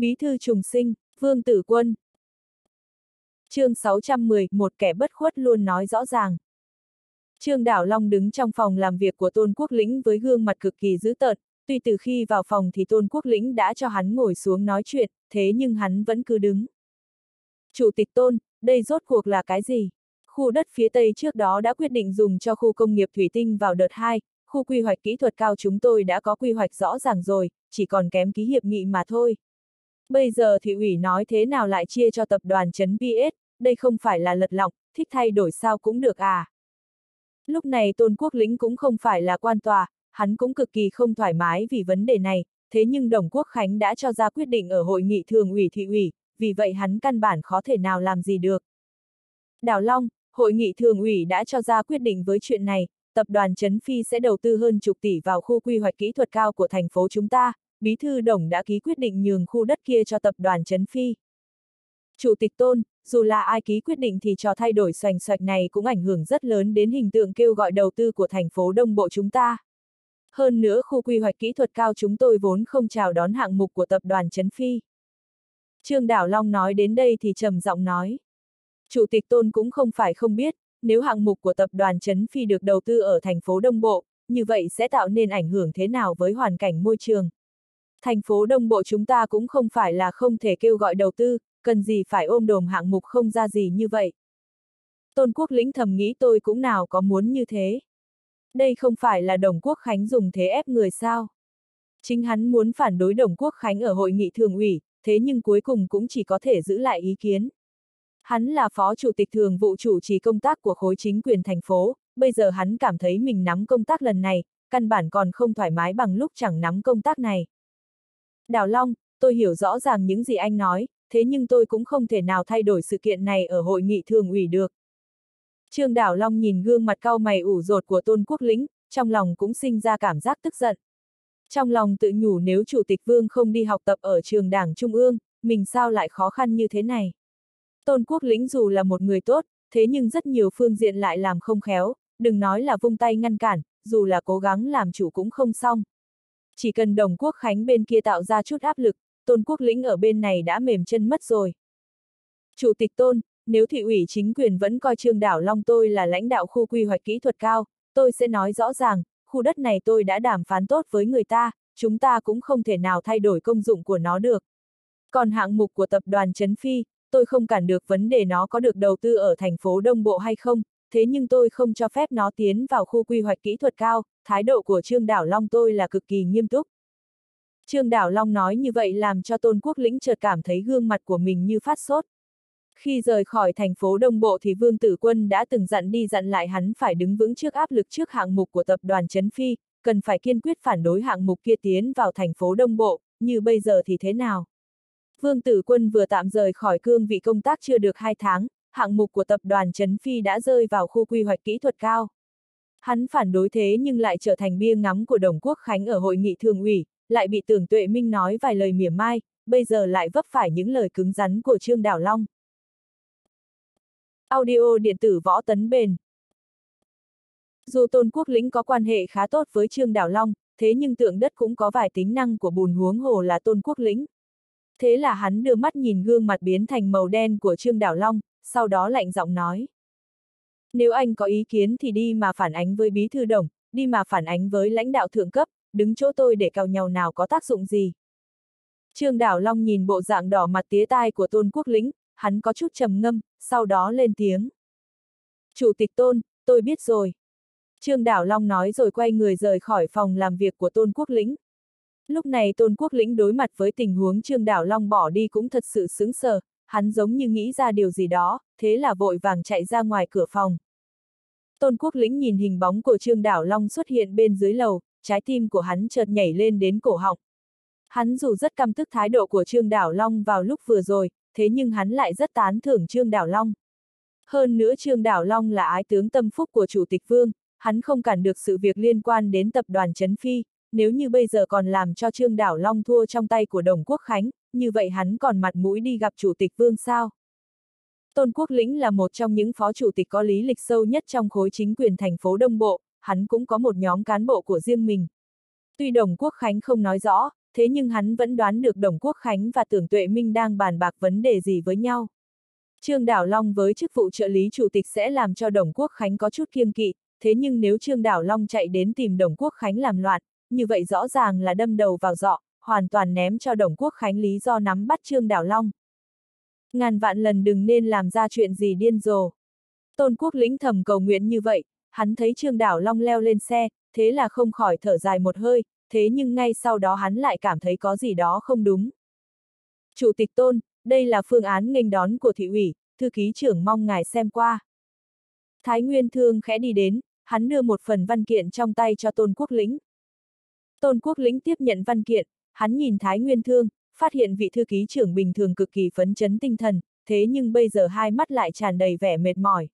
Bí thư trùng sinh, Vương Tử Quân. chương 610, một kẻ bất khuất luôn nói rõ ràng. Trương Đảo Long đứng trong phòng làm việc của Tôn Quốc Lĩnh với gương mặt cực kỳ dữ tợn, tuy từ khi vào phòng thì Tôn Quốc Lĩnh đã cho hắn ngồi xuống nói chuyện, thế nhưng hắn vẫn cứ đứng. Chủ tịch Tôn, đây rốt cuộc là cái gì? Khu đất phía Tây trước đó đã quyết định dùng cho khu công nghiệp thủy tinh vào đợt 2, khu quy hoạch kỹ thuật cao chúng tôi đã có quy hoạch rõ ràng rồi, chỉ còn kém ký hiệp nghị mà thôi. Bây giờ thị ủy nói thế nào lại chia cho tập đoàn chấn BS, đây không phải là lật lọng, thích thay đổi sao cũng được à. Lúc này Tôn Quốc Lĩnh cũng không phải là quan tòa, hắn cũng cực kỳ không thoải mái vì vấn đề này, thế nhưng Đồng Quốc Khánh đã cho ra quyết định ở hội nghị thường ủy thị ủy, vì vậy hắn căn bản khó thể nào làm gì được. Đào Long, hội nghị thường ủy đã cho ra quyết định với chuyện này, tập đoàn Trấn Phi sẽ đầu tư hơn chục tỷ vào khu quy hoạch kỹ thuật cao của thành phố chúng ta, Bí thư Đồng đã ký quyết định nhường khu đất kia cho tập đoàn Trấn Phi. Chủ tịch Tôn, dù là ai ký quyết định thì trò thay đổi xoành xoạch này cũng ảnh hưởng rất lớn đến hình tượng kêu gọi đầu tư của thành phố Đông Bộ chúng ta. Hơn nữa khu quy hoạch kỹ thuật cao chúng tôi vốn không chào đón hạng mục của tập đoàn Trấn Phi. Trương Đảo Long nói đến đây thì trầm giọng nói. Chủ tịch Tôn cũng không phải không biết, nếu hạng mục của tập đoàn Trấn Phi được đầu tư ở thành phố Đông Bộ, như vậy sẽ tạo nên ảnh hưởng thế nào với hoàn cảnh môi trường. Thành phố Đông Bộ chúng ta cũng không phải là không thể kêu gọi đầu tư, cần gì phải ôm đồm hạng mục không ra gì như vậy. Tôn Quốc Lĩnh thầm nghĩ tôi cũng nào có muốn như thế. Đây không phải là Đồng Quốc Khánh dùng thế ép người sao. Chính hắn muốn phản đối Đồng Quốc Khánh ở hội nghị thường ủy, thế nhưng cuối cùng cũng chỉ có thể giữ lại ý kiến. Hắn là phó chủ tịch thường vụ chủ trì công tác của khối chính quyền thành phố, bây giờ hắn cảm thấy mình nắm công tác lần này, căn bản còn không thoải mái bằng lúc chẳng nắm công tác này. Đào Long, tôi hiểu rõ ràng những gì anh nói, thế nhưng tôi cũng không thể nào thay đổi sự kiện này ở hội nghị thường ủy được. Trương Đào Long nhìn gương mặt cau mày ủ rột của Tôn Quốc Lĩnh, trong lòng cũng sinh ra cảm giác tức giận. Trong lòng tự nhủ nếu Chủ tịch Vương không đi học tập ở trường đảng Trung ương, mình sao lại khó khăn như thế này. Tôn Quốc Lĩnh dù là một người tốt, thế nhưng rất nhiều phương diện lại làm không khéo, đừng nói là vung tay ngăn cản, dù là cố gắng làm chủ cũng không xong. Chỉ cần đồng quốc khánh bên kia tạo ra chút áp lực, tôn quốc lĩnh ở bên này đã mềm chân mất rồi. Chủ tịch tôn, nếu thị ủy chính quyền vẫn coi trương đảo Long tôi là lãnh đạo khu quy hoạch kỹ thuật cao, tôi sẽ nói rõ ràng, khu đất này tôi đã đàm phán tốt với người ta, chúng ta cũng không thể nào thay đổi công dụng của nó được. Còn hạng mục của tập đoàn Trấn Phi, tôi không cản được vấn đề nó có được đầu tư ở thành phố Đông Bộ hay không, thế nhưng tôi không cho phép nó tiến vào khu quy hoạch kỹ thuật cao, thái độ của Trương Đảo Long tôi là cực kỳ nghiêm túc. Trương Đảo Long nói như vậy làm cho Tôn Quốc Lĩnh chợt cảm thấy gương mặt của mình như phát sốt. Khi rời khỏi thành phố Đông Bộ thì Vương Tử Quân đã từng dặn đi dặn lại hắn phải đứng vững trước áp lực trước hạng mục của tập đoàn Trấn Phi, cần phải kiên quyết phản đối hạng mục kia tiến vào thành phố Đông Bộ, như bây giờ thì thế nào? Vương Tử Quân vừa tạm rời khỏi cương vị công tác chưa được hai tháng, hạng mục của tập đoàn Trấn Phi đã rơi vào khu quy hoạch kỹ thuật cao. Hắn phản đối thế nhưng lại trở thành bia ngắm của Đồng Quốc Khánh ở hội nghị thường ủy, lại bị tưởng tuệ minh nói vài lời mỉa mai, bây giờ lại vấp phải những lời cứng rắn của Trương Đảo Long. Audio điện tử võ tấn bền Dù Tôn Quốc Lĩnh có quan hệ khá tốt với Trương Đảo Long, thế nhưng tượng đất cũng có vài tính năng của bùn huống hồ là Tôn Quốc Lĩnh. Thế là hắn đưa mắt nhìn gương mặt biến thành màu đen của Trương Đảo Long, sau đó lạnh giọng nói. Nếu anh có ý kiến thì đi mà phản ánh với bí thư đồng, đi mà phản ánh với lãnh đạo thượng cấp, đứng chỗ tôi để cào nhau nào có tác dụng gì. Trương Đảo Long nhìn bộ dạng đỏ mặt tía tai của Tôn Quốc Lĩnh, hắn có chút trầm ngâm, sau đó lên tiếng. Chủ tịch Tôn, tôi biết rồi. Trương Đảo Long nói rồi quay người rời khỏi phòng làm việc của Tôn Quốc Lĩnh. Lúc này Tôn Quốc Lĩnh đối mặt với tình huống Trương Đảo Long bỏ đi cũng thật sự sướng sờ, hắn giống như nghĩ ra điều gì đó, thế là vội vàng chạy ra ngoài cửa phòng. Tôn Quốc Lĩnh nhìn hình bóng của Trương Đảo Long xuất hiện bên dưới lầu, trái tim của hắn chợt nhảy lên đến cổ họng. Hắn dù rất căm tức thái độ của Trương Đảo Long vào lúc vừa rồi, thế nhưng hắn lại rất tán thưởng Trương Đảo Long. Hơn nữa Trương Đảo Long là ái tướng tâm phúc của Chủ tịch Vương, hắn không cản được sự việc liên quan đến tập đoàn Trấn Phi, nếu như bây giờ còn làm cho Trương Đảo Long thua trong tay của Đồng Quốc Khánh, như vậy hắn còn mặt mũi đi gặp Chủ tịch Vương sao? Tôn Quốc Lĩnh là một trong những phó chủ tịch có lý lịch sâu nhất trong khối chính quyền thành phố Đông Bộ, hắn cũng có một nhóm cán bộ của riêng mình. Tuy Đồng Quốc Khánh không nói rõ, thế nhưng hắn vẫn đoán được Đồng Quốc Khánh và Tưởng Tuệ Minh đang bàn bạc vấn đề gì với nhau. Trương Đảo Long với chức vụ trợ lý chủ tịch sẽ làm cho Đồng Quốc Khánh có chút kiêng kỵ, thế nhưng nếu Trương Đảo Long chạy đến tìm Đồng Quốc Khánh làm loạn, như vậy rõ ràng là đâm đầu vào dọ, hoàn toàn ném cho Đồng Quốc Khánh lý do nắm bắt Trương Đảo Long. Ngàn vạn lần đừng nên làm ra chuyện gì điên rồ. Tôn Quốc lĩnh thầm cầu nguyện như vậy, hắn thấy Trương Đảo Long leo lên xe, thế là không khỏi thở dài một hơi, thế nhưng ngay sau đó hắn lại cảm thấy có gì đó không đúng. Chủ tịch Tôn, đây là phương án nghênh đón của thị ủy, thư ký trưởng mong ngài xem qua. Thái Nguyên Thương khẽ đi đến, hắn đưa một phần văn kiện trong tay cho Tôn Quốc Lĩnh. Tôn Quốc Lĩnh tiếp nhận văn kiện, hắn nhìn Thái Nguyên Thương, phát hiện vị thư ký trưởng bình thường cực kỳ phấn chấn tinh thần, thế nhưng bây giờ hai mắt lại tràn đầy vẻ mệt mỏi.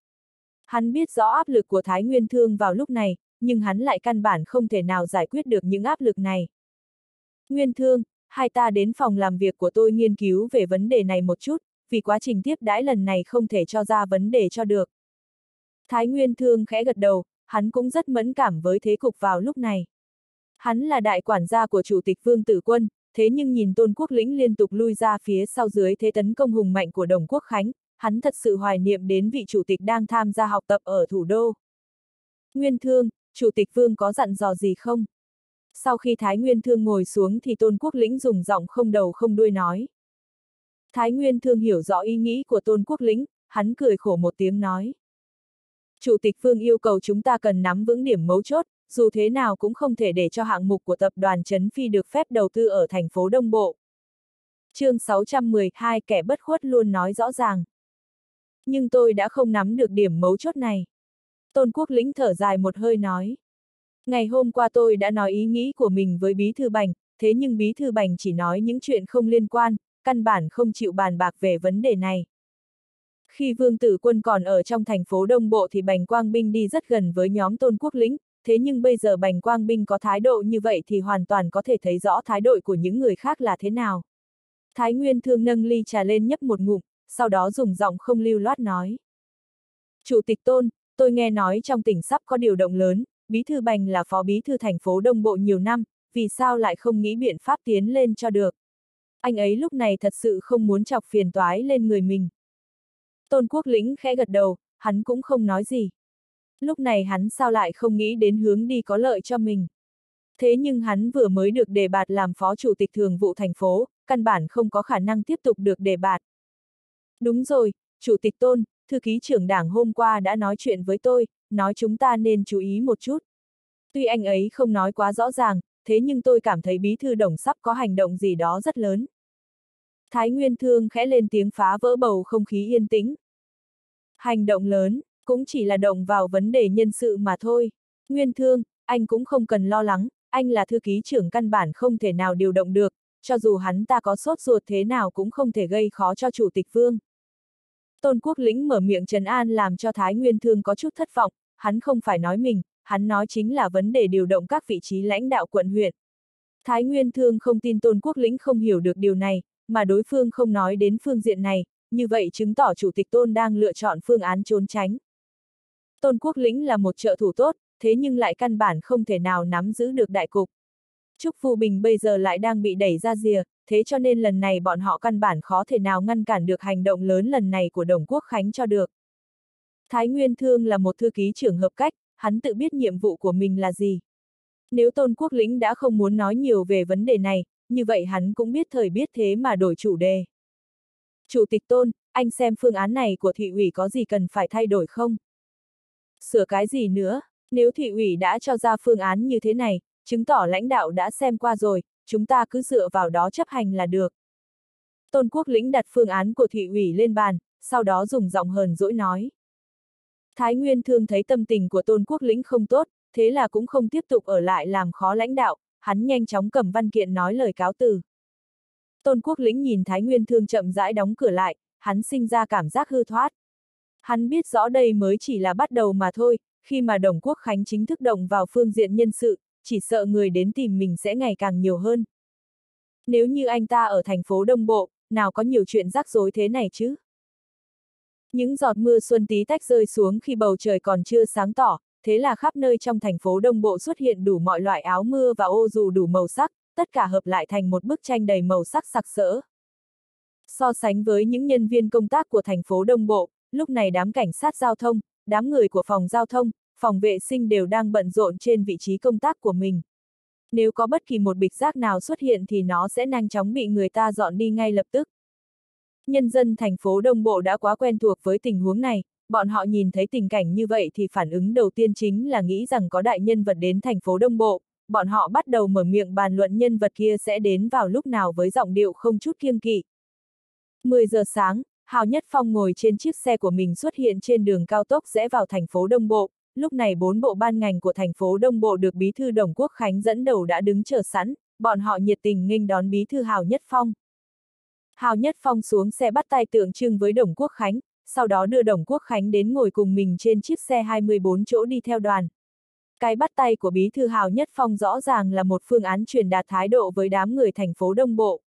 Hắn biết rõ áp lực của Thái Nguyên Thương vào lúc này, nhưng hắn lại căn bản không thể nào giải quyết được những áp lực này. Nguyên Thương, hai ta đến phòng làm việc của tôi nghiên cứu về vấn đề này một chút, vì quá trình tiếp đãi lần này không thể cho ra vấn đề cho được. Thái Nguyên Thương khẽ gật đầu, hắn cũng rất mẫn cảm với thế cục vào lúc này. Hắn là đại quản gia của Chủ tịch Vương Tử Quân, thế nhưng nhìn Tôn Quốc Lĩnh liên tục lui ra phía sau dưới thế tấn công hùng mạnh của Đồng Quốc Khánh, hắn thật sự hoài niệm đến vị chủ tịch đang tham gia học tập ở thủ đô. Nguyên Thương, Chủ tịch Vương có dặn dò gì không? Sau khi Thái Nguyên Thương ngồi xuống thì Tôn Quốc Lĩnh dùng giọng không đầu không đuôi nói. Thái Nguyên Thương hiểu rõ ý nghĩ của Tôn Quốc Lĩnh, hắn cười khổ một tiếng nói. Chủ tịch Vương yêu cầu chúng ta cần nắm vững điểm mấu chốt, dù thế nào cũng không thể để cho hạng mục của tập đoàn Trấn Phi được phép đầu tư ở thành phố Đông Bộ. chương 612 kẻ bất khuất luôn nói rõ ràng. Nhưng tôi đã không nắm được điểm mấu chốt này. Tôn Quốc Lĩnh thở dài một hơi nói. Ngày hôm qua tôi đã nói ý nghĩ của mình với Bí Thư Bành, thế nhưng Bí Thư Bành chỉ nói những chuyện không liên quan, căn bản không chịu bàn bạc về vấn đề này. Khi Vương Tử Quân còn ở trong thành phố Đông Bộ thì Bành Quang Binh đi rất gần với nhóm Tôn Quốc Lĩnh, thế nhưng bây giờ Bành Quang Binh có thái độ như vậy thì hoàn toàn có thể thấy rõ thái độ của những người khác là thế nào. Thái Nguyên Thương nâng ly trà lên nhấp một ngụm, sau đó dùng giọng không lưu loát nói. Chủ tịch Tôn, tôi nghe nói trong tỉnh sắp có điều động lớn, Bí Thư Bành là phó bí thư thành phố Đông Bộ nhiều năm, vì sao lại không nghĩ biện pháp tiến lên cho được. Anh ấy lúc này thật sự không muốn chọc phiền toái lên người mình. Tôn Quốc Lĩnh khẽ gật đầu, hắn cũng không nói gì. Lúc này hắn sao lại không nghĩ đến hướng đi có lợi cho mình. Thế nhưng hắn vừa mới được đề bạt làm phó chủ tịch thường vụ thành phố, căn bản không có khả năng tiếp tục được đề bạt. Đúng rồi, chủ tịch Tôn, thư ký trưởng đảng hôm qua đã nói chuyện với tôi, nói chúng ta nên chú ý một chút. Tuy anh ấy không nói quá rõ ràng, thế nhưng tôi cảm thấy bí thư đồng sắp có hành động gì đó rất lớn. Thái Nguyên Thương khẽ lên tiếng phá vỡ bầu không khí yên tĩnh. Hành động lớn, cũng chỉ là động vào vấn đề nhân sự mà thôi. Nguyên Thương, anh cũng không cần lo lắng, anh là thư ký trưởng căn bản không thể nào điều động được, cho dù hắn ta có sốt ruột thế nào cũng không thể gây khó cho Chủ tịch Vương. Tôn Quốc Lĩnh mở miệng trần an làm cho Thái Nguyên Thương có chút thất vọng, hắn không phải nói mình, hắn nói chính là vấn đề điều động các vị trí lãnh đạo quận huyện. Thái Nguyên Thương không tin Tôn Quốc Lĩnh không hiểu được điều này, mà đối phương không nói đến phương diện này, như vậy chứng tỏ Chủ tịch Tôn đang lựa chọn phương án trốn tránh. Tôn Quốc Lĩnh là một trợ thủ tốt, thế nhưng lại căn bản không thể nào nắm giữ được đại cục. Trúc Phu Bình bây giờ lại đang bị đẩy ra rìa, thế cho nên lần này bọn họ căn bản khó thể nào ngăn cản được hành động lớn lần này của Đồng Quốc Khánh cho được. Thái Nguyên Thương là một thư ký trưởng hợp cách, hắn tự biết nhiệm vụ của mình là gì. Nếu Tôn Quốc Lĩnh đã không muốn nói nhiều về vấn đề này, như vậy hắn cũng biết thời biết thế mà đổi chủ đề. Chủ tịch Tôn, anh xem phương án này của thị ủy có gì cần phải thay đổi không? Sửa cái gì nữa? Nếu thị ủy đã cho ra phương án như thế này, chứng tỏ lãnh đạo đã xem qua rồi, chúng ta cứ dựa vào đó chấp hành là được. Tôn Quốc Lĩnh đặt phương án của thị ủy lên bàn, sau đó dùng giọng hờn dỗi nói. Thái Nguyên Thương thấy tâm tình của Tôn Quốc Lĩnh không tốt, thế là cũng không tiếp tục ở lại làm khó lãnh đạo, hắn nhanh chóng cầm văn kiện nói lời cáo từ. Tôn Quốc Lĩnh nhìn Thái Nguyên Thương chậm rãi đóng cửa lại, hắn sinh ra cảm giác hư thoát. Hắn biết rõ đây mới chỉ là bắt đầu mà thôi, khi mà Đồng Quốc Khánh chính thức động vào phương diện nhân sự, chỉ sợ người đến tìm mình sẽ ngày càng nhiều hơn. Nếu như anh ta ở thành phố Đông Bộ, nào có nhiều chuyện rắc rối thế này chứ? Những giọt mưa xuân tí tách rơi xuống khi bầu trời còn chưa sáng tỏ, thế là khắp nơi trong thành phố Đông Bộ xuất hiện đủ mọi loại áo mưa và ô dù đủ màu sắc, tất cả hợp lại thành một bức tranh đầy màu sắc sặc sỡ. So sánh với những nhân viên công tác của thành phố Đông Bộ, lúc này đám cảnh sát giao thông, đám người của phòng giao thông, phòng vệ sinh đều đang bận rộn trên vị trí công tác của mình. Nếu có bất kỳ một bịch rác nào xuất hiện thì nó sẽ nhanh chóng bị người ta dọn đi ngay lập tức. Nhân dân thành phố Đông Bộ đã quá quen thuộc với tình huống này, bọn họ nhìn thấy tình cảnh như vậy thì phản ứng đầu tiên chính là nghĩ rằng có đại nhân vật đến thành phố Đông Bộ, bọn họ bắt đầu mở miệng bàn luận nhân vật kia sẽ đến vào lúc nào với giọng điệu không chút kiêng kỵ. 10 giờ sáng, Hào Nhất Phong ngồi trên chiếc xe của mình xuất hiện trên đường cao tốc rẽ vào thành phố Đông Bộ, lúc này bốn bộ ban ngành của thành phố Đông Bộ được Bí thư Đồng Quốc Khánh dẫn đầu đã đứng chờ sẵn, bọn họ nhiệt tình nghênh đón Bí thư Hào Nhất Phong. Hào Nhất Phong xuống xe bắt tay tượng trưng với Đồng Quốc Khánh, sau đó đưa Đồng Quốc Khánh đến ngồi cùng mình trên chiếc xe 24 chỗ đi theo đoàn. Cái bắt tay của Bí thư Hào Nhất Phong rõ ràng là một phương án truyền đạt thái độ với đám người thành phố Đông Bộ.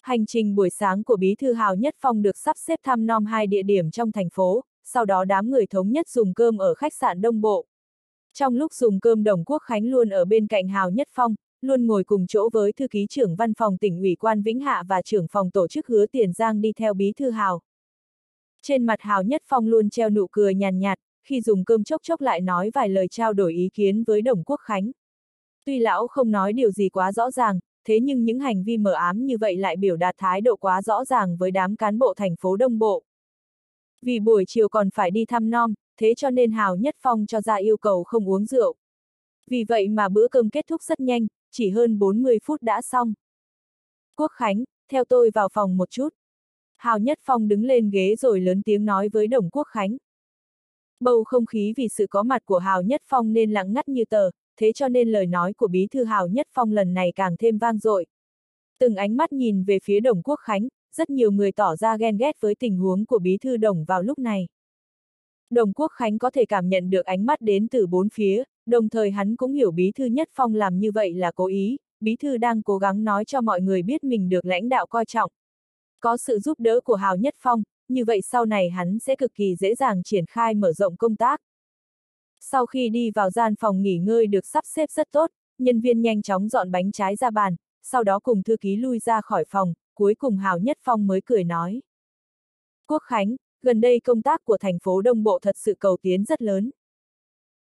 Hành trình buổi sáng của Bí thư Hào Nhất Phong được sắp xếp thăm nom hai địa điểm trong thành phố, sau đó đám người thống nhất dùng cơm ở khách sạn Đông Bộ. Trong lúc dùng cơm Đồng Quốc Khánh luôn ở bên cạnh Hào Nhất Phong, luôn ngồi cùng chỗ với thư ký trưởng văn phòng tỉnh ủy quan Vĩnh Hạ và trưởng phòng tổ chức hứa Tiền Giang đi theo Bí thư Hào. Trên mặt Hào Nhất Phong luôn treo nụ cười nhàn nhạt, khi dùng cơm chốc chốc lại nói vài lời trao đổi ý kiến với Đồng Quốc Khánh. Tuy lão không nói điều gì quá rõ ràng, thế nhưng những hành vi mờ ám như vậy lại biểu đạt thái độ quá rõ ràng với đám cán bộ thành phố Đông Bộ. Vì buổi chiều còn phải đi thăm non, thế cho nên Hào Nhất Phong cho ra yêu cầu không uống rượu. Vì vậy mà bữa cơm kết thúc rất nhanh, chỉ hơn 40 phút đã xong. Quốc Khánh, theo tôi vào phòng một chút. Hào Nhất Phong đứng lên ghế rồi lớn tiếng nói với Đồng Quốc Khánh. Bầu không khí vì sự có mặt của Hào Nhất Phong nên lặng ngắt như tờ, thế cho nên lời nói của bí thư Hào Nhất Phong lần này càng thêm vang dội. Từng ánh mắt nhìn về phía Đồng Quốc Khánh, rất nhiều người tỏ ra ghen ghét với tình huống của bí thư Đồng vào lúc này. Đồng Quốc Khánh có thể cảm nhận được ánh mắt đến từ bốn phía, đồng thời hắn cũng hiểu bí thư Nhất Phong làm như vậy là cố ý, bí thư đang cố gắng nói cho mọi người biết mình được lãnh đạo coi trọng. Có sự giúp đỡ của Hào Nhất Phong, như vậy sau này hắn sẽ cực kỳ dễ dàng triển khai mở rộng công tác. Sau khi đi vào gian phòng nghỉ ngơi được sắp xếp rất tốt, nhân viên nhanh chóng dọn bánh trái ra bàn, sau đó cùng thư ký lui ra khỏi phòng, cuối cùng Hào Nhất Phong mới cười nói. Quốc Khánh, gần đây công tác của thành phố Đông Bộ thật sự cầu tiến rất lớn.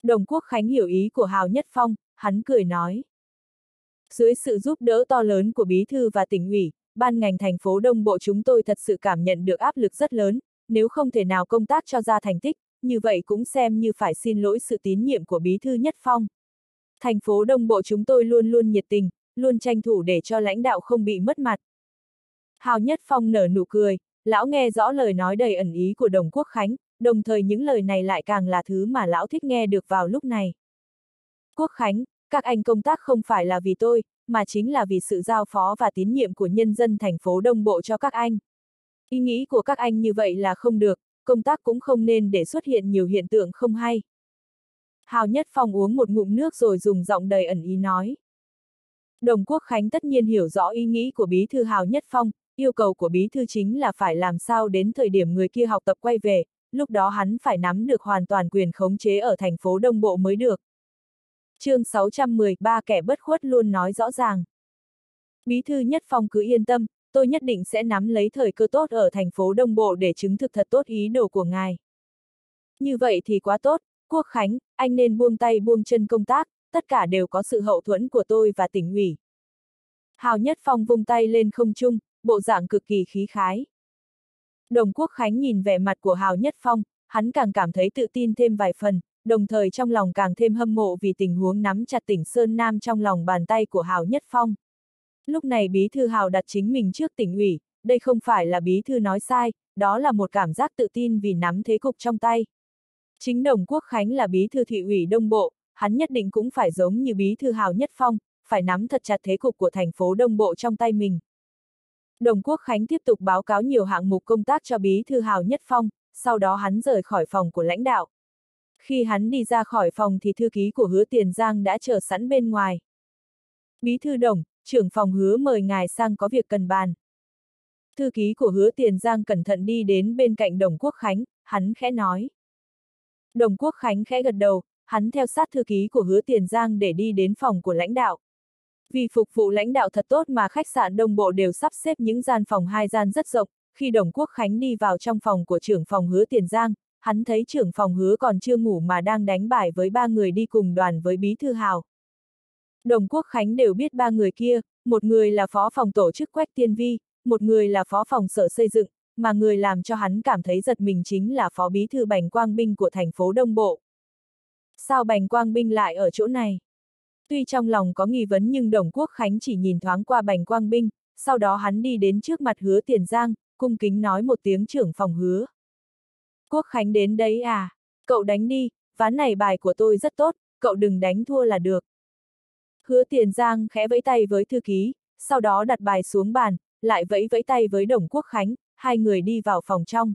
Đồng Quốc Khánh hiểu ý của Hào Nhất Phong, hắn cười nói. Dưới sự giúp đỡ to lớn của Bí Thư và tỉnh ủy, ban ngành thành phố Đông Bộ chúng tôi thật sự cảm nhận được áp lực rất lớn, nếu không thể nào công tác cho ra thành tích, như vậy cũng xem như phải xin lỗi sự tín nhiệm của Bí Thư Nhất Phong. Thành phố Đông Bộ chúng tôi luôn luôn nhiệt tình, luôn tranh thủ để cho lãnh đạo không bị mất mặt. Hào Nhất Phong nở nụ cười, lão nghe rõ lời nói đầy ẩn ý của Đồng Quốc Khánh, đồng thời những lời này lại càng là thứ mà lão thích nghe được vào lúc này. Quốc Khánh, các anh công tác không phải là vì tôi, mà chính là vì sự giao phó và tín nhiệm của nhân dân thành phố Đông Bộ cho các anh. Ý nghĩ của các anh như vậy là không được, công tác cũng không nên để xuất hiện nhiều hiện tượng không hay. Hào Nhất Phong uống một ngụm nước rồi dùng giọng đầy ẩn ý nói. Đồng Quốc Khánh tất nhiên hiểu rõ ý nghĩ của Bí Thư Hào Nhất Phong, yêu cầu của Bí Thư chính là phải làm sao đến thời điểm người kia học tập quay về, lúc đó hắn phải nắm được hoàn toàn quyền khống chế ở thành phố Đông Bộ mới được. chương 610, ba kẻ bất khuất luôn nói rõ ràng. Bí Thư Nhất Phong cứ yên tâm, tôi nhất định sẽ nắm lấy thời cơ tốt ở thành phố Đông Bộ để chứng thực thật tốt ý đồ của ngài. Như vậy thì quá tốt, Quốc Khánh, anh nên buông tay buông chân công tác, tất cả đều có sự hậu thuẫn của tôi và tỉnh ủy. Hào Nhất Phong vung tay lên không trung, bộ dạng cực kỳ khí khái. Đồng Quốc Khánh nhìn vẻ mặt của Hào Nhất Phong, hắn càng cảm thấy tự tin thêm vài phần, đồng thời trong lòng càng thêm hâm mộ vì tình huống nắm chặt tỉnh Sơn Nam trong lòng bàn tay của Hào Nhất Phong. Lúc này Bí Thư Hào đặt chính mình trước tỉnh ủy, đây không phải là Bí Thư nói sai, đó là một cảm giác tự tin vì nắm thế cục trong tay. Chính Đồng Quốc Khánh là Bí Thư Thị ủy Đông Bộ, hắn nhất định cũng phải giống như Bí Thư Hào Nhất Phong, phải nắm thật chặt thế cục của thành phố Đông Bộ trong tay mình. Đồng Quốc Khánh tiếp tục báo cáo nhiều hạng mục công tác cho Bí Thư Hào Nhất Phong, sau đó hắn rời khỏi phòng của lãnh đạo. Khi hắn đi ra khỏi phòng thì thư ký của hứa Tiền Giang đã chờ sẵn bên ngoài. Bí Thư Đồng, trưởng phòng hứa mời ngài sang có việc cần bàn. Thư ký của hứa Tiền Giang cẩn thận đi đến bên cạnh Đồng Quốc Khánh, hắn khẽ nói. Đồng Quốc Khánh khẽ gật đầu, hắn theo sát thư ký của hứa Tiền Giang để đi đến phòng của lãnh đạo. Vì phục vụ lãnh đạo thật tốt mà khách sạn Đông Bộ đều sắp xếp những gian phòng hai gian rất rộng, khi Đồng Quốc Khánh đi vào trong phòng của trưởng phòng hứa Tiền Giang, hắn thấy trưởng phòng hứa còn chưa ngủ mà đang đánh bài với ba người đi cùng đoàn với Bí Thư Hào. Đồng Quốc Khánh đều biết ba người kia, một người là phó phòng tổ chức Quách Tiên Vi, một người là phó phòng sở xây dựng, mà người làm cho hắn cảm thấy giật mình chính là phó bí thư Bành Quang Binh của thành phố Đông Bộ. Sao Bành Quang Binh lại ở chỗ này? Tuy trong lòng có nghi vấn nhưng Đồng Quốc Khánh chỉ nhìn thoáng qua Bành Quang Binh, sau đó hắn đi đến trước mặt hứa Tiền Giang, cung kính nói một tiếng trưởng phòng hứa. Quốc Khánh đến đấy à? Cậu đánh đi, ván này bài của tôi rất tốt, cậu đừng đánh thua là được. Hứa Tiền Giang khẽ vẫy tay với thư ký, sau đó đặt bài xuống bàn, lại vẫy vẫy tay với Đồng Quốc Khánh, hai người đi vào phòng trong.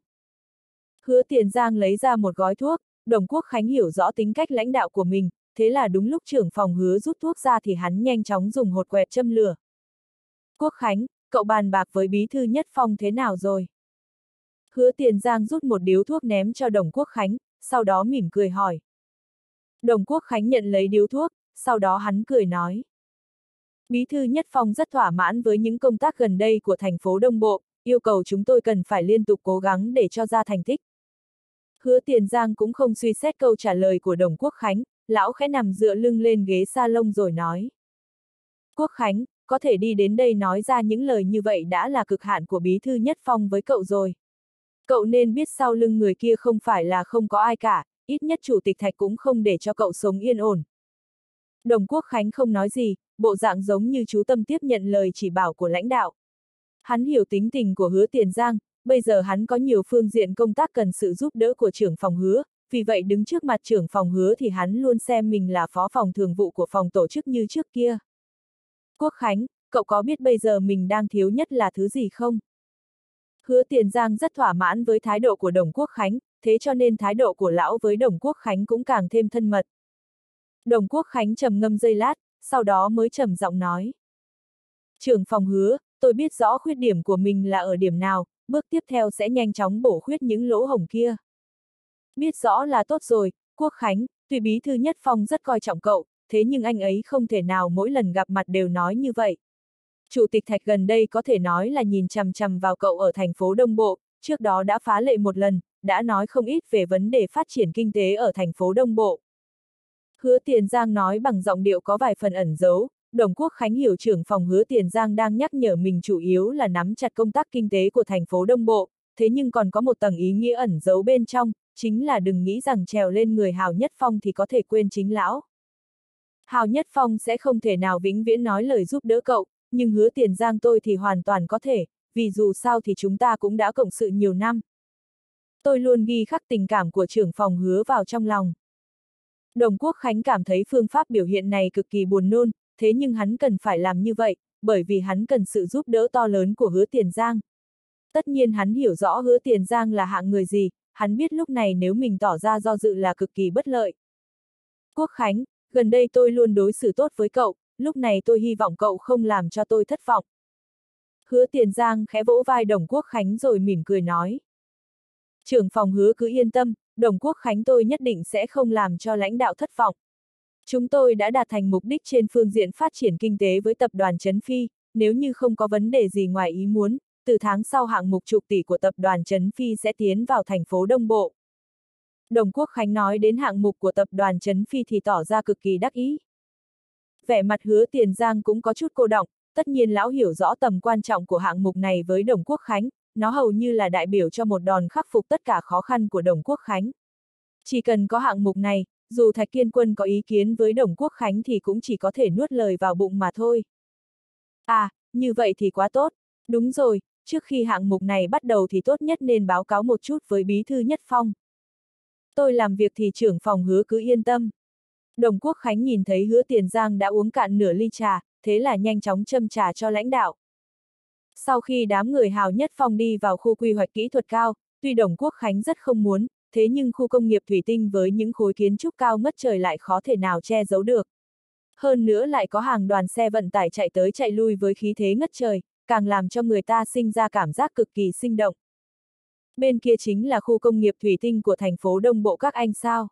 Hứa Tiền Giang lấy ra một gói thuốc, Đồng Quốc Khánh hiểu rõ tính cách lãnh đạo của mình, thế là đúng lúc trưởng phòng hứa rút thuốc ra thì hắn nhanh chóng dùng hột quẹt châm lửa. Quốc Khánh, cậu bàn bạc với bí thư nhất phong thế nào rồi? Hứa Tiền Giang rút một điếu thuốc ném cho Đồng Quốc Khánh, sau đó mỉm cười hỏi. Đồng Quốc Khánh nhận lấy điếu thuốc, sau đó hắn cười nói. Bí thư Nhất Phong rất thỏa mãn với những công tác gần đây của thành phố Đông Bộ, yêu cầu chúng tôi cần phải liên tục cố gắng để cho ra thành tích. Hứa Tiền Giang cũng không suy xét câu trả lời của Đồng Quốc Khánh, lão khẽ nằm dựa lưng lên ghế salon rồi nói. Quốc Khánh, có thể đi đến đây nói ra những lời như vậy đã là cực hạn của bí thư Nhất Phong với cậu rồi. Cậu nên biết sau lưng người kia không phải là không có ai cả, ít nhất chủ tịch thạch cũng không để cho cậu sống yên ổn. Đồng Quốc Khánh không nói gì, bộ dạng giống như chú tâm tiếp nhận lời chỉ bảo của lãnh đạo. Hắn hiểu tính tình của hứa tiền giang, bây giờ hắn có nhiều phương diện công tác cần sự giúp đỡ của trưởng phòng hứa, vì vậy đứng trước mặt trưởng phòng hứa thì hắn luôn xem mình là phó phòng thường vụ của phòng tổ chức như trước kia. Quốc Khánh, cậu có biết bây giờ mình đang thiếu nhất là thứ gì không? Hứa Tiền Giang rất thỏa mãn với thái độ của Đồng Quốc Khánh, thế cho nên thái độ của lão với Đồng Quốc Khánh cũng càng thêm thân mật. Đồng Quốc Khánh trầm ngâm giây lát, sau đó mới trầm giọng nói. Trưởng phòng hứa, tôi biết rõ khuyết điểm của mình là ở điểm nào, bước tiếp theo sẽ nhanh chóng bổ khuyết những lỗ hổng kia. Biết rõ là tốt rồi, Quốc Khánh, tuy bí thư nhất phong rất coi trọng cậu, thế nhưng anh ấy không thể nào mỗi lần gặp mặt đều nói như vậy. Chủ tịch Thạch gần đây có thể nói là nhìn chằm chằm vào cậu ở thành phố Đông Bộ, trước đó đã phá lệ một lần, đã nói không ít về vấn đề phát triển kinh tế ở thành phố Đông Bộ. Hứa Tiền Giang nói bằng giọng điệu có vài phần ẩn giấu, Đồng Quốc Khánh hiểu trưởng phòng Hứa Tiền Giang đang nhắc nhở mình chủ yếu là nắm chặt công tác kinh tế của thành phố Đông Bộ, thế nhưng còn có một tầng ý nghĩa ẩn giấu bên trong, chính là đừng nghĩ rằng trèo lên người Hào Nhất Phong thì có thể quên chính lão. Hào Nhất Phong sẽ không thể nào vĩnh viễn nói lời giúp đỡ cậu, nhưng hứa tiền giang tôi thì hoàn toàn có thể, vì dù sao thì chúng ta cũng đã cộng sự nhiều năm. Tôi luôn ghi khắc tình cảm của trưởng phòng hứa vào trong lòng. Đồng Quốc Khánh cảm thấy phương pháp biểu hiện này cực kỳ buồn nôn, thế nhưng hắn cần phải làm như vậy, bởi vì hắn cần sự giúp đỡ to lớn của hứa tiền giang. Tất nhiên hắn hiểu rõ hứa tiền giang là hạng người gì, hắn biết lúc này nếu mình tỏ ra do dự là cực kỳ bất lợi. Quốc Khánh, gần đây tôi luôn đối xử tốt với cậu, lúc này tôi hy vọng cậu không làm cho tôi thất vọng. Hứa Tiền Giang khẽ vỗ vai Đồng Quốc Khánh rồi mỉm cười nói. Trưởng phòng hứa cứ yên tâm, Đồng Quốc Khánh tôi nhất định sẽ không làm cho lãnh đạo thất vọng. Chúng tôi đã đạt thành mục đích trên phương diện phát triển kinh tế với tập đoàn Trấn Phi, nếu như không có vấn đề gì ngoài ý muốn, từ tháng sau hạng mục chục tỷ của tập đoàn Trấn Phi sẽ tiến vào thành phố Đông Bộ. Đồng Quốc Khánh nói đến hạng mục của tập đoàn Trấn Phi thì tỏ ra cực kỳ đắc ý. Vẻ mặt hứa tiền giang cũng có chút cô động, tất nhiên lão hiểu rõ tầm quan trọng của hạng mục này với Đồng Quốc Khánh, nó hầu như là đại biểu cho một đòn khắc phục tất cả khó khăn của Đồng Quốc Khánh. Chỉ cần có hạng mục này, dù Thạch Kiên Quân có ý kiến với Đồng Quốc Khánh thì cũng chỉ có thể nuốt lời vào bụng mà thôi. À, như vậy thì quá tốt. Đúng rồi, trước khi hạng mục này bắt đầu thì tốt nhất nên báo cáo một chút với Bí Thư Nhất Phong. Tôi làm việc thì trưởng phòng hứa cứ yên tâm. Đồng Quốc Khánh nhìn thấy hứa tiền giang đã uống cạn nửa ly trà, thế là nhanh chóng châm trà cho lãnh đạo. Sau khi đám người hào nhất phong đi vào khu quy hoạch kỹ thuật cao, tuy Đồng Quốc Khánh rất không muốn, thế nhưng khu công nghiệp thủy tinh với những khối kiến trúc cao ngất trời lại khó thể nào che giấu được. Hơn nữa lại có hàng đoàn xe vận tải chạy tới chạy lui với khí thế ngất trời, càng làm cho người ta sinh ra cảm giác cực kỳ sinh động. Bên kia chính là khu công nghiệp thủy tinh của thành phố Đông Bộ các anh sao.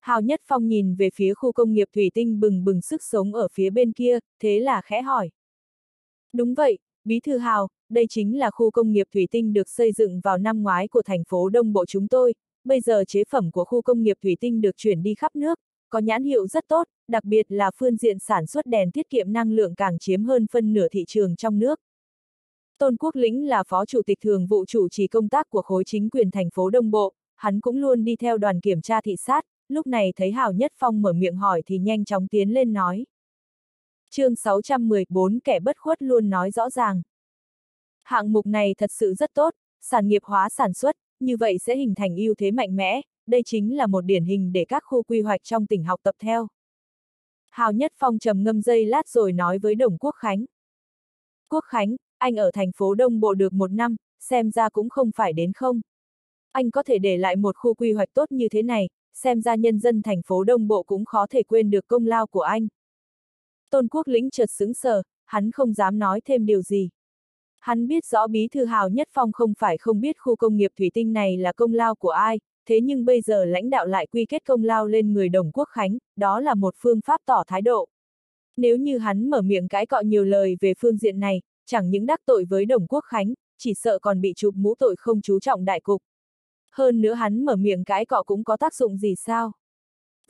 Hào Nhất Phong nhìn về phía khu công nghiệp thủy tinh bừng bừng sức sống ở phía bên kia, thế là khẽ hỏi. Đúng vậy, Bí Thư Hào, đây chính là khu công nghiệp thủy tinh được xây dựng vào năm ngoái của thành phố Đông Bộ chúng tôi, bây giờ chế phẩm của khu công nghiệp thủy tinh được chuyển đi khắp nước, có nhãn hiệu rất tốt, đặc biệt là phương diện sản xuất đèn tiết kiệm năng lượng càng chiếm hơn phân nửa thị trường trong nước. Tôn Quốc Lĩnh là phó chủ tịch thường vụ chủ trì công tác của khối chính quyền thành phố Đông Bộ, hắn cũng luôn đi theo đoàn kiểm tra thị sát, lúc này thấy Hào Nhất Phong mở miệng hỏi thì nhanh chóng tiến lên nói chương 614 kẻ bất khuất luôn nói rõ ràng. Hạng mục này thật sự rất tốt, sản nghiệp hóa sản xuất, như vậy sẽ hình thành ưu thế mạnh mẽ, đây chính là một điển hình để các khu quy hoạch trong tỉnh học tập theo. Hào Nhất Phong trầm ngâm dây lát rồi nói với Đồng Quốc Khánh. Quốc Khánh, anh ở thành phố Đông Bộ được một năm, xem ra cũng không phải đến không. Anh có thể để lại một khu quy hoạch tốt như thế này, xem ra nhân dân thành phố Đông Bộ cũng khó thể quên được công lao của anh. Tôn Quốc Lĩnh chợt sững sờ, hắn không dám nói thêm điều gì. Hắn biết rõ bí thư hào nhất phong không phải không biết khu công nghiệp thủy tinh này là công lao của ai, thế nhưng bây giờ lãnh đạo lại quy kết công lao lên người đồng quốc khánh, đó là một phương pháp tỏ thái độ. Nếu như hắn mở miệng cãi cọ nhiều lời về phương diện này, chẳng những đắc tội với đồng quốc khánh, chỉ sợ còn bị chụp mũ tội không chú trọng đại cục. Hơn nữa hắn mở miệng cãi cọ cũng có tác dụng gì sao?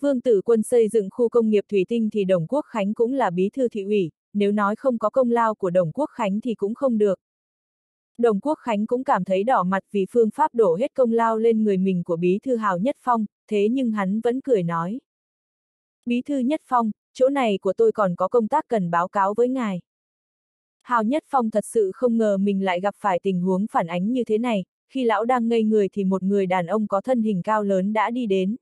Vương tử quân xây dựng khu công nghiệp thủy tinh thì đồng quốc khánh cũng là bí thư thị ủy, nếu nói không có công lao của đồng quốc khánh thì cũng không được. Đồng Quốc Khánh cũng cảm thấy đỏ mặt vì phương pháp đổ hết công lao lên người mình của Bí Thư Hào Nhất Phong, thế nhưng hắn vẫn cười nói. Bí Thư Nhất Phong, chỗ này của tôi còn có công tác cần báo cáo với ngài. Hào Nhất Phong thật sự không ngờ mình lại gặp phải tình huống phản ánh như thế này, khi lão đang ngây người thì một người đàn ông có thân hình cao lớn đã đi đến.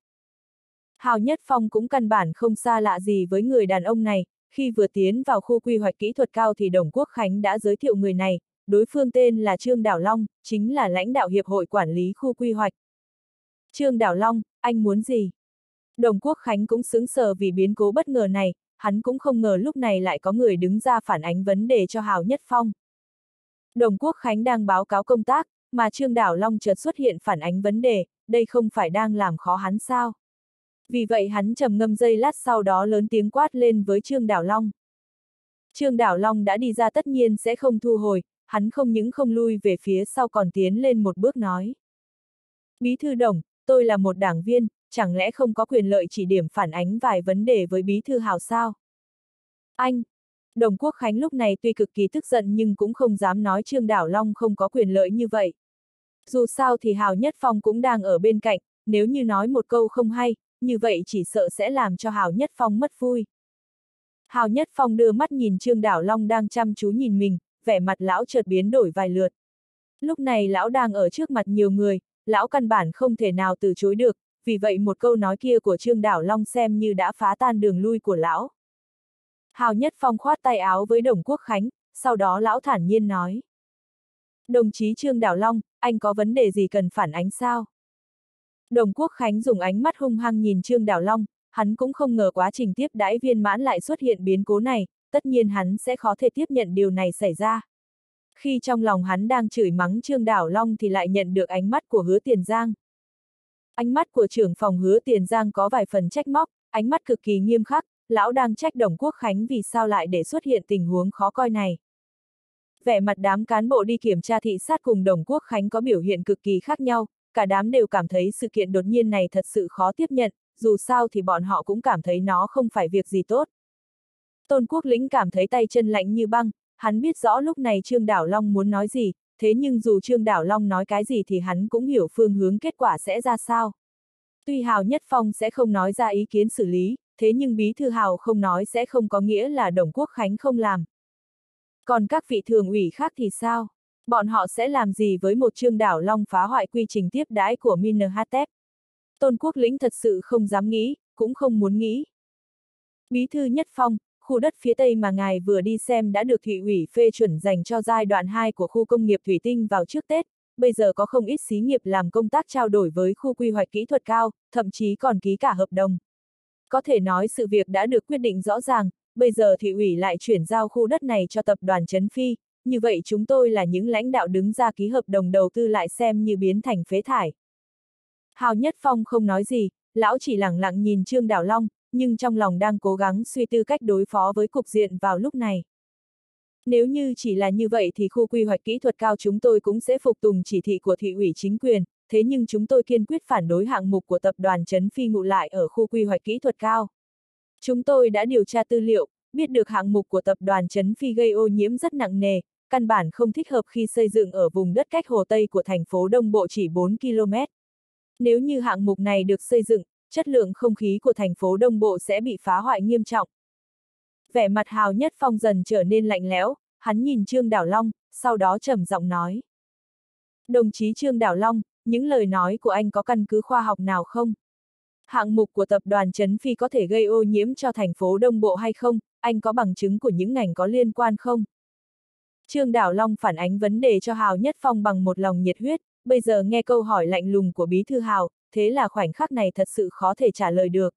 Hào Nhất Phong cũng căn bản không xa lạ gì với người đàn ông này, khi vừa tiến vào khu quy hoạch kỹ thuật cao thì Đồng Quốc Khánh đã giới thiệu người này, đối phương tên là Trương Đảo Long, chính là lãnh đạo Hiệp hội Quản lý Khu Quy hoạch. Trương Đảo Long, anh muốn gì? Đồng Quốc Khánh cũng xứng sờ vì biến cố bất ngờ này, hắn cũng không ngờ lúc này lại có người đứng ra phản ánh vấn đề cho Hào Nhất Phong. Đồng Quốc Khánh đang báo cáo công tác, mà Trương Đảo Long chợt xuất hiện phản ánh vấn đề, đây không phải đang làm khó hắn sao? Vì vậy hắn trầm ngâm dây lát sau đó lớn tiếng quát lên với Trương Đảo Long. Trương Đảo Long đã đi ra tất nhiên sẽ không thu hồi, hắn không những không lui về phía sau còn tiến lên một bước nói. Bí thư đồng, tôi là một đảng viên, chẳng lẽ không có quyền lợi chỉ điểm phản ánh vài vấn đề với bí thư hào sao? Anh! Đồng Quốc Khánh lúc này tuy cực kỳ tức giận nhưng cũng không dám nói Trương Đảo Long không có quyền lợi như vậy. Dù sao thì Hào Nhất Phong cũng đang ở bên cạnh, nếu như nói một câu không hay, như vậy chỉ sợ sẽ làm cho Hào Nhất Phong mất vui. Hào Nhất Phong đưa mắt nhìn Trương Đảo Long đang chăm chú nhìn mình, vẻ mặt lão chợt biến đổi vài lượt. Lúc này lão đang ở trước mặt nhiều người, lão căn bản không thể nào từ chối được, vì vậy một câu nói kia của Trương Đảo Long xem như đã phá tan đường lui của lão. Hào Nhất Phong khoát tay áo với Đồng Quốc Khánh, sau đó lão thản nhiên nói. Đồng chí Trương Đảo Long, anh có vấn đề gì cần phản ánh sao? Đồng Quốc Khánh dùng ánh mắt hung hăng nhìn Trương Đảo Long, hắn cũng không ngờ quá trình tiếp đãi viên mãn lại xuất hiện biến cố này, tất nhiên hắn sẽ khó thể tiếp nhận điều này xảy ra. Khi trong lòng hắn đang chửi mắng Trương Đảo Long thì lại nhận được ánh mắt của hứa tiền giang. Ánh mắt của trưởng phòng hứa tiền giang có vài phần trách móc, ánh mắt cực kỳ nghiêm khắc, lão đang trách Đồng Quốc Khánh vì sao lại để xuất hiện tình huống khó coi này. Vẻ mặt đám cán bộ đi kiểm tra thị sát cùng Đồng Quốc Khánh có biểu hiện cực kỳ khác nhau, cả đám đều cảm thấy sự kiện đột nhiên này thật sự khó tiếp nhận, dù sao thì bọn họ cũng cảm thấy nó không phải việc gì tốt. Tôn Quốc Lĩnh cảm thấy tay chân lạnh như băng, hắn biết rõ lúc này Trương Đảo Long muốn nói gì, thế nhưng dù Trương Đảo Long nói cái gì thì hắn cũng hiểu phương hướng kết quả sẽ ra sao. Tuy Hào Nhất Phong sẽ không nói ra ý kiến xử lý, thế nhưng Bí Thư Hào không nói sẽ không có nghĩa là Đồng Quốc Khánh không làm. Còn các vị thường ủy khác thì sao? Bọn họ sẽ làm gì với một Trương Đảo Long phá hoại quy trình tiếp đãi của Minhatep? Tôn Quốc Lĩnh thật sự không dám nghĩ, cũng không muốn nghĩ. Bí thư Nhất Phong, khu đất phía Tây mà ngài vừa đi xem đã được Thủy ủy phê chuẩn dành cho giai đoạn 2 của khu công nghiệp Thủy Tinh vào trước Tết, bây giờ có không ít xí nghiệp làm công tác trao đổi với khu quy hoạch kỹ thuật cao, thậm chí còn ký cả hợp đồng. Có thể nói sự việc đã được quyết định rõ ràng, bây giờ thị ủy lại chuyển giao khu đất này cho tập đoàn Trấn Phi, như vậy chúng tôi là những lãnh đạo đứng ra ký hợp đồng đầu tư lại xem như biến thành phế thải. Hào Nhất Phong không nói gì, lão chỉ lẳng lặng nhìn Trương Đảo Long, nhưng trong lòng đang cố gắng suy tư cách đối phó với cục diện vào lúc này. Nếu như chỉ là như vậy thì khu quy hoạch kỹ thuật cao chúng tôi cũng sẽ phục tùng chỉ thị của thị ủy chính quyền, thế nhưng chúng tôi kiên quyết phản đối hạng mục của tập đoàn Trấn Phi ngụ lại ở khu quy hoạch kỹ thuật cao. Chúng tôi đã điều tra tư liệu, biết được hạng mục của tập đoàn Trấn Phi gây ô nhiễm rất nặng nề, căn bản không thích hợp khi xây dựng ở vùng đất cách hồ Tây của thành phố Đông Bộ chỉ 4 km. Nếu như hạng mục này được xây dựng, chất lượng không khí của thành phố Đông Bộ sẽ bị phá hoại nghiêm trọng. Vẻ mặt Hào Nhất Phong dần trở nên lạnh lẽo, hắn nhìn Trương Đảo Long, sau đó trầm giọng nói. Đồng chí Trương Đảo Long, những lời nói của anh có căn cứ khoa học nào không? Hạng mục của tập đoàn Trấn Phi có thể gây ô nhiễm cho thành phố Đông Bộ hay không? Anh có bằng chứng của những ngành có liên quan không? Trương Đảo Long phản ánh vấn đề cho Hào Nhất Phong bằng một lòng nhiệt huyết, bây giờ nghe câu hỏi lạnh lùng của Bí Thư Hào, thế là khoảnh khắc này thật sự khó thể trả lời được.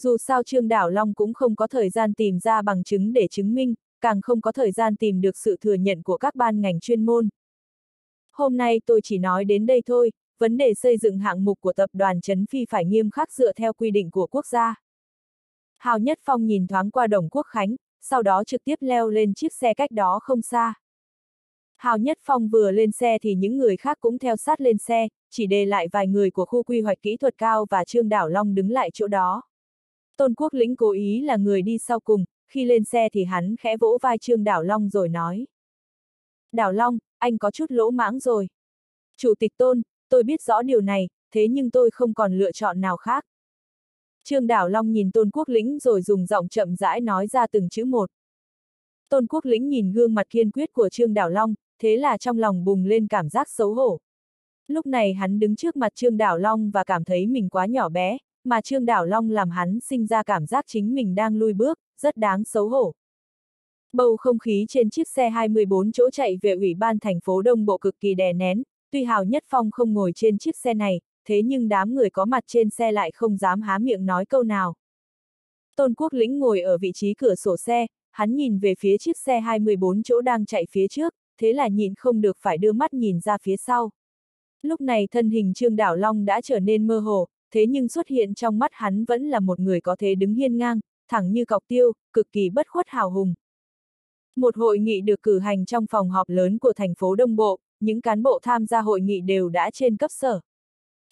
Dù sao Trương Đảo Long cũng không có thời gian tìm ra bằng chứng để chứng minh, càng không có thời gian tìm được sự thừa nhận của các ban ngành chuyên môn. Hôm nay tôi chỉ nói đến đây thôi, vấn đề xây dựng hạng mục của tập đoàn Trấn Phi phải nghiêm khắc dựa theo quy định của quốc gia. Hào Nhất Phong nhìn thoáng qua Đồng Quốc Khánh, sau đó trực tiếp leo lên chiếc xe cách đó không xa. Hào Nhất Phong vừa lên xe thì những người khác cũng theo sát lên xe, chỉ để lại vài người của khu quy hoạch kỹ thuật cao và Trương Đảo Long đứng lại chỗ đó. Tôn Quốc Lĩnh cố ý là người đi sau cùng, khi lên xe thì hắn khẽ vỗ vai Trương Đảo Long rồi nói. Đảo Long, anh có chút lỗ mãng rồi. Chủ tịch Tôn, tôi biết rõ điều này, thế nhưng tôi không còn lựa chọn nào khác. Trương Đảo Long nhìn Tôn Quốc Lĩnh rồi dùng giọng chậm rãi nói ra từng chữ một. Tôn Quốc Lĩnh nhìn gương mặt kiên quyết của Trương Đảo Long, thế là trong lòng bùng lên cảm giác xấu hổ. Lúc này hắn đứng trước mặt Trương Đảo Long và cảm thấy mình quá nhỏ bé, mà Trương Đảo Long làm hắn sinh ra cảm giác chính mình đang lui bước, rất đáng xấu hổ. Bầu không khí trên chiếc xe 24 chỗ chạy về Ủy ban thành phố Đông Bộ cực kỳ đè nén, tuy Hào Nhất Phong không ngồi trên chiếc xe này, thế nhưng đám người có mặt trên xe lại không dám há miệng nói câu nào. Tôn Quốc Lĩnh ngồi ở vị trí cửa sổ xe, hắn nhìn về phía chiếc xe 24 chỗ đang chạy phía trước, thế là nhìn không được phải đưa mắt nhìn ra phía sau. Lúc này thân hình Trương Đảo Long đã trở nên mơ hồ, thế nhưng xuất hiện trong mắt hắn vẫn là một người có thể đứng hiên ngang, thẳng như cọc tiêu, cực kỳ bất khuất hào hùng. Một hội nghị được cử hành trong phòng họp lớn của thành phố Đông Bộ, những cán bộ tham gia hội nghị đều đã trên cấp sở.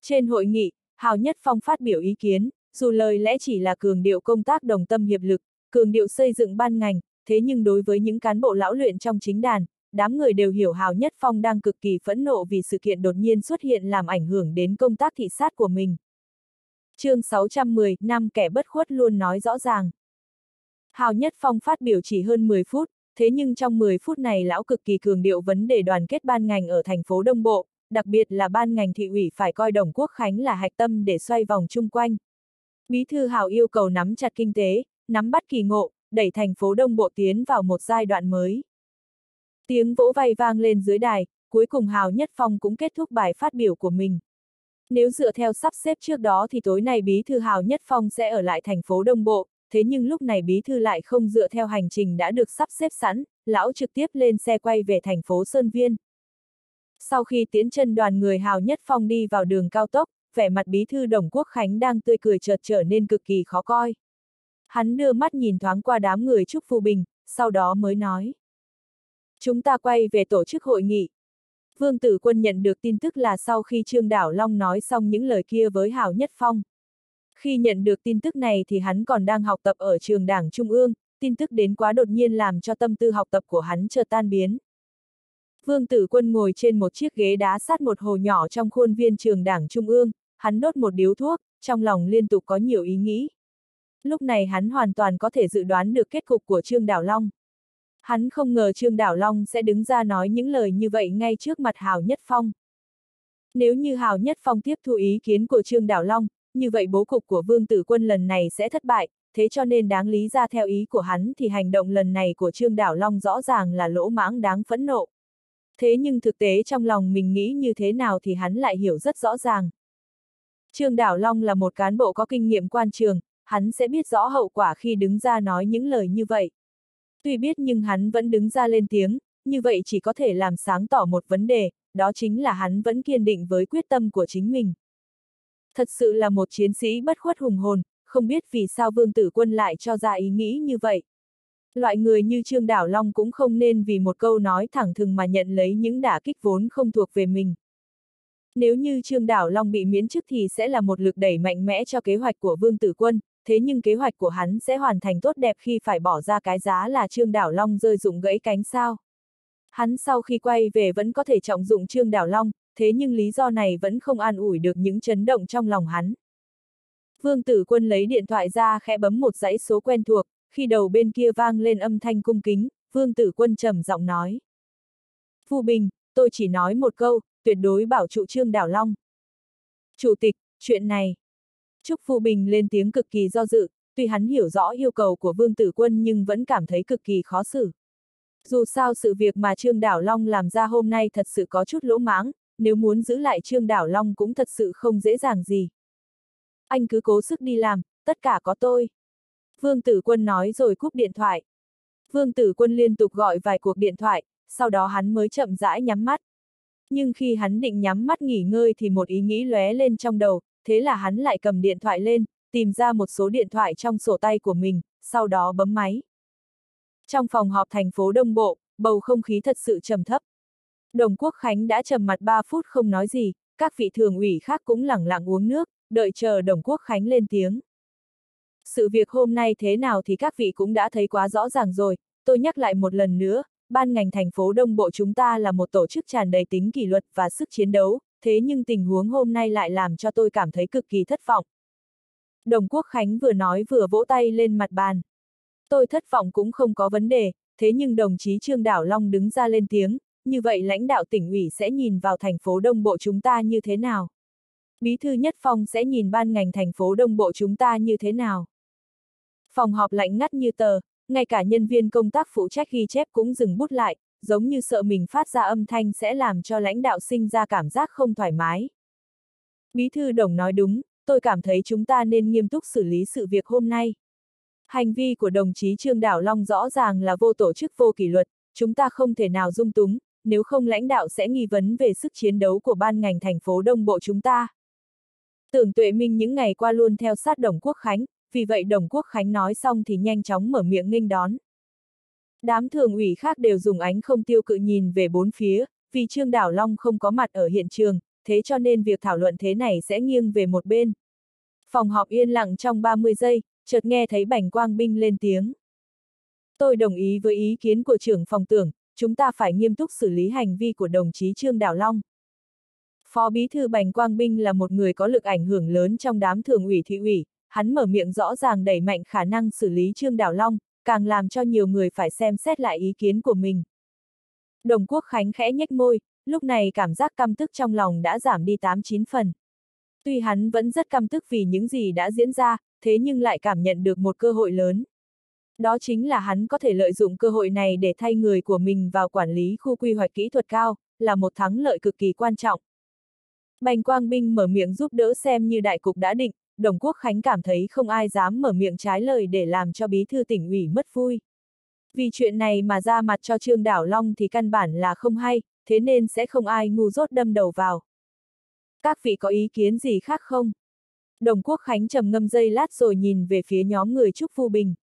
Trên hội nghị, Hào Nhất Phong phát biểu ý kiến, dù lời lẽ chỉ là cường điệu công tác đồng tâm hiệp lực, cường điệu xây dựng ban ngành, thế nhưng đối với những cán bộ lão luyện trong chính đàn, đám người đều hiểu Hào Nhất Phong đang cực kỳ phẫn nộ vì sự kiện đột nhiên xuất hiện làm ảnh hưởng đến công tác thị sát của mình. chương 610, năm kẻ bất khuất luôn nói rõ ràng. Hào Nhất Phong phát biểu chỉ hơn 10 phút, thế nhưng trong 10 phút này lão cực kỳ cường điệu vấn đề đoàn kết ban ngành ở thành phố Đông Bộ, đặc biệt là ban ngành thị ủy phải coi Đồng Quốc Khánh là hạch tâm để xoay vòng chung quanh. Bí thư Hào yêu cầu nắm chặt kinh tế, nắm bắt kỳ ngộ, đẩy thành phố Đông Bộ tiến vào một giai đoạn mới. Tiếng vỗ vay vang lên dưới đài, cuối cùng Hào Nhất Phong cũng kết thúc bài phát biểu của mình. Nếu dựa theo sắp xếp trước đó thì tối nay Bí thư Hào Nhất Phong sẽ ở lại thành phố Đông Bộ, thế nhưng lúc này Bí thư lại không dựa theo hành trình đã được sắp xếp sẵn, lão trực tiếp lên xe quay về thành phố Sơn Viên. Sau khi tiến chân đoàn người Hào Nhất Phong đi vào đường cao tốc, vẻ mặt Bí thư Đồng Quốc Khánh đang tươi cười chợt trở nên cực kỳ khó coi. Hắn đưa mắt nhìn thoáng qua đám người Trúc Phu Bình, sau đó mới nói. Chúng ta quay về tổ chức hội nghị. Vương Tử Quân nhận được tin tức là sau khi Trương Đảo Long nói xong những lời kia với Hào Nhất Phong. Khi nhận được tin tức này thì hắn còn đang học tập ở trường đảng Trung ương, tin tức đến quá đột nhiên làm cho tâm tư học tập của hắn chợt tan biến. Vương Tử Quân ngồi trên một chiếc ghế đá sát một hồ nhỏ trong khuôn viên trường đảng Trung ương, hắn đốt một điếu thuốc, trong lòng liên tục có nhiều ý nghĩ. Lúc này hắn hoàn toàn có thể dự đoán được kết cục của Trương Đảo Long. Hắn không ngờ Trương Đảo Long sẽ đứng ra nói những lời như vậy ngay trước mặt Hào Nhất Phong. Nếu như Hào Nhất Phong tiếp thu ý kiến của Trương Đảo Long, như vậy bố cục của Vương Tử Quân lần này sẽ thất bại, thế cho nên đáng lý ra theo ý của hắn thì hành động lần này của Trương Đảo Long rõ ràng là lỗ mãng đáng phẫn nộ. Thế nhưng thực tế trong lòng mình nghĩ như thế nào thì hắn lại hiểu rất rõ ràng. Trương Đảo Long là một cán bộ có kinh nghiệm quan trường, hắn sẽ biết rõ hậu quả khi đứng ra nói những lời như vậy. Tuy biết nhưng hắn vẫn đứng ra lên tiếng, như vậy chỉ có thể làm sáng tỏ một vấn đề, đó chính là hắn vẫn kiên định với quyết tâm của chính mình. Thật sự là một chiến sĩ bất khuất hùng hồn, không biết vì sao Vương Tử Quân lại cho ra ý nghĩ như vậy. Loại người như Trương Đảo Long cũng không nên vì một câu nói thẳng thừng mà nhận lấy những đả kích vốn không thuộc về mình. Nếu như Trương Đảo Long bị miễn chức thì sẽ là một lực đẩy mạnh mẽ cho kế hoạch của Vương Tử Quân, thế nhưng kế hoạch của hắn sẽ hoàn thành tốt đẹp khi phải bỏ ra cái giá là Trương Đảo Long rơi dụng gãy cánh sao. Hắn sau khi quay về vẫn có thể trọng dụng Trương Đảo Long, thế nhưng lý do này vẫn không an ủi được những chấn động trong lòng hắn. Vương Tử Quân lấy điện thoại ra khẽ bấm một dãy số quen thuộc, khi đầu bên kia vang lên âm thanh cung kính, Vương Tử Quân trầm giọng nói. Phu Bình, tôi chỉ nói một câu, tuyệt đối bảo trụ Trương Đảo Long. Chủ tịch, chuyện này. Trúc Phu Bình lên tiếng cực kỳ do dự, tuy hắn hiểu rõ yêu cầu của Vương Tử Quân nhưng vẫn cảm thấy cực kỳ khó xử. Dù sao sự việc mà Trương Đảo Long làm ra hôm nay thật sự có chút lỗ mãng, nếu muốn giữ lại Trương Đảo Long cũng thật sự không dễ dàng gì. Anh cứ cố sức đi làm, tất cả có tôi. Vương Tử Quân nói rồi cúp điện thoại. Vương Tử Quân liên tục gọi vài cuộc điện thoại, sau đó hắn mới chậm rãi nhắm mắt. Nhưng khi hắn định nhắm mắt nghỉ ngơi thì một ý nghĩ lóe lên trong đầu, thế là hắn lại cầm điện thoại lên, tìm ra một số điện thoại trong sổ tay của mình, sau đó bấm máy. Trong phòng họp thành phố Đông Bộ, bầu không khí thật sự trầm thấp. Đồng Quốc Khánh đã trầm mặt 3 phút không nói gì, các vị thường ủy khác cũng lẳng lặng uống nước, đợi chờ Đồng Quốc Khánh lên tiếng. Sự việc hôm nay thế nào thì các vị cũng đã thấy quá rõ ràng rồi, tôi nhắc lại một lần nữa, ban ngành thành phố Đông Bộ chúng ta là một tổ chức tràn đầy tính kỷ luật và sức chiến đấu, thế nhưng tình huống hôm nay lại làm cho tôi cảm thấy cực kỳ thất vọng. Đồng Quốc Khánh vừa nói vừa vỗ tay lên mặt bàn. Tôi thất vọng cũng không có vấn đề, thế nhưng đồng chí Trương Đảo Long đứng ra lên tiếng, như vậy lãnh đạo tỉnh ủy sẽ nhìn vào thành phố Đông Bộ chúng ta như thế nào? Bí thư Nhất Phong sẽ nhìn ban ngành thành phố Đông Bộ chúng ta như thế nào? Phòng họp lạnh ngắt như tờ, ngay cả nhân viên công tác phụ trách ghi chép cũng dừng bút lại, giống như sợ mình phát ra âm thanh sẽ làm cho lãnh đạo sinh ra cảm giác không thoải mái. Bí thư Đồng nói đúng, tôi cảm thấy chúng ta nên nghiêm túc xử lý sự việc hôm nay. Hành vi của đồng chí Trương Đảo Long rõ ràng là vô tổ chức vô kỷ luật, chúng ta không thể nào dung túng, nếu không lãnh đạo sẽ nghi vấn về sức chiến đấu của ban ngành thành phố Đông Bộ chúng ta. Tưởng Tuệ Minh những ngày qua luôn theo sát Đồng Quốc Khánh, vì vậy Đồng Quốc Khánh nói xong thì nhanh chóng mở miệng nghênh đón. Đám thường ủy khác đều dùng ánh không tiêu cự nhìn về bốn phía, vì Trương Đảo Long không có mặt ở hiện trường, thế cho nên việc thảo luận thế này sẽ nghiêng về một bên. Phòng họp yên lặng trong 30 giây, chợt nghe thấy Bành Quang Binh lên tiếng. Tôi đồng ý với ý kiến của trưởng phòng tưởng, chúng ta phải nghiêm túc xử lý hành vi của đồng chí Trương Đảo Long. Phó Bí thư Bành Quang Binh là một người có lực ảnh hưởng lớn trong đám thường ủy thị ủy, hắn mở miệng rõ ràng đẩy mạnh khả năng xử lý Trương Đảo Long, càng làm cho nhiều người phải xem xét lại ý kiến của mình. Đồng Quốc Khánh khẽ nhếch môi, lúc này cảm giác căm tức trong lòng đã giảm đi 8-9 phần. Tuy hắn vẫn rất căm tức vì những gì đã diễn ra, thế nhưng lại cảm nhận được một cơ hội lớn. Đó chính là hắn có thể lợi dụng cơ hội này để thay người của mình vào quản lý khu quy hoạch kỹ thuật cao, là một thắng lợi cực kỳ quan trọng. Bành Quang Binh mở miệng giúp đỡ xem như đại cục đã định, Đồng Quốc Khánh cảm thấy không ai dám mở miệng trái lời để làm cho bí thư tỉnh ủy mất vui. Vì chuyện này mà ra mặt cho Trương Đảo Long thì căn bản là không hay, thế nên sẽ không ai ngu dốt đâm đầu vào. Các vị có ý kiến gì khác không? Đồng Quốc Khánh trầm ngâm dây lát rồi nhìn về phía nhóm người Trúc Phu Bình.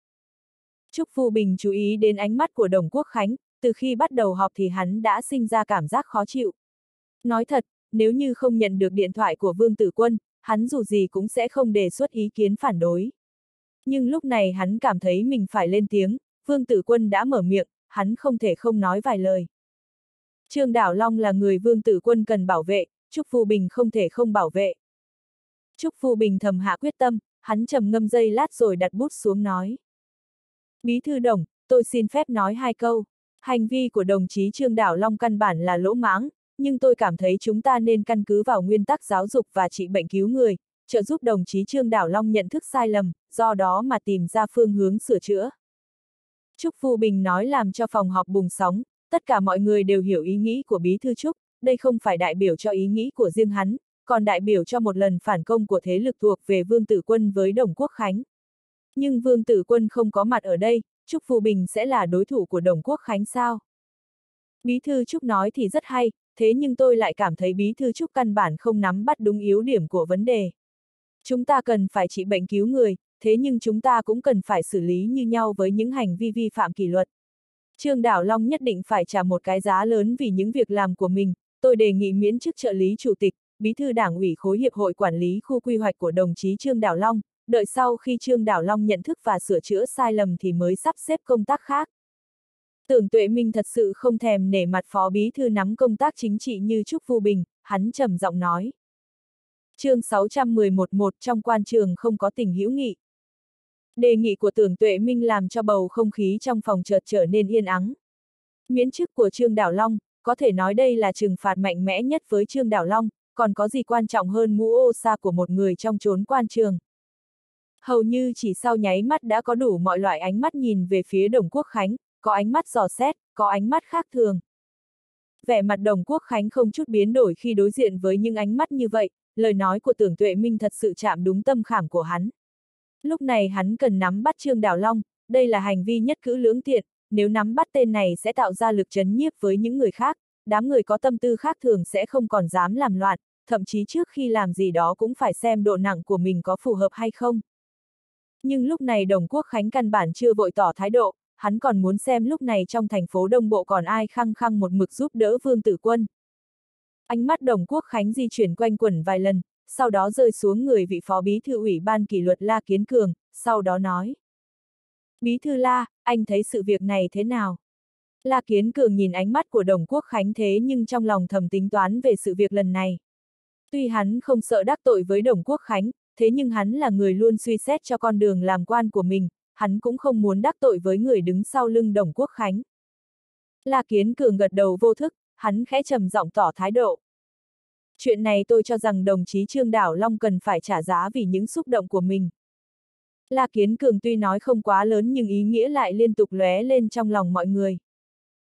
Trúc Phu Bình chú ý đến ánh mắt của Đồng Quốc Khánh, từ khi bắt đầu họp thì hắn đã sinh ra cảm giác khó chịu. Nói thật, nếu như không nhận được điện thoại của Vương Tử Quân, hắn dù gì cũng sẽ không đề xuất ý kiến phản đối. Nhưng lúc này hắn cảm thấy mình phải lên tiếng, Vương Tử Quân đã mở miệng, hắn không thể không nói vài lời. Trương Đảo Long là người Vương Tử Quân cần bảo vệ, Trúc Phu Bình không thể không bảo vệ. Trúc Phu Bình thầm hạ quyết tâm, hắn trầm ngâm dây lát rồi đặt bút xuống nói. Bí thư đồng, tôi xin phép nói hai câu. Hành vi của đồng chí Trương Đảo Long căn bản là lỗ mãng, nhưng tôi cảm thấy chúng ta nên căn cứ vào nguyên tắc giáo dục và trị bệnh cứu người, trợ giúp đồng chí Trương Đảo Long nhận thức sai lầm, do đó mà tìm ra phương hướng sửa chữa. Trúc Phu Bình nói làm cho phòng họp bùng sóng, tất cả mọi người đều hiểu ý nghĩ của Bí Thư Trúc, đây không phải đại biểu cho ý nghĩ của riêng hắn, còn đại biểu cho một lần phản công của thế lực thuộc về Vương Tử Quân với Đồng Quốc Khánh. Nhưng Vương Tử Quân không có mặt ở đây, Trúc Phu Bình sẽ là đối thủ của Đồng Quốc Khánh sao? Bí thư Trúc nói thì rất hay, thế nhưng tôi lại cảm thấy Bí thư Trúc căn bản không nắm bắt đúng yếu điểm của vấn đề. Chúng ta cần phải trị bệnh cứu người, thế nhưng chúng ta cũng cần phải xử lý như nhau với những hành vi vi phạm kỷ luật. Trương Đảo Long nhất định phải trả một cái giá lớn vì những việc làm của mình, tôi đề nghị miễn chức trợ lý chủ tịch, bí thư đảng ủy khối hiệp hội quản lý khu quy hoạch của đồng chí Trương Đảo Long, đợi sau khi Trương Đảo Long nhận thức và sửa chữa sai lầm thì mới sắp xếp công tác khác. Tưởng Tuệ Minh thật sự không thèm nể mặt phó bí thư nắm công tác chính trị như Trúc Vu Bình, hắn trầm giọng nói. chương 611 một trong quan trường không có tình hữu nghị. Đề nghị của tưởng Tuệ Minh làm cho bầu không khí trong phòng chợt trở nên yên ắng. Miễn chức của Trương Đảo Long, có thể nói đây là trừng phạt mạnh mẽ nhất với Trương Đảo Long, còn có gì quan trọng hơn mũ ô sa của một người trong chốn quan trường. Hầu như chỉ sau nháy mắt đã có đủ mọi loại ánh mắt nhìn về phía Đồng Quốc Khánh, có ánh mắt dò xét, có ánh mắt khác thường. Vẻ mặt Đồng Quốc Khánh không chút biến đổi khi đối diện với những ánh mắt như vậy, lời nói của tưởng tuệ minh thật sự chạm đúng tâm khảm của hắn. Lúc này hắn cần nắm bắt Trương Đào Long, đây là hành vi nhất cử lưỡng tiện, nếu nắm bắt tên này sẽ tạo ra lực chấn nhiếp với những người khác, đám người có tâm tư khác thường sẽ không còn dám làm loạn, thậm chí trước khi làm gì đó cũng phải xem độ nặng của mình có phù hợp hay không. Nhưng lúc này Đồng Quốc Khánh căn bản chưa vội tỏ thái độ, hắn còn muốn xem lúc này trong thành phố Đông Bộ còn ai khăng khăng một mực giúp đỡ Vương Tử Quân. Ánh mắt Đồng Quốc Khánh di chuyển quanh quẩn vài lần, sau đó rơi xuống người vị phó bí thư ủy ban kỷ luật La Kiến Cường, sau đó nói. Bí thư La, anh thấy sự việc này thế nào? La Kiến Cường nhìn ánh mắt của Đồng Quốc Khánh thế nhưng trong lòng thầm tính toán về sự việc lần này. Tuy hắn không sợ đắc tội với Đồng Quốc Khánh, thế nhưng hắn là người luôn suy xét cho con đường làm quan của mình, hắn cũng không muốn đắc tội với người đứng sau lưng Đồng Quốc Khánh. La Kiến Cường gật đầu vô thức, hắn khẽ trầm giọng tỏ thái độ. Chuyện này tôi cho rằng đồng chí Trương Đảo Long cần phải trả giá vì những xúc động của mình. La Kiến Cường tuy nói không quá lớn nhưng ý nghĩa lại liên tục lóe lên trong lòng mọi người.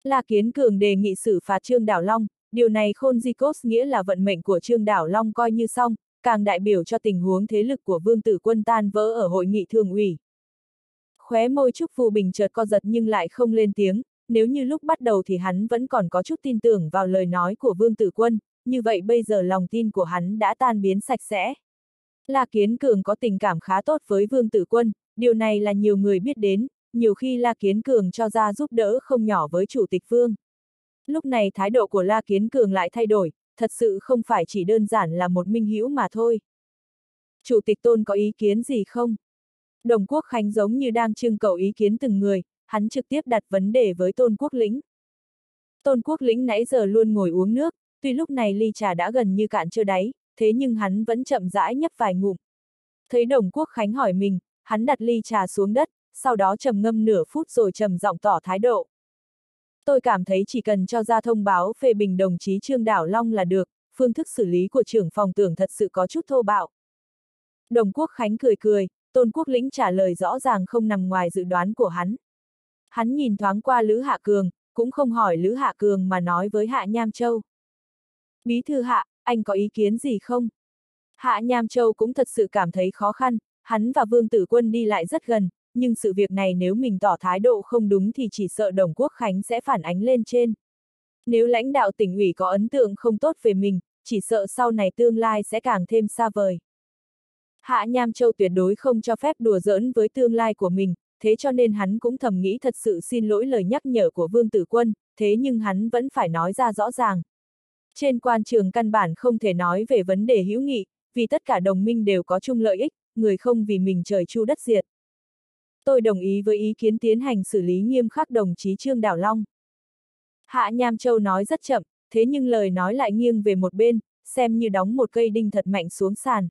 La Kiến Cường đề nghị xử phạt Trương Đảo Long, điều này khôn di cốt nghĩa là vận mệnh của Trương Đảo Long coi như xong, càng đại biểu cho tình huống thế lực của Vương Tử Quân tan vỡ ở hội nghị thường ủy. Khóe môi Trúc Phù Bình chợt co giật nhưng lại không lên tiếng, nếu như lúc bắt đầu thì hắn vẫn còn có chút tin tưởng vào lời nói của Vương Tử Quân, như vậy bây giờ lòng tin của hắn đã tan biến sạch sẽ. La Kiến Cường có tình cảm khá tốt với Vương Tử Quân, điều này là nhiều người biết đến, nhiều khi La Kiến Cường cho ra giúp đỡ không nhỏ với Chủ tịch Vương. Lúc này thái độ của La Kiến Cường lại thay đổi, thật sự không phải chỉ đơn giản là một minh hữu mà thôi. Chủ tịch Tôn có ý kiến gì không? Đồng Quốc Khánh giống như đang trưng cầu ý kiến từng người, hắn trực tiếp đặt vấn đề với Tôn Quốc Lĩnh. Tôn Quốc Lĩnh nãy giờ luôn ngồi uống nước, tuy lúc này ly trà đã gần như cạn chưa đáy, thế nhưng hắn vẫn chậm rãi nhấp vài ngụm. Thấy Đồng Quốc Khánh hỏi mình, hắn đặt ly trà xuống đất, sau đó trầm ngâm nửa phút rồi trầm giọng tỏ thái độ. Tôi cảm thấy chỉ cần cho ra thông báo phê bình đồng chí Trương Đảo Long là được, phương thức xử lý của trưởng phòng tưởng thật sự có chút thô bạo. Đồng Quốc Khánh cười cười, Tôn Quốc Lĩnh trả lời rõ ràng không nằm ngoài dự đoán của hắn. Hắn nhìn thoáng qua Lữ Hạ Cường, cũng không hỏi Lữ Hạ Cường mà nói với Hạ Nham Châu. Bí thư Hạ, anh có ý kiến gì không? Hạ Nham Châu cũng thật sự cảm thấy khó khăn, hắn và Vương Tử Quân đi lại rất gần, nhưng sự việc này nếu mình tỏ thái độ không đúng thì chỉ sợ Đồng Quốc Khánh sẽ phản ánh lên trên. Nếu lãnh đạo tỉnh ủy có ấn tượng không tốt về mình, chỉ sợ sau này tương lai sẽ càng thêm xa vời. Hạ Nham Châu tuyệt đối không cho phép đùa giỡn với tương lai của mình, thế cho nên hắn cũng thầm nghĩ thật sự xin lỗi lời nhắc nhở của Vương Tử Quân, thế nhưng hắn vẫn phải nói ra rõ ràng. Trên quan trường căn bản không thể nói về vấn đề hữu nghị, vì tất cả đồng minh đều có chung lợi ích, người không vì mình trời chu đất diệt. Tôi đồng ý với ý kiến tiến hành xử lý nghiêm khắc đồng chí Trương Đảo Long. Hạ Nham Châu nói rất chậm, thế nhưng lời nói lại nghiêng về một bên, xem như đóng một cây đinh thật mạnh xuống sàn.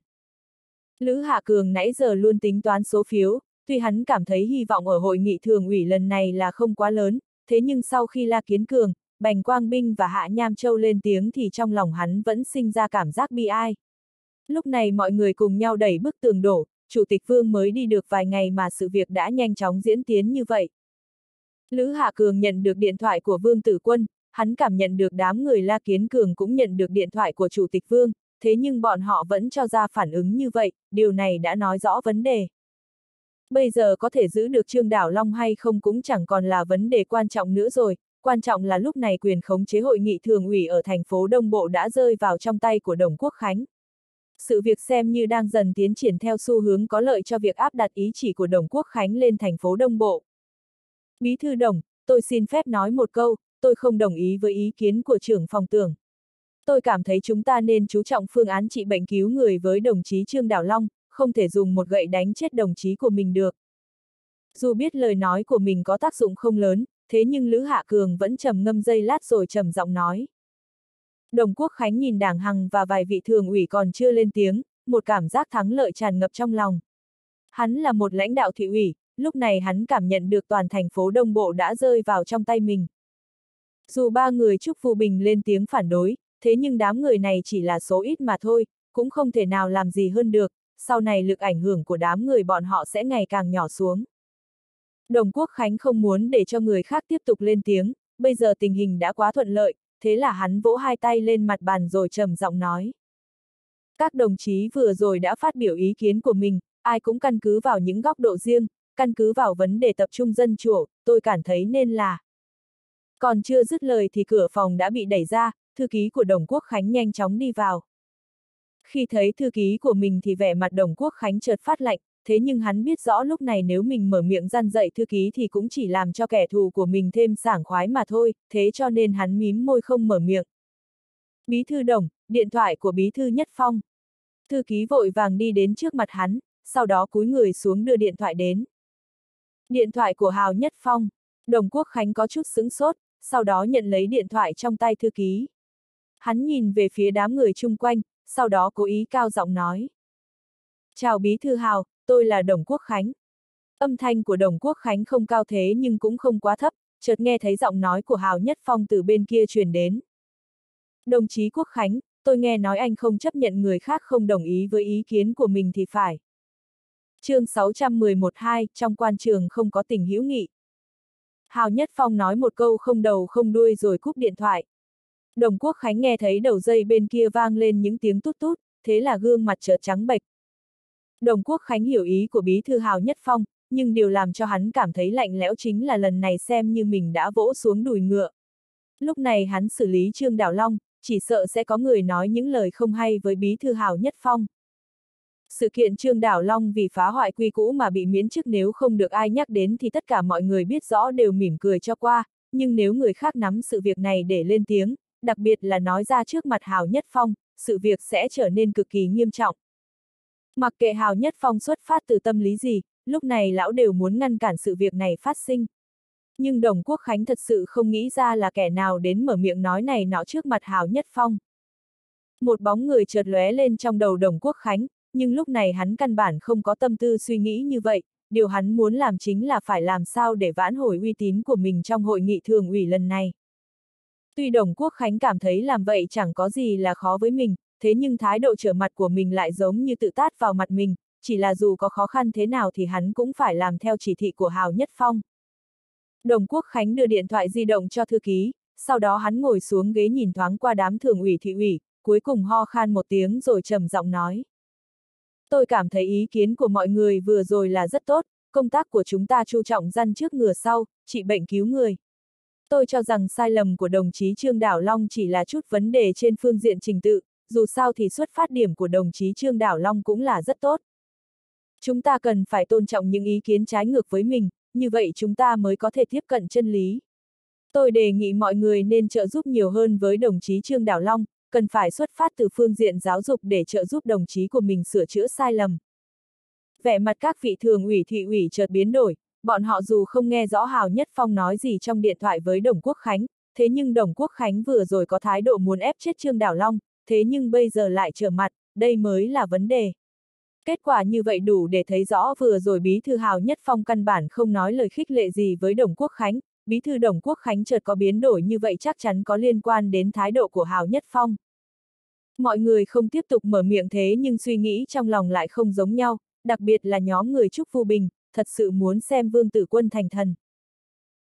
Lữ Hạ Cường nãy giờ luôn tính toán số phiếu, tuy hắn cảm thấy hy vọng ở hội nghị thường ủy lần này là không quá lớn, thế nhưng sau khi La Kiến Cường, Bành Quang Binh và Hạ Nham Châu lên tiếng thì trong lòng hắn vẫn sinh ra cảm giác bi ai. Lúc này mọi người cùng nhau đẩy bức tường đổ, Chủ tịch Vương mới đi được vài ngày mà sự việc đã nhanh chóng diễn tiến như vậy. Lữ Hạ Cường nhận được điện thoại của Vương Tử Quân, hắn cảm nhận được đám người La Kiến Cường cũng nhận được điện thoại của Chủ tịch Vương, thế nhưng bọn họ vẫn cho ra phản ứng như vậy, điều này đã nói rõ vấn đề. Bây giờ có thể giữ được Trương Đảo Long hay không cũng chẳng còn là vấn đề quan trọng nữa rồi, quan trọng là lúc này quyền khống chế hội nghị thường ủy ở thành phố Đông Bộ đã rơi vào trong tay của Đồng Quốc Khánh. Sự việc xem như đang dần tiến triển theo xu hướng có lợi cho việc áp đặt ý chỉ của Đồng Quốc Khánh lên thành phố Đông Bộ. Bí thư Đồng, tôi xin phép nói một câu, tôi không đồng ý với ý kiến của trưởng phòng tưởng. Tôi cảm thấy chúng ta nên chú trọng phương án trị bệnh cứu người với đồng chí Trương Đảo Long, không thể dùng một gậy đánh chết đồng chí của mình được. Dù biết lời nói của mình có tác dụng không lớn, thế nhưng Lữ Hạ Cường vẫn trầm ngâm dây lát rồi trầm giọng nói. Đồng Quốc Khánh nhìn Đảng Hằng và vài vị thường ủy còn chưa lên tiếng, một cảm giác thắng lợi tràn ngập trong lòng. Hắn là một lãnh đạo thị ủy, lúc này hắn cảm nhận được toàn thành phố Đông Bộ đã rơi vào trong tay mình. Dù ba người Trúc Phu Bình lên tiếng phản đối, thế nhưng đám người này chỉ là số ít mà thôi, cũng không thể nào làm gì hơn được, sau này lực ảnh hưởng của đám người bọn họ sẽ ngày càng nhỏ xuống. Đồng Quốc Khánh không muốn để cho người khác tiếp tục lên tiếng, bây giờ tình hình đã quá thuận lợi, thế là hắn vỗ hai tay lên mặt bàn rồi trầm giọng nói. Các đồng chí vừa rồi đã phát biểu ý kiến của mình, ai cũng căn cứ vào những góc độ riêng, căn cứ vào vấn đề tập trung dân chủ, tôi cảm thấy nên là. Còn chưa dứt lời thì cửa phòng đã bị đẩy ra, thư ký của Đồng Quốc Khánh nhanh chóng đi vào. Khi thấy thư ký của mình thì vẻ mặt Đồng Quốc Khánh chợt phát lạnh, thế nhưng hắn biết rõ lúc này nếu mình mở miệng gian dạy thư ký thì cũng chỉ làm cho kẻ thù của mình thêm sảng khoái mà thôi, thế cho nên hắn mím môi không mở miệng. Bí thư Đồng, điện thoại của bí thư Nhất Phong. Thư ký vội vàng đi đến trước mặt hắn, sau đó cúi người xuống đưa điện thoại đến. Điện thoại của Hào Nhất Phong. Đồng Quốc Khánh có chút sững sốt, sau đó nhận lấy điện thoại trong tay thư ký. Hắn nhìn về phía đám người chung quanh, sau đó cố ý cao giọng nói. Chào Bí Thư Hào, tôi là Đồng Quốc Khánh. Âm thanh của Đồng Quốc Khánh không cao thế nhưng cũng không quá thấp, chợt nghe thấy giọng nói của Hào Nhất Phong từ bên kia truyền đến. Đồng chí Quốc Khánh, tôi nghe nói anh không chấp nhận người khác không đồng ý với ý kiến của mình thì phải. chương 611-2, trong quan trường không có tình hữu nghị. Hào Nhất Phong nói một câu không đầu không đuôi rồi cúp điện thoại. Đồng Quốc Khánh nghe thấy đầu dây bên kia vang lên những tiếng tút tút, thế là gương mặt trở trắng bệch. Đồng Quốc Khánh hiểu ý của bí thư Hào Nhất Phong, nhưng điều làm cho hắn cảm thấy lạnh lẽo chính là lần này xem như mình đã vỗ xuống đùi ngựa. Lúc này hắn xử lý Trương Đảo Long, chỉ sợ sẽ có người nói những lời không hay với bí thư Hào Nhất Phong. Sự kiện Trương Đảo Long vì phá hoại quy cũ mà bị miễn chức nếu không được ai nhắc đến thì tất cả mọi người biết rõ đều mỉm cười cho qua, nhưng nếu người khác nắm sự việc này để lên tiếng, đặc biệt là nói ra trước mặt Hào Nhất Phong, sự việc sẽ trở nên cực kỳ nghiêm trọng. Mặc kệ Hào Nhất Phong xuất phát từ tâm lý gì, lúc này lão đều muốn ngăn cản sự việc này phát sinh. Nhưng Đồng Quốc Khánh thật sự không nghĩ ra là kẻ nào đến mở miệng nói này nọ trước mặt Hào Nhất Phong. Một bóng người chợt lóe lên trong đầu Đồng Quốc Khánh, nhưng lúc này hắn căn bản không có tâm tư suy nghĩ như vậy, điều hắn muốn làm chính là phải làm sao để vãn hồi uy tín của mình trong hội nghị thường ủy lần này. Tuy Đồng Quốc Khánh cảm thấy làm vậy chẳng có gì là khó với mình, thế nhưng thái độ trở mặt của mình lại giống như tự tát vào mặt mình, chỉ là dù có khó khăn thế nào thì hắn cũng phải làm theo chỉ thị của Hào Nhất Phong. Đồng Quốc Khánh đưa điện thoại di động cho thư ký, sau đó hắn ngồi xuống ghế nhìn thoáng qua đám thường ủy thị ủy, cuối cùng ho khan một tiếng rồi trầm giọng nói. Tôi cảm thấy ý kiến của mọi người vừa rồi là rất tốt, công tác của chúng ta chú trọng răn trước ngừa sau, trị bệnh cứu người. Tôi cho rằng sai lầm của đồng chí Trương Đảo Long chỉ là chút vấn đề trên phương diện trình tự, dù sao thì xuất phát điểm của đồng chí Trương Đảo Long cũng là rất tốt. Chúng ta cần phải tôn trọng những ý kiến trái ngược với mình, như vậy chúng ta mới có thể tiếp cận chân lý. Tôi đề nghị mọi người nên trợ giúp nhiều hơn với đồng chí Trương Đảo Long, cần phải xuất phát từ phương diện giáo dục để trợ giúp đồng chí của mình sửa chữa sai lầm. Vẻ mặt các vị thường ủy thị ủy chợt biến đổi, bọn họ dù không nghe rõ Hào Nhất Phong nói gì trong điện thoại với Đồng Quốc Khánh, thế nhưng Đồng Quốc Khánh vừa rồi có thái độ muốn ép chết Trương Đảo Long, thế nhưng bây giờ lại trở mặt, đây mới là vấn đề. Kết quả như vậy đủ để thấy rõ vừa rồi Bí thư Hào Nhất Phong căn bản không nói lời khích lệ gì với Đồng Quốc Khánh, Bí thư Đồng Quốc Khánh chợt có biến đổi như vậy chắc chắn có liên quan đến thái độ của Hào Nhất Phong. Mọi người không tiếp tục mở miệng thế nhưng suy nghĩ trong lòng lại không giống nhau, đặc biệt là nhóm người Trúc Phu Bình, thật sự muốn xem Vương Tử Quân thành thần.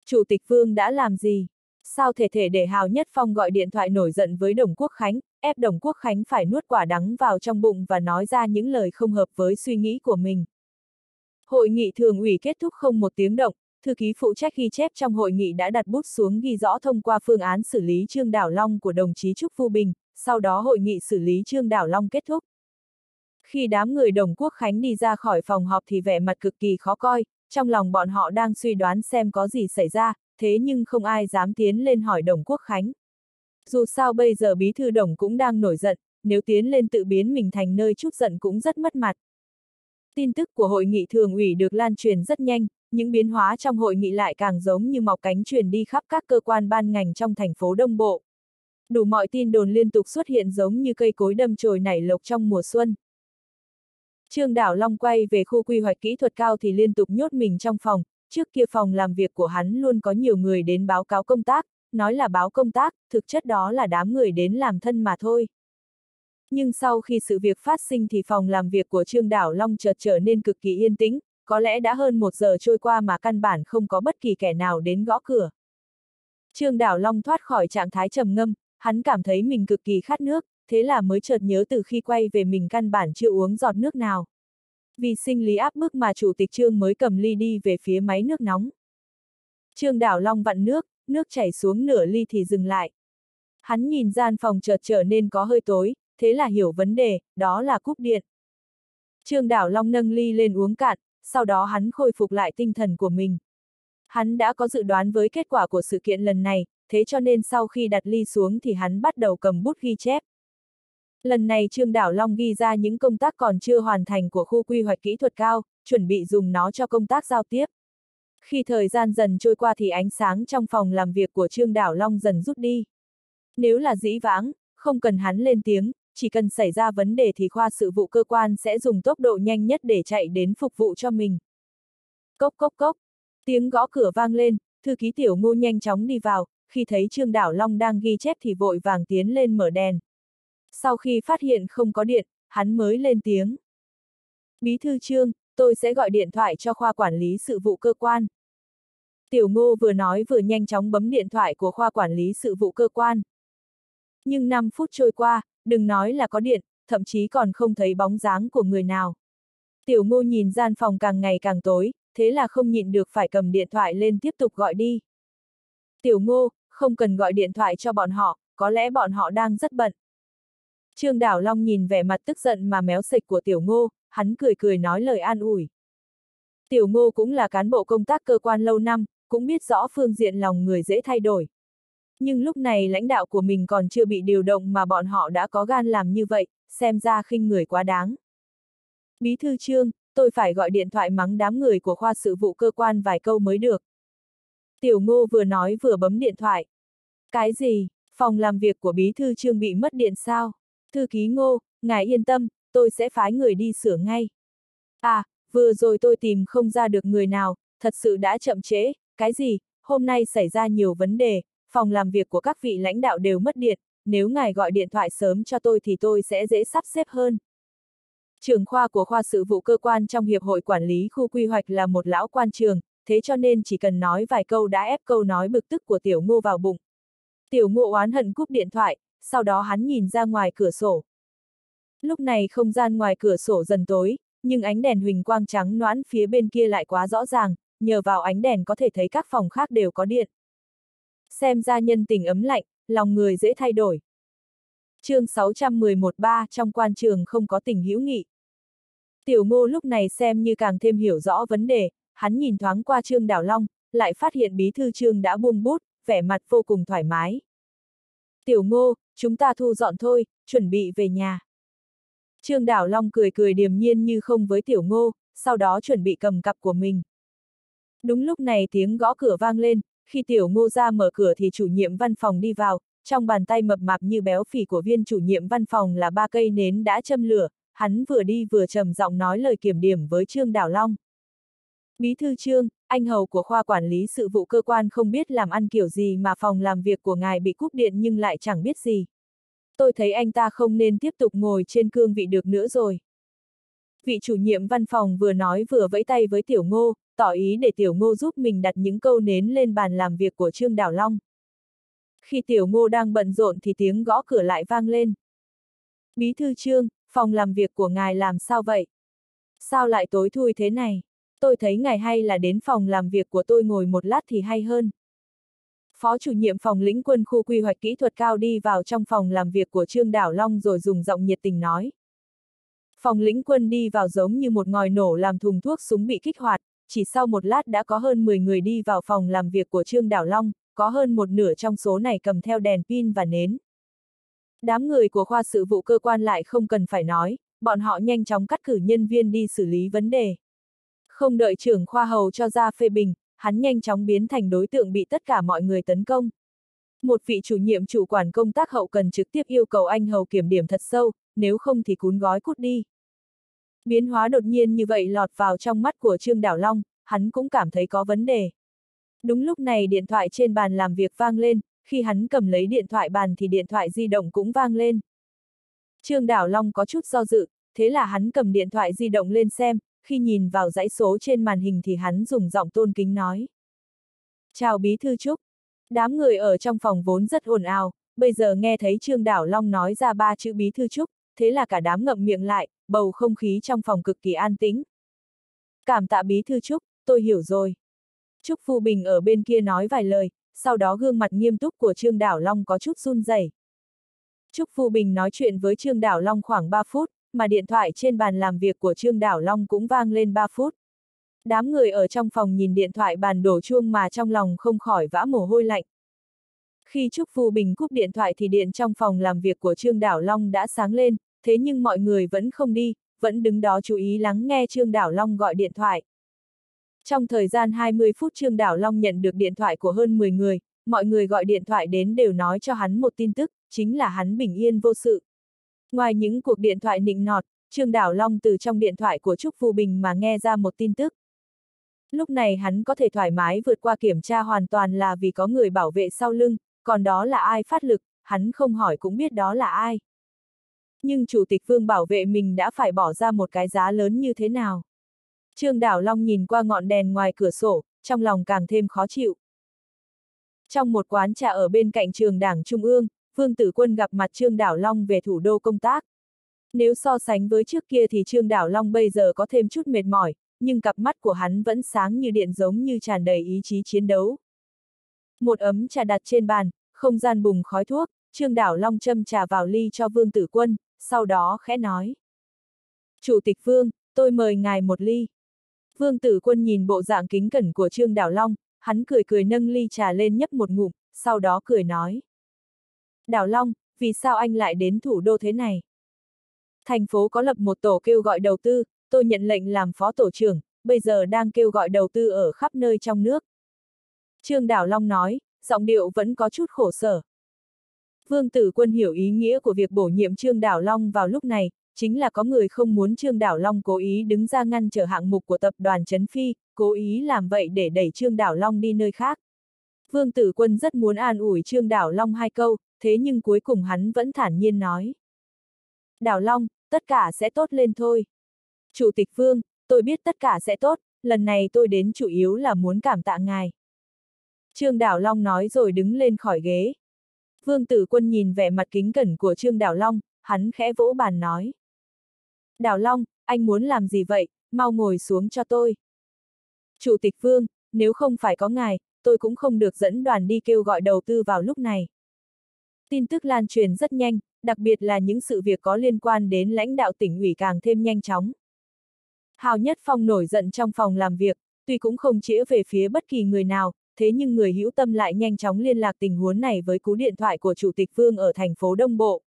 Chủ tịch Vương đã làm gì? Sao thể thể để Hào Nhất Phong gọi điện thoại nổi giận với Đồng Quốc Khánh, ép Đồng Quốc Khánh phải nuốt quả đắng vào trong bụng và nói ra những lời không hợp với suy nghĩ của mình. Hội nghị thường ủy kết thúc không một tiếng động, thư ký phụ trách ghi chép trong hội nghị đã đặt bút xuống ghi rõ thông qua phương án xử lý Trương Đảo Long của đồng chí Trúc Phu Bình, sau đó hội nghị xử lý Trương Đảo Long kết thúc. Khi đám người đồng quốc khánh đi ra khỏi phòng họp thì vẻ mặt cực kỳ khó coi, trong lòng bọn họ đang suy đoán xem có gì xảy ra, thế nhưng không ai dám tiến lên hỏi đồng quốc khánh. Dù sao bây giờ bí thư đồng cũng đang nổi giận, nếu tiến lên tự biến mình thành nơi chút giận cũng rất mất mặt. Tin tức của hội nghị thường ủy được lan truyền rất nhanh, những biến hóa trong hội nghị lại càng giống như mọc cánh truyền đi khắp các cơ quan ban ngành trong thành phố Đông Bộ. Đủ mọi tin đồn liên tục xuất hiện giống như cây cối đâm chồi nảy lộc trong mùa xuân. Trương Đảo Long quay về khu quy hoạch kỹ thuật cao thì liên tục nhốt mình trong phòng, trước kia phòng làm việc của hắn luôn có nhiều người đến báo cáo công tác, nói là báo công tác, thực chất đó là đám người đến làm thân mà thôi. Nhưng sau khi sự việc phát sinh thì phòng làm việc của Trương Đảo Long chợt trở nên cực kỳ yên tĩnh, có lẽ đã hơn một giờ trôi qua mà căn bản không có bất kỳ kẻ nào đến gõ cửa. Trương Đảo Long thoát khỏi trạng thái trầm ngâm, hắn cảm thấy mình cực kỳ khát nước, thế là mới chợt nhớ từ khi quay về mình căn bản chưa uống giọt nước nào. Vì sinh lý áp bức mà chủ tịch Trương mới cầm ly đi về phía máy nước nóng. Trương Đảo Long vặn nước, nước chảy xuống nửa ly thì dừng lại. Hắn nhìn gian phòng chợt trở nên có hơi tối, thế là hiểu vấn đề, đó là cúp điện. Trương Đảo Long nâng ly lên uống cạn, sau đó hắn khôi phục lại tinh thần của mình. Hắn đã có dự đoán với kết quả của sự kiện lần này, thế cho nên sau khi đặt ly xuống thì hắn bắt đầu cầm bút ghi chép. Lần này Trương Đảo Long ghi ra những công tác còn chưa hoàn thành của khu quy hoạch kỹ thuật cao, chuẩn bị dùng nó cho công tác giao tiếp. Khi thời gian dần trôi qua thì ánh sáng trong phòng làm việc của Trương Đảo Long dần rút đi. Nếu là dĩ vãng, không cần hắn lên tiếng, chỉ cần xảy ra vấn đề thì khoa sự vụ cơ quan sẽ dùng tốc độ nhanh nhất để chạy đến phục vụ cho mình. Cốc cốc cốc, tiếng gõ cửa vang lên, thư ký tiểu ngô nhanh chóng đi vào, khi thấy Trương Đảo Long đang ghi chép thì vội vàng tiến lên mở đèn. Sau khi phát hiện không có điện, hắn mới lên tiếng. Bí thư Trương, tôi sẽ gọi điện thoại cho khoa quản lý sự vụ cơ quan. Tiểu ngô vừa nói vừa nhanh chóng bấm điện thoại của khoa quản lý sự vụ cơ quan. Nhưng 5 phút trôi qua, đừng nói là có điện, thậm chí còn không thấy bóng dáng của người nào. Tiểu ngô nhìn gian phòng càng ngày càng tối, thế là không nhịn được phải cầm điện thoại lên tiếp tục gọi đi. Tiểu ngô, không cần gọi điện thoại cho bọn họ, có lẽ bọn họ đang rất bận. Trương Đảo Long nhìn vẻ mặt tức giận mà méo sịch của Tiểu Ngô, hắn cười cười nói lời an ủi. Tiểu Ngô cũng là cán bộ công tác cơ quan lâu năm, cũng biết rõ phương diện lòng người dễ thay đổi. Nhưng lúc này lãnh đạo của mình còn chưa bị điều động mà bọn họ đã có gan làm như vậy, xem ra khinh người quá đáng. Bí thư trương, tôi phải gọi điện thoại mắng đám người của khoa sự vụ cơ quan vài câu mới được. Tiểu ngô vừa nói vừa bấm điện thoại. Cái gì, phòng làm việc của bí thư trương bị mất điện sao? Thư ký ngô, ngài yên tâm, tôi sẽ phái người đi sửa ngay. À, vừa rồi tôi tìm không ra được người nào, thật sự đã chậm trễ, cái gì, hôm nay xảy ra nhiều vấn đề, phòng làm việc của các vị lãnh đạo đều mất điện, nếu ngài gọi điện thoại sớm cho tôi thì tôi sẽ dễ sắp xếp hơn. Trường khoa của khoa sự vụ cơ quan trong Hiệp hội Quản lý khu quy hoạch là một lão quan trường, thế cho nên chỉ cần nói vài câu đã ép câu nói bực tức của tiểu ngô vào bụng. Tiểu ngô oán hận cúp điện thoại, sau đó hắn nhìn ra ngoài cửa sổ. Lúc này không gian ngoài cửa sổ dần tối, nhưng ánh đèn huỳnh quang trắng noãn phía bên kia lại quá rõ ràng, nhờ vào ánh đèn có thể thấy các phòng khác đều có điện. Xem ra nhân tình ấm lạnh, lòng người dễ thay đổi. chương 611-3 trong quan trường không có tình hữu nghị. Tiểu ngô lúc này xem như càng thêm hiểu rõ vấn đề, hắn nhìn thoáng qua Trương Đảo Long, lại phát hiện bí thư Trương đã buông bút, vẻ mặt vô cùng thoải mái. Tiểu ngô, chúng ta thu dọn thôi, chuẩn bị về nhà. Trương Đảo Long cười cười điềm nhiên như không với tiểu ngô, sau đó chuẩn bị cầm cặp của mình. Đúng lúc này tiếng gõ cửa vang lên, khi tiểu ngô ra mở cửa thì chủ nhiệm văn phòng đi vào, trong bàn tay mập mạp như béo phì của viên chủ nhiệm văn phòng là ba cây nến đã châm lửa, hắn vừa đi vừa trầm giọng nói lời kiểm điểm với Trương Đảo Long. Bí thư Trương, anh hầu của khoa quản lý sự vụ cơ quan không biết làm ăn kiểu gì mà phòng làm việc của ngài bị cúp điện nhưng lại chẳng biết gì. Tôi thấy anh ta không nên tiếp tục ngồi trên cương vị được nữa rồi. Vị chủ nhiệm văn phòng vừa nói vừa vẫy tay với Tiểu Ngô, tỏ ý để Tiểu Ngô giúp mình đặt những câu nến lên bàn làm việc của Trương Đảo Long. Khi Tiểu Ngô đang bận rộn thì tiếng gõ cửa lại vang lên. Bí thư Trương, phòng làm việc của ngài làm sao vậy? Sao lại tối thui thế này? Tôi thấy ngài hay là đến phòng làm việc của tôi ngồi một lát thì hay hơn. Phó chủ nhiệm phòng lĩnh quân khu quy hoạch kỹ thuật cao đi vào trong phòng làm việc của Trương Đảo Long rồi dùng giọng nhiệt tình nói. Phòng lĩnh quân đi vào giống như một ngòi nổ làm thùng thuốc súng bị kích hoạt, chỉ sau một lát đã có hơn 10 người đi vào phòng làm việc của Trương Đảo Long, có hơn một nửa trong số này cầm theo đèn pin và nến. Đám người của khoa sự vụ cơ quan lại không cần phải nói, bọn họ nhanh chóng cắt cử nhân viên đi xử lý vấn đề. Không đợi trưởng khoa hầu cho ra phê bình, hắn nhanh chóng biến thành đối tượng bị tất cả mọi người tấn công. Một vị chủ nhiệm chủ quản công tác hậu cần trực tiếp yêu cầu anh hầu kiểm điểm thật sâu, nếu không thì cún gói cút đi. Biến hóa đột nhiên như vậy lọt vào trong mắt của Trương Đảo Long, hắn cũng cảm thấy có vấn đề. Đúng lúc này điện thoại trên bàn làm việc vang lên, khi hắn cầm lấy điện thoại bàn thì điện thoại di động cũng vang lên. Trương Đảo Long có chút do dự, thế là hắn cầm điện thoại di động lên xem, khi nhìn vào dãy số trên màn hình thì hắn dùng giọng tôn kính nói. Chào Bí Thư Trúc. Đám người ở trong phòng vốn rất ồn ào, bây giờ nghe thấy Trương Đảo Long nói ra ba chữ Bí Thư Trúc, thế là cả đám ngậm miệng lại, bầu không khí trong phòng cực kỳ an tĩnh. Cảm tạ Bí Thư Trúc, tôi hiểu rồi. Trúc Phu Bình ở bên kia nói vài lời, sau đó gương mặt nghiêm túc của Trương Đảo Long có chút run rẩy. Trúc Phu Bình nói chuyện với Trương Đảo Long khoảng 3 phút, mà điện thoại trên bàn làm việc của Trương Đảo Long cũng vang lên 3 phút. Đám người ở trong phòng nhìn điện thoại bàn đổ chuông mà trong lòng không khỏi vã mồ hôi lạnh. Khi Trúc Phu Bình cúp điện thoại thì điện trong phòng làm việc của Trương Đảo Long đã sáng lên, thế nhưng mọi người vẫn không đi, vẫn đứng đó chú ý lắng nghe Trương Đảo Long gọi điện thoại. Trong thời gian 20 phút Trương Đảo Long nhận được điện thoại của hơn 10 người, mọi người gọi điện thoại đến đều nói cho hắn một tin tức, chính là hắn bình yên vô sự. Ngoài những cuộc điện thoại nịnh nọt, Trương Đảo Long từ trong điện thoại của Trúc Phu Bình mà nghe ra một tin tức. Lúc này hắn có thể thoải mái vượt qua kiểm tra hoàn toàn là vì có người bảo vệ sau lưng, còn đó là ai phát lực, hắn không hỏi cũng biết đó là ai. Nhưng Chủ tịch Vương bảo vệ mình đã phải bỏ ra một cái giá lớn như thế nào? Trương Đảo Long nhìn qua ngọn đèn ngoài cửa sổ, trong lòng càng thêm khó chịu. Trong một quán trà ở bên cạnh trường đảng Trung ương, Vương Tử Quân gặp mặt Trương Đảo Long về thủ đô công tác. Nếu so sánh với trước kia thì Trương Đảo Long bây giờ có thêm chút mệt mỏi, nhưng cặp mắt của hắn vẫn sáng như điện giống như tràn đầy ý chí chiến đấu. Một ấm trà đặt trên bàn, không gian bùng khói thuốc, Trương Đảo Long châm trà vào ly cho Vương Tử Quân, sau đó khẽ nói. Chủ tịch Vương, tôi mời ngài một ly. Vương Tử Quân nhìn bộ dạng kính cẩn của Trương Đảo Long, hắn cười cười nâng ly trà lên nhấp một ngụm, sau đó cười nói. Đảo Long, vì sao anh lại đến thủ đô thế này? Thành phố có lập một tổ kêu gọi đầu tư, tôi nhận lệnh làm phó tổ trưởng, bây giờ đang kêu gọi đầu tư ở khắp nơi trong nước. Trương Đảo Long nói, giọng điệu vẫn có chút khổ sở. Vương Tử Quân hiểu ý nghĩa của việc bổ nhiệm Trương Đảo Long vào lúc này, chính là có người không muốn Trương Đảo Long cố ý đứng ra ngăn trở hạng mục của tập đoàn Trấn Phi, cố ý làm vậy để đẩy Trương Đảo Long đi nơi khác. Vương Tử Quân rất muốn an ủi Trương Đảo Long hai câu, thế nhưng cuối cùng hắn vẫn thản nhiên nói. đào Long, tất cả sẽ tốt lên thôi. Chủ tịch Vương, tôi biết tất cả sẽ tốt, lần này tôi đến chủ yếu là muốn cảm tạ ngài. Trương đào Long nói rồi đứng lên khỏi ghế. Vương Tử Quân nhìn vẻ mặt kính cẩn của Trương đào Long, hắn khẽ vỗ bàn nói. đào Long, anh muốn làm gì vậy, mau ngồi xuống cho tôi. Chủ tịch Vương, nếu không phải có ngài, tôi cũng không được dẫn đoàn đi kêu gọi đầu tư vào lúc này. Tin tức lan truyền rất nhanh, đặc biệt là những sự việc có liên quan đến lãnh đạo tỉnh ủy càng thêm nhanh chóng. Hào Nhất Phong nổi giận trong phòng làm việc, tuy cũng không chĩa về phía bất kỳ người nào, thế nhưng người hữu tâm lại nhanh chóng liên lạc tình huống này với cú điện thoại của Chủ tịch Vương ở thành phố Đông Bộ.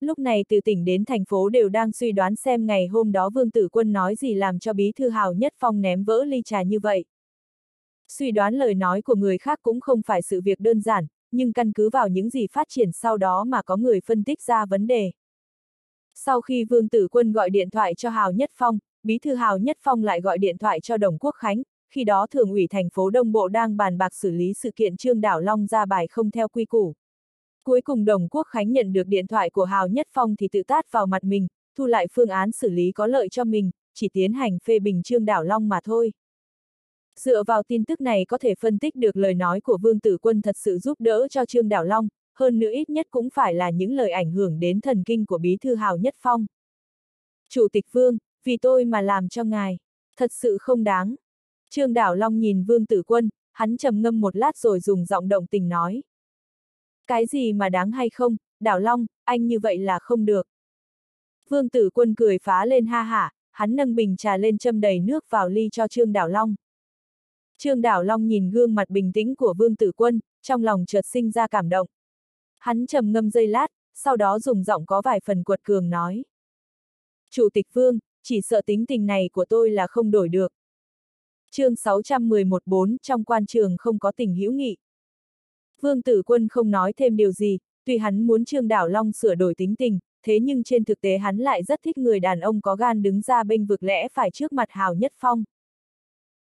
Lúc này từ tỉnh đến thành phố đều đang suy đoán xem ngày hôm đó Vương Tử Quân nói gì làm cho bí thư Hào Nhất Phong ném vỡ ly trà như vậy. Suy đoán lời nói của người khác cũng không phải sự việc đơn giản, nhưng căn cứ vào những gì phát triển sau đó mà có người phân tích ra vấn đề. Sau khi Vương Tử Quân gọi điện thoại cho Hào Nhất Phong, Bí thư Hào Nhất Phong lại gọi điện thoại cho Đồng Quốc Khánh, khi đó Thường ủy thành phố Đông Bộ đang bàn bạc xử lý sự kiện Trương Đảo Long ra bài không theo quy củ. Cuối cùng Đồng Quốc Khánh nhận được điện thoại của Hào Nhất Phong thì tự tát vào mặt mình, thu lại phương án xử lý có lợi cho mình, chỉ tiến hành phê bình Trương Đảo Long mà thôi. Dựa vào tin tức này có thể phân tích được lời nói của Vương Tử Quân thật sự giúp đỡ cho Trương Đảo Long, hơn nữa ít nhất cũng phải là những lời ảnh hưởng đến thần kinh của Bí Thư Hào Nhất Phong. Chủ tịch Vương, vì tôi mà làm cho ngài, thật sự không đáng. Trương Đảo Long nhìn Vương Tử Quân, hắn trầm ngâm một lát rồi dùng giọng động tình nói. Cái gì mà đáng hay không, Đảo Long, anh như vậy là không được. Vương tử quân cười phá lên ha hả, hắn nâng bình trà lên châm đầy nước vào ly cho Trương Đảo Long. Trương Đảo Long nhìn gương mặt bình tĩnh của Vương Tử Quân, trong lòng chợt sinh ra cảm động. Hắn trầm ngâm giây lát, sau đó dùng giọng có vài phần cuột cường nói. Chủ tịch Vương, chỉ sợ tính tình này của tôi là không đổi được. chương 611-4 trong quan trường không có tình hữu nghị. Vương Tử Quân không nói thêm điều gì, tuy hắn muốn Trương Đảo Long sửa đổi tính tình, thế nhưng trên thực tế hắn lại rất thích người đàn ông có gan đứng ra bênh vực lẽ phải trước mặt Hào Nhất Phong.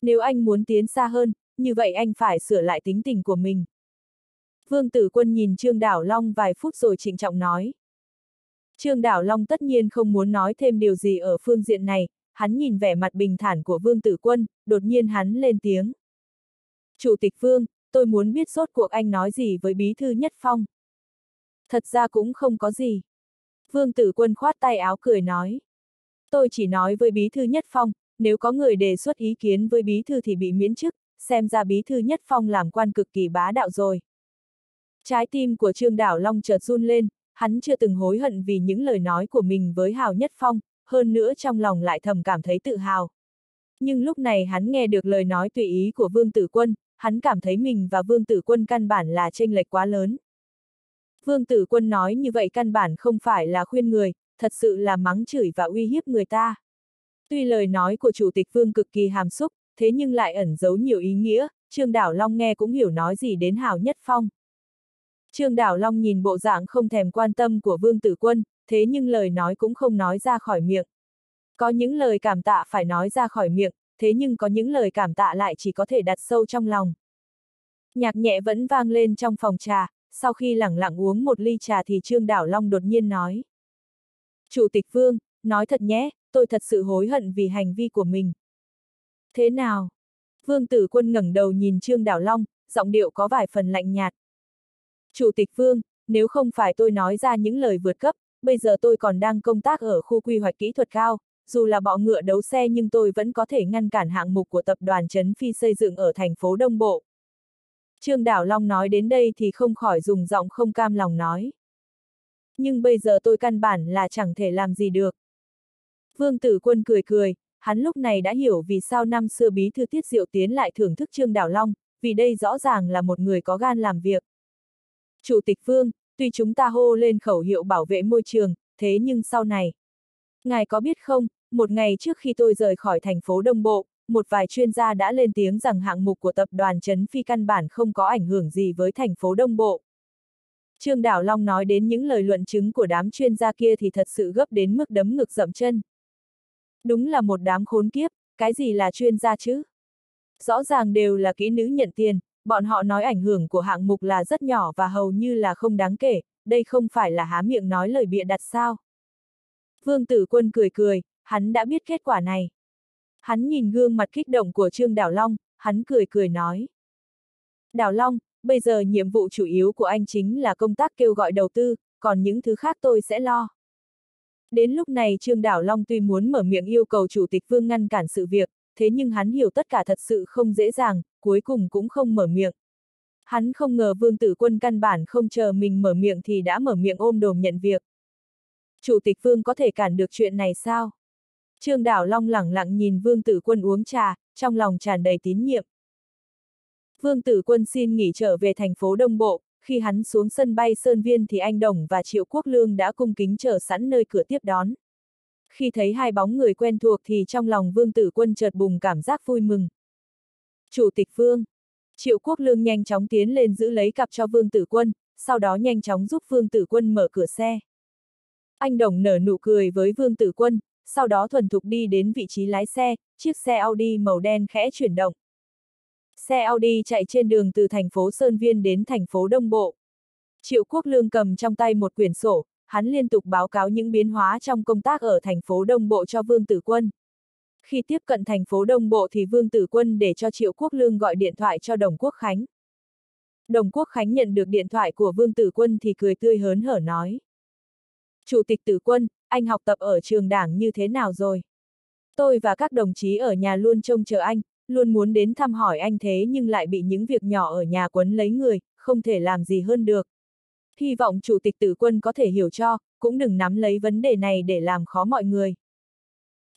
Nếu anh muốn tiến xa hơn, như vậy anh phải sửa lại tính tình của mình. Vương Tử Quân nhìn Trương Đảo Long vài phút rồi trịnh trọng nói. Trương Đảo Long tất nhiên không muốn nói thêm điều gì ở phương diện này, hắn nhìn vẻ mặt bình thản của Vương Tử Quân, đột nhiên hắn lên tiếng. Chủ tịch Vương, tôi muốn biết sốt cuộc anh nói gì với Bí Thư Nhất Phong. Thật ra cũng không có gì. Vương Tử Quân khoát tay áo cười nói. Tôi chỉ nói với Bí Thư Nhất Phong, nếu có người đề xuất ý kiến với Bí Thư thì bị miễn chức, xem ra Bí Thư Nhất Phong làm quan cực kỳ bá đạo rồi. Trái tim của Trương Đảo Long chợt run lên, hắn chưa từng hối hận vì những lời nói của mình với Hào Nhất Phong, hơn nữa trong lòng lại thầm cảm thấy tự hào. Nhưng lúc này hắn nghe được lời nói tùy ý của Vương Tử Quân, hắn cảm thấy mình và Vương Tử Quân căn bản là chênh lệch quá lớn. Vương Tử Quân nói như vậy căn bản không phải là khuyên người, thật sự là mắng chửi và uy hiếp người ta. Tuy lời nói của Chủ tịch Vương cực kỳ hàm xúc, thế nhưng lại ẩn giấu nhiều ý nghĩa, Trương Đảo Long nghe cũng hiểu nói gì đến Hào Nhất Phong. Trương Đảo Long nhìn bộ dạng không thèm quan tâm của Vương Tử Quân, thế nhưng lời nói cũng không nói ra khỏi miệng. Có những lời cảm tạ phải nói ra khỏi miệng, thế nhưng có những lời cảm tạ lại chỉ có thể đặt sâu trong lòng. Nhạc nhẹ vẫn vang lên trong phòng trà, sau khi lẳng lặng uống một ly trà thì Trương Đảo Long đột nhiên nói. Chủ tịch Vương, nói thật nhé, tôi thật sự hối hận vì hành vi của mình. Thế nào? Vương Tử Quân ngẩng đầu nhìn Trương Đảo Long, giọng điệu có vài phần lạnh nhạt. Chủ tịch Vương, nếu không phải tôi nói ra những lời vượt cấp, bây giờ tôi còn đang công tác ở khu quy hoạch kỹ thuật cao, dù là bọ ngựa đấu xe nhưng tôi vẫn có thể ngăn cản hạng mục của tập đoàn Trấn Phi xây dựng ở thành phố Đông Bộ. Trương Đảo Long nói đến đây thì không khỏi dùng giọng không cam lòng nói. Nhưng bây giờ tôi căn bản là chẳng thể làm gì được. Vương Tử Quân cười cười, hắn lúc này đã hiểu vì sao năm xưa bí thư tiết diệu tiến lại thưởng thức Trương Đảo Long, vì đây rõ ràng là một người có gan làm việc. Chủ tịch Vương, tuy chúng ta hô lên khẩu hiệu bảo vệ môi trường, thế nhưng sau này. Ngài có biết không, một ngày trước khi tôi rời khỏi thành phố Đông Bộ, một vài chuyên gia đã lên tiếng rằng hạng mục của tập đoàn Trấn Phi căn bản không có ảnh hưởng gì với thành phố Đông Bộ. Trương Đảo Long nói đến những lời luận chứng của đám chuyên gia kia thì thật sự gấp đến mức đấm ngực dậm chân. Đúng là một đám khốn kiếp, cái gì là chuyên gia chứ? Rõ ràng đều là kỹ nữ nhận tiền, bọn họ nói ảnh hưởng của hạng mục là rất nhỏ và hầu như là không đáng kể, đây không phải là há miệng nói lời bịa đặt sao. Vương Tử Quân cười cười, hắn đã biết kết quả này. Hắn nhìn gương mặt kích động của Trương Đảo Long, hắn cười cười nói. Đảo Long, bây giờ nhiệm vụ chủ yếu của anh chính là công tác kêu gọi đầu tư, còn những thứ khác tôi sẽ lo. Đến lúc này Trương Đảo Long tuy muốn mở miệng yêu cầu Chủ tịch Vương ngăn cản sự việc, thế nhưng hắn hiểu tất cả thật sự không dễ dàng, cuối cùng cũng không mở miệng. Hắn không ngờ Vương Tử Quân căn bản không chờ mình mở miệng thì đã mở miệng ôm đồm nhận việc. Chủ tịch Vương có thể cản được chuyện này sao? Trương Đảo Long lẳng lặng nhìn Vương Tử Quân uống trà, trong lòng tràn đầy tín nhiệm. Vương Tử Quân xin nghỉ trở về thành phố Đông Bộ, khi hắn xuống sân bay Sơn Viên thì anh Đồng và Triệu Quốc Lương đã cung kính chờ sẵn nơi cửa tiếp đón. Khi thấy hai bóng người quen thuộc thì trong lòng Vương Tử Quân chợt bùng cảm giác vui mừng. Chủ tịch Vương. Triệu Quốc Lương nhanh chóng tiến lên giữ lấy cặp cho Vương Tử Quân, sau đó nhanh chóng giúp Vương Tử Quân mở cửa xe. Anh Đồng nở nụ cười với Vương Tử Quân, sau đó thuần thục đi đến vị trí lái xe, chiếc xe Audi màu đen khẽ chuyển động. Xe Audi chạy trên đường từ thành phố Sơn Viên đến thành phố Đông Bộ. Triệu Quốc Lương cầm trong tay một quyển sổ, hắn liên tục báo cáo những biến hóa trong công tác ở thành phố Đông Bộ cho Vương Tử Quân. Khi tiếp cận thành phố Đông Bộ thì Vương Tử Quân để cho Triệu Quốc Lương gọi điện thoại cho Đồng Quốc Khánh. Đồng Quốc Khánh nhận được điện thoại của Vương Tử Quân thì cười tươi hớn hở nói. Chủ tịch Tử Quân, anh học tập ở trường đảng như thế nào rồi? Tôi và các đồng chí ở nhà luôn trông chờ anh, luôn muốn đến thăm hỏi anh thế nhưng lại bị những việc nhỏ ở nhà quấn lấy người, không thể làm gì hơn được. Hy vọng chủ tịch tử quân có thể hiểu cho, cũng đừng nắm lấy vấn đề này để làm khó mọi người.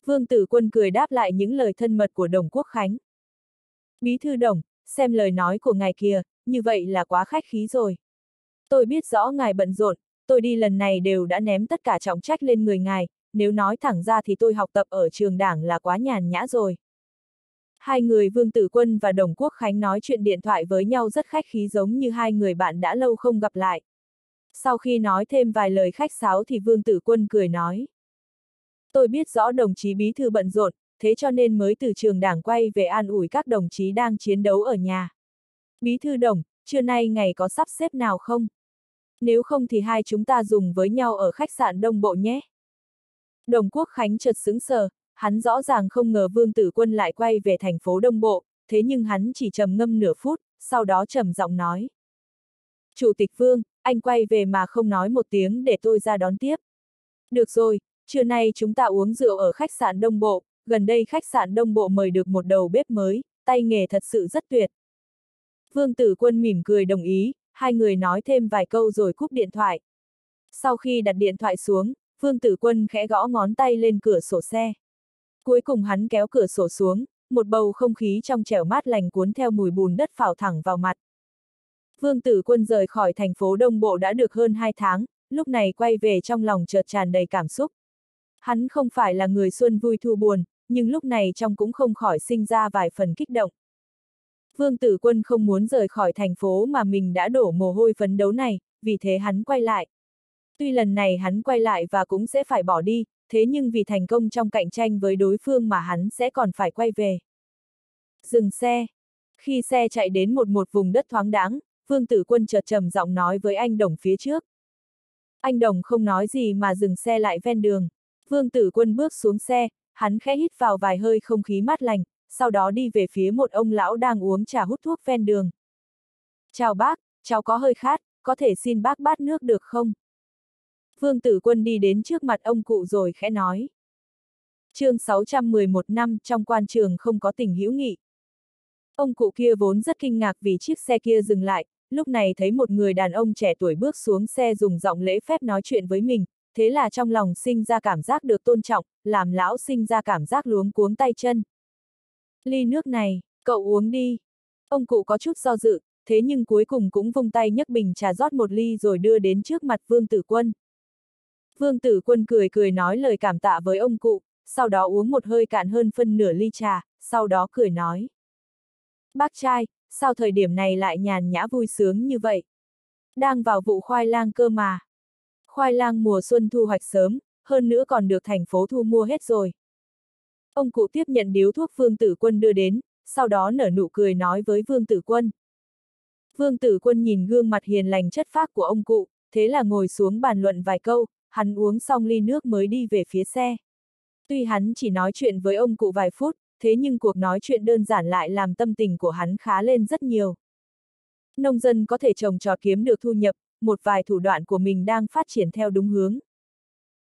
Vương tử quân cười đáp lại những lời thân mật của Đồng Quốc Khánh. Bí thư Đồng, xem lời nói của ngài kia, như vậy là quá khách khí rồi. Tôi biết rõ ngài bận rộn, tôi đi lần này đều đã ném tất cả trọng trách lên người ngài, nếu nói thẳng ra thì tôi học tập ở trường đảng là quá nhàn nhã rồi. Hai người Vương Tử Quân và Đồng Quốc Khánh nói chuyện điện thoại với nhau rất khách khí giống như hai người bạn đã lâu không gặp lại. Sau khi nói thêm vài lời khách sáo thì Vương Tử Quân cười nói. Tôi biết rõ đồng chí bí thư bận rộn, thế cho nên mới từ trường đảng quay về an ủi các đồng chí đang chiến đấu ở nhà. Bí thư đồng, trưa nay ngày có sắp xếp nào không? Nếu không thì hai chúng ta dùng với nhau ở khách sạn Đông Bộ nhé. Đồng Quốc Khánh chợt sững sờ, hắn rõ ràng không ngờ Vương Tử Quân lại quay về thành phố Đông Bộ, thế nhưng hắn chỉ trầm ngâm nửa phút, sau đó trầm giọng nói. Chủ tịch Vương, anh quay về mà không nói một tiếng để tôi ra đón tiếp. Được rồi, trưa nay chúng ta uống rượu ở khách sạn Đông Bộ, gần đây khách sạn Đông Bộ mời được một đầu bếp mới, tay nghề thật sự rất tuyệt. Vương Tử Quân mỉm cười đồng ý, hai người nói thêm vài câu rồi cúp điện thoại. Sau khi đặt điện thoại xuống, Vương Tử Quân khẽ gõ ngón tay lên cửa sổ xe. Cuối cùng hắn kéo cửa sổ xuống, một bầu không khí trong trẻo mát lành cuốn theo mùi bùn đất phảo thẳng vào mặt. Vương Tử Quân rời khỏi thành phố Đông Bộ đã được hơn hai tháng, lúc này quay về trong lòng chợt tràn đầy cảm xúc. Hắn không phải là người xuân vui thu buồn, nhưng lúc này trong cũng không khỏi sinh ra vài phần kích động. Vương Tử Quân không muốn rời khỏi thành phố mà mình đã đổ mồ hôi phấn đấu này, vì thế hắn quay lại. Tuy lần này hắn quay lại và cũng sẽ phải bỏ đi, thế nhưng vì thành công trong cạnh tranh với đối phương mà hắn sẽ còn phải quay về. Dừng xe. Khi xe chạy đến một một vùng đất thoáng đáng, Vương Tử Quân chợt trầm giọng nói với anh Đồng phía trước. Anh Đồng không nói gì mà dừng xe lại ven đường. Vương Tử Quân bước xuống xe, hắn khẽ hít vào vài hơi không khí mát lành, sau đó đi về phía một ông lão đang uống trà hút thuốc ven đường. Chào bác, cháu có hơi khát, có thể xin bác bát nước được không? Vương Tử Quân đi đến trước mặt ông cụ rồi khẽ nói. chương 611 năm trong quan trường không có tình hữu nghị. Ông cụ kia vốn rất kinh ngạc vì chiếc xe kia dừng lại, lúc này thấy một người đàn ông trẻ tuổi bước xuống xe dùng giọng lễ phép nói chuyện với mình, thế là trong lòng sinh ra cảm giác được tôn trọng, làm lão sinh ra cảm giác luống cuống tay chân. Ly nước này, cậu uống đi. Ông cụ có chút do dự, thế nhưng cuối cùng cũng vung tay nhấc bình trà rót một ly rồi đưa đến trước mặt Vương Tử Quân. Vương Tử Quân cười cười nói lời cảm tạ với ông cụ, sau đó uống một hơi cạn hơn phân nửa ly trà, sau đó cười nói. Bác trai, sao thời điểm này lại nhàn nhã vui sướng như vậy? Đang vào vụ khoai lang cơ mà. Khoai lang mùa xuân thu hoạch sớm, hơn nữa còn được thành phố thu mua hết rồi. Ông cụ tiếp nhận điếu thuốc Vương Tử Quân đưa đến, sau đó nở nụ cười nói với Vương Tử Quân. Vương Tử Quân nhìn gương mặt hiền lành chất phác của ông cụ, thế là ngồi xuống bàn luận vài câu, hắn uống xong ly nước mới đi về phía xe. Tuy hắn chỉ nói chuyện với ông cụ vài phút, thế nhưng cuộc nói chuyện đơn giản lại làm tâm tình của hắn khá lên rất nhiều. Nông dân có thể trồng trọt kiếm được thu nhập, một vài thủ đoạn của mình đang phát triển theo đúng hướng.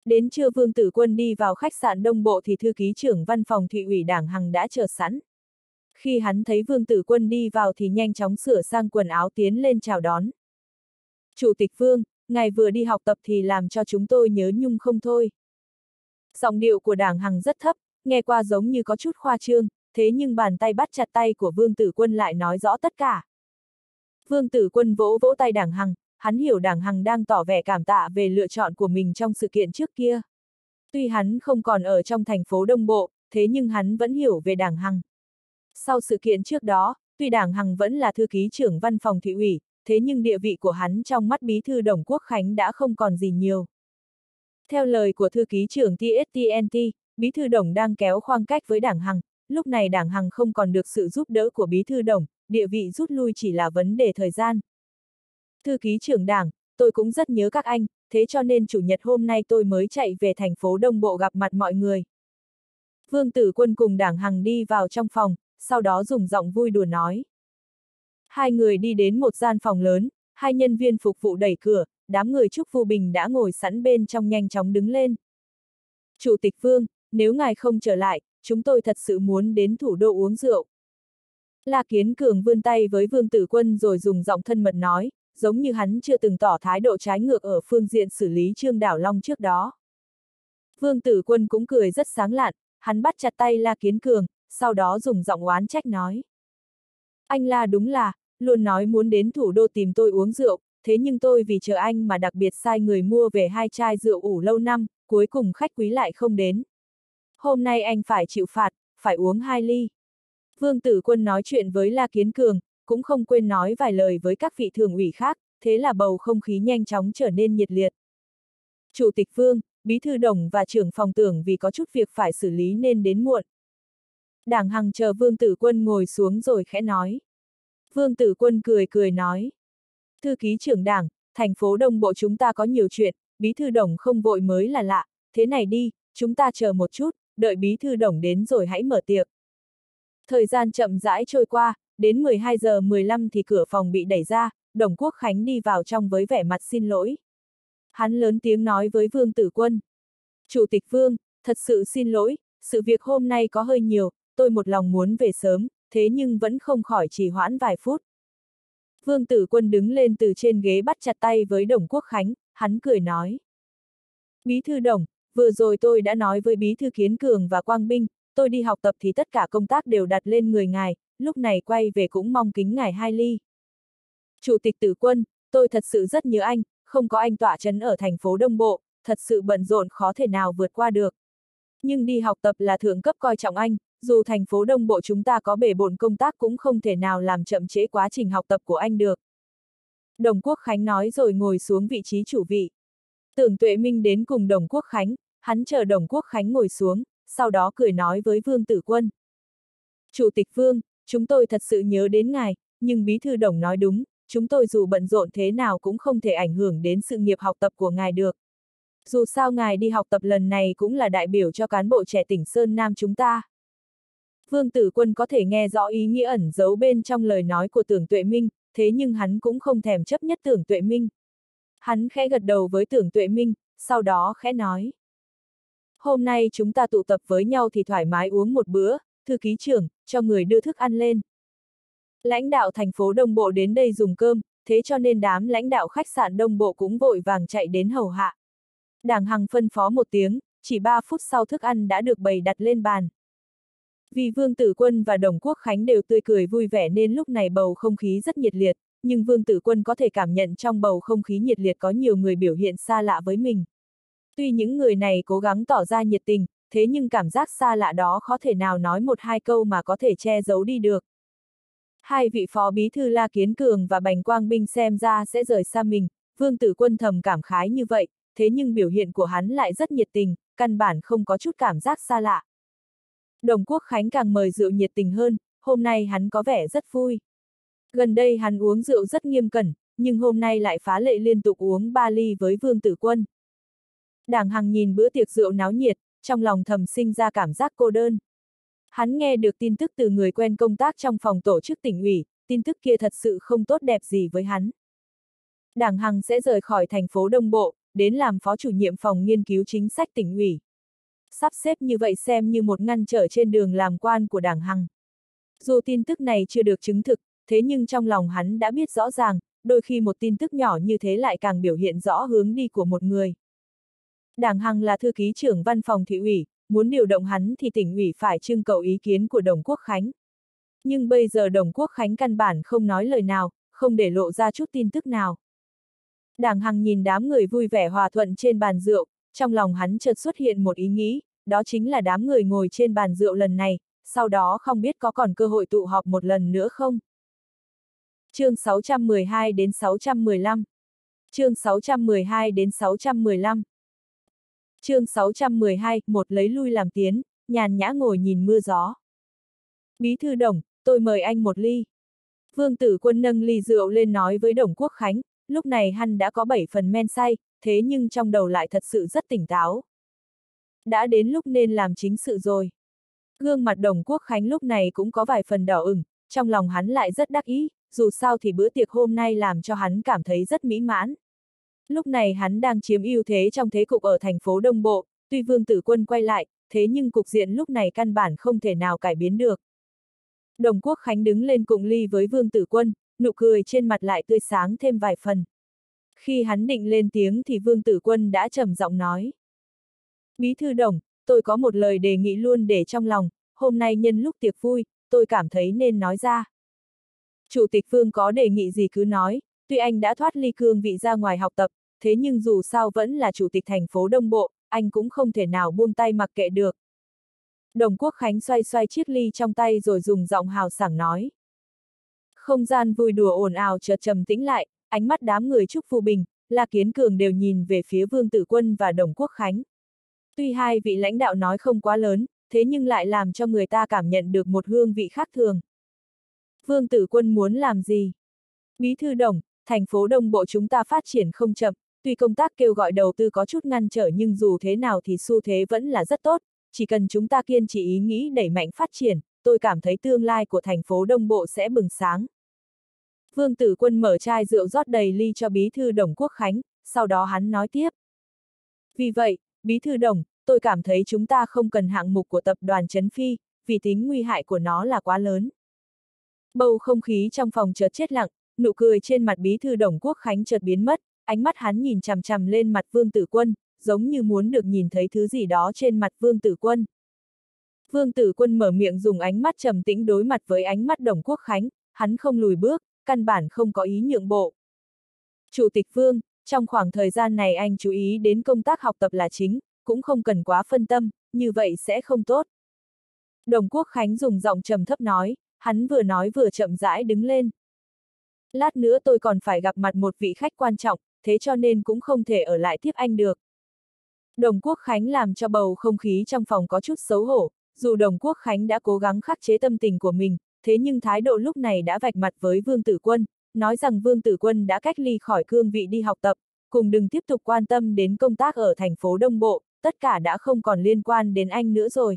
Đến trưa Vương Tử Quân đi vào khách sạn Đông Bộ thì thư ký trưởng văn phòng thị ủy Đảng Hằng đã chờ sẵn. Khi hắn thấy Vương Tử Quân đi vào thì nhanh chóng sửa sang quần áo tiến lên chào đón. Chủ tịch Vương, ngài vừa đi học tập thì làm cho chúng tôi nhớ nhung không thôi. Giọng điệu của Đảng Hằng rất thấp, nghe qua giống như có chút khoa trương, thế nhưng bàn tay bắt chặt tay của Vương Tử Quân lại nói rõ tất cả. Vương Tử Quân vỗ vỗ tay Đảng Hằng, hắn hiểu Đảng Hằng đang tỏ vẻ cảm tạ về lựa chọn của mình trong sự kiện trước kia. Tuy hắn không còn ở trong thành phố Đông Bộ, thế nhưng hắn vẫn hiểu về Đảng Hằng. Sau sự kiện trước đó, tuy Đảng Hằng vẫn là thư ký trưởng văn phòng thị ủy, thế nhưng địa vị của hắn trong mắt bí thư Đồng Quốc Khánh đã không còn gì nhiều. Theo lời của thư ký trưởng TSTNT, bí thư Đồng đang kéo khoảng cách với Đảng Hằng, lúc này Đảng Hằng không còn được sự giúp đỡ của bí thư Đồng, địa vị rút lui chỉ là vấn đề thời gian. Thư ký trưởng đảng, tôi cũng rất nhớ các anh, thế cho nên chủ nhật hôm nay tôi mới chạy về thành phố Đông Bộ gặp mặt mọi người. Vương Tử Quân cùng đảng Hằng đi vào trong phòng, sau đó dùng giọng vui đùa nói. Hai người đi đến một gian phòng lớn, hai nhân viên phục vụ đẩy cửa, đám người Trúc Phu Bình đã ngồi sẵn bên trong nhanh chóng đứng lên. Chủ tịch Vương, nếu ngài không trở lại, chúng tôi thật sự muốn đến thủ đô uống rượu. La Kiến Cường vươn tay với Vương Tử Quân rồi dùng giọng thân mật nói, giống như hắn chưa từng tỏ thái độ trái ngược ở phương diện xử lý Trương Đảo Long trước đó. Vương Tử Quân cũng cười rất sáng lạn, hắn bắt chặt tay La Kiến Cường, sau đó dùng giọng oán trách nói. Anh La đúng là, luôn nói muốn đến thủ đô tìm tôi uống rượu, thế nhưng tôi vì chờ anh mà đặc biệt sai người mua về hai chai rượu ủ lâu năm, cuối cùng khách quý lại không đến. Hôm nay anh phải chịu phạt, phải uống hai ly. Vương Tử Quân nói chuyện với La Kiến Cường, cũng không quên nói vài lời với các vị thường ủy khác, thế là bầu không khí nhanh chóng trở nên nhiệt liệt. Chủ tịch Vương, Bí thư Đồng và trưởng phòng tưởng vì có chút việc phải xử lý nên đến muộn. Đảng Hằng chờ Vương Tử Quân ngồi xuống rồi khẽ nói. Vương Tử Quân cười cười nói. Thư ký trưởng đảng, thành phố Đông Bộ chúng ta có nhiều chuyện, Bí thư Đồng không vội mới là lạ, thế này đi, chúng ta chờ một chút, đợi Bí thư Đồng đến rồi hãy mở tiệc. Thời gian chậm rãi trôi qua, đến 12 giờ 15 thì cửa phòng bị đẩy ra, Đồng Quốc Khánh đi vào trong với vẻ mặt xin lỗi. Hắn lớn tiếng nói với Vương Tử Quân. Chủ tịch Vương, thật sự xin lỗi, sự việc hôm nay có hơi nhiều, tôi một lòng muốn về sớm, thế nhưng vẫn không khỏi trì hoãn vài phút. Vương Tử Quân đứng lên từ trên ghế bắt chặt tay với Đồng Quốc Khánh, hắn cười nói. Bí thư Đồng, vừa rồi tôi đã nói với Bí thư Kiến Cường và Quang Binh, tôi đi học tập thì tất cả công tác đều đặt lên người ngài, lúc này quay về cũng mong kính ngài hai ly. Chủ tịch Tử Quân, tôi thật sự rất nhớ anh, không có anh tỏa chấn ở thành phố Đông Bộ, thật sự bận rộn khó thể nào vượt qua được. Nhưng đi học tập là thượng cấp coi trọng anh, dù thành phố Đông Bộ chúng ta có bể bộn công tác cũng không thể nào làm chậm trễ quá trình học tập của anh được. Đồng Quốc Khánh nói rồi ngồi xuống vị trí chủ vị. Tưởng Tuệ Minh đến cùng Đồng Quốc Khánh, hắn chờ Đồng Quốc Khánh ngồi xuống, sau đó cười nói với Vương Tử Quân. Chủ tịch Vương, chúng tôi thật sự nhớ đến ngài, nhưng Bí Thư Đồng nói đúng, chúng tôi dù bận rộn thế nào cũng không thể ảnh hưởng đến sự nghiệp học tập của ngài được. Dù sao ngài đi học tập lần này cũng là đại biểu cho cán bộ trẻ tỉnh Sơn Nam chúng ta. Vương Tử Quân có thể nghe rõ ý nghĩa ẩn giấu bên trong lời nói của tưởng tuệ minh, thế nhưng hắn cũng không thèm chấp nhất tưởng tuệ minh. Hắn khẽ gật đầu với tưởng tuệ minh, sau đó khẽ nói. Hôm nay chúng ta tụ tập với nhau thì thoải mái uống một bữa, thư ký trưởng, cho người đưa thức ăn lên. Lãnh đạo thành phố Đông Bộ đến đây dùng cơm, thế cho nên đám lãnh đạo khách sạn Đông Bộ cũng vội vàng chạy đến hầu hạ. Đảng Hằng phân phó một tiếng, chỉ 3 phút sau thức ăn đã được bày đặt lên bàn. Vì Vương Tử Quân và Đồng Quốc Khánh đều tươi cười vui vẻ nên lúc này bầu không khí rất nhiệt liệt, nhưng Vương Tử Quân có thể cảm nhận trong bầu không khí nhiệt liệt có nhiều người biểu hiện xa lạ với mình. Tuy những người này cố gắng tỏ ra nhiệt tình, thế nhưng cảm giác xa lạ đó khó thể nào nói một hai câu mà có thể che giấu đi được. Hai vị phó bí thư La Kiến Cường và Bành Quang Binh xem ra sẽ rời xa mình, Vương Tử Quân thầm cảm khái như vậy, thế nhưng biểu hiện của hắn lại rất nhiệt tình, căn bản không có chút cảm giác xa lạ. Đồng Quốc Khánh càng mời rượu nhiệt tình hơn, hôm nay hắn có vẻ rất vui. Gần đây hắn uống rượu rất nghiêm cẩn, nhưng hôm nay lại phá lệ liên tục uống ba ly với Vương Tử Quân. Đảng Hằng nhìn bữa tiệc rượu náo nhiệt, trong lòng thầm sinh ra cảm giác cô đơn. Hắn nghe được tin tức từ người quen công tác trong phòng tổ chức tỉnh ủy, tin tức kia thật sự không tốt đẹp gì với hắn. Đảng Hằng sẽ rời khỏi thành phố Đông Bộ, đến làm phó chủ nhiệm phòng nghiên cứu chính sách tỉnh ủy. Sắp xếp như vậy xem như một ngăn trở trên đường làm quan của đảng Hằng. Dù tin tức này chưa được chứng thực, thế nhưng trong lòng hắn đã biết rõ ràng, đôi khi một tin tức nhỏ như thế lại càng biểu hiện rõ hướng đi của một người. Đảng Hằng là thư ký trưởng văn phòng thị ủy, muốn điều động hắn thì tỉnh ủy phải trưng cầu ý kiến của Đồng Quốc Khánh. Nhưng bây giờ Đồng Quốc Khánh căn bản không nói lời nào, không để lộ ra chút tin tức nào đàng Hằng nhìn đám người vui vẻ hòa thuận trên bàn rượu, trong lòng hắn chợt xuất hiện một ý nghĩ, đó chính là đám người ngồi trên bàn rượu lần này, sau đó không biết có còn cơ hội tụ họp một lần nữa không? chương 612 đến 615 chương 612 đến 615 chương 612, một lấy lui làm tiến, nhàn nhã ngồi nhìn mưa gió. Bí thư đồng, tôi mời anh một ly. Vương tử quân nâng ly rượu lên nói với đồng quốc khánh, lúc này hắn đã có bảy phần men say, thế nhưng trong đầu lại thật sự rất tỉnh táo. Đã đến lúc nên làm chính sự rồi. Gương mặt đồng quốc khánh lúc này cũng có vài phần đỏ ửng, trong lòng hắn lại rất đắc ý, dù sao thì bữa tiệc hôm nay làm cho hắn cảm thấy rất mỹ mãn. Lúc này hắn đang chiếm ưu thế trong thế cục ở thành phố Đông Bộ, tuy vương tử quân quay lại, thế nhưng cục diện lúc này căn bản không thể nào cải biến được. Đồng Quốc Khánh đứng lên cùng ly với vương tử quân, nụ cười trên mặt lại tươi sáng thêm vài phần. Khi hắn định lên tiếng thì Vương Tử Quân đã trầm giọng nói. Bí thư đồng, tôi có một lời đề nghị luôn để trong lòng, hôm nay nhân lúc tiệc vui, tôi cảm thấy nên nói ra. Chủ tịch Vương có đề nghị gì cứ nói, tuy anh đã thoát ly cương vị ra ngoài học tập, thế nhưng dù sao vẫn là chủ tịch thành phố Đông Bộ, anh cũng không thể nào buông tay mặc kệ được. Đồng Quốc Khánh xoay xoay chiếc ly trong tay rồi dùng giọng hào sảng nói. Không gian vui đùa ồn ào chợt trầm tĩnh lại, ánh mắt đám người Trúc Phu Bình, La Kiến Cường đều nhìn về phía Vương Tử Quân và Đồng Quốc Khánh. Tuy hai vị lãnh đạo nói không quá lớn, thế nhưng lại làm cho người ta cảm nhận được một hương vị khác thường. Vương Tử Quân muốn làm gì? Bí thư Đồng, thành phố Đông Bộ chúng ta phát triển không chậm, tuy công tác kêu gọi đầu tư có chút ngăn trở nhưng dù thế nào thì xu thế vẫn là rất tốt, chỉ cần chúng ta kiên trì ý nghĩ đẩy mạnh phát triển, tôi cảm thấy tương lai của thành phố Đông Bộ sẽ bừng sáng. Vương Tử Quân mở chai rượu rót đầy ly cho Bí thư Đồng Quốc Khánh, sau đó hắn nói tiếp. Vì vậy, Bí thư Đồng, tôi cảm thấy chúng ta không cần hạng mục của tập đoàn Trấn Phi, vì tính nguy hại của nó là quá lớn. Bầu không khí trong phòng chợt chết lặng, nụ cười trên mặt Bí thư Đồng Quốc Khánh chợt biến mất, ánh mắt hắn nhìn chằm chằm lên mặt Vương Tử Quân, giống như muốn được nhìn thấy thứ gì đó trên mặt Vương Tử Quân. Vương Tử Quân mở miệng dùng ánh mắt trầm tĩnh đối mặt với ánh mắt Đồng Quốc Khánh, hắn không lùi bước, căn bản không có ý nhượng bộ. Chủ tịch Vương, trong khoảng thời gian này anh chú ý đến công tác học tập là chính, cũng không cần quá phân tâm, như vậy sẽ không tốt. Đồng Quốc Khánh dùng giọng trầm thấp nói, hắn vừa nói vừa chậm rãi đứng lên. Lát nữa tôi còn phải gặp mặt một vị khách quan trọng, thế cho nên cũng không thể ở lại tiếp anh được. Đồng Quốc Khánh làm cho bầu không khí trong phòng có chút xấu hổ, dù Đồng Quốc Khánh đã cố gắng khắc chế tâm tình của mình, thế nhưng thái độ lúc này đã vạch mặt với Vương Tử Quân, nói rằng Vương Tử Quân đã cách ly khỏi cương vị đi học tập, cùng đừng tiếp tục quan tâm đến công tác ở thành phố Đông Bộ, tất cả đã không còn liên quan đến anh nữa rồi.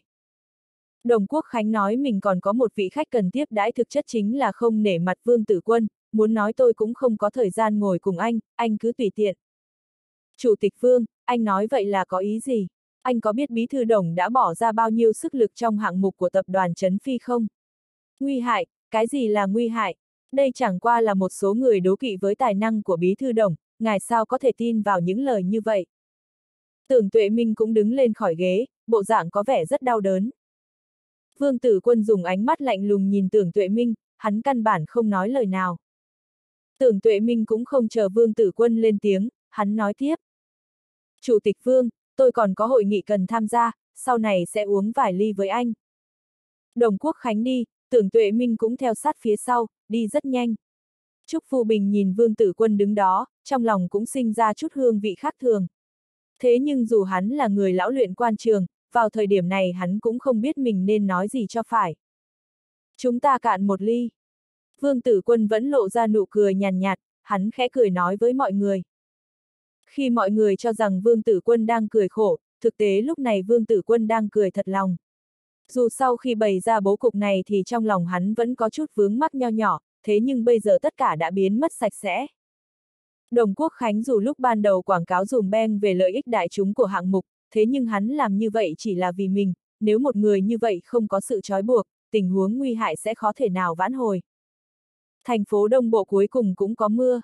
Đồng Quốc Khánh nói mình còn có một vị khách cần tiếp đãi thực chất chính là không nể mặt Vương Tử Quân, muốn nói tôi cũng không có thời gian ngồi cùng anh, anh cứ tùy tiện. Chủ tịch Vương, anh nói vậy là có ý gì? Anh có biết Bí Thư Đồng đã bỏ ra bao nhiêu sức lực trong hạng mục của tập đoàn Trấn Phi không? Nguy hại, cái gì là nguy hại? Đây chẳng qua là một số người đố kỵ với tài năng của Bí Thư Đồng, ngài sao có thể tin vào những lời như vậy? Tưởng Tuệ Minh cũng đứng lên khỏi ghế, bộ dạng có vẻ rất đau đớn. Vương Tử Quân dùng ánh mắt lạnh lùng nhìn Tưởng Tuệ Minh, hắn căn bản không nói lời nào. Tưởng Tuệ Minh cũng không chờ Vương Tử Quân lên tiếng, hắn nói tiếp. Chủ tịch Vương, tôi còn có hội nghị cần tham gia, sau này sẽ uống vài ly với anh. Đồng Quốc Khánh đi, Tưởng Tuệ Minh cũng theo sát phía sau, đi rất nhanh. Trúc Phu Bình nhìn Vương Tử Quân đứng đó, trong lòng cũng sinh ra chút hương vị khác thường. Thế nhưng dù hắn là người lão luyện quan trường, vào thời điểm này hắn cũng không biết mình nên nói gì cho phải. Chúng ta cạn một ly. Vương Tử Quân vẫn lộ ra nụ cười nhàn nhạt, hắn khẽ cười nói với mọi người. Khi mọi người cho rằng Vương Tử Quân đang cười khổ, thực tế lúc này Vương Tử Quân đang cười thật lòng. Dù sau khi bày ra bố cục này thì trong lòng hắn vẫn có chút vướng mắc nho nhỏ, thế nhưng bây giờ tất cả đã biến mất sạch sẽ. Đồng Quốc Khánh dù lúc ban đầu quảng cáo dùm beng về lợi ích đại chúng của hạng mục, thế nhưng hắn làm như vậy chỉ là vì mình, nếu một người như vậy không có sự trói buộc, tình huống nguy hại sẽ khó thể nào vãn hồi. Thành phố Đông Bộ cuối cùng cũng có mưa.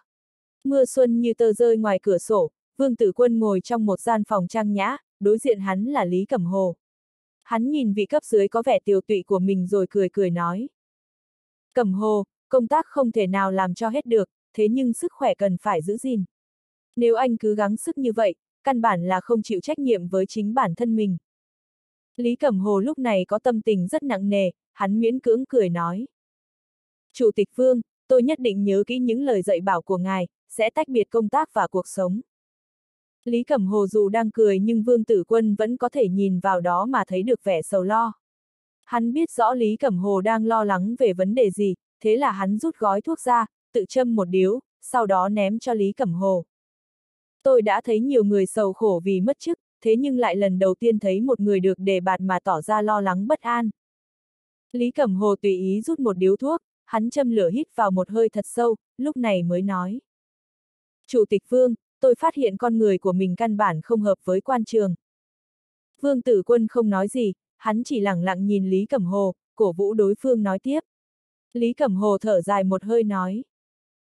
Mưa xuân như tơ rơi ngoài cửa sổ, Vương Tử Quân ngồi trong một gian phòng trang nhã, đối diện hắn là Lý Cẩm Hồ. Hắn nhìn vị cấp dưới có vẻ tiều tụy của mình rồi cười cười nói. Cẩm Hồ, công tác không thể nào làm cho hết được, thế nhưng sức khỏe cần phải giữ gìn. Nếu anh cứ gắng sức như vậy, căn bản là không chịu trách nhiệm với chính bản thân mình. Lý Cẩm Hồ lúc này có tâm tình rất nặng nề, hắn miễn cưỡng cười nói. Chủ tịch Vương, tôi nhất định nhớ kỹ những lời dạy bảo của ngài, sẽ tách biệt công tác và cuộc sống. Lý Cẩm Hồ dù đang cười nhưng Vương Tử Quân vẫn có thể nhìn vào đó mà thấy được vẻ sầu lo. Hắn biết rõ Lý Cẩm Hồ đang lo lắng về vấn đề gì, thế là hắn rút gói thuốc ra, tự châm một điếu, sau đó ném cho Lý Cẩm Hồ. Tôi đã thấy nhiều người sầu khổ vì mất chức, thế nhưng lại lần đầu tiên thấy một người được đề bạt mà tỏ ra lo lắng bất an. Lý Cẩm Hồ tùy ý rút một điếu thuốc, hắn châm lửa hít vào một hơi thật sâu, lúc này mới nói. Chủ tịch Vương, tôi phát hiện con người của mình căn bản không hợp với quan trường. Vương Tử Quân không nói gì, hắn chỉ lặng lặng nhìn Lý Cẩm Hồ, cổ vũ đối phương nói tiếp. Lý Cẩm Hồ thở dài một hơi nói.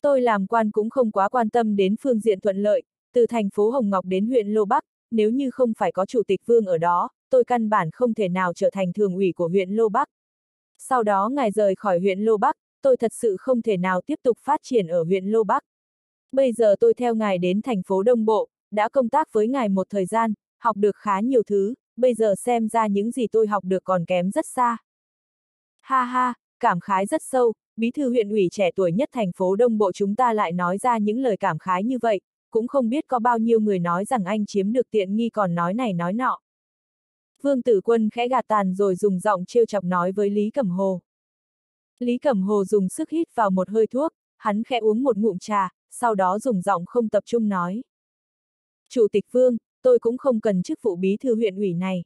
Tôi làm quan cũng không quá quan tâm đến phương diện thuận lợi, từ thành phố Hồng Ngọc đến huyện Lô Bắc, nếu như không phải có chủ tịch vương ở đó, tôi căn bản không thể nào trở thành thường ủy của huyện Lô Bắc. Sau đó ngài rời khỏi huyện Lô Bắc, tôi thật sự không thể nào tiếp tục phát triển ở huyện Lô Bắc. Bây giờ tôi theo ngài đến thành phố Đông Bộ, đã công tác với ngài một thời gian, học được khá nhiều thứ, bây giờ xem ra những gì tôi học được còn kém rất xa. Ha ha, cảm khái rất sâu, bí thư huyện ủy trẻ tuổi nhất thành phố Đông Bộ chúng ta lại nói ra những lời cảm khái như vậy, cũng không biết có bao nhiêu người nói rằng anh chiếm được tiện nghi còn nói này nói nọ. Vương Tử Quân khẽ gạt tàn rồi dùng giọng trêu chọc nói với Lý Cẩm Hồ. Lý Cẩm Hồ dùng sức hít vào một hơi thuốc, hắn khẽ uống một ngụm trà, sau đó dùng giọng không tập trung nói. Chủ tịch Vương, tôi cũng không cần chức vụ bí thư huyện ủy này.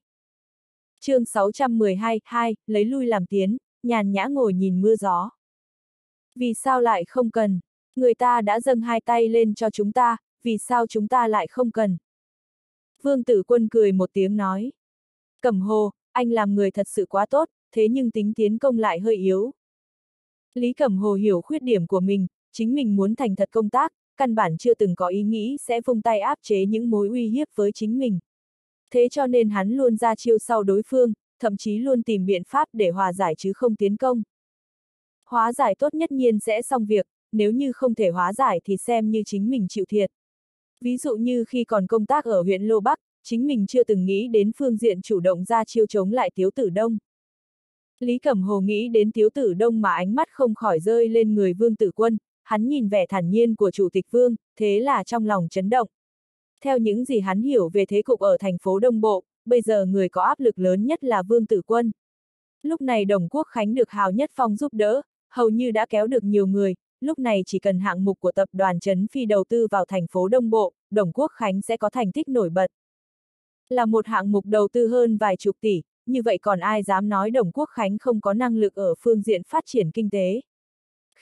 chương 612, 2, lấy lui làm tiến, nhàn nhã ngồi nhìn mưa gió. Vì sao lại không cần? Người ta đã dâng hai tay lên cho chúng ta, vì sao chúng ta lại không cần? Vương tử quân cười một tiếng nói. Cẩm hồ, anh làm người thật sự quá tốt, thế nhưng tính tiến công lại hơi yếu. Lý Cẩm Hồ hiểu khuyết điểm của mình, chính mình muốn thành thật công tác, căn bản chưa từng có ý nghĩ sẽ vung tay áp chế những mối uy hiếp với chính mình. Thế cho nên hắn luôn ra chiêu sau đối phương, thậm chí luôn tìm biện pháp để hòa giải chứ không tiến công. Hóa giải tốt nhất nhiên sẽ xong việc, nếu như không thể hóa giải thì xem như chính mình chịu thiệt. Ví dụ như khi còn công tác ở huyện Lô Bắc, chính mình chưa từng nghĩ đến phương diện chủ động ra chiêu chống lại Tiếu Tử Đông. Lý Cẩm Hồ nghĩ đến Tiếu Tử Đông mà ánh mắt không khỏi rơi lên người Vương Tử Quân, hắn nhìn vẻ thản nhiên của Chủ tịch Vương, thế là trong lòng chấn động. Theo những gì hắn hiểu về thế cục ở thành phố Đông Bộ, bây giờ người có áp lực lớn nhất là Vương Tử Quân. Lúc này Đồng Quốc Khánh được Hào Nhất Phong giúp đỡ, hầu như đã kéo được nhiều người, lúc này chỉ cần hạng mục của tập đoàn Trấn Phi đầu tư vào thành phố Đông Bộ, Đồng Quốc Khánh sẽ có thành tích nổi bật. Là một hạng mục đầu tư hơn vài chục tỷ, như vậy còn ai dám nói Đồng Quốc Khánh không có năng lực ở phương diện phát triển kinh tế.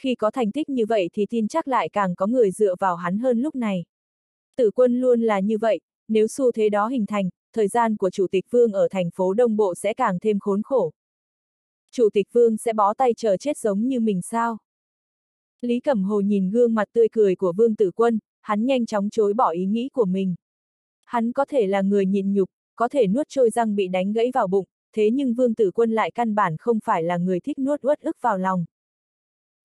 Khi có thành tích như vậy thì tin chắc lại càng có người dựa vào hắn hơn lúc này. Tử quân luôn là như vậy, nếu xu thế đó hình thành, thời gian của Chủ tịch Vương ở thành phố Đông Bộ sẽ càng thêm khốn khổ. Chủ tịch Vương sẽ bó tay chờ chết giống như mình sao? Lý Cẩm Hồ nhìn gương mặt tươi cười của Vương Tử Quân, hắn nhanh chóng chối bỏ ý nghĩ của mình. Hắn có thể là người nhịn nhục, có thể nuốt trôi răng bị đánh gãy vào bụng, thế nhưng Vương Tử Quân lại căn bản không phải là người thích nuốt uất ức vào lòng.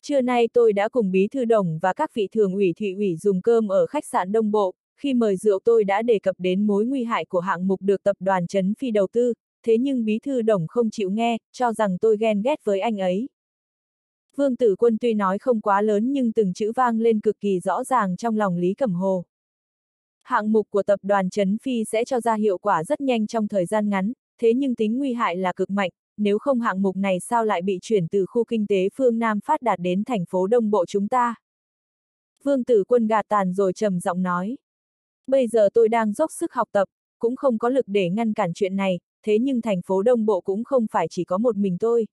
Trưa nay tôi đã cùng Bí Thư Đồng và các vị thường ủy thị ủy dùng cơm ở khách sạn Đông Bộ, khi mời rượu tôi đã đề cập đến mối nguy hại của hạng mục được tập đoàn Trấn Phi đầu tư, thế nhưng Bí Thư Đồng không chịu nghe, cho rằng tôi ghen ghét với anh ấy. Vương Tử Quân tuy nói không quá lớn nhưng từng chữ vang lên cực kỳ rõ ràng trong lòng Lý Cẩm Hồ. Hạng mục của tập đoàn Trấn Phi sẽ cho ra hiệu quả rất nhanh trong thời gian ngắn, thế nhưng tính nguy hại là cực mạnh, nếu không hạng mục này sao lại bị chuyển từ khu kinh tế phương Nam phát đạt đến thành phố Đông Bộ chúng ta. Vương Tử Quân gạt tàn rồi trầm giọng nói. Bây giờ tôi đang dốc sức học tập, cũng không có lực để ngăn cản chuyện này, thế nhưng thành phố Đông Bộ cũng không phải chỉ có một mình tôi.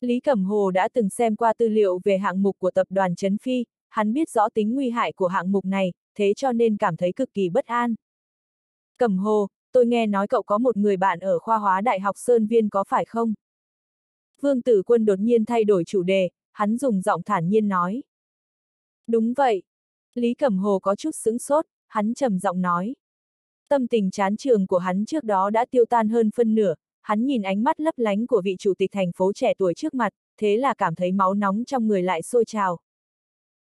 Lý Cẩm Hồ đã từng xem qua tư liệu về hạng mục của tập đoàn Trấn Phi, hắn biết rõ tính nguy hại của hạng mục này, thế cho nên cảm thấy cực kỳ bất an. Cẩm Hồ, tôi nghe nói cậu có một người bạn ở khoa hóa Đại học Sơn Viên có phải không? Vương Tử Quân đột nhiên thay đổi chủ đề, hắn dùng giọng thản nhiên nói. Đúng vậy. Lý Cẩm Hồ có chút sững sốt, hắn trầm giọng nói. Tâm tình chán trường của hắn trước đó đã tiêu tan hơn phân nửa, hắn nhìn ánh mắt lấp lánh của vị chủ tịch thành phố trẻ tuổi trước mặt, thế là cảm thấy máu nóng trong người lại sôi trào.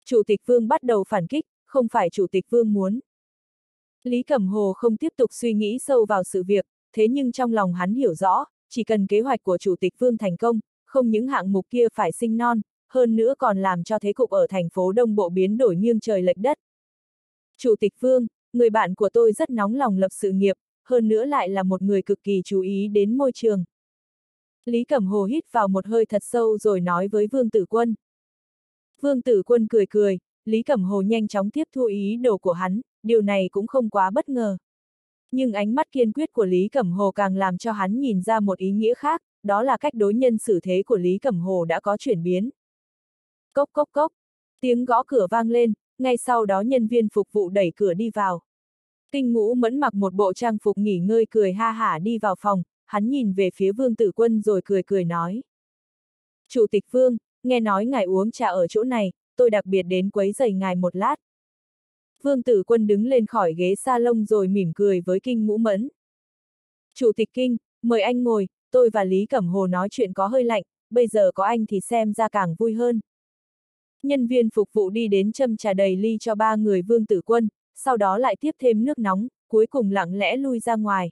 Chủ tịch Vương bắt đầu phản kích, không phải chủ tịch Vương muốn. Lý Cẩm Hồ không tiếp tục suy nghĩ sâu vào sự việc, thế nhưng trong lòng hắn hiểu rõ, chỉ cần kế hoạch của chủ tịch Vương thành công, không những hạng mục kia phải sinh non, hơn nữa còn làm cho thế cục ở thành phố Đông Bộ biến đổi nghiêng trời lệch đất. Chủ tịch Vương, người bạn của tôi rất nóng lòng lập sự nghiệp, hơn nữa lại là một người cực kỳ chú ý đến môi trường. Lý Cẩm Hồ hít vào một hơi thật sâu rồi nói với Vương Tử Quân. Vương Tử Quân cười cười, Lý Cẩm Hồ nhanh chóng tiếp thu ý đồ của hắn, điều này cũng không quá bất ngờ. Nhưng ánh mắt kiên quyết của Lý Cẩm Hồ càng làm cho hắn nhìn ra một ý nghĩa khác, đó là cách đối nhân xử thế của Lý Cẩm Hồ đã có chuyển biến. Cốc cốc cốc, tiếng gõ cửa vang lên, ngay sau đó nhân viên phục vụ đẩy cửa đi vào. Kinh ngũ mẫn mặc một bộ trang phục nghỉ ngơi cười ha hả đi vào phòng, hắn nhìn về phía vương tử quân rồi cười cười nói. Chủ tịch vương, nghe nói ngài uống trà ở chỗ này, tôi đặc biệt đến quấy giày ngài một lát. Vương Tử Quân đứng lên khỏi ghế salon rồi mỉm cười với Kinh Ngũ Mẫn. Chủ tịch Kinh, mời anh ngồi, tôi và Lý Cẩm Hồ nói chuyện có hơi lạnh, bây giờ có anh thì xem ra càng vui hơn. Nhân viên phục vụ đi đến châm trà đầy ly cho ba người Vương Tử Quân, sau đó lại tiếp thêm nước nóng, cuối cùng lặng lẽ lui ra ngoài.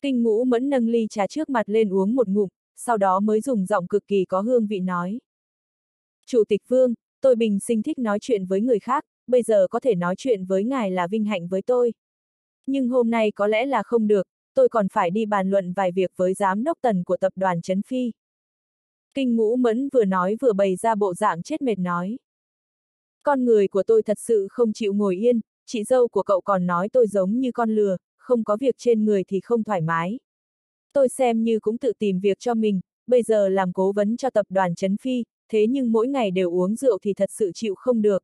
Kinh Ngũ Mẫn nâng ly trà trước mặt lên uống một ngụm, sau đó mới dùng giọng cực kỳ có hương vị nói. Chủ tịch Vương, tôi bình sinh thích nói chuyện với người khác, bây giờ có thể nói chuyện với ngài là vinh hạnh với tôi. Nhưng hôm nay có lẽ là không được, tôi còn phải đi bàn luận vài việc với giám đốc tần của tập đoàn Trấn Phi. Kinh ngũ mẫn vừa nói vừa bày ra bộ dạng chết mệt nói. Con người của tôi thật sự không chịu ngồi yên, chị dâu của cậu còn nói tôi giống như con lừa, không có việc trên người thì không thoải mái. Tôi xem như cũng tự tìm việc cho mình, bây giờ làm cố vấn cho tập đoàn Trấn Phi, thế nhưng mỗi ngày đều uống rượu thì thật sự chịu không được.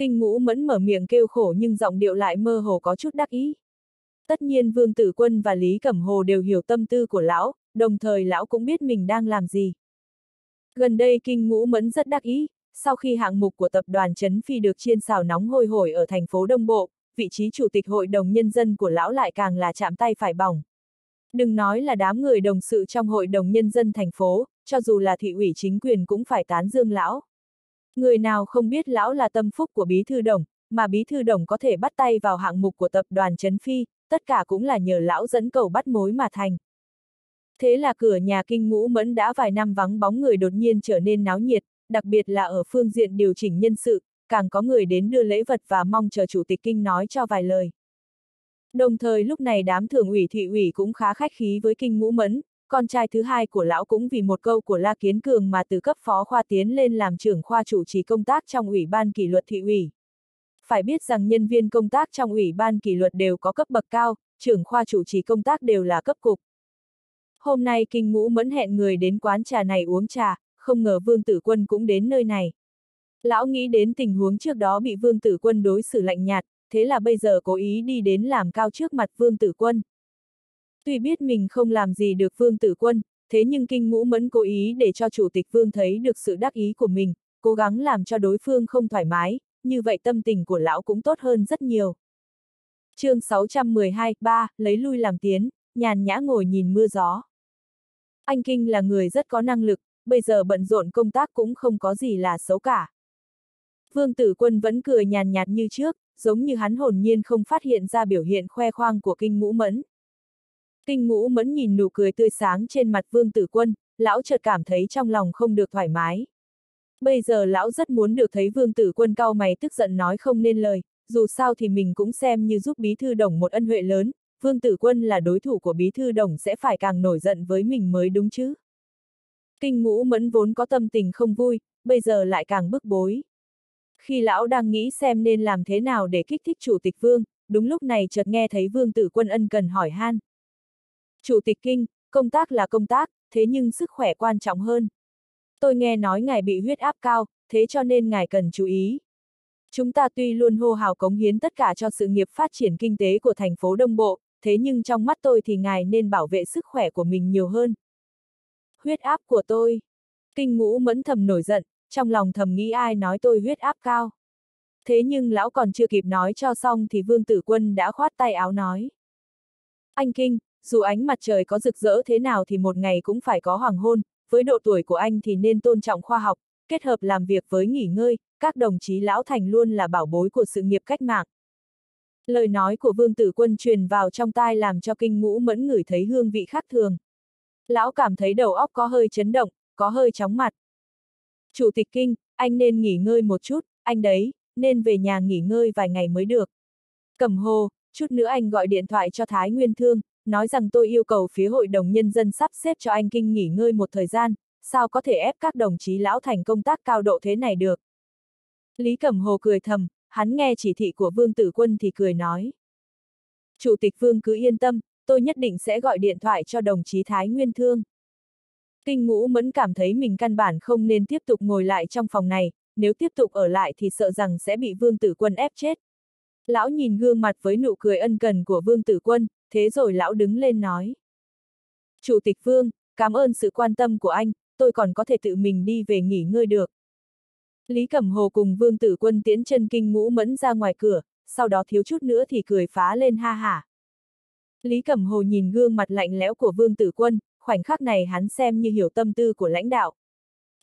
Kinh ngũ mẫn mở miệng kêu khổ nhưng giọng điệu lại mơ hồ có chút đắc ý. Tất nhiên Vương Tử Quân và Lý Cẩm Hồ đều hiểu tâm tư của lão, đồng thời lão cũng biết mình đang làm gì. Gần đây Kinh Ngũ Mẫn rất đắc ý, sau khi hạng mục của tập đoàn Trấn Phi được chiên xào nóng hôi hổi ở thành phố Đông Bộ, vị trí chủ tịch hội đồng nhân dân của lão lại càng là chạm tay phải bỏng. Đừng nói là đám người đồng sự trong hội đồng nhân dân thành phố, cho dù là thị ủy chính quyền cũng phải tán dương lão. Người nào không biết lão là tâm phúc của bí thư đồng, mà bí thư đồng có thể bắt tay vào hạng mục của tập đoàn Trấn Phi, tất cả cũng là nhờ lão dẫn cầu bắt mối mà thành. Thế là cửa nhà kinh ngũ mẫn đã vài năm vắng bóng người đột nhiên trở nên náo nhiệt, đặc biệt là ở phương diện điều chỉnh nhân sự, càng có người đến đưa lễ vật và mong chờ chủ tịch kinh nói cho vài lời. Đồng thời lúc này đám thường ủy thị ủy cũng khá khách khí với kinh ngũ mẫn, con trai thứ hai của lão cũng vì một câu của La Kiến Cường mà từ cấp phó khoa tiến lên làm trưởng khoa chủ trì công tác trong ủy ban kỷ luật thị ủy. Phải biết rằng nhân viên công tác trong ủy ban kỷ luật đều có cấp bậc cao, trưởng khoa chủ trì công tác đều là cấp cục. Hôm nay kinh ngũ mẫn hẹn người đến quán trà này uống trà, không ngờ Vương Tử Quân cũng đến nơi này. Lão nghĩ đến tình huống trước đó bị Vương Tử Quân đối xử lạnh nhạt, thế là bây giờ cố ý đi đến làm cao trước mặt Vương Tử Quân. Tuy biết mình không làm gì được Vương Tử Quân, thế nhưng kinh ngũ mẫn cố ý để cho Chủ tịch Vương thấy được sự đắc ý của mình, cố gắng làm cho đối phương không thoải mái, như vậy tâm tình của lão cũng tốt hơn rất nhiều. chương 612, 3, lấy lui làm tiến, nhàn nhã ngồi nhìn mưa gió. Anh Kinh là người rất có năng lực, bây giờ bận rộn công tác cũng không có gì là xấu cả. Vương Tử Quân vẫn cười nhàn nhạt như trước, giống như hắn hồn nhiên không phát hiện ra biểu hiện khoe khoang của kinh ngũ mẫn. Kinh ngũ mẫn nhìn nụ cười tươi sáng trên mặt Vương Tử Quân, lão chợt cảm thấy trong lòng không được thoải mái. Bây giờ lão rất muốn được thấy Vương Tử Quân cao mày tức giận nói không nên lời, dù sao thì mình cũng xem như giúp Bí Thư Đồng một ân huệ lớn, Vương Tử Quân là đối thủ của Bí Thư Đồng sẽ phải càng nổi giận với mình mới đúng chứ. Kinh ngũ mẫn vốn có tâm tình không vui, bây giờ lại càng bức bối. Khi lão đang nghĩ xem nên làm thế nào để kích thích Chủ tịch Vương, đúng lúc này chợt nghe thấy Vương Tử Quân ân cần hỏi han. Chủ tịch Kinh, công tác là công tác, thế nhưng sức khỏe quan trọng hơn. Tôi nghe nói ngài bị huyết áp cao, thế cho nên ngài cần chú ý. Chúng ta tuy luôn hô hào cống hiến tất cả cho sự nghiệp phát triển kinh tế của thành phố Đông Bộ, thế nhưng trong mắt tôi thì ngài nên bảo vệ sức khỏe của mình nhiều hơn. Huyết áp của tôi. Kinh ngũ mẫn thầm nổi giận, trong lòng thầm nghĩ ai nói tôi huyết áp cao. Thế nhưng lão còn chưa kịp nói cho xong thì Vương Tử Quân đã khoát tay áo nói. Anh Kinh, dù ánh mặt trời có rực rỡ thế nào thì một ngày cũng phải có hoàng hôn, với độ tuổi của anh thì nên tôn trọng khoa học, kết hợp làm việc với nghỉ ngơi, các đồng chí lão thành luôn là bảo bối của sự nghiệp cách mạng. Lời nói của Vương Tử Quân truyền vào trong tai làm cho kinh ngũ mẫn ngửi thấy hương vị khác thường. Lão cảm thấy đầu óc có hơi chấn động, có hơi chóng mặt. Chủ tịch kinh, anh nên nghỉ ngơi một chút, anh đấy, nên về nhà nghỉ ngơi vài ngày mới được. Cầm hồ, chút nữa anh gọi điện thoại cho Thái Nguyên Thương, nói rằng tôi yêu cầu phía Hội đồng Nhân dân sắp xếp cho anh Kinh nghỉ ngơi một thời gian, sao có thể ép các đồng chí lão thành công tác cao độ thế này được. Lý Cẩm Hồ cười thầm, hắn nghe chỉ thị của Vương Tử Quân thì cười nói. Chủ tịch Vương cứ yên tâm, tôi nhất định sẽ gọi điện thoại cho đồng chí Thái Nguyên Thương. Kinh ngũ mẫn cảm thấy mình căn bản không nên tiếp tục ngồi lại trong phòng này, nếu tiếp tục ở lại thì sợ rằng sẽ bị Vương Tử Quân ép chết. Lão nhìn gương mặt với nụ cười ân cần của Vương Tử Quân, thế rồi lão đứng lên nói. Chủ tịch Vương, cảm ơn sự quan tâm của anh, tôi còn có thể tự mình đi về nghỉ ngơi được. Lý Cẩm Hồ cùng Vương Tử Quân tiến chân kinh ngũ mẫn ra ngoài cửa, sau đó thiếu chút nữa thì cười phá lên ha hả. Lý Cẩm Hồ nhìn gương mặt lạnh lẽo của Vương Tử Quân, khoảnh khắc này hắn xem như hiểu tâm tư của lãnh đạo.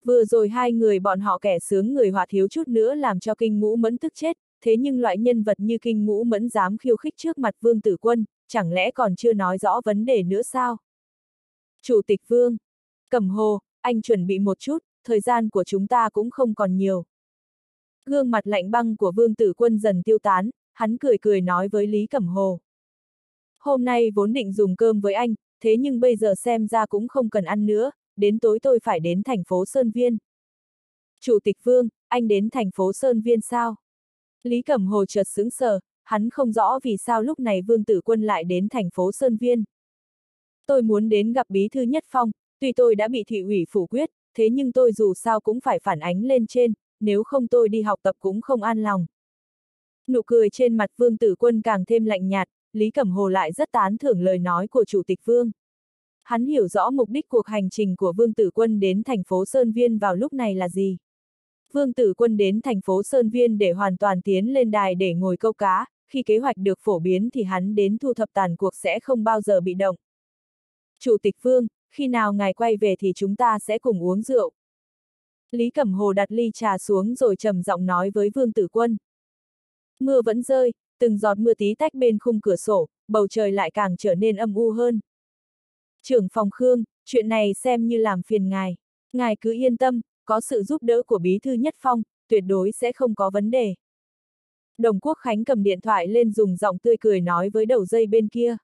Vừa rồi hai người bọn họ kẻ sướng người hòa thiếu chút nữa làm cho kinh ngũ mẫn tức chết, thế nhưng loại nhân vật như kinh ngũ mẫn dám khiêu khích trước mặt Vương Tử Quân, chẳng lẽ còn chưa nói rõ vấn đề nữa sao? Chủ tịch Vương, Cẩm Hồ, anh chuẩn bị một chút, thời gian của chúng ta cũng không còn nhiều. Gương mặt lạnh băng của Vương Tử Quân dần tiêu tán, hắn cười cười nói với Lý Cẩm Hồ. Hôm nay vốn định dùng cơm với anh, thế nhưng bây giờ xem ra cũng không cần ăn nữa, đến tối tôi phải đến thành phố Sơn Viên. Chủ tịch Vương, anh đến thành phố Sơn Viên sao? Lý Cẩm Hồ chợt sững sờ, hắn không rõ vì sao lúc này Vương Tử Quân lại đến thành phố Sơn Viên. Tôi muốn đến gặp Bí Thư Nhất Phong, tuy tôi đã bị thị ủy phủ quyết, thế nhưng tôi dù sao cũng phải phản ánh lên trên, nếu không tôi đi học tập cũng không an lòng. Nụ cười trên mặt Vương Tử Quân càng thêm lạnh nhạt, Lý Cẩm Hồ lại rất tán thưởng lời nói của Chủ tịch Vương. Hắn hiểu rõ mục đích cuộc hành trình của Vương Tử Quân đến thành phố Sơn Viên vào lúc này là gì. Vương Tử Quân đến thành phố Sơn Viên để hoàn toàn tiến lên đài để ngồi câu cá, khi kế hoạch được phổ biến thì hắn đến thu thập tàn cuộc sẽ không bao giờ bị động. Chủ tịch Vương, khi nào ngài quay về thì chúng ta sẽ cùng uống rượu. Lý Cẩm Hồ đặt ly trà xuống rồi trầm giọng nói với Vương Tử Quân. Mưa vẫn rơi, từng giọt mưa tí tách bên khung cửa sổ, bầu trời lại càng trở nên âm u hơn. Trưởng phòng Khương, chuyện này xem như làm phiền ngài. Ngài cứ yên tâm, có sự giúp đỡ của Bí Thư Nhất Phong, tuyệt đối sẽ không có vấn đề. Đồng Quốc Khánh cầm điện thoại lên dùng giọng tươi cười nói với đầu dây bên kia.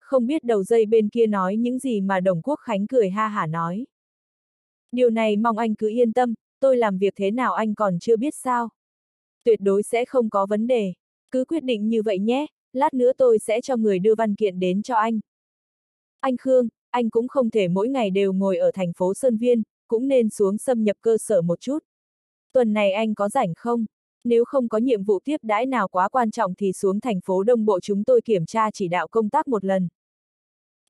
Không biết đầu dây bên kia nói những gì mà Đồng Quốc Khánh cười ha hả nói. Điều này mong anh cứ yên tâm, tôi làm việc thế nào anh còn chưa biết sao. Tuyệt đối sẽ không có vấn đề. Cứ quyết định như vậy nhé, lát nữa tôi sẽ cho người đưa văn kiện đến cho anh. Anh Khương, anh cũng không thể mỗi ngày đều ngồi ở thành phố Sơn Viên, cũng nên xuống xâm nhập cơ sở một chút. Tuần này anh có rảnh không? Nếu không có nhiệm vụ tiếp đãi nào quá quan trọng thì xuống thành phố Đông Bộ chúng tôi kiểm tra chỉ đạo công tác một lần.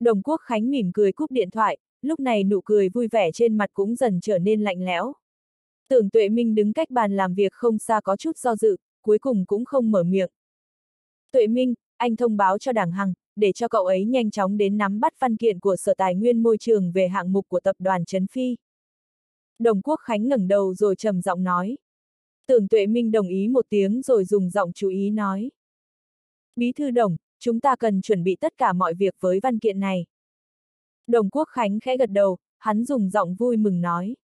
Đồng Quốc Khánh mỉm cười cúp điện thoại, lúc này nụ cười vui vẻ trên mặt cũng dần trở nên lạnh lẽo. Tưởng Tuệ Minh đứng cách bàn làm việc không xa có chút do dự, cuối cùng cũng không mở miệng. Tuệ Minh, anh thông báo cho Đảng Hằng, để cho cậu ấy nhanh chóng đến nắm bắt văn kiện của Sở Tài nguyên Môi trường về hạng mục của tập đoàn Trấn Phi. Đồng Quốc Khánh ngẩng đầu rồi trầm giọng nói. Tưởng Tuệ Minh đồng ý một tiếng rồi dùng giọng chú ý nói. Bí thư đồng, chúng ta cần chuẩn bị tất cả mọi việc với văn kiện này. Đồng Quốc Khánh khẽ gật đầu, hắn dùng giọng vui mừng nói.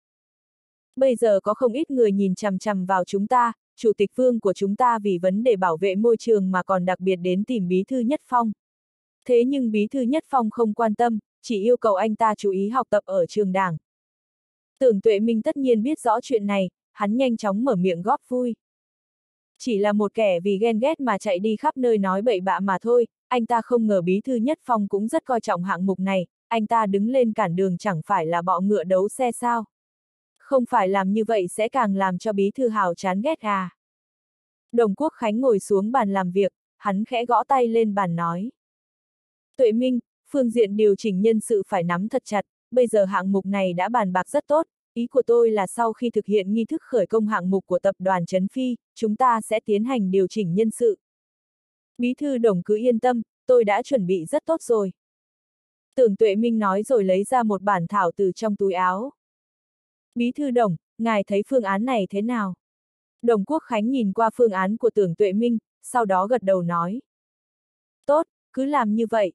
Bây giờ có không ít người nhìn chằm chằm vào chúng ta, chủ tịch vương của chúng ta vì vấn đề bảo vệ môi trường mà còn đặc biệt đến tìm bí thư nhất phong. Thế nhưng bí thư nhất phong không quan tâm, chỉ yêu cầu anh ta chú ý học tập ở trường đảng. Tưởng tuệ minh tất nhiên biết rõ chuyện này, hắn nhanh chóng mở miệng góp vui. Chỉ là một kẻ vì ghen ghét mà chạy đi khắp nơi nói bậy bạ mà thôi, anh ta không ngờ bí thư nhất phong cũng rất coi trọng hạng mục này, anh ta đứng lên cản đường chẳng phải là bọ ngựa đấu xe sao. Không phải làm như vậy sẽ càng làm cho bí thư hào chán ghét à. Đồng Quốc Khánh ngồi xuống bàn làm việc, hắn khẽ gõ tay lên bàn nói. Tuệ Minh, phương diện điều chỉnh nhân sự phải nắm thật chặt, bây giờ hạng mục này đã bàn bạc rất tốt, ý của tôi là sau khi thực hiện nghi thức khởi công hạng mục của tập đoàn Trấn Phi, chúng ta sẽ tiến hành điều chỉnh nhân sự. Bí thư đồng cứ yên tâm, tôi đã chuẩn bị rất tốt rồi. Tưởng Tuệ Minh nói rồi lấy ra một bản thảo từ trong túi áo. Bí thư đồng, ngài thấy phương án này thế nào? Đồng Quốc Khánh nhìn qua phương án của tưởng Tuệ Minh, sau đó gật đầu nói. Tốt, cứ làm như vậy.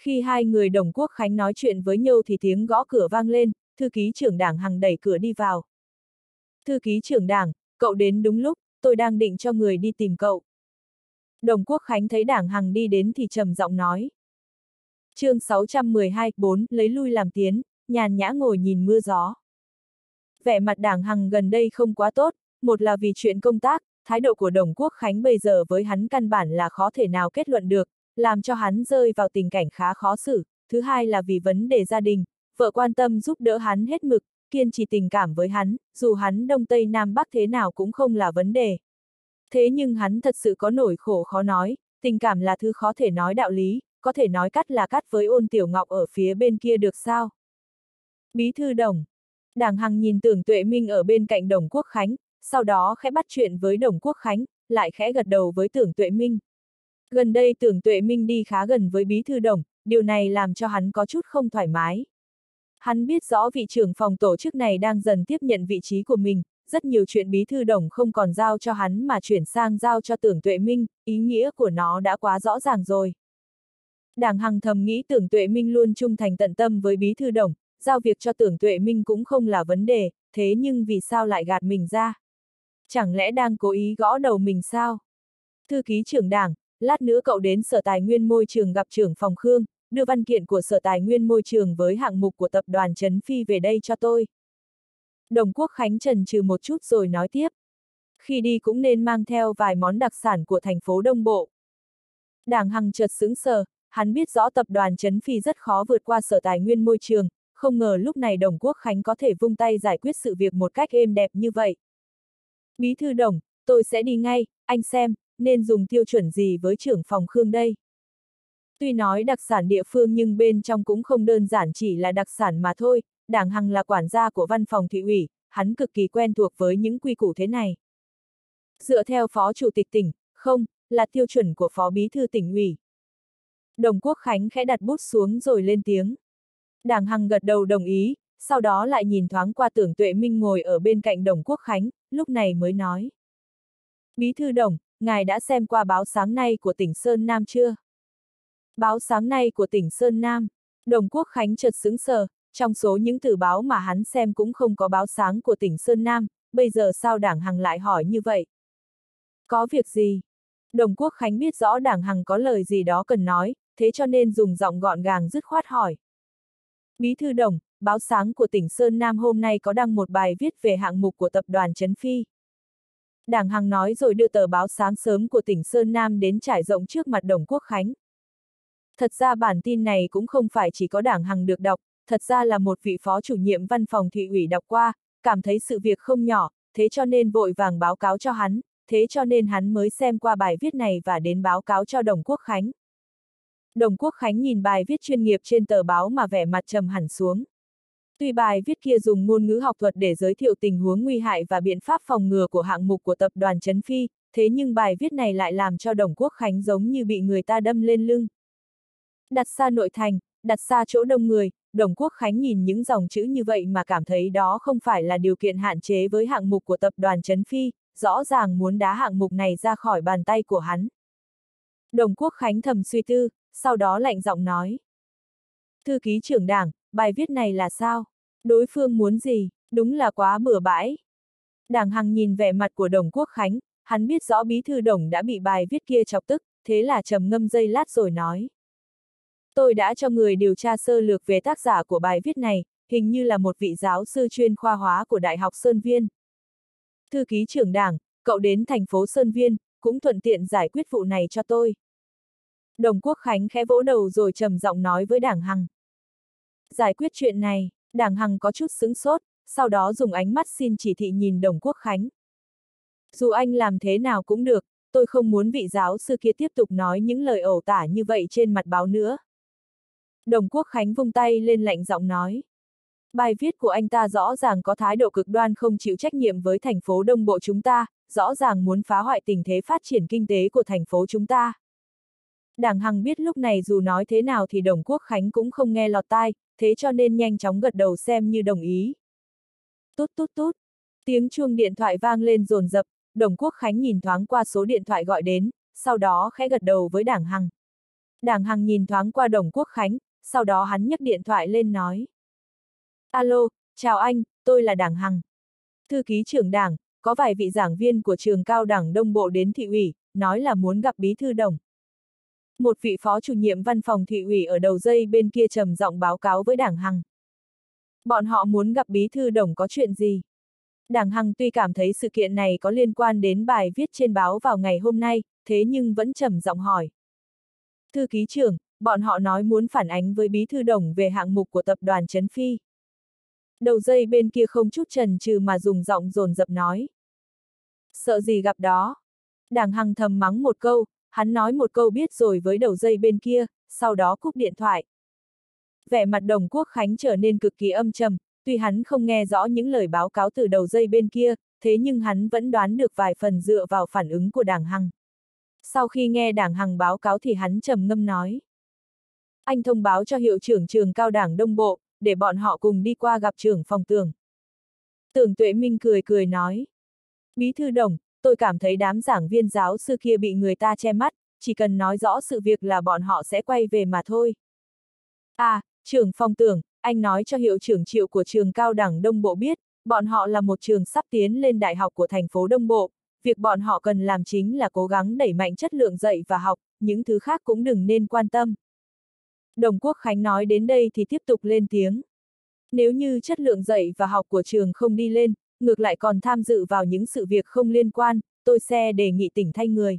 Khi hai người đồng quốc khánh nói chuyện với nhau thì tiếng gõ cửa vang lên, thư ký trưởng đảng Hằng đẩy cửa đi vào. Thư ký trưởng đảng, cậu đến đúng lúc, tôi đang định cho người đi tìm cậu. Đồng quốc khánh thấy đảng Hằng đi đến thì trầm giọng nói. chương 612, 4, lấy lui làm tiến, nhàn nhã ngồi nhìn mưa gió. Vẻ mặt đảng Hằng gần đây không quá tốt, một là vì chuyện công tác, thái độ của Đồng Quốc Khánh bây giờ với hắn căn bản là khó thể nào kết luận được, làm cho hắn rơi vào tình cảnh khá khó xử, thứ hai là vì vấn đề gia đình, vợ quan tâm giúp đỡ hắn hết mực, kiên trì tình cảm với hắn, dù hắn đông tây nam bắc thế nào cũng không là vấn đề. Thế nhưng hắn thật sự có nổi khổ khó nói, tình cảm là thứ khó thể nói đạo lý, có thể nói cắt là cắt với ôn tiểu ngọc ở phía bên kia được sao? Bí thư đồng. Đảng Hằng nhìn tưởng tuệ minh ở bên cạnh Đồng Quốc Khánh, sau đó khẽ bắt chuyện với Đồng Quốc Khánh, lại khẽ gật đầu với tưởng tuệ minh. Gần đây tưởng tuệ minh đi khá gần với bí thư đồng, điều này làm cho hắn có chút không thoải mái. Hắn biết rõ vị trưởng phòng tổ chức này đang dần tiếp nhận vị trí của mình, rất nhiều chuyện bí thư đồng không còn giao cho hắn mà chuyển sang giao cho tưởng tuệ minh, ý nghĩa của nó đã quá rõ ràng rồi. Đảng Hằng thầm nghĩ tưởng tuệ minh luôn trung thành tận tâm với bí thư đồng, giao việc cho tưởng tuệ minh cũng không là vấn đề, thế nhưng vì sao lại gạt mình ra? Chẳng lẽ đang cố ý gõ đầu mình sao? Thư ký trưởng đảng, lát nữa cậu đến Sở Tài nguyên Môi trường gặp trưởng phòng Khương, đưa văn kiện của Sở Tài nguyên Môi trường với hạng mục của tập đoàn Trấn Phi về đây cho tôi. Đồng Quốc Khánh trần trừ một chút rồi nói tiếp. Khi đi cũng nên mang theo vài món đặc sản của thành phố Đông Bộ. Đảng Hằng chợt sững sờ, hắn biết rõ tập đoàn Trấn Phi rất khó vượt qua Sở Tài nguyên Môi trường, không ngờ lúc này Đồng Quốc Khánh có thể vung tay giải quyết sự việc một cách êm đẹp như vậy. Bí thư Đồng, tôi sẽ đi ngay, anh xem, nên dùng tiêu chuẩn gì với trưởng phòng Khương đây? Tuy nói đặc sản địa phương nhưng bên trong cũng không đơn giản chỉ là đặc sản mà thôi, Đảng Hằng là quản gia của văn phòng thị ủy, hắn cực kỳ quen thuộc với những quy củ thế này. Dựa theo phó chủ tịch tỉnh, không, là tiêu chuẩn của phó bí thư tỉnh ủy. Đồng Quốc Khánh khẽ đặt bút xuống rồi lên tiếng. Đảng Hằng gật đầu đồng ý, sau đó lại nhìn thoáng qua tưởng tuệ minh ngồi ở bên cạnh Đồng Quốc Khánh, lúc này mới nói. Bí thư Đồng, ngài đã xem qua báo sáng nay của tỉnh Sơn Nam chưa? Báo sáng nay của tỉnh Sơn Nam, Đồng Quốc Khánh chợt sững sờ, trong số những tử báo mà hắn xem cũng không có báo sáng của tỉnh Sơn Nam, bây giờ sao đảng Hằng lại hỏi như vậy? Có việc gì? Đồng Quốc Khánh biết rõ đảng Hằng có lời gì đó cần nói, thế cho nên dùng giọng gọn gàng dứt khoát hỏi. Bí thư Đồng, báo sáng của tỉnh Sơn Nam hôm nay có đăng một bài viết về hạng mục của tập đoàn Trấn Phi. Đảng Hằng nói rồi đưa tờ báo sáng sớm của tỉnh Sơn Nam đến trải rộng trước mặt Đồng Quốc Khánh. Thật ra bản tin này cũng không phải chỉ có Đảng Hằng được đọc, thật ra là một vị phó chủ nhiệm văn phòng thị ủy đọc qua, cảm thấy sự việc không nhỏ, thế cho nên vội vàng báo cáo cho hắn, thế cho nên hắn mới xem qua bài viết này và đến báo cáo cho Đồng Quốc Khánh. Đồng Quốc Khánh nhìn bài viết chuyên nghiệp trên tờ báo mà vẻ mặt trầm hẳn xuống. Tuy bài viết kia dùng ngôn ngữ học thuật để giới thiệu tình huống nguy hại và biện pháp phòng ngừa của hạng mục của tập đoàn Trấn Phi, thế nhưng bài viết này lại làm cho Đồng Quốc Khánh giống như bị người ta đâm lên lưng. Đặt xa nội thành, đặt xa chỗ đông người, Đồng Quốc Khánh nhìn những dòng chữ như vậy mà cảm thấy đó không phải là điều kiện hạn chế với hạng mục của tập đoàn Trấn Phi, rõ ràng muốn đá hạng mục này ra khỏi bàn tay của hắn. Đồng Quốc Khánh thầm suy tư, sau đó lạnh giọng nói. Thư ký trưởng đảng, bài viết này là sao? Đối phương muốn gì? Đúng là quá bừa bãi. Đảng Hằng nhìn vẻ mặt của Đồng Quốc Khánh, hắn biết rõ bí thư Đồng đã bị bài viết kia chọc tức, thế là trầm ngâm dây lát rồi nói. Tôi đã cho người điều tra sơ lược về tác giả của bài viết này, hình như là một vị giáo sư chuyên khoa hóa của Đại học Sơn Viên. Thư ký trưởng đảng, cậu đến thành phố Sơn Viên, cũng thuận tiện giải quyết vụ này cho tôi. Đồng Quốc Khánh khẽ vỗ đầu rồi trầm giọng nói với Đảng Hằng. Giải quyết chuyện này, Đảng Hằng có chút sững sốt, sau đó dùng ánh mắt xin chỉ thị nhìn Đồng Quốc Khánh. Dù anh làm thế nào cũng được, tôi không muốn vị giáo sư kia tiếp tục nói những lời ẩu tả như vậy trên mặt báo nữa. Đồng Quốc Khánh vung tay lên lạnh giọng nói. Bài viết của anh ta rõ ràng có thái độ cực đoan không chịu trách nhiệm với thành phố Đông Bộ chúng ta, rõ ràng muốn phá hoại tình thế phát triển kinh tế của thành phố chúng ta. Đảng Hằng biết lúc này dù nói thế nào thì Đồng Quốc Khánh cũng không nghe lọt tai, thế cho nên nhanh chóng gật đầu xem như đồng ý. Tút tút tút, tiếng chuông điện thoại vang lên rồn rập, Đồng Quốc Khánh nhìn thoáng qua số điện thoại gọi đến, sau đó khẽ gật đầu với Đảng Hằng. Đảng Hằng nhìn thoáng qua Đồng Quốc Khánh, sau đó hắn nhấc điện thoại lên nói. Alo, chào anh, tôi là Đảng Hằng. Thư ký trưởng đảng, có vài vị giảng viên của trường cao đẳng Đông Bộ đến thị ủy, nói là muốn gặp bí thư đồng. Một vị phó chủ nhiệm văn phòng thị ủy ở đầu dây bên kia trầm giọng báo cáo với Đảng Hằng. Bọn họ muốn gặp bí thư đồng có chuyện gì? Đảng Hằng tuy cảm thấy sự kiện này có liên quan đến bài viết trên báo vào ngày hôm nay, thế nhưng vẫn trầm giọng hỏi. Thư ký trưởng, bọn họ nói muốn phản ánh với bí thư đồng về hạng mục của tập đoàn Trấn Phi. Đầu dây bên kia không chút trần trừ mà dùng giọng dồn dập nói. Sợ gì gặp đó? Đảng Hằng thầm mắng một câu, hắn nói một câu biết rồi với đầu dây bên kia, sau đó cúp điện thoại. Vẻ mặt đồng quốc khánh trở nên cực kỳ âm trầm, tuy hắn không nghe rõ những lời báo cáo từ đầu dây bên kia, thế nhưng hắn vẫn đoán được vài phần dựa vào phản ứng của đảng Hằng. Sau khi nghe đảng Hằng báo cáo thì hắn trầm ngâm nói. Anh thông báo cho hiệu trưởng trường cao đảng Đông Bộ, để bọn họ cùng đi qua gặp trưởng phòng tường. Tưởng tuệ minh cười cười nói. Bí thư đồng, tôi cảm thấy đám giảng viên giáo sư kia bị người ta che mắt, chỉ cần nói rõ sự việc là bọn họ sẽ quay về mà thôi. À, trưởng phòng tưởng, anh nói cho hiệu trưởng triệu của trường cao đẳng Đông Bộ biết, bọn họ là một trường sắp tiến lên đại học của thành phố Đông Bộ, việc bọn họ cần làm chính là cố gắng đẩy mạnh chất lượng dạy và học, những thứ khác cũng đừng nên quan tâm. Đồng Quốc Khánh nói đến đây thì tiếp tục lên tiếng. Nếu như chất lượng dạy và học của trường không đi lên, ngược lại còn tham dự vào những sự việc không liên quan, tôi xe đề nghị tỉnh thay người.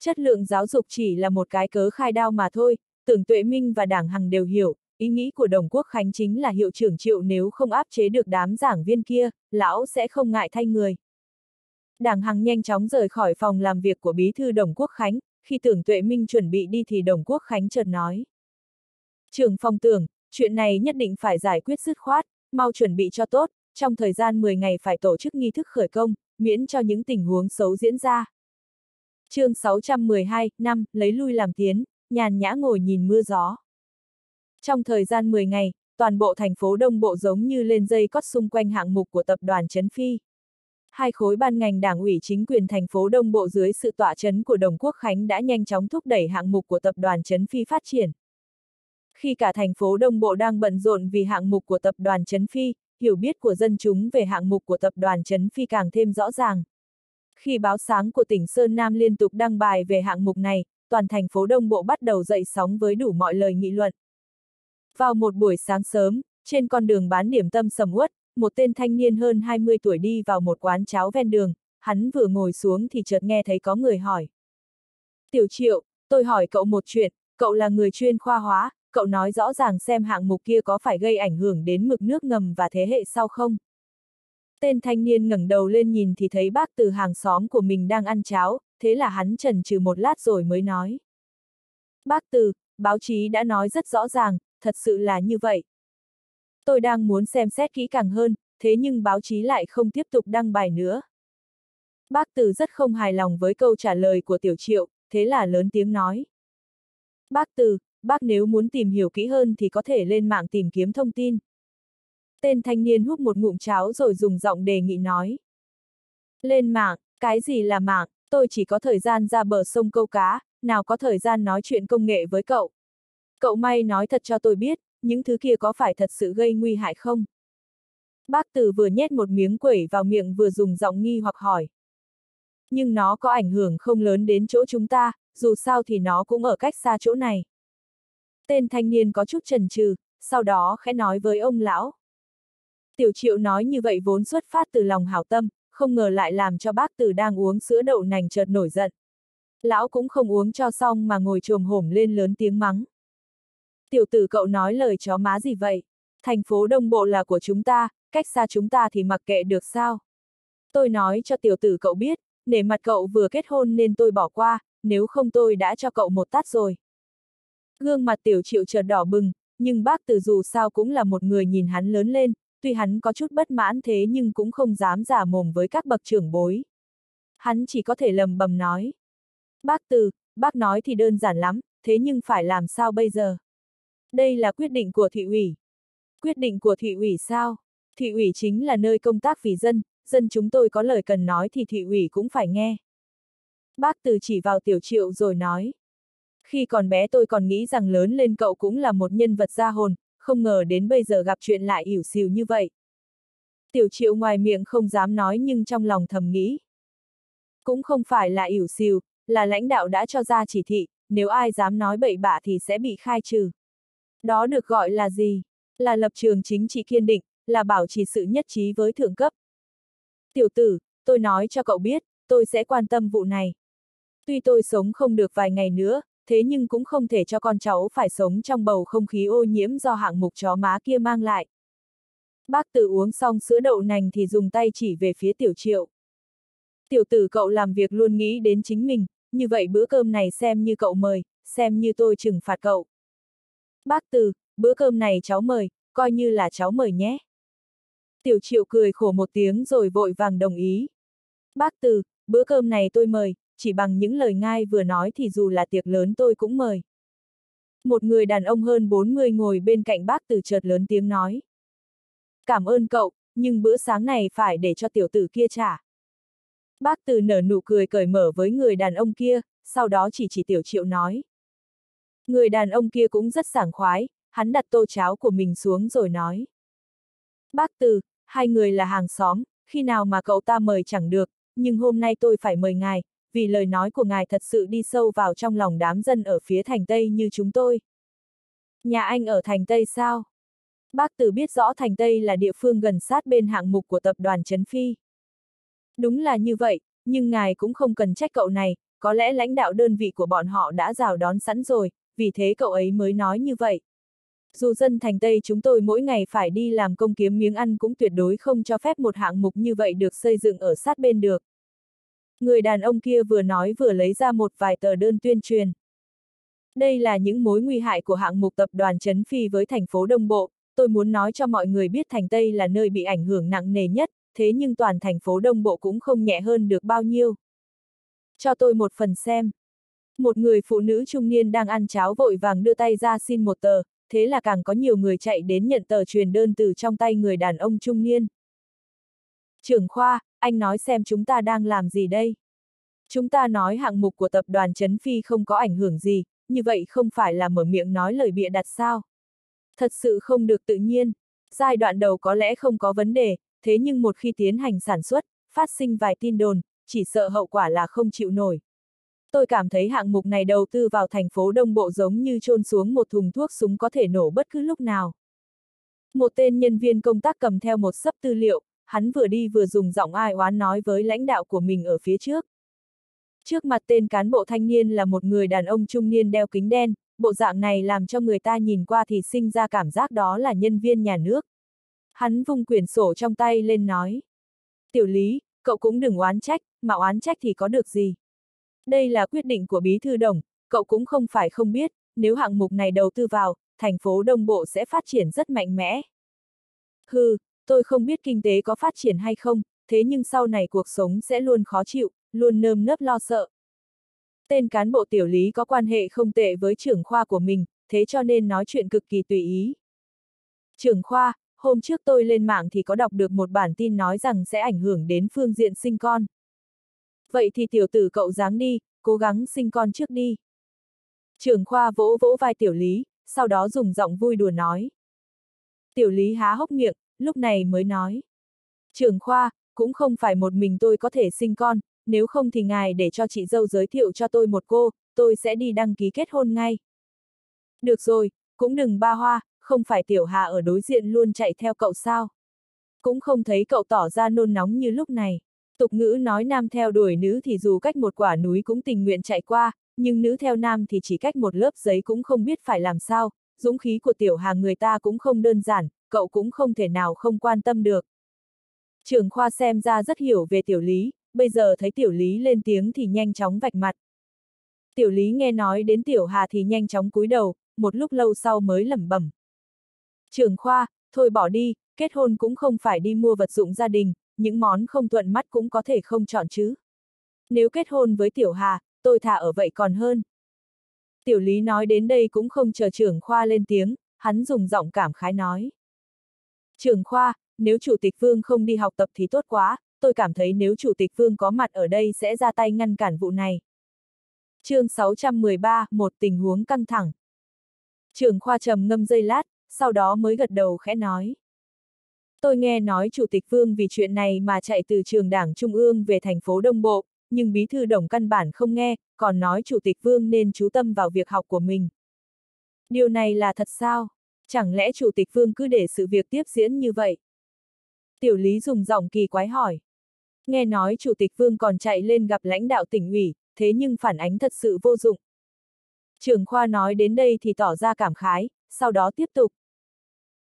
Chất lượng giáo dục chỉ là một cái cớ khai đao mà thôi, tưởng tuệ minh và đảng hằng đều hiểu, ý nghĩ của Đồng Quốc Khánh chính là hiệu trưởng triệu nếu không áp chế được đám giảng viên kia, lão sẽ không ngại thay người. Đảng Hằng nhanh chóng rời khỏi phòng làm việc của bí thư Đồng Quốc Khánh, khi tưởng tuệ minh chuẩn bị đi thì Đồng Quốc Khánh chợt nói. Trường phòng tưởng, chuyện này nhất định phải giải quyết dứt khoát, mau chuẩn bị cho tốt, trong thời gian 10 ngày phải tổ chức nghi thức khởi công, miễn cho những tình huống xấu diễn ra. chương 612, năm, lấy lui làm tiến, nhàn nhã ngồi nhìn mưa gió. Trong thời gian 10 ngày, toàn bộ thành phố Đông Bộ giống như lên dây cót xung quanh hạng mục của tập đoàn Trấn Phi. Hai khối ban ngành đảng ủy chính quyền thành phố Đông Bộ dưới sự tọa chấn của Đồng Quốc Khánh đã nhanh chóng thúc đẩy hạng mục của tập đoàn Trấn Phi phát triển. Khi cả thành phố Đông Bộ đang bận rộn vì hạng mục của tập đoàn Trấn Phi, hiểu biết của dân chúng về hạng mục của tập đoàn Trấn Phi càng thêm rõ ràng. Khi báo sáng của tỉnh Sơn Nam liên tục đăng bài về hạng mục này, toàn thành phố Đông Bộ bắt đầu dậy sóng với đủ mọi lời nghị luận. Vào một buổi sáng sớm, trên con đường bán điểm tâm sầm uất, một tên thanh niên hơn 20 tuổi đi vào một quán cháo ven đường, hắn vừa ngồi xuống thì chợt nghe thấy có người hỏi. Tiểu triệu, tôi hỏi cậu một chuyện, cậu là người chuyên khoa hóa, cậu nói rõ ràng xem hạng mục kia có phải gây ảnh hưởng đến mực nước ngầm và thế hệ sau không? Tên thanh niên ngẩng đầu lên nhìn thì thấy bác từ hàng xóm của mình đang ăn cháo, thế là hắn trần trừ một lát rồi mới nói. Bác từ, báo chí đã nói rất rõ ràng, thật sự là như vậy. Tôi đang muốn xem xét kỹ càng hơn, thế nhưng báo chí lại không tiếp tục đăng bài nữa. Bác từ rất không hài lòng với câu trả lời của tiểu triệu, thế là lớn tiếng nói. Bác từ, bác nếu muốn tìm hiểu kỹ hơn thì có thể lên mạng tìm kiếm thông tin. Tên thanh niên hút một ngụm cháo rồi dùng giọng đề nghị nói. Lên mạng, cái gì là mạng, tôi chỉ có thời gian ra bờ sông câu cá, nào có thời gian nói chuyện công nghệ với cậu. Cậu may nói thật cho tôi biết, những thứ kia có phải thật sự gây nguy hại không? Bác Từ vừa nhét một miếng quẩy vào miệng vừa dùng giọng nghi hoặc hỏi. Nhưng nó có ảnh hưởng không lớn đến chỗ chúng ta, dù sao thì nó cũng ở cách xa chỗ này. Tên thanh niên có chút chần chừ, sau đó khẽ nói với ông lão. Tiểu triệu nói như vậy vốn xuất phát từ lòng hảo tâm, không ngờ lại làm cho bác tử đang uống sữa đậu nành chợt nổi giận. Lão cũng không uống cho xong mà ngồi trồm hổm lên lớn tiếng mắng. Tiểu tử cậu nói lời chó má gì vậy? Thành phố Đông Bộ là của chúng ta, cách xa chúng ta thì mặc kệ được sao? Tôi nói cho tiểu tử cậu biết, nể mặt cậu vừa kết hôn nên tôi bỏ qua, nếu không tôi đã cho cậu một tát rồi. Gương mặt tiểu triệu chợt đỏ bừng, nhưng bác từ dù sao cũng là một người nhìn hắn lớn lên, tuy hắn có chút bất mãn thế nhưng cũng không dám giả mồm với các bậc trưởng bối. Hắn chỉ có thể lầm bầm nói. Bác từ, bác nói thì đơn giản lắm, thế nhưng phải làm sao bây giờ? Đây là quyết định của thị ủy. Quyết định của thị ủy sao? Thị ủy chính là nơi công tác vì dân, dân chúng tôi có lời cần nói thì thị ủy cũng phải nghe. Bác từ chỉ vào tiểu triệu rồi nói. Khi còn bé tôi còn nghĩ rằng lớn lên cậu cũng là một nhân vật gia hồn, không ngờ đến bây giờ gặp chuyện lại ỉu xìu như vậy. Tiểu triệu ngoài miệng không dám nói nhưng trong lòng thầm nghĩ. Cũng không phải là ỉu xìu, là lãnh đạo đã cho ra chỉ thị, nếu ai dám nói bậy bạ thì sẽ bị khai trừ. Đó được gọi là gì? Là lập trường chính trị kiên định, là bảo trì sự nhất trí với thượng cấp. Tiểu tử, tôi nói cho cậu biết, tôi sẽ quan tâm vụ này. Tuy tôi sống không được vài ngày nữa, thế nhưng cũng không thể cho con cháu phải sống trong bầu không khí ô nhiễm do hạng mục chó má kia mang lại. Bác tử uống xong sữa đậu nành thì dùng tay chỉ về phía tiểu triệu. Tiểu tử cậu làm việc luôn nghĩ đến chính mình, như vậy bữa cơm này xem như cậu mời, xem như tôi trừng phạt cậu. Bác tử, bữa cơm này cháu mời, coi như là cháu mời nhé. Tiểu triệu cười khổ một tiếng rồi vội vàng đồng ý. Bác từ, bữa cơm này tôi mời, chỉ bằng những lời ngai vừa nói thì dù là tiệc lớn tôi cũng mời. Một người đàn ông hơn 40 ngồi bên cạnh bác từ chợt lớn tiếng nói. Cảm ơn cậu, nhưng bữa sáng này phải để cho tiểu tử kia trả. Bác từ nở nụ cười cởi mở với người đàn ông kia, sau đó chỉ chỉ tiểu triệu nói. Người đàn ông kia cũng rất sảng khoái, hắn đặt tô cháo của mình xuống rồi nói. Bác từ, hai người là hàng xóm, khi nào mà cậu ta mời chẳng được, nhưng hôm nay tôi phải mời ngài, vì lời nói của ngài thật sự đi sâu vào trong lòng đám dân ở phía thành Tây như chúng tôi. Nhà anh ở thành Tây sao? Bác tử biết rõ thành Tây là địa phương gần sát bên hạng mục của tập đoàn Trấn Phi. Đúng là như vậy, nhưng ngài cũng không cần trách cậu này, có lẽ lãnh đạo đơn vị của bọn họ đã rào đón sẵn rồi, vì thế cậu ấy mới nói như vậy. Dù dân thành Tây chúng tôi mỗi ngày phải đi làm công kiếm miếng ăn cũng tuyệt đối không cho phép một hạng mục như vậy được xây dựng ở sát bên được. Người đàn ông kia vừa nói vừa lấy ra một vài tờ đơn tuyên truyền. Đây là những mối nguy hại của hạng mục tập đoàn Trấn Phi với thành phố Đông Bộ, tôi muốn nói cho mọi người biết thành Tây là nơi bị ảnh hưởng nặng nề nhất, thế nhưng toàn thành phố Đông Bộ cũng không nhẹ hơn được bao nhiêu. Cho tôi một phần xem. Một người phụ nữ trung niên đang ăn cháo vội vàng đưa tay ra xin một tờ, thế là càng có nhiều người chạy đến nhận tờ truyền đơn từ trong tay người đàn ông trung niên. Trưởng khoa, anh nói xem chúng ta đang làm gì đây? Chúng ta nói hạng mục của tập đoàn Trấn Phi không có ảnh hưởng gì, như vậy không phải là mở miệng nói lời bịa đặt sao? Thật sự không được tự nhiên. Giai đoạn đầu có lẽ không có vấn đề, thế nhưng một khi tiến hành sản xuất, phát sinh vài tin đồn, chỉ sợ hậu quả là không chịu nổi. Tôi cảm thấy hạng mục này đầu tư vào thành phố Đông Bộ giống như trôn xuống một thùng thuốc súng có thể nổ bất cứ lúc nào. Một tên nhân viên công tác cầm theo một sấp tư liệu, hắn vừa đi vừa dùng giọng ai oán nói với lãnh đạo của mình ở phía trước. Trước mặt tên cán bộ thanh niên là một người đàn ông trung niên đeo kính đen, bộ dạng này làm cho người ta nhìn qua thì sinh ra cảm giác đó là nhân viên nhà nước. Hắn vung quyển sổ trong tay lên nói. Tiểu lý, cậu cũng đừng oán trách, mà oán trách thì có được gì. Đây là quyết định của bí thư đồng, cậu cũng không phải không biết, nếu hạng mục này đầu tư vào, thành phố Đông Bộ sẽ phát triển rất mạnh mẽ. Hừ, tôi không biết kinh tế có phát triển hay không, thế nhưng sau này cuộc sống sẽ luôn khó chịu, luôn nơm nớp lo sợ. Tên cán bộ tiểu lý có quan hệ không tệ với trưởng khoa của mình, thế cho nên nói chuyện cực kỳ tùy ý. Trưởng khoa, hôm trước tôi lên mạng thì có đọc được một bản tin nói rằng sẽ ảnh hưởng đến phương diện sinh con. Vậy thì tiểu tử cậu dáng đi, cố gắng sinh con trước đi. Trưởng khoa vỗ vỗ vai tiểu lý, sau đó dùng giọng vui đùa nói. Tiểu lý há hốc miệng, lúc này mới nói. Trưởng khoa, cũng không phải một mình tôi có thể sinh con, nếu không thì ngài để cho chị dâu giới thiệu cho tôi một cô, tôi sẽ đi đăng ký kết hôn ngay. Được rồi, cũng đừng ba hoa, không phải tiểu hà ở đối diện luôn chạy theo cậu sao. Cũng không thấy cậu tỏ ra nôn nóng như lúc này. Tục ngữ nói nam theo đuổi nữ thì dù cách một quả núi cũng tình nguyện chạy qua, nhưng nữ theo nam thì chỉ cách một lớp giấy cũng không biết phải làm sao, dũng khí của tiểu hà người ta cũng không đơn giản, cậu cũng không thể nào không quan tâm được. Trưởng khoa xem ra rất hiểu về tiểu lý, bây giờ thấy tiểu lý lên tiếng thì nhanh chóng vạch mặt. Tiểu lý nghe nói đến tiểu hà thì nhanh chóng cúi đầu, một lúc lâu sau mới lẩm bẩm. Trưởng khoa, thôi bỏ đi, kết hôn cũng không phải đi mua vật dụng gia đình, những món không thuận mắt cũng có thể không chọn chứ. Nếu kết hôn với tiểu hà, tôi thả ở vậy còn hơn. Tiểu lý nói đến đây cũng không chờ trưởng khoa lên tiếng, hắn dùng giọng cảm khái nói. Trường khoa, nếu chủ tịch vương không đi học tập thì tốt quá, tôi cảm thấy nếu chủ tịch vương có mặt ở đây sẽ ra tay ngăn cản vụ này. chương 613, một tình huống căng thẳng. Trường khoa trầm ngâm dây lát, sau đó mới gật đầu khẽ nói. Tôi nghe nói Chủ tịch Vương vì chuyện này mà chạy từ trường đảng Trung ương về thành phố Đông Bộ, nhưng Bí thư Đồng căn bản không nghe, còn nói Chủ tịch Vương nên chú tâm vào việc học của mình. Điều này là thật sao? Chẳng lẽ Chủ tịch Vương cứ để sự việc tiếp diễn như vậy? Tiểu Lý dùng giọng kỳ quái hỏi. Nghe nói Chủ tịch Vương còn chạy lên gặp lãnh đạo tỉnh ủy, thế nhưng phản ánh thật sự vô dụng. Trường khoa nói đến đây thì tỏ ra cảm khái, sau đó tiếp tục.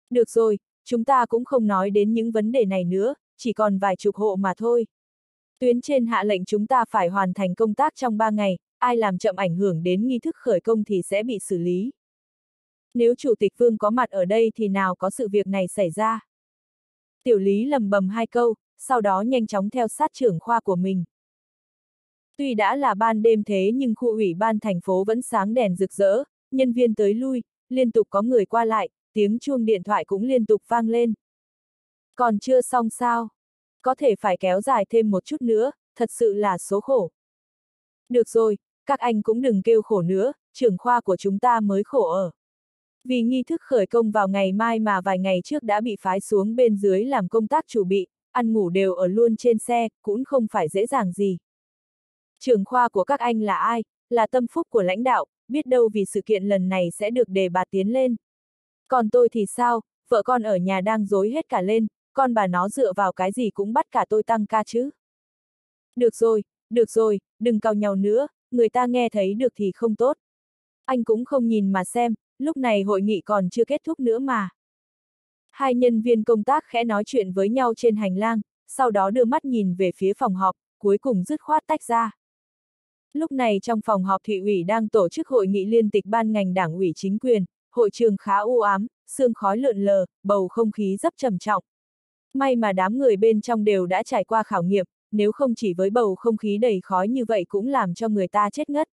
Được rồi, chúng ta cũng không nói đến những vấn đề này nữa, chỉ còn vài chục hộ mà thôi. Tuyến trên hạ lệnh chúng ta phải hoàn thành công tác trong 3 ngày, ai làm chậm ảnh hưởng đến nghi thức khởi công thì sẽ bị xử lý. Nếu Chủ tịch Vương có mặt ở đây thì nào có sự việc này xảy ra. Tiểu Lý lầm bầm hai câu, sau đó nhanh chóng theo sát trưởng khoa của mình. Tuy đã là ban đêm thế nhưng khu ủy ban thành phố vẫn sáng đèn rực rỡ, nhân viên tới lui, liên tục có người qua lại, tiếng chuông điện thoại cũng liên tục vang lên. Còn chưa xong sao? Có thể phải kéo dài thêm một chút nữa, thật sự là số khổ. Được rồi, các anh cũng đừng kêu khổ nữa, trưởng khoa của chúng ta mới khổ ở. Vì nghi thức khởi công vào ngày mai mà vài ngày trước đã bị phái xuống bên dưới làm công tác chủ bị, ăn ngủ đều ở luôn trên xe, cũng không phải dễ dàng gì. trường khoa của các anh là ai, là tâm phúc của lãnh đạo, biết đâu vì sự kiện lần này sẽ được đề bà tiến lên. Còn tôi thì sao, vợ con ở nhà đang dối hết cả lên, con bà nó dựa vào cái gì cũng bắt cả tôi tăng ca chứ. Được rồi, được rồi, đừng cào nhau nữa, người ta nghe thấy được thì không tốt. Anh cũng không nhìn mà xem, lúc này hội nghị còn chưa kết thúc nữa mà. Hai nhân viên công tác khẽ nói chuyện với nhau trên hành lang, sau đó đưa mắt nhìn về phía phòng họp, cuối cùng dứt khoát tách ra. Lúc này trong phòng họp thị ủy đang tổ chức hội nghị liên tịch ban ngành đảng ủy chính quyền, hội trường khá u ám, sương khói lượn lờ, bầu không khí rất trầm trọng. May mà đám người bên trong đều đã trải qua khảo nghiệm, nếu không chỉ với bầu không khí đầy khói như vậy cũng làm cho người ta chết ngất.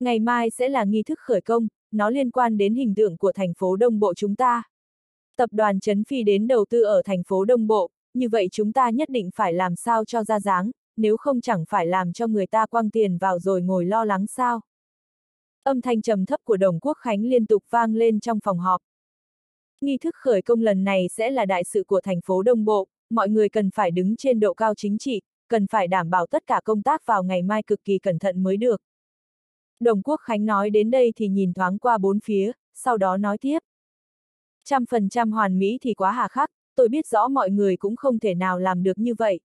Ngày mai sẽ là nghi thức khởi công, nó liên quan đến hình tượng của thành phố Đông Bộ chúng ta. Tập đoàn Trấn Phi đến đầu tư ở thành phố Đông Bộ, như vậy chúng ta nhất định phải làm sao cho ra dáng, nếu không chẳng phải làm cho người ta quăng tiền vào rồi ngồi lo lắng sao. Âm thanh trầm thấp của Đồng Quốc Khánh liên tục vang lên trong phòng họp. Nghi thức khởi công lần này sẽ là đại sự của thành phố Đông Bộ, mọi người cần phải đứng trên độ cao chính trị, cần phải đảm bảo tất cả công tác vào ngày mai cực kỳ cẩn thận mới được. Đồng Quốc Khánh nói đến đây thì nhìn thoáng qua bốn phía, sau đó nói tiếp. Trăm phần trăm hoàn mỹ thì quá hà khắc, tôi biết rõ mọi người cũng không thể nào làm được như vậy.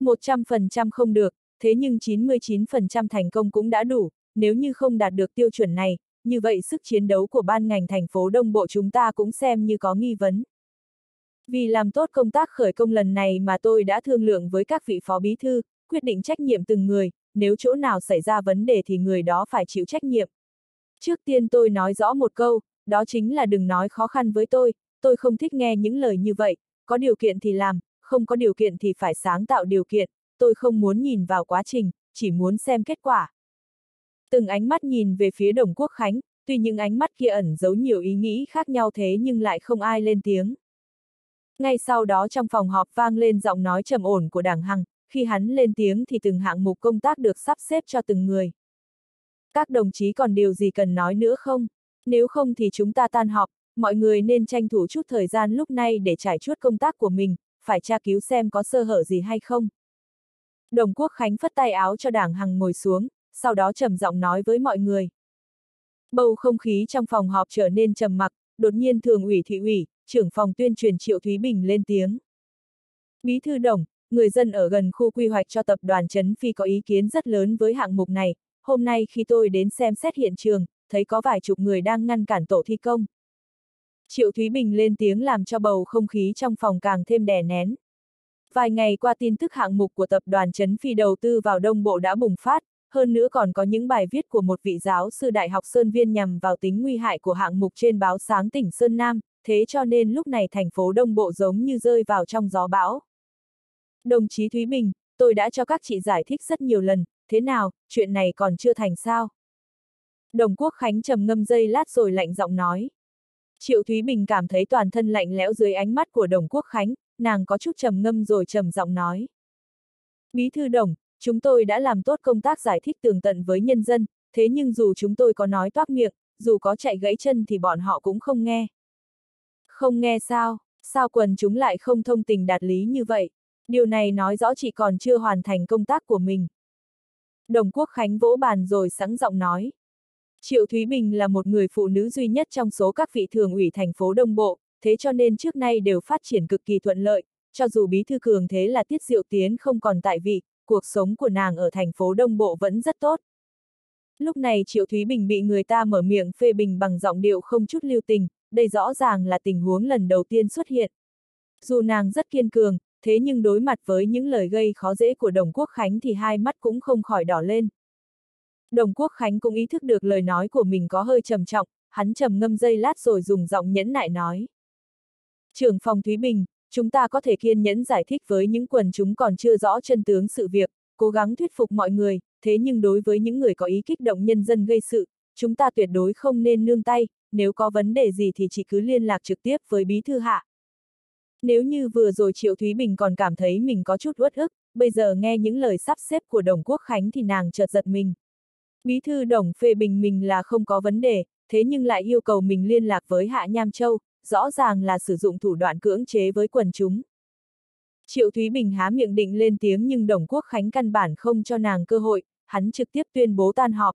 Một trăm phần trăm không được, thế nhưng 99% thành công cũng đã đủ, nếu như không đạt được tiêu chuẩn này, như vậy sức chiến đấu của ban ngành thành phố Đông Bộ chúng ta cũng xem như có nghi vấn. Vì làm tốt công tác khởi công lần này mà tôi đã thương lượng với các vị phó bí thư, quyết định trách nhiệm từng người, nếu chỗ nào xảy ra vấn đề thì người đó phải chịu trách nhiệm. Trước tiên tôi nói rõ một câu, đó chính là đừng nói khó khăn với tôi, tôi không thích nghe những lời như vậy, có điều kiện thì làm, không có điều kiện thì phải sáng tạo điều kiện, tôi không muốn nhìn vào quá trình, chỉ muốn xem kết quả. Từng ánh mắt nhìn về phía Đồng Quốc Khánh, tuy những ánh mắt kia ẩn giấu nhiều ý nghĩ khác nhau thế nhưng lại không ai lên tiếng. Ngay sau đó trong phòng họp vang lên giọng nói trầm ổn của Đảng Hằng, khi hắn lên tiếng thì từng hạng mục công tác được sắp xếp cho từng người. Các đồng chí còn điều gì cần nói nữa không? Nếu không thì chúng ta tan họp, mọi người nên tranh thủ chút thời gian lúc này để trải chuốt công tác của mình, phải tra cứu xem có sơ hở gì hay không. Đồng Quốc Khánh phất tay áo cho Đảng Hằng ngồi xuống, sau đó trầm giọng nói với mọi người. Bầu không khí trong phòng họp trở nên trầm mặc, đột nhiên thường ủy thị ủy, trưởng phòng tuyên truyền Triệu Thúy Bình lên tiếng. Bí thư đồng, người dân ở gần khu quy hoạch cho tập đoàn Trấn Phi có ý kiến rất lớn với hạng mục này, hôm nay khi tôi đến xem xét hiện trường, thấy có vài chục người đang ngăn cản tổ thi công. Triệu Thúy Bình lên tiếng làm cho bầu không khí trong phòng càng thêm đè nén. Vài ngày qua tin tức hạng mục của tập đoàn Trấn Phi đầu tư vào Đông Bộ đã bùng phát, hơn nữa còn có những bài viết của một vị giáo sư Đại học Sơn Viên nhằm vào tính nguy hại của hạng mục trên báo sáng tỉnh Sơn Nam, thế cho nên lúc này thành phố Đông Bộ giống như rơi vào trong gió bão. Đồng chí Thúy Bình, tôi đã cho các chị giải thích rất nhiều lần, thế nào, chuyện này còn chưa thành sao? Đồng Quốc Khánh trầm ngâm dây lát rồi lạnh giọng nói. Triệu Thúy Bình cảm thấy toàn thân lạnh lẽo dưới ánh mắt của Đồng Quốc Khánh, nàng có chút trầm ngâm rồi trầm giọng nói. Bí thư Đồng, chúng tôi đã làm tốt công tác giải thích tường tận với nhân dân, thế nhưng dù chúng tôi có nói toát miệng, dù có chạy gãy chân thì bọn họ cũng không nghe. Không nghe sao, sao quần chúng lại không thông tình đạt lý như vậy? Điều này nói rõ chị còn chưa hoàn thành công tác của mình. Đồng Quốc Khánh vỗ bàn rồi sẵn giọng nói. Triệu Thúy Bình là một người phụ nữ duy nhất trong số các vị thường ủy thành phố Đông Bộ, thế cho nên trước nay đều phát triển cực kỳ thuận lợi, cho dù bí thư cường thế là Tiết Diệu Tiến không còn tại vị, cuộc sống của nàng ở thành phố Đông Bộ vẫn rất tốt. Lúc này Triệu Thúy Bình bị người ta mở miệng phê bình bằng giọng điệu không chút lưu tình, đây rõ ràng là tình huống lần đầu tiên xuất hiện. Dù nàng rất kiên cường, thế nhưng đối mặt với những lời gây khó dễ của Đồng Quốc Khánh thì hai mắt cũng không khỏi đỏ lên. Đồng Quốc Khánh cũng ý thức được lời nói của mình có hơi trầm trọng, hắn trầm ngâm dây lát rồi dùng giọng nhẫn nại nói. Trưởng phòng Thúy Bình, chúng ta có thể kiên nhẫn giải thích với những quần chúng còn chưa rõ chân tướng sự việc, cố gắng thuyết phục mọi người, thế nhưng đối với những người có ý kích động nhân dân gây sự, chúng ta tuyệt đối không nên nương tay, nếu có vấn đề gì thì chỉ cứ liên lạc trực tiếp với bí thư hạ. Nếu như vừa rồi Triệu Thúy Bình còn cảm thấy mình có chút uất ức, bây giờ nghe những lời sắp xếp của Đồng Quốc Khánh thì nàng chợt giật mình. Bí thư Đồng phê bình mình là không có vấn đề, thế nhưng lại yêu cầu mình liên lạc với Hạ Nham Châu, rõ ràng là sử dụng thủ đoạn cưỡng chế với quần chúng. Triệu Thúy Bình há miệng định lên tiếng nhưng Đồng Quốc Khánh căn bản không cho nàng cơ hội, hắn trực tiếp tuyên bố tan họp.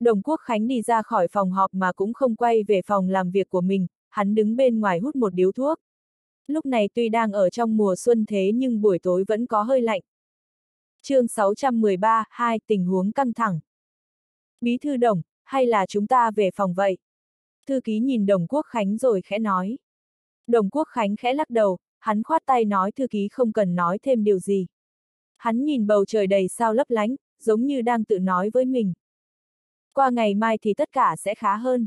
Đồng Quốc Khánh đi ra khỏi phòng họp mà cũng không quay về phòng làm việc của mình, hắn đứng bên ngoài hút một điếu thuốc. Lúc này tuy đang ở trong mùa xuân thế nhưng buổi tối vẫn có hơi lạnh. chương 613, 2, tình huống căng thẳng. Bí thư đồng, hay là chúng ta về phòng vậy? Thư ký nhìn Đồng Quốc Khánh rồi khẽ nói. Đồng Quốc Khánh khẽ lắc đầu, hắn khoát tay nói thư ký không cần nói thêm điều gì. Hắn nhìn bầu trời đầy sao lấp lánh, giống như đang tự nói với mình. Qua ngày mai thì tất cả sẽ khá hơn.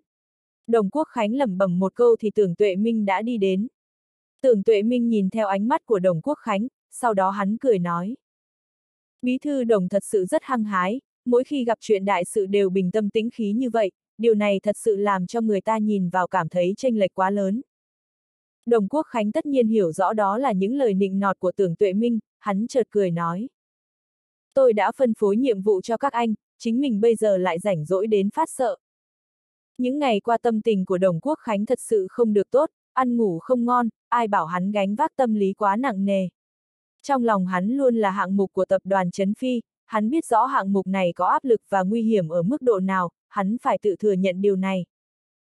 Đồng Quốc Khánh lẩm bẩm một câu thì tưởng Tuệ Minh đã đi đến. Tưởng Tuệ Minh nhìn theo ánh mắt của Đồng Quốc Khánh, sau đó hắn cười nói. Bí thư Đồng thật sự rất hăng hái, mỗi khi gặp chuyện đại sự đều bình tâm tĩnh khí như vậy, điều này thật sự làm cho người ta nhìn vào cảm thấy tranh lệch quá lớn. Đồng Quốc Khánh tất nhiên hiểu rõ đó là những lời nịnh nọt của tưởng tuệ minh, hắn chợt cười nói. Tôi đã phân phối nhiệm vụ cho các anh, chính mình bây giờ lại rảnh rỗi đến phát sợ. Những ngày qua tâm tình của Đồng Quốc Khánh thật sự không được tốt, ăn ngủ không ngon, ai bảo hắn gánh vác tâm lý quá nặng nề. Trong lòng hắn luôn là hạng mục của tập đoàn Trấn Phi, hắn biết rõ hạng mục này có áp lực và nguy hiểm ở mức độ nào, hắn phải tự thừa nhận điều này.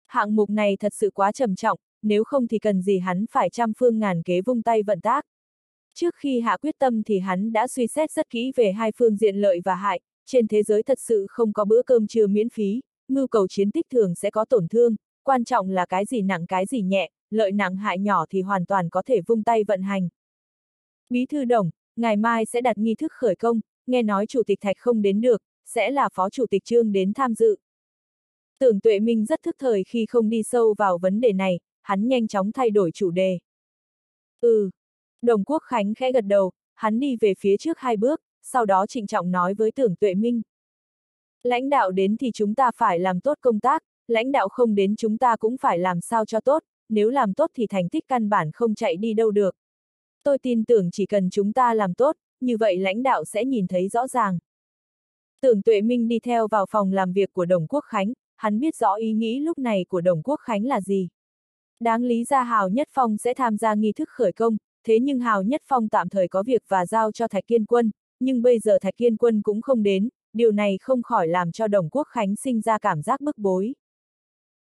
Hạng mục này thật sự quá trầm trọng, nếu không thì cần gì hắn phải trăm phương ngàn kế vung tay vận tác. Trước khi hạ quyết tâm thì hắn đã suy xét rất kỹ về hai phương diện lợi và hại, trên thế giới thật sự không có bữa cơm trưa miễn phí, mưu cầu chiến tích thường sẽ có tổn thương, quan trọng là cái gì nặng cái gì nhẹ, lợi nặng hại nhỏ thì hoàn toàn có thể vung tay vận hành. Bí thư đồng, ngày mai sẽ đặt nghi thức khởi công, nghe nói chủ tịch Thạch không đến được, sẽ là phó chủ tịch Trương đến tham dự. Tưởng Tuệ Minh rất thức thời khi không đi sâu vào vấn đề này, hắn nhanh chóng thay đổi chủ đề. Ừ. Đồng Quốc Khánh khẽ gật đầu, hắn đi về phía trước hai bước, sau đó trịnh trọng nói với Tưởng Tuệ Minh. Lãnh đạo đến thì chúng ta phải làm tốt công tác, lãnh đạo không đến chúng ta cũng phải làm sao cho tốt, nếu làm tốt thì thành tích căn bản không chạy đi đâu được. Tôi tin tưởng chỉ cần chúng ta làm tốt, như vậy lãnh đạo sẽ nhìn thấy rõ ràng. Tưởng Tuệ Minh đi theo vào phòng làm việc của Đồng Quốc Khánh, hắn biết rõ ý nghĩ lúc này của Đồng Quốc Khánh là gì. Đáng lý ra Hào Nhất Phong sẽ tham gia nghi thức khởi công, thế nhưng Hào Nhất Phong tạm thời có việc và giao cho Thạch Kiên Quân, nhưng bây giờ Thạch Kiên Quân cũng không đến, điều này không khỏi làm cho Đồng Quốc Khánh sinh ra cảm giác bức bối.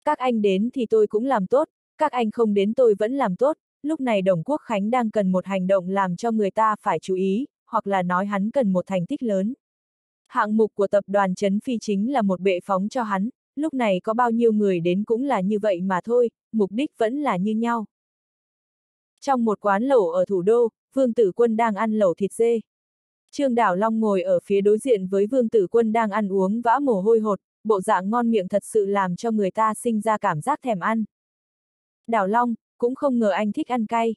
Các anh đến thì tôi cũng làm tốt, các anh không đến tôi vẫn làm tốt, lúc này Đồng Quốc Khánh đang cần một hành động làm cho người ta phải chú ý, hoặc là nói hắn cần một thành tích lớn. Hạng mục của tập đoàn Trấn Phi chính là một bệ phóng cho hắn, lúc này có bao nhiêu người đến cũng là như vậy mà thôi, mục đích vẫn là như nhau. Trong một quán lẩu ở thủ đô, Vương Tử Quân đang ăn lẩu thịt dê. Trương Đảo Long ngồi ở phía đối diện với Vương Tử Quân đang ăn uống vã mồ hôi hột, bộ dạng ngon miệng thật sự làm cho người ta sinh ra cảm giác thèm ăn. Đảo Long, cũng không ngờ anh thích ăn cay.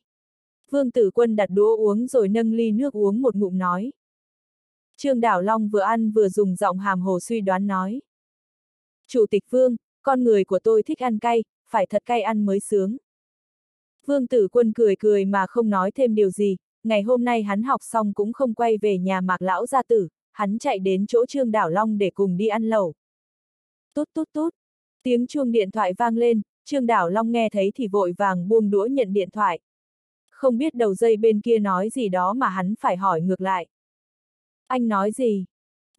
Vương Tử Quân đặt đũa uống rồi nâng ly nước uống một ngụm nói. Trương Đảo Long vừa ăn vừa dùng giọng hàm hồ suy đoán nói. Chủ tịch Vương, con người của tôi thích ăn cay, phải thật cay ăn mới sướng. Vương Tử Quân cười cười mà không nói thêm điều gì, ngày hôm nay hắn học xong cũng không quay về nhà mạc lão gia tử, hắn chạy đến chỗ Trương Đảo Long để cùng đi ăn lẩu tốt tốt tốt tiếng chuông điện thoại vang lên, Trương Đảo Long nghe thấy thì vội vàng buông đũa nhận điện thoại. Không biết đầu dây bên kia nói gì đó mà hắn phải hỏi ngược lại. Anh nói gì?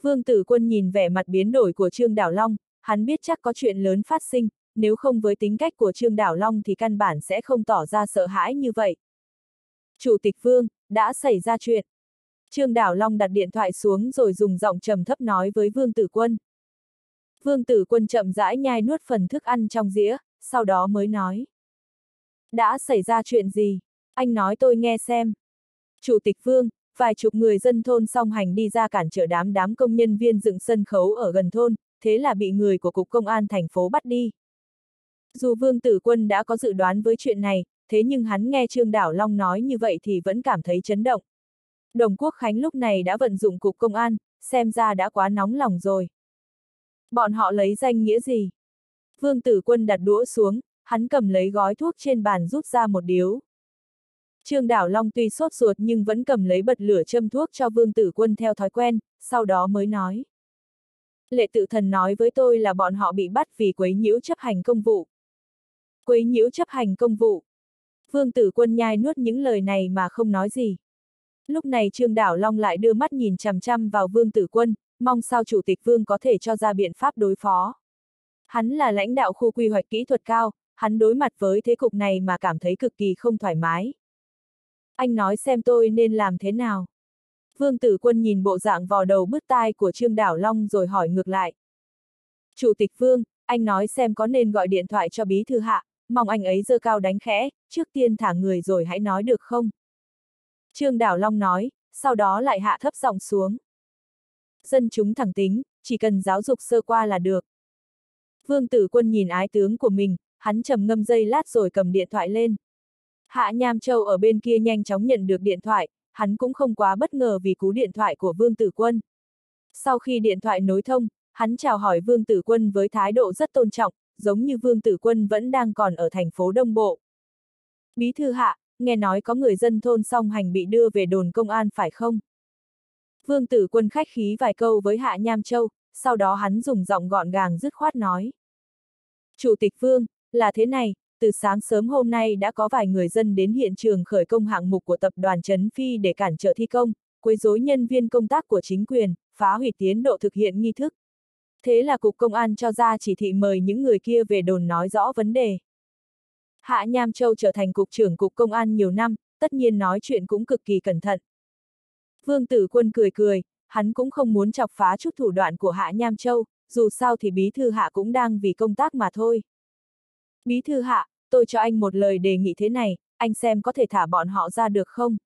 Vương Tử Quân nhìn vẻ mặt biến đổi của Trương Đảo Long, hắn biết chắc có chuyện lớn phát sinh, nếu không với tính cách của Trương Đảo Long thì căn bản sẽ không tỏ ra sợ hãi như vậy. Chủ tịch Vương, đã xảy ra chuyện. Trương Đảo Long đặt điện thoại xuống rồi dùng giọng trầm thấp nói với Vương Tử Quân. Vương Tử Quân chậm rãi nhai nuốt phần thức ăn trong dĩa, sau đó mới nói. Đã xảy ra chuyện gì? Anh nói tôi nghe xem. Chủ tịch Vương, vài chục người dân thôn song hành đi ra cản trở đám đám công nhân viên dựng sân khấu ở gần thôn, thế là bị người của Cục Công an thành phố bắt đi. Dù Vương Tử Quân đã có dự đoán với chuyện này, thế nhưng hắn nghe Trương Đảo Long nói như vậy thì vẫn cảm thấy chấn động. Đồng Quốc Khánh lúc này đã vận dụng cục công an, xem ra đã quá nóng lòng rồi. Bọn họ lấy danh nghĩa gì? Vương Tử Quân đặt đũa xuống, hắn cầm lấy gói thuốc trên bàn rút ra một điếu. Trương Đảo Long tuy sốt ruột nhưng vẫn cầm lấy bật lửa châm thuốc cho Vương Tử Quân theo thói quen, sau đó mới nói. Lệ tự thần nói với tôi là bọn họ bị bắt vì quấy nhiễu chấp hành công vụ. Quấy nhiễu chấp hành công vụ. Vương Tử Quân nhai nuốt những lời này mà không nói gì. Lúc này Trương Đảo Long lại đưa mắt nhìn chằm chằm vào Vương Tử Quân, mong sao Chủ tịch Vương có thể cho ra biện pháp đối phó. Hắn là lãnh đạo khu quy hoạch kỹ thuật cao, hắn đối mặt với thế cục này mà cảm thấy cực kỳ không thoải mái. Anh nói xem tôi nên làm thế nào? Vương Tử Quân nhìn bộ dạng vò đầu bứt tai của Trương Đảo Long rồi hỏi ngược lại. Chủ tịch Vương, anh nói xem có nên gọi điện thoại cho bí thư hạ, mong anh ấy dơ cao đánh khẽ, trước tiên thả người rồi hãy nói được không? Trương Đảo Long nói, sau đó lại hạ thấp giọng xuống. Dân chúng thẳng tính, chỉ cần giáo dục sơ qua là được. Vương Tử Quân nhìn ái tướng của mình, hắn trầm ngâm dây lát rồi cầm điện thoại lên. Hạ Nham Châu ở bên kia nhanh chóng nhận được điện thoại, hắn cũng không quá bất ngờ vì cú điện thoại của Vương Tử Quân. Sau khi điện thoại nối thông, hắn chào hỏi Vương Tử Quân với thái độ rất tôn trọng, giống như Vương Tử Quân vẫn đang còn ở thành phố Đông Bộ. Bí thư hạ, nghe nói có người dân thôn song hành bị đưa về đồn công an phải không? Vương Tử Quân khách khí vài câu với Hạ Nham Châu, sau đó hắn dùng giọng gọn gàng dứt khoát nói. Chủ tịch Vương, là thế này, từ sáng sớm hôm nay đã có vài người dân đến hiện trường khởi công hạng mục của tập đoàn Trấn Phi để cản trở thi công, quấy rối nhân viên công tác của chính quyền, phá hủy tiến độ thực hiện nghi thức. Thế là Cục Công an cho ra chỉ thị mời những người kia về đồn nói rõ vấn đề. Hạ Nham Châu trở thành Cục trưởng Cục Công an nhiều năm, tất nhiên nói chuyện cũng cực kỳ cẩn thận. Vương Tử Quân cười cười, hắn cũng không muốn chọc phá chút thủ đoạn của Hạ Nham Châu, dù sao thì Bí Thư Hạ cũng đang vì công tác mà thôi. Bí thư hạ, tôi cho anh một lời đề nghị thế này, anh xem có thể thả bọn họ ra được không?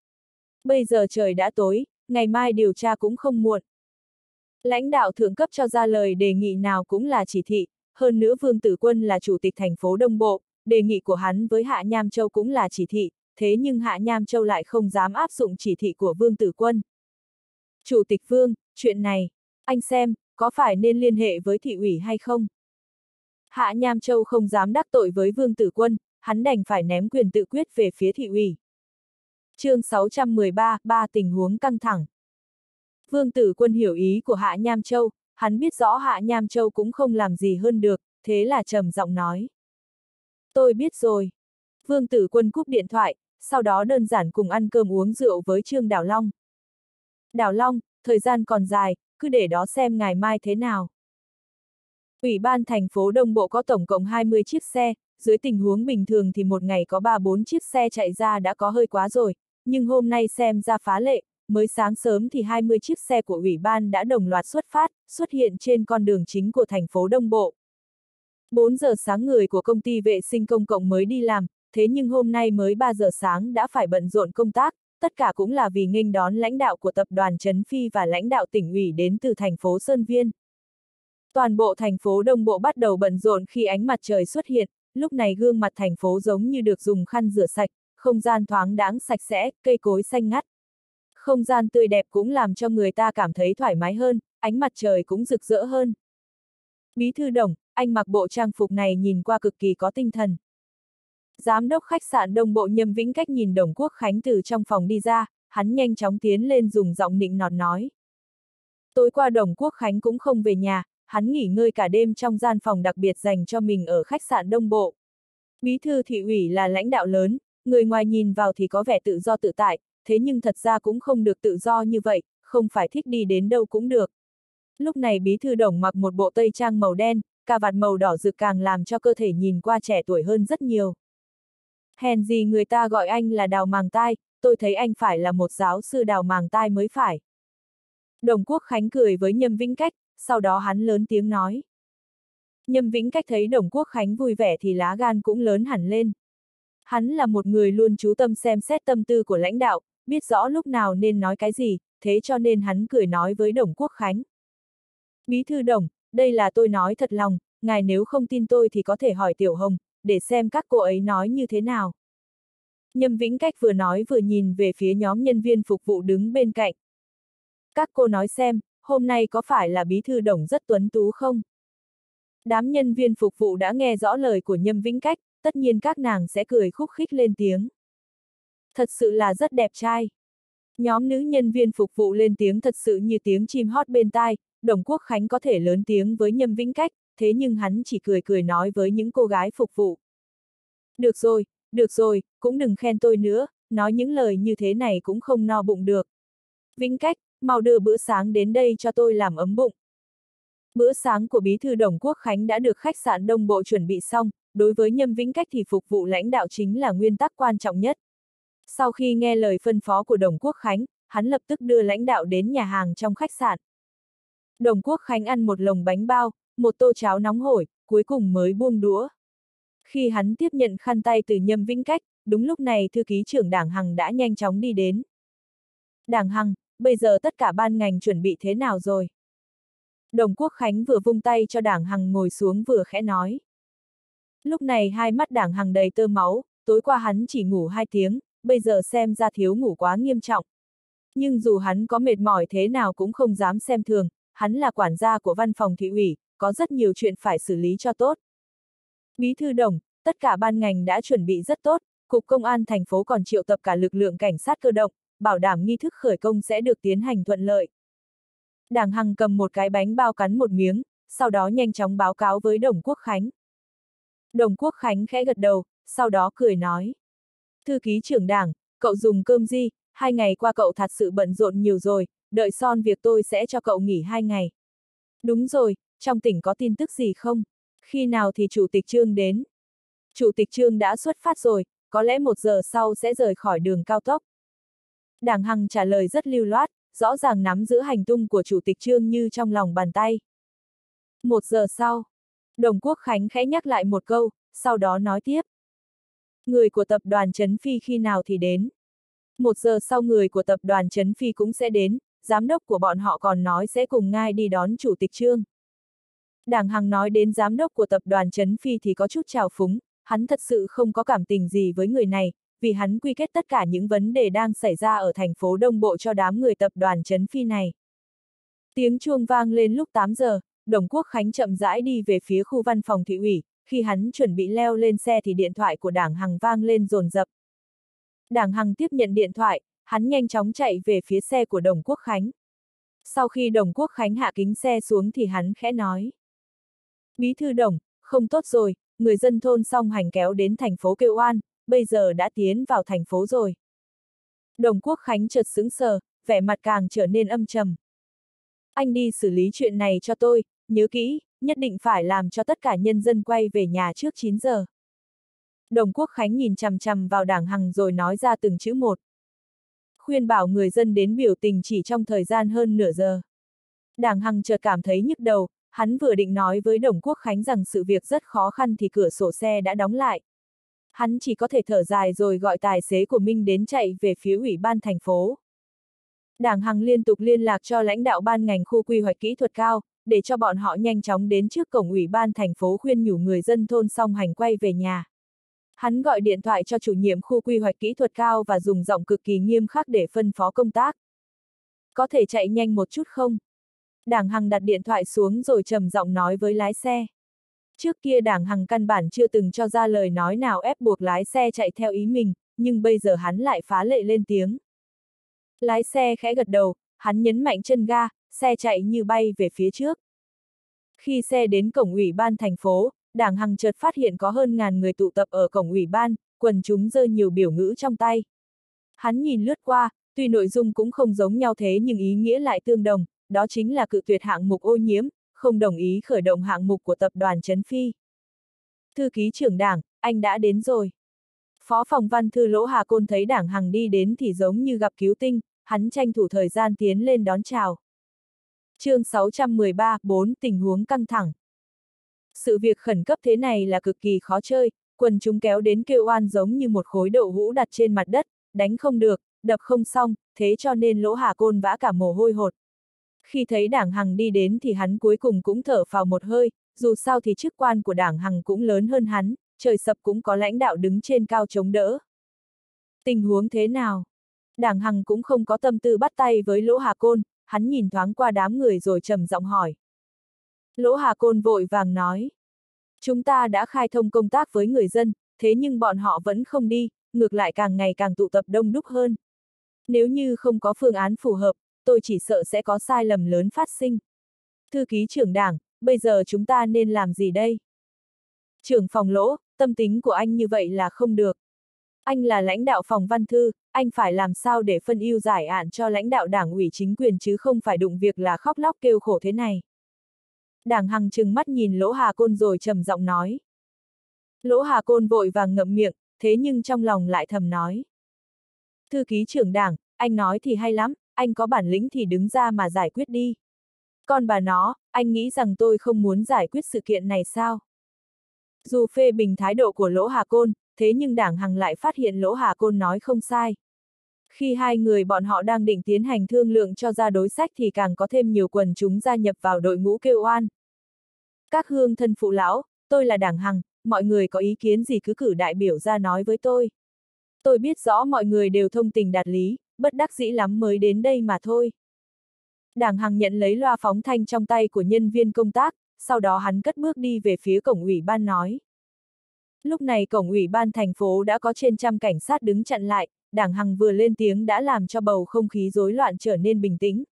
Bây giờ trời đã tối, ngày mai điều tra cũng không muộn. Lãnh đạo thượng cấp cho ra lời đề nghị nào cũng là chỉ thị, hơn nữa Vương Tử Quân là chủ tịch thành phố Đông Bộ, đề nghị của hắn với Hạ Nham Châu cũng là chỉ thị, thế nhưng Hạ Nham Châu lại không dám áp dụng chỉ thị của Vương Tử Quân. Chủ tịch Vương, chuyện này, anh xem, có phải nên liên hệ với thị ủy hay không? Hạ Nham Châu không dám đắc tội với Vương Tử Quân, hắn đành phải ném quyền tự quyết về phía thị ủy. chương 613, ba tình huống căng thẳng. Vương Tử Quân hiểu ý của Hạ Nham Châu, hắn biết rõ Hạ Nham Châu cũng không làm gì hơn được, thế là trầm giọng nói. Tôi biết rồi. Vương Tử Quân cúp điện thoại, sau đó đơn giản cùng ăn cơm uống rượu với Trương Đào Long. Đào Long, thời gian còn dài, cứ để đó xem ngày mai thế nào. Ủy ban thành phố Đông Bộ có tổng cộng 20 chiếc xe, dưới tình huống bình thường thì một ngày có 3-4 chiếc xe chạy ra đã có hơi quá rồi, nhưng hôm nay xem ra phá lệ, mới sáng sớm thì 20 chiếc xe của ủy ban đã đồng loạt xuất phát, xuất hiện trên con đường chính của thành phố Đông Bộ. 4 giờ sáng người của công ty vệ sinh công cộng mới đi làm, thế nhưng hôm nay mới 3 giờ sáng đã phải bận rộn công tác, tất cả cũng là vì nghênh đón lãnh đạo của tập đoàn Trấn Phi và lãnh đạo tỉnh ủy đến từ thành phố Sơn Viên. Toàn bộ thành phố Đông Bộ bắt đầu bận rộn khi ánh mặt trời xuất hiện, lúc này gương mặt thành phố giống như được dùng khăn rửa sạch, không gian thoáng đáng sạch sẽ, cây cối xanh ngắt. Không gian tươi đẹp cũng làm cho người ta cảm thấy thoải mái hơn, ánh mặt trời cũng rực rỡ hơn. Bí thư đồng, anh mặc bộ trang phục này nhìn qua cực kỳ có tinh thần. Giám đốc khách sạn Đông Bộ Nhâm Vĩnh Cách nhìn Đồng Quốc Khánh từ trong phòng đi ra, hắn nhanh chóng tiến lên dùng giọng nịnh nọt nói. Tối qua Đồng Quốc Khánh cũng không về nhà, hắn nghỉ ngơi cả đêm trong gian phòng đặc biệt dành cho mình ở khách sạn Đông Bộ. Bí thư thị ủy là lãnh đạo lớn, người ngoài nhìn vào thì có vẻ tự do tự tại, thế nhưng thật ra cũng không được tự do như vậy, không phải thích đi đến đâu cũng được. Lúc này bí thư đồng mặc một bộ tây trang màu đen, cà vạt màu đỏ rực càng làm cho cơ thể nhìn qua trẻ tuổi hơn rất nhiều. Hèn gì người ta gọi anh là đào màng tai, tôi thấy anh phải là một giáo sư đào màng tai mới phải. Đồng Quốc Khánh cười với Nhâm Vĩnh Cách, sau đó hắn lớn tiếng nói. Nhâm Vĩnh Cách thấy Đồng Quốc Khánh vui vẻ thì lá gan cũng lớn hẳn lên. Hắn là một người luôn chú tâm xem xét tâm tư của lãnh đạo, biết rõ lúc nào nên nói cái gì, thế cho nên hắn cười nói với Đồng Quốc Khánh. Bí thư Đồng, đây là tôi nói thật lòng, ngài nếu không tin tôi thì có thể hỏi Tiểu Hồng, để xem các cô ấy nói như thế nào. Nhâm Vĩnh Cách vừa nói vừa nhìn về phía nhóm nhân viên phục vụ đứng bên cạnh. Các cô nói xem, hôm nay có phải là bí thư đồng rất tuấn tú không? Đám nhân viên phục vụ đã nghe rõ lời của Nhâm Vĩnh Cách, tất nhiên các nàng sẽ cười khúc khích lên tiếng. Thật sự là rất đẹp trai. Nhóm nữ nhân viên phục vụ lên tiếng thật sự như tiếng chim hót bên tai, Đồng Quốc Khánh có thể lớn tiếng với Nhâm Vĩnh Cách, thế nhưng hắn chỉ cười cười nói với những cô gái phục vụ. Được rồi, được rồi, cũng đừng khen tôi nữa, nói những lời như thế này cũng không no bụng được. Vĩnh Cách, mau đưa bữa sáng đến đây cho tôi làm ấm bụng. Bữa sáng của Bí thư Đồng Quốc Khánh đã được khách sạn Đông Bộ chuẩn bị xong, đối với Nhâm Vĩnh Cách thì phục vụ lãnh đạo chính là nguyên tắc quan trọng nhất. Sau khi nghe lời phân phó của Đồng Quốc Khánh, hắn lập tức đưa lãnh đạo đến nhà hàng trong khách sạn. Đồng Quốc Khánh ăn một lồng bánh bao, một tô cháo nóng hổi, cuối cùng mới buông đũa. Khi hắn tiếp nhận khăn tay từ Nhâm Vĩnh Cách, đúng lúc này thư ký trưởng Đảng Hằng đã nhanh chóng đi đến. Đảng Hằng, bây giờ tất cả ban ngành chuẩn bị thế nào rồi? Đồng Quốc Khánh vừa vung tay cho Đảng Hằng ngồi xuống vừa khẽ nói. Lúc này hai mắt Đảng Hằng đầy tơ máu, tối qua hắn chỉ ngủ hai tiếng, bây giờ xem ra thiếu ngủ quá nghiêm trọng. Nhưng dù hắn có mệt mỏi thế nào cũng không dám xem thường, hắn là quản gia của văn phòng thị ủy, có rất nhiều chuyện phải xử lý cho tốt. Bí thư đồng, tất cả ban ngành đã chuẩn bị rất tốt, Cục Công an thành phố còn triệu tập cả lực lượng cảnh sát cơ động, bảo đảm nghi thức khởi công sẽ được tiến hành thuận lợi. Đảng Hằng cầm một cái bánh bao cắn một miếng, sau đó nhanh chóng báo cáo với Đồng Quốc Khánh. Đồng Quốc Khánh khẽ gật đầu, sau đó cười nói. Thư ký trưởng đảng, cậu dùng cơm gì, hai ngày qua cậu thật sự bận rộn nhiều rồi, đợi son việc tôi sẽ cho cậu nghỉ hai ngày. Đúng rồi, trong tỉnh có tin tức gì không? Khi nào thì Chủ tịch Trương đến? Chủ tịch Trương đã xuất phát rồi, có lẽ một giờ sau sẽ rời khỏi đường cao tốc. Đảng Hằng trả lời rất lưu loát, rõ ràng nắm giữ hành tung của Chủ tịch Trương như trong lòng bàn tay. Một giờ sau, Đồng Quốc Khánh khẽ nhắc lại một câu, sau đó nói tiếp. Người của tập đoàn Trấn Phi khi nào thì đến. Một giờ sau người của tập đoàn Trấn Phi cũng sẽ đến, giám đốc của bọn họ còn nói sẽ cùng ngay đi đón Chủ tịch Trương. Đảng Hằng nói đến giám đốc của tập đoàn Trấn Phi thì có chút trào phúng, hắn thật sự không có cảm tình gì với người này, vì hắn quy kết tất cả những vấn đề đang xảy ra ở thành phố Đông Bộ cho đám người tập đoàn Trấn Phi này. Tiếng chuông vang lên lúc 8 giờ, Đồng Quốc Khánh chậm rãi đi về phía khu văn phòng thị ủy, khi hắn chuẩn bị leo lên xe thì điện thoại của đảng Hằng vang lên rồn rập. Đảng Hằng tiếp nhận điện thoại, hắn nhanh chóng chạy về phía xe của Đồng Quốc Khánh. Sau khi Đồng Quốc Khánh hạ kính xe xuống thì hắn khẽ nói. Bí thư Đồng, không tốt rồi, người dân thôn song hành kéo đến thành phố kêu oan, bây giờ đã tiến vào thành phố rồi. Đồng Quốc Khánh chợt sững sờ, vẻ mặt càng trở nên âm trầm. Anh đi xử lý chuyện này cho tôi, nhớ kỹ, nhất định phải làm cho tất cả nhân dân quay về nhà trước 9 giờ. Đồng Quốc Khánh nhìn chằm chằm vào đảng Hằng rồi nói ra từng chữ một. Khuyên bảo người dân đến biểu tình chỉ trong thời gian hơn nửa giờ. Đảng Hằng chợt cảm thấy nhức đầu, hắn vừa định nói với Đồng Quốc Khánh rằng sự việc rất khó khăn thì cửa sổ xe đã đóng lại. Hắn chỉ có thể thở dài rồi gọi tài xế của Minh đến chạy về phía ủy ban thành phố. Đảng Hằng liên tục liên lạc cho lãnh đạo ban ngành khu quy hoạch kỹ thuật cao, để cho bọn họ nhanh chóng đến trước cổng ủy ban thành phố khuyên nhủ người dân thôn song hành quay về nhà. Hắn gọi điện thoại cho chủ nhiệm khu quy hoạch kỹ thuật cao và dùng giọng cực kỳ nghiêm khắc để phân phó công tác. Có thể chạy nhanh một chút không? Đảng Hằng đặt điện thoại xuống rồi trầm giọng nói với lái xe. Trước kia Đảng Hằng căn bản chưa từng cho ra lời nói nào ép buộc lái xe chạy theo ý mình, nhưng bây giờ hắn lại phá lệ lên tiếng. Lái xe khẽ gật đầu, hắn nhấn mạnh chân ga, xe chạy như bay về phía trước. Khi xe đến cổng ủy ban thành phố, Đảng Hằng chợt phát hiện có hơn ngàn người tụ tập ở cổng ủy ban, quần chúng giơ nhiều biểu ngữ trong tay. Hắn nhìn lướt qua, tuy nội dung cũng không giống nhau thế nhưng ý nghĩa lại tương đồng, đó chính là cự tuyệt hạng mục ô nhiễm, không đồng ý khởi động hạng mục của tập đoàn Trấn Phi. Thư ký trưởng đảng, anh đã đến rồi. Phó phòng văn thư Lỗ Hà Côn thấy đảng Hằng đi đến thì giống như gặp cứu tinh, hắn tranh thủ thời gian tiến lên đón chào. chương 613, 4 tình huống căng thẳng. Sự việc khẩn cấp thế này là cực kỳ khó chơi, quần chúng kéo đến kêu oan giống như một khối đậu hũ đặt trên mặt đất, đánh không được, đập không xong, thế cho nên lỗ hà côn vã cả mồ hôi hột. Khi thấy đảng Hằng đi đến thì hắn cuối cùng cũng thở vào một hơi, dù sao thì chức quan của đảng Hằng cũng lớn hơn hắn, trời sập cũng có lãnh đạo đứng trên cao chống đỡ. Tình huống thế nào? Đảng Hằng cũng không có tâm tư bắt tay với Lỗ Hà Côn, hắn nhìn thoáng qua đám người rồi trầm giọng hỏi. Lỗ Hà Côn vội vàng nói. Chúng ta đã khai thông công tác với người dân, thế nhưng bọn họ vẫn không đi, ngược lại càng ngày càng tụ tập đông đúc hơn. Nếu như không có phương án phù hợp, tôi chỉ sợ sẽ có sai lầm lớn phát sinh. Thư ký trưởng đảng, bây giờ chúng ta nên làm gì đây? Trưởng phòng lỗ, tâm tính của anh như vậy là không được. Anh là lãnh đạo phòng văn thư, anh phải làm sao để phân ưu giải ạn cho lãnh đạo đảng ủy chính quyền chứ không phải đụng việc là khóc lóc kêu khổ thế này. Đảng Hằng trừng mắt nhìn Lỗ Hà Côn rồi trầm giọng nói. Lỗ Hà Côn vội vàng ngậm miệng, thế nhưng trong lòng lại thầm nói. Thư ký trưởng đảng, anh nói thì hay lắm, anh có bản lĩnh thì đứng ra mà giải quyết đi. Còn bà nó, anh nghĩ rằng tôi không muốn giải quyết sự kiện này sao? Dù phê bình thái độ của Lỗ Hà Côn, thế nhưng đảng Hằng lại phát hiện Lỗ Hà Côn nói không sai. Khi hai người bọn họ đang định tiến hành thương lượng cho ra đối sách thì càng có thêm nhiều quần chúng gia nhập vào đội ngũ kêu oan. Các hương thân phụ lão, tôi là đảng Hằng, mọi người có ý kiến gì cứ cử đại biểu ra nói với tôi. Tôi biết rõ mọi người đều thông tình đạt lý, bất đắc dĩ lắm mới đến đây mà thôi. Đảng Hằng nhận lấy loa phóng thanh trong tay của nhân viên công tác, sau đó hắn cất bước đi về phía cổng ủy ban nói. Lúc này cổng ủy ban thành phố đã có trên trăm cảnh sát đứng chặn lại, đảng Hằng vừa lên tiếng đã làm cho bầu không khí rối loạn trở nên bình tĩnh.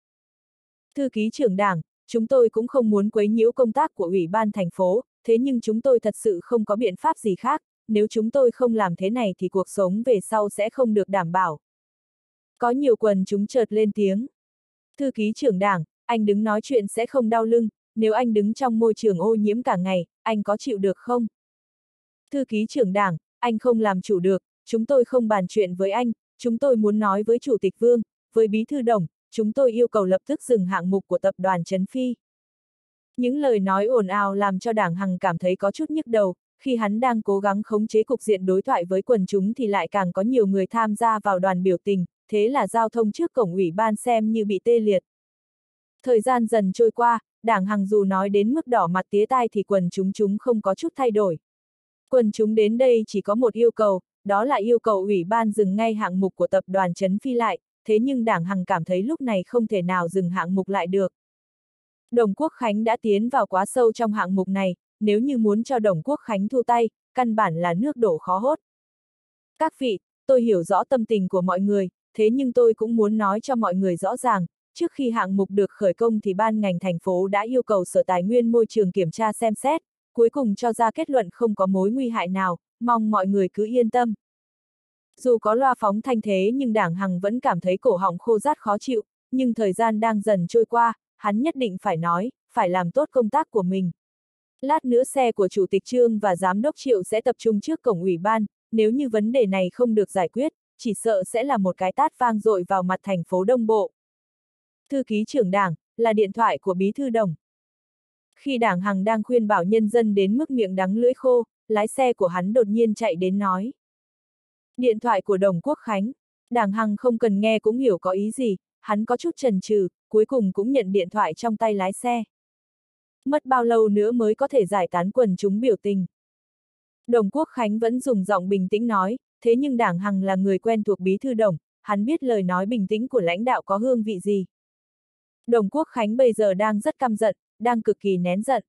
Thư ký trưởng đảng, chúng tôi cũng không muốn quấy nhiễu công tác của ủy ban thành phố, thế nhưng chúng tôi thật sự không có biện pháp gì khác, nếu chúng tôi không làm thế này thì cuộc sống về sau sẽ không được đảm bảo. Có nhiều quần chúng chợt lên tiếng. Thư ký trưởng đảng, anh đứng nói chuyện sẽ không đau lưng, nếu anh đứng trong môi trường ô nhiễm cả ngày, anh có chịu được không? Thư ký trưởng đảng, anh không làm chủ được, chúng tôi không bàn chuyện với anh, chúng tôi muốn nói với Chủ tịch Vương, với Bí Thư Đồng, chúng tôi yêu cầu lập tức dừng hạng mục của tập đoàn Trấn Phi. Những lời nói ồn ào làm cho đảng Hằng cảm thấy có chút nhức đầu, khi hắn đang cố gắng khống chế cục diện đối thoại với quần chúng thì lại càng có nhiều người tham gia vào đoàn biểu tình, thế là giao thông trước cổng ủy ban xem như bị tê liệt. Thời gian dần trôi qua, đảng Hằng dù nói đến mức đỏ mặt tía tai thì quần chúng chúng không có chút thay đổi. Quần chúng đến đây chỉ có một yêu cầu, đó là yêu cầu ủy ban dừng ngay hạng mục của tập đoàn Trấn Phi lại, thế nhưng đảng Hằng cảm thấy lúc này không thể nào dừng hạng mục lại được. Đồng Quốc Khánh đã tiến vào quá sâu trong hạng mục này, nếu như muốn cho Đồng Quốc Khánh thu tay, căn bản là nước đổ khó hốt. Các vị, tôi hiểu rõ tâm tình của mọi người, thế nhưng tôi cũng muốn nói cho mọi người rõ ràng, trước khi hạng mục được khởi công thì ban ngành thành phố đã yêu cầu Sở Tài nguyên Môi trường kiểm tra xem xét, cuối cùng cho ra kết luận không có mối nguy hại nào, mong mọi người cứ yên tâm. Dù có loa phóng thanh thế nhưng đảng Hằng vẫn cảm thấy cổ họng khô rát khó chịu, nhưng thời gian đang dần trôi qua, hắn nhất định phải nói, phải làm tốt công tác của mình. Lát nữa xe của Chủ tịch Trương và Giám đốc Triệu sẽ tập trung trước cổng ủy ban, nếu như vấn đề này không được giải quyết, chỉ sợ sẽ là một cái tát vang dội vào mặt thành phố Đông Bộ. Thư ký trưởng đảng, là điện thoại của Bí Thư Đồng. Khi đảng Hằng đang khuyên bảo nhân dân đến mức miệng đắng lưỡi khô, lái xe của hắn đột nhiên chạy đến nói. Điện thoại của Đồng Quốc Khánh, đảng Hằng không cần nghe cũng hiểu có ý gì, hắn có chút trần trừ, cuối cùng cũng nhận điện thoại trong tay lái xe. Mất bao lâu nữa mới có thể giải tán quần chúng biểu tình. Đồng Quốc Khánh vẫn dùng giọng bình tĩnh nói, thế nhưng đảng Hằng là người quen thuộc bí thư đồng, hắn biết lời nói bình tĩnh của lãnh đạo có hương vị gì. Đồng Quốc Khánh bây giờ đang rất căm giận, đang cực kỳ nén giận.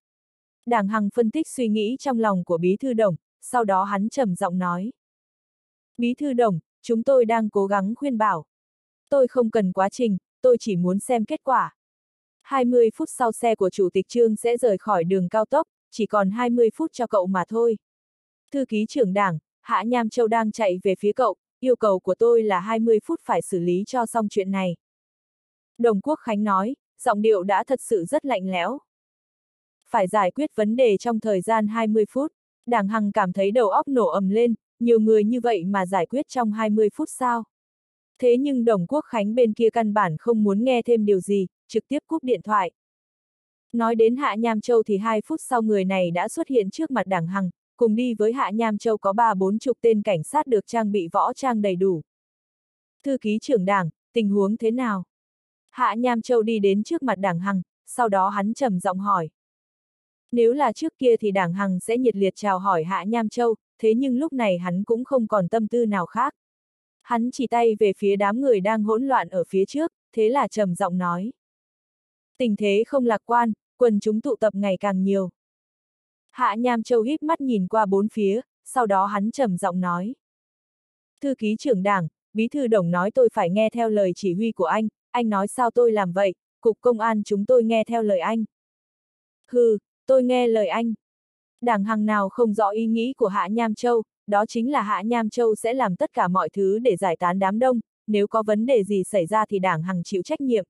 Đảng Hằng phân tích suy nghĩ trong lòng của Bí Thư Đồng, sau đó hắn trầm giọng nói. Bí Thư Đồng, chúng tôi đang cố gắng khuyên bảo. Tôi không cần quá trình, tôi chỉ muốn xem kết quả. 20 phút sau xe của Chủ tịch Trương sẽ rời khỏi đường cao tốc, chỉ còn 20 phút cho cậu mà thôi. Thư ký trưởng đảng, Hạ Nham Châu đang chạy về phía cậu, yêu cầu của tôi là 20 phút phải xử lý cho xong chuyện này. Đồng Quốc Khánh nói, giọng điệu đã thật sự rất lạnh lẽo. Phải giải quyết vấn đề trong thời gian 20 phút, Đảng Hằng cảm thấy đầu óc nổ ầm lên, nhiều người như vậy mà giải quyết trong 20 phút sao? Thế nhưng Đồng Quốc Khánh bên kia căn bản không muốn nghe thêm điều gì, trực tiếp cúp điện thoại. Nói đến Hạ Nham Châu thì hai phút sau người này đã xuất hiện trước mặt Đảng Hằng, cùng đi với Hạ Nham Châu có ba bốn chục tên cảnh sát được trang bị võ trang đầy đủ. Thư ký trưởng đảng, tình huống thế nào? Hạ Nham Châu đi đến trước mặt đảng Hằng, sau đó hắn trầm giọng hỏi. Nếu là trước kia thì đảng Hằng sẽ nhiệt liệt chào hỏi Hạ Nham Châu, thế nhưng lúc này hắn cũng không còn tâm tư nào khác. Hắn chỉ tay về phía đám người đang hỗn loạn ở phía trước, thế là trầm giọng nói. Tình thế không lạc quan, quần chúng tụ tập ngày càng nhiều. Hạ Nham Châu híp mắt nhìn qua bốn phía, sau đó hắn trầm giọng nói. Thư ký trưởng đảng, bí thư đồng nói tôi phải nghe theo lời chỉ huy của anh, anh nói sao tôi làm vậy, cục công an chúng tôi nghe theo lời anh. Hừ, tôi nghe lời anh. Đảng Hằng nào không rõ ý nghĩ của Hạ Nham Châu, đó chính là Hạ Nham Châu sẽ làm tất cả mọi thứ để giải tán đám đông, nếu có vấn đề gì xảy ra thì đảng Hằng chịu trách nhiệm.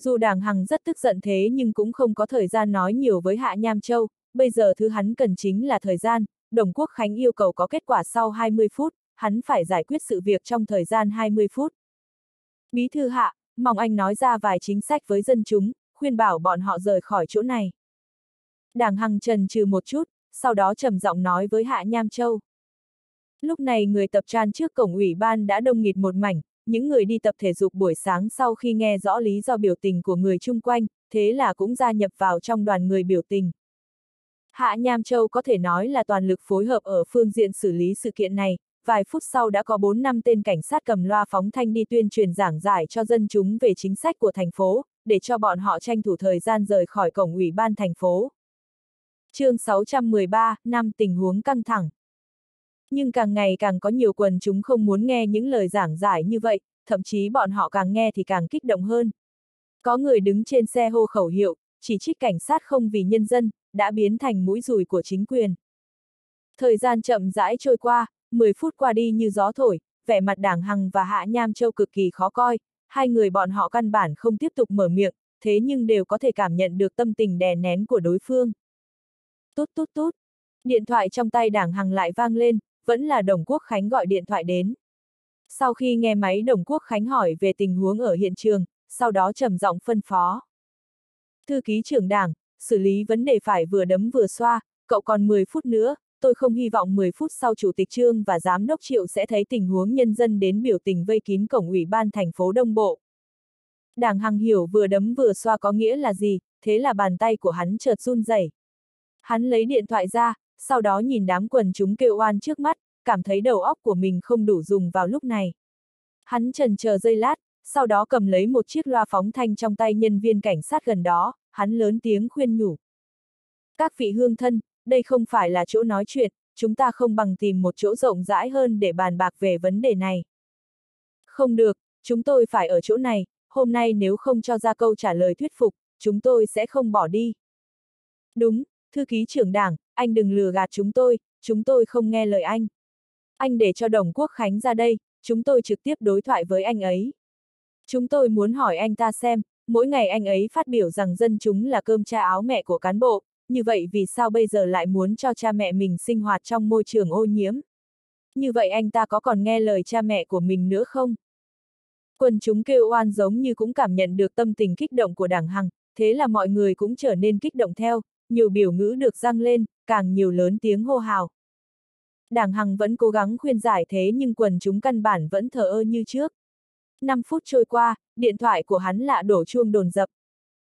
Dù đảng Hằng rất tức giận thế nhưng cũng không có thời gian nói nhiều với Hạ Nham Châu, bây giờ thứ hắn cần chính là thời gian, Đồng Quốc Khánh yêu cầu có kết quả sau 20 phút, hắn phải giải quyết sự việc trong thời gian 20 phút. Bí thư Hạ, mong anh nói ra vài chính sách với dân chúng, khuyên bảo bọn họ rời khỏi chỗ này. Đảng Hằng trần trừ một chút, sau đó trầm giọng nói với Hạ Nham Châu. Lúc này người tập tràn trước cổng ủy ban đã đông nghịt một mảnh, những người đi tập thể dục buổi sáng sau khi nghe rõ lý do biểu tình của người chung quanh, thế là cũng gia nhập vào trong đoàn người biểu tình. Hạ Nham Châu có thể nói là toàn lực phối hợp ở phương diện xử lý sự kiện này, vài phút sau đã có 4 năm tên cảnh sát cầm loa phóng thanh đi tuyên truyền giảng giải cho dân chúng về chính sách của thành phố, để cho bọn họ tranh thủ thời gian rời khỏi cổng ủy ban thành phố. chương 613, năm tình huống căng thẳng. Nhưng càng ngày càng có nhiều quần chúng không muốn nghe những lời giảng giải như vậy, thậm chí bọn họ càng nghe thì càng kích động hơn. Có người đứng trên xe hô khẩu hiệu, chỉ trích cảnh sát không vì nhân dân, đã biến thành mũi rùi của chính quyền. Thời gian chậm rãi trôi qua, 10 phút qua đi như gió thổi, vẻ mặt đảng Hằng và Hạ Nham Châu cực kỳ khó coi, hai người bọn họ căn bản không tiếp tục mở miệng, thế nhưng đều có thể cảm nhận được tâm tình đè nén của đối phương. Tút tút tút, điện thoại trong tay đảng Hằng lại vang lên, vẫn là Đồng Quốc Khánh gọi điện thoại đến. Sau khi nghe máy Đồng Quốc Khánh hỏi về tình huống ở hiện trường, sau đó trầm giọng phân phó. Thư ký trưởng đảng, xử lý vấn đề phải vừa đấm vừa xoa, cậu còn 10 phút nữa, tôi không hy vọng 10 phút sau Chủ tịch Trương và Giám đốc Triệu sẽ thấy tình huống nhân dân đến biểu tình vây kín cổng ủy ban thành phố Đông Bộ. Đảng Hằng hiểu vừa đấm vừa xoa có nghĩa là gì, thế là bàn tay của hắn chợt run rẩy. Hắn lấy điện thoại ra, sau đó nhìn đám quần chúng kêu oan trước mắt, cảm thấy đầu óc của mình không đủ dùng vào lúc này. Hắn trần chờ giây lát, sau đó cầm lấy một chiếc loa phóng thanh trong tay nhân viên cảnh sát gần đó, hắn lớn tiếng khuyên nhủ. Các vị hương thân, đây không phải là chỗ nói chuyện, chúng ta không bằng tìm một chỗ rộng rãi hơn để bàn bạc về vấn đề này. Không được, chúng tôi phải ở chỗ này, hôm nay nếu không cho ra câu trả lời thuyết phục, chúng tôi sẽ không bỏ đi. Đúng, thư ký trưởng đảng, anh đừng lừa gạt chúng tôi, chúng tôi không nghe lời anh. Anh để cho Đồng Quốc Khánh ra đây, chúng tôi trực tiếp đối thoại với anh ấy. Chúng tôi muốn hỏi anh ta xem, mỗi ngày anh ấy phát biểu rằng dân chúng là cơm cha áo mẹ của cán bộ, như vậy vì sao bây giờ lại muốn cho cha mẹ mình sinh hoạt trong môi trường ô nhiễm? Như vậy anh ta có còn nghe lời cha mẹ của mình nữa không? Quần chúng kêu oan giống như cũng cảm nhận được tâm tình kích động của đảng Hằng, thế là mọi người cũng trở nên kích động theo, nhiều biểu ngữ được răng lên, càng nhiều lớn tiếng hô hào. Đảng Hằng vẫn cố gắng khuyên giải thế nhưng quần chúng căn bản vẫn thờ ơ như trước. 5 phút trôi qua, điện thoại của hắn lạ đổ chuông đồn dập.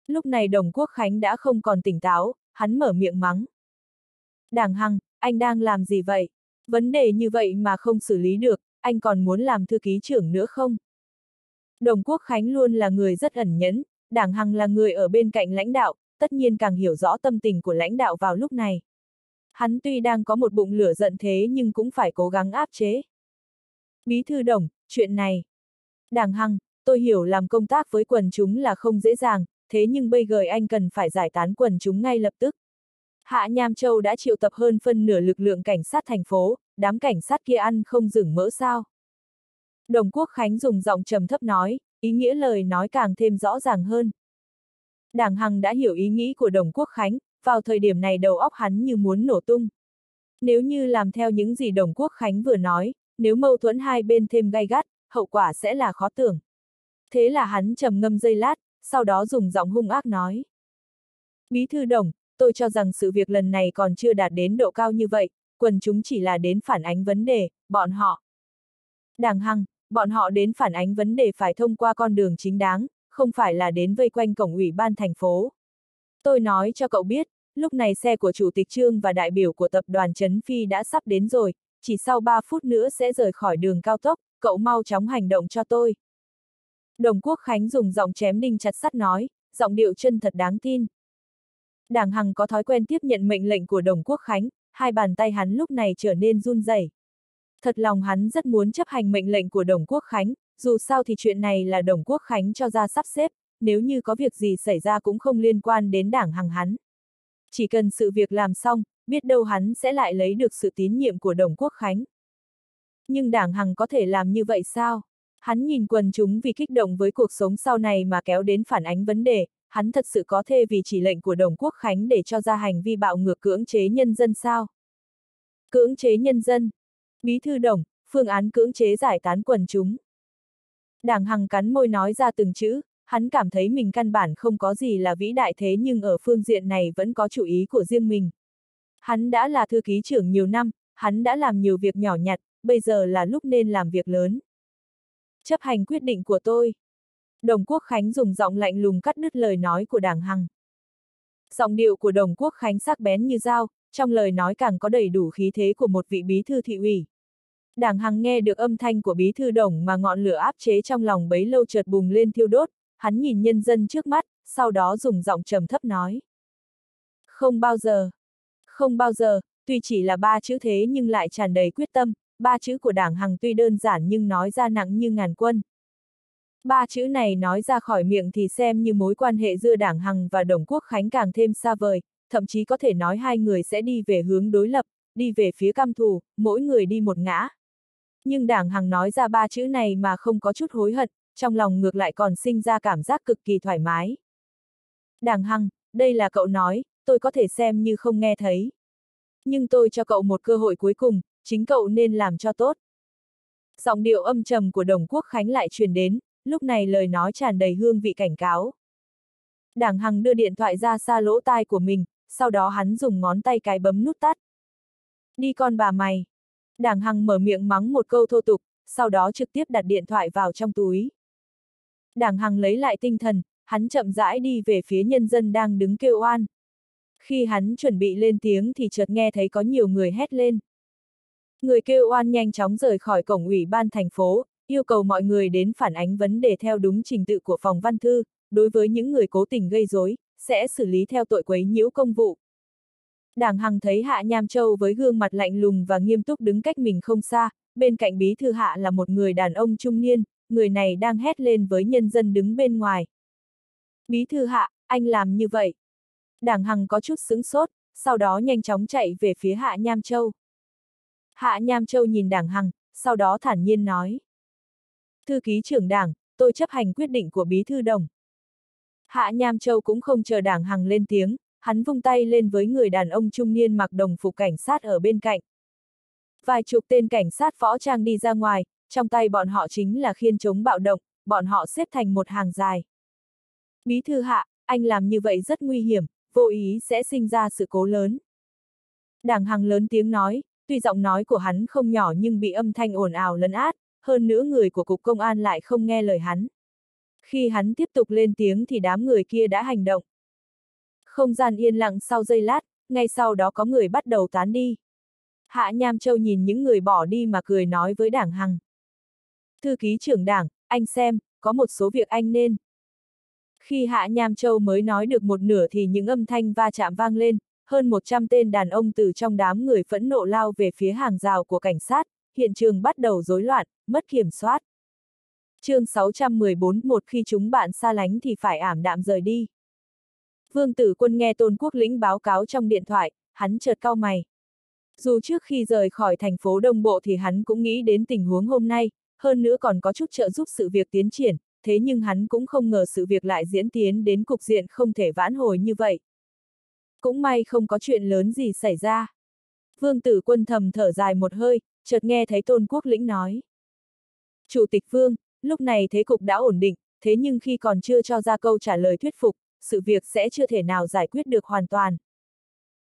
Lúc này Đồng Quốc Khánh đã không còn tỉnh táo, hắn mở miệng mắng. Đảng Hằng, anh đang làm gì vậy? Vấn đề như vậy mà không xử lý được, anh còn muốn làm thư ký trưởng nữa không? Đồng Quốc Khánh luôn là người rất ẩn nhẫn, Đảng Hằng là người ở bên cạnh lãnh đạo, tất nhiên càng hiểu rõ tâm tình của lãnh đạo vào lúc này. Hắn tuy đang có một bụng lửa giận thế nhưng cũng phải cố gắng áp chế. Bí thư đồng, chuyện này. Đảng Hằng, tôi hiểu làm công tác với quần chúng là không dễ dàng, thế nhưng bây giờ anh cần phải giải tán quần chúng ngay lập tức. Hạ Nham Châu đã triệu tập hơn phân nửa lực lượng cảnh sát thành phố, đám cảnh sát kia ăn không dừng mỡ sao. Đồng Quốc Khánh dùng giọng trầm thấp nói, ý nghĩa lời nói càng thêm rõ ràng hơn. Đảng Hằng đã hiểu ý nghĩ của Đồng Quốc Khánh, vào thời điểm này đầu óc hắn như muốn nổ tung. Nếu như làm theo những gì Đồng Quốc Khánh vừa nói, nếu mâu thuẫn hai bên thêm gay gắt, hậu quả sẽ là khó tưởng. Thế là hắn trầm ngâm giây lát, sau đó dùng giọng hung ác nói. Bí thư đồng, tôi cho rằng sự việc lần này còn chưa đạt đến độ cao như vậy, quần chúng chỉ là đến phản ánh vấn đề, bọn họ. Đảng hăng, bọn họ đến phản ánh vấn đề phải thông qua con đường chính đáng, không phải là đến vây quanh cổng ủy ban thành phố. Tôi nói cho cậu biết, lúc này xe của Chủ tịch Trương và đại biểu của tập đoàn Trấn Phi đã sắp đến rồi, chỉ sau 3 phút nữa sẽ rời khỏi đường cao tốc, cậu mau chóng hành động cho tôi. Đồng Quốc Khánh dùng giọng chém đinh chặt sắt nói, giọng điệu chân thật đáng tin. Đảng Hằng có thói quen tiếp nhận mệnh lệnh của Đồng Quốc Khánh, hai bàn tay hắn lúc này trở nên run rẩy. Thật lòng hắn rất muốn chấp hành mệnh lệnh của Đồng Quốc Khánh, dù sao thì chuyện này là Đồng Quốc Khánh cho ra sắp xếp, nếu như có việc gì xảy ra cũng không liên quan đến đảng Hằng hắn. Chỉ cần sự việc làm xong, biết đâu hắn sẽ lại lấy được sự tín nhiệm của Đồng Quốc Khánh. Nhưng đảng Hằng có thể làm như vậy sao? Hắn nhìn quần chúng vì kích động với cuộc sống sau này mà kéo đến phản ánh vấn đề, hắn thật sự có thê vì chỉ lệnh của Đồng Quốc Khánh để cho ra hành vi bạo ngược cưỡng chế nhân dân sao? Cưỡng chế nhân dân. Bí thư Đồng, phương án cưỡng chế giải tán quần chúng. Đảng Hằng cắn môi nói ra từng chữ, hắn cảm thấy mình căn bản không có gì là vĩ đại thế nhưng ở phương diện này vẫn có chủ ý của riêng mình. Hắn đã là thư ký trưởng nhiều năm, hắn đã làm nhiều việc nhỏ nhặt, bây giờ là lúc nên làm việc lớn. Chấp hành quyết định của tôi. Đồng Quốc Khánh dùng giọng lạnh lùng cắt đứt lời nói của đảng Hằng. Giọng điệu của Đồng Quốc Khánh sắc bén như dao, trong lời nói càng có đầy đủ khí thế của một vị bí thư thị ủy. Đảng Hằng nghe được âm thanh của bí thư đồng mà ngọn lửa áp chế trong lòng bấy lâu chợt bùng lên thiêu đốt, hắn nhìn nhân dân trước mắt, sau đó dùng giọng trầm thấp nói. Không bao giờ. Không bao giờ, tuy chỉ là ba chữ thế nhưng lại tràn đầy quyết tâm, ba chữ của đảng Hằng tuy đơn giản nhưng nói ra nặng như ngàn quân. Ba chữ này nói ra khỏi miệng thì xem như mối quan hệ giữa đảng Hằng và Đồng Quốc Khánh càng thêm xa vời, thậm chí có thể nói hai người sẽ đi về hướng đối lập, đi về phía cam thù, mỗi người đi một ngã. Nhưng đảng Hằng nói ra ba chữ này mà không có chút hối hận, trong lòng ngược lại còn sinh ra cảm giác cực kỳ thoải mái. Đảng Hằng, đây là cậu nói, tôi có thể xem như không nghe thấy. Nhưng tôi cho cậu một cơ hội cuối cùng, chính cậu nên làm cho tốt. Giọng điệu âm trầm của Đồng Quốc Khánh lại truyền đến, lúc này lời nói tràn đầy hương vị cảnh cáo. Đảng Hằng đưa điện thoại ra xa lỗ tai của mình, sau đó hắn dùng ngón tay cái bấm nút tắt. Đi con bà mày. Đảng Hằng mở miệng mắng một câu thô tục, sau đó trực tiếp đặt điện thoại vào trong túi. Đảng Hằng lấy lại tinh thần, hắn chậm rãi đi về phía nhân dân đang đứng kêu oan. Khi hắn chuẩn bị lên tiếng thì chợt nghe thấy có nhiều người hét lên. Người kêu oan nhanh chóng rời khỏi cổng ủy ban thành phố, yêu cầu mọi người đến phản ánh vấn đề theo đúng trình tự của phòng văn thư, đối với những người cố tình gây rối, sẽ xử lý theo tội quấy nhiễu công vụ. Đảng Hằng thấy Hạ Nham Châu với gương mặt lạnh lùng và nghiêm túc đứng cách mình không xa, bên cạnh bí thư Hạ là một người đàn ông trung niên, người này đang hét lên với nhân dân đứng bên ngoài. Bí thư Hạ, anh làm như vậy. Đảng Hằng có chút sững sốt, sau đó nhanh chóng chạy về phía Hạ Nham Châu. Hạ Nham Châu nhìn Đảng Hằng, sau đó thản nhiên nói. Thư ký trưởng đảng, tôi chấp hành quyết định của bí thư đồng. Hạ Nham Châu cũng không chờ Đảng Hằng lên tiếng, hắn vung tay lên với người đàn ông trung niên mặc đồng phục cảnh sát ở bên cạnh. Vài chục tên cảnh sát võ trang đi ra ngoài, trong tay bọn họ chính là khiên chống bạo động, bọn họ xếp thành một hàng dài. Bí thư hạ, anh làm như vậy rất nguy hiểm, vô ý sẽ sinh ra sự cố lớn. Đảng Hằng lớn tiếng nói, tuy giọng nói của hắn không nhỏ nhưng bị âm thanh ồn ào lấn át, hơn nữa người của cục công an lại không nghe lời hắn. Khi hắn tiếp tục lên tiếng thì đám người kia đã hành động. Không gian yên lặng sau giây lát, ngay sau đó có người bắt đầu tán đi. Hạ Nham Châu nhìn những người bỏ đi mà cười nói với đảng Hằng. Thư ký trưởng đảng, anh xem, có một số việc anh nên. Khi Hạ Nham Châu mới nói được một nửa thì những âm thanh va chạm vang lên, hơn 100 tên đàn ông từ trong đám người phẫn nộ lao về phía hàng rào của cảnh sát, hiện trường bắt đầu rối loạn, mất kiểm soát. chương 614 một khi chúng bạn xa lánh thì phải ảm đạm rời đi. Vương Tử Quân nghe Tôn Quốc Lĩnh báo cáo trong điện thoại, hắn chợt cau mày. Dù trước khi rời khỏi thành phố Đông Bộ thì hắn cũng nghĩ đến tình huống hôm nay, hơn nữa còn có chút trợ giúp sự việc tiến triển, thế nhưng hắn cũng không ngờ sự việc lại diễn tiến đến cục diện không thể vãn hồi như vậy. Cũng may không có chuyện lớn gì xảy ra. Vương Tử Quân thầm thở dài một hơi, chợt nghe thấy Tôn Quốc Lĩnh nói. Chủ tịch Vương, lúc này thế cục đã ổn định, thế nhưng khi còn chưa cho ra câu trả lời thuyết phục, sự việc sẽ chưa thể nào giải quyết được hoàn toàn.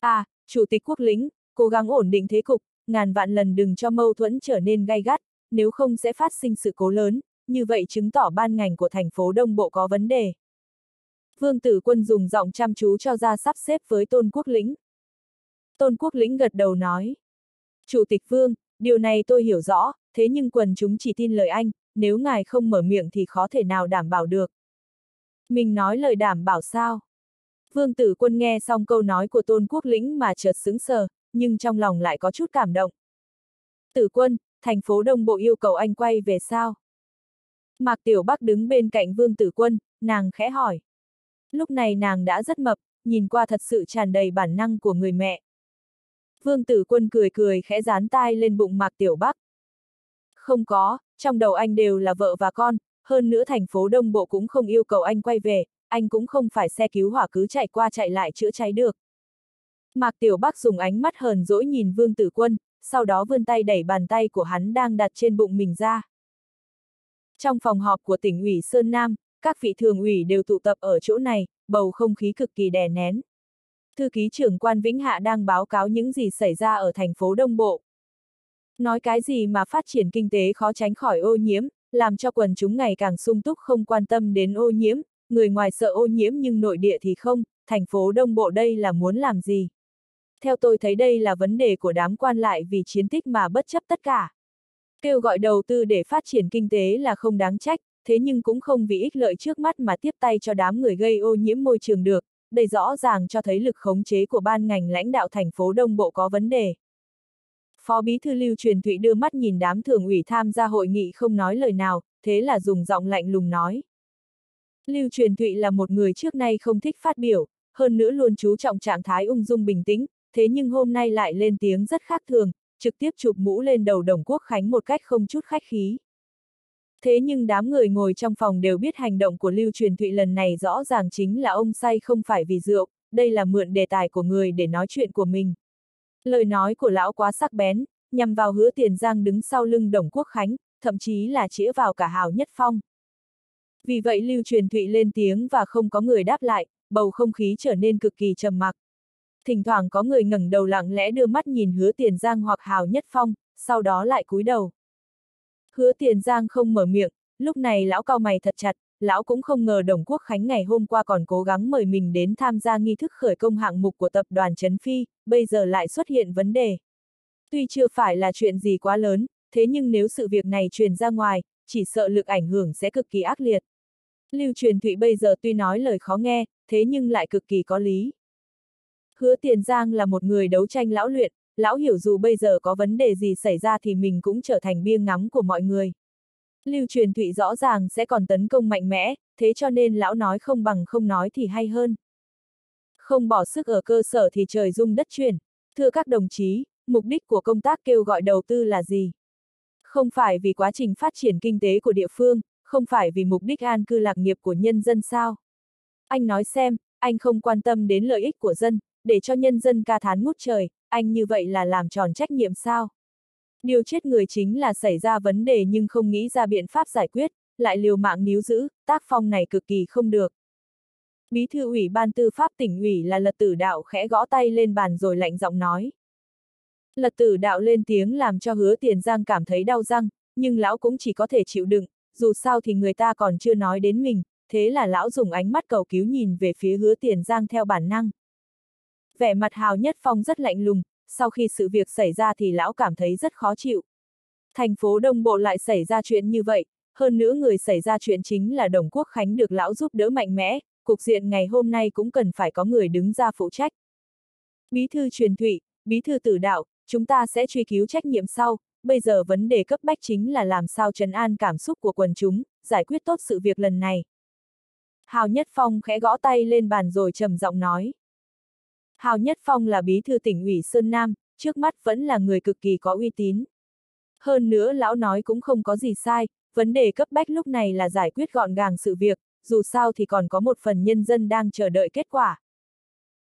À, Chủ tịch quốc lính, cố gắng ổn định thế cục, ngàn vạn lần đừng cho mâu thuẫn trở nên gay gắt, nếu không sẽ phát sinh sự cố lớn, như vậy chứng tỏ ban ngành của thành phố Đông Bộ có vấn đề. Vương Tử Quân dùng giọng chăm chú cho ra sắp xếp với Tôn Quốc Lĩnh. Tôn Quốc Lĩnh gật đầu nói. Chủ tịch Vương, điều này tôi hiểu rõ, thế nhưng quần chúng chỉ tin lời anh, nếu ngài không mở miệng thì khó thể nào đảm bảo được. Mình nói lời đảm bảo sao? Vương tử quân nghe xong câu nói của tôn quốc lĩnh mà chợt sững sờ, nhưng trong lòng lại có chút cảm động. Tử quân, thành phố Đông Bộ yêu cầu anh quay về sao? Mạc Tiểu Bắc đứng bên cạnh Vương Tử Quân, nàng khẽ hỏi. Lúc này nàng đã rất mập, nhìn qua thật sự tràn đầy bản năng của người mẹ. Vương Tử Quân cười cười khẽ dán tai lên bụng Mạc Tiểu Bắc. Không có, trong đầu anh đều là vợ và con, hơn nữa thành phố Đông Bộ cũng không yêu cầu anh quay về, anh cũng không phải xe cứu hỏa cứ chạy qua chạy lại chữa cháy được. Mạc Tiểu Bắc dùng ánh mắt hờn dỗi nhìn Vương Tử Quân, sau đó vươn tay đẩy bàn tay của hắn đang đặt trên bụng mình ra. Trong phòng họp của tỉnh ủy Sơn Nam, các vị thường ủy đều tụ tập ở chỗ này, bầu không khí cực kỳ đè nén. Thư ký trưởng quan Vĩnh Hạ đang báo cáo những gì xảy ra ở thành phố Đông Bộ. Nói cái gì mà phát triển kinh tế khó tránh khỏi ô nhiễm, làm cho quần chúng ngày càng sung túc không quan tâm đến ô nhiễm, người ngoài sợ ô nhiễm nhưng nội địa thì không, thành phố Đông Bộ đây là muốn làm gì? Theo tôi thấy đây là vấn đề của đám quan lại vì chiến tích mà bất chấp tất cả. Kêu gọi đầu tư để phát triển kinh tế là không đáng trách, thế nhưng cũng không vì ích lợi trước mắt mà tiếp tay cho đám người gây ô nhiễm môi trường được, đây rõ ràng cho thấy lực khống chế của ban ngành lãnh đạo thành phố Đông Bộ có vấn đề. Phó Bí Thư Lưu Truyền Thụy đưa mắt nhìn đám thường ủy tham gia hội nghị không nói lời nào, thế là dùng giọng lạnh lùng nói. Lưu Truyền Thụy là một người trước nay không thích phát biểu, hơn nữa luôn chú trọng trạng thái ung dung bình tĩnh, thế nhưng hôm nay lại lên tiếng rất khác thường, trực tiếp chụp mũ lên đầu Đồng Quốc Khánh một cách không chút khách khí. Thế nhưng đám người ngồi trong phòng đều biết hành động của Lưu Truyền Thụy lần này rõ ràng chính là ông say không phải vì rượu, đây là mượn đề tài của người để nói chuyện của mình. Lời nói của lão quá sắc bén, nhằm vào hứa tiền giang đứng sau lưng Đồng Quốc Khánh, thậm chí là chĩa vào cả Hào Nhất Phong. Vì vậy Lưu Truyền Thụy lên tiếng và không có người đáp lại, bầu không khí trở nên cực kỳ trầm mặc. Thỉnh thoảng có người ngẩng đầu lặng lẽ đưa mắt nhìn hứa tiền giang hoặc Hào Nhất Phong, sau đó lại cúi đầu. Hứa tiền giang không mở miệng, lúc này lão cao mày thật chặt, lão cũng không ngờ Đồng Quốc Khánh ngày hôm qua còn cố gắng mời mình đến tham gia nghi thức khởi công hạng mục của tập đoàn Trấn Phi, bây giờ lại xuất hiện vấn đề. Tuy chưa phải là chuyện gì quá lớn, thế nhưng nếu sự việc này truyền ra ngoài, chỉ sợ lực ảnh hưởng sẽ cực kỳ ác liệt. Lưu truyền thụy bây giờ tuy nói lời khó nghe, thế nhưng lại cực kỳ có lý. Hứa Tiền Giang là một người đấu tranh lão luyện, lão hiểu dù bây giờ có vấn đề gì xảy ra thì mình cũng trở thành biêng ngắm của mọi người. Lưu truyền thụy rõ ràng sẽ còn tấn công mạnh mẽ, thế cho nên lão nói không bằng không nói thì hay hơn. Không bỏ sức ở cơ sở thì trời rung đất chuyển. Thưa các đồng chí, mục đích của công tác kêu gọi đầu tư là gì? Không phải vì quá trình phát triển kinh tế của địa phương, không phải vì mục đích an cư lạc nghiệp của nhân dân sao? Anh nói xem, anh không quan tâm đến lợi ích của dân, để cho nhân dân ca thán ngút trời, anh như vậy là làm tròn trách nhiệm sao? Điều chết người chính là xảy ra vấn đề nhưng không nghĩ ra biện pháp giải quyết, lại liều mạng níu giữ, tác phong này cực kỳ không được. Bí thư ủy ban tư pháp tỉnh ủy là lật tử đạo khẽ gõ tay lên bàn rồi lạnh giọng nói. Lật tử đạo lên tiếng làm cho hứa tiền giang cảm thấy đau răng, nhưng lão cũng chỉ có thể chịu đựng, dù sao thì người ta còn chưa nói đến mình, thế là lão dùng ánh mắt cầu cứu nhìn về phía hứa tiền giang theo bản năng. Vẻ mặt hào nhất phong rất lạnh lùng, sau khi sự việc xảy ra thì lão cảm thấy rất khó chịu. Thành phố Đông Bộ lại xảy ra chuyện như vậy, hơn nữa người xảy ra chuyện chính là Đồng Quốc Khánh được lão giúp đỡ mạnh mẽ, cục diện ngày hôm nay cũng cần phải có người đứng ra phụ trách. Bí thư truyền thủy, bí thư tử đạo, chúng ta sẽ truy cứu trách nhiệm sau, bây giờ vấn đề cấp bách chính là làm sao trấn an cảm xúc của quần chúng, giải quyết tốt sự việc lần này. Hào Nhất Phong khẽ gõ tay lên bàn rồi trầm giọng nói. Hào Nhất Phong là bí thư tỉnh ủy Sơn Nam, trước mắt vẫn là người cực kỳ có uy tín. Hơn nữa lão nói cũng không có gì sai, vấn đề cấp bách lúc này là giải quyết gọn gàng sự việc, dù sao thì còn có một phần nhân dân đang chờ đợi kết quả.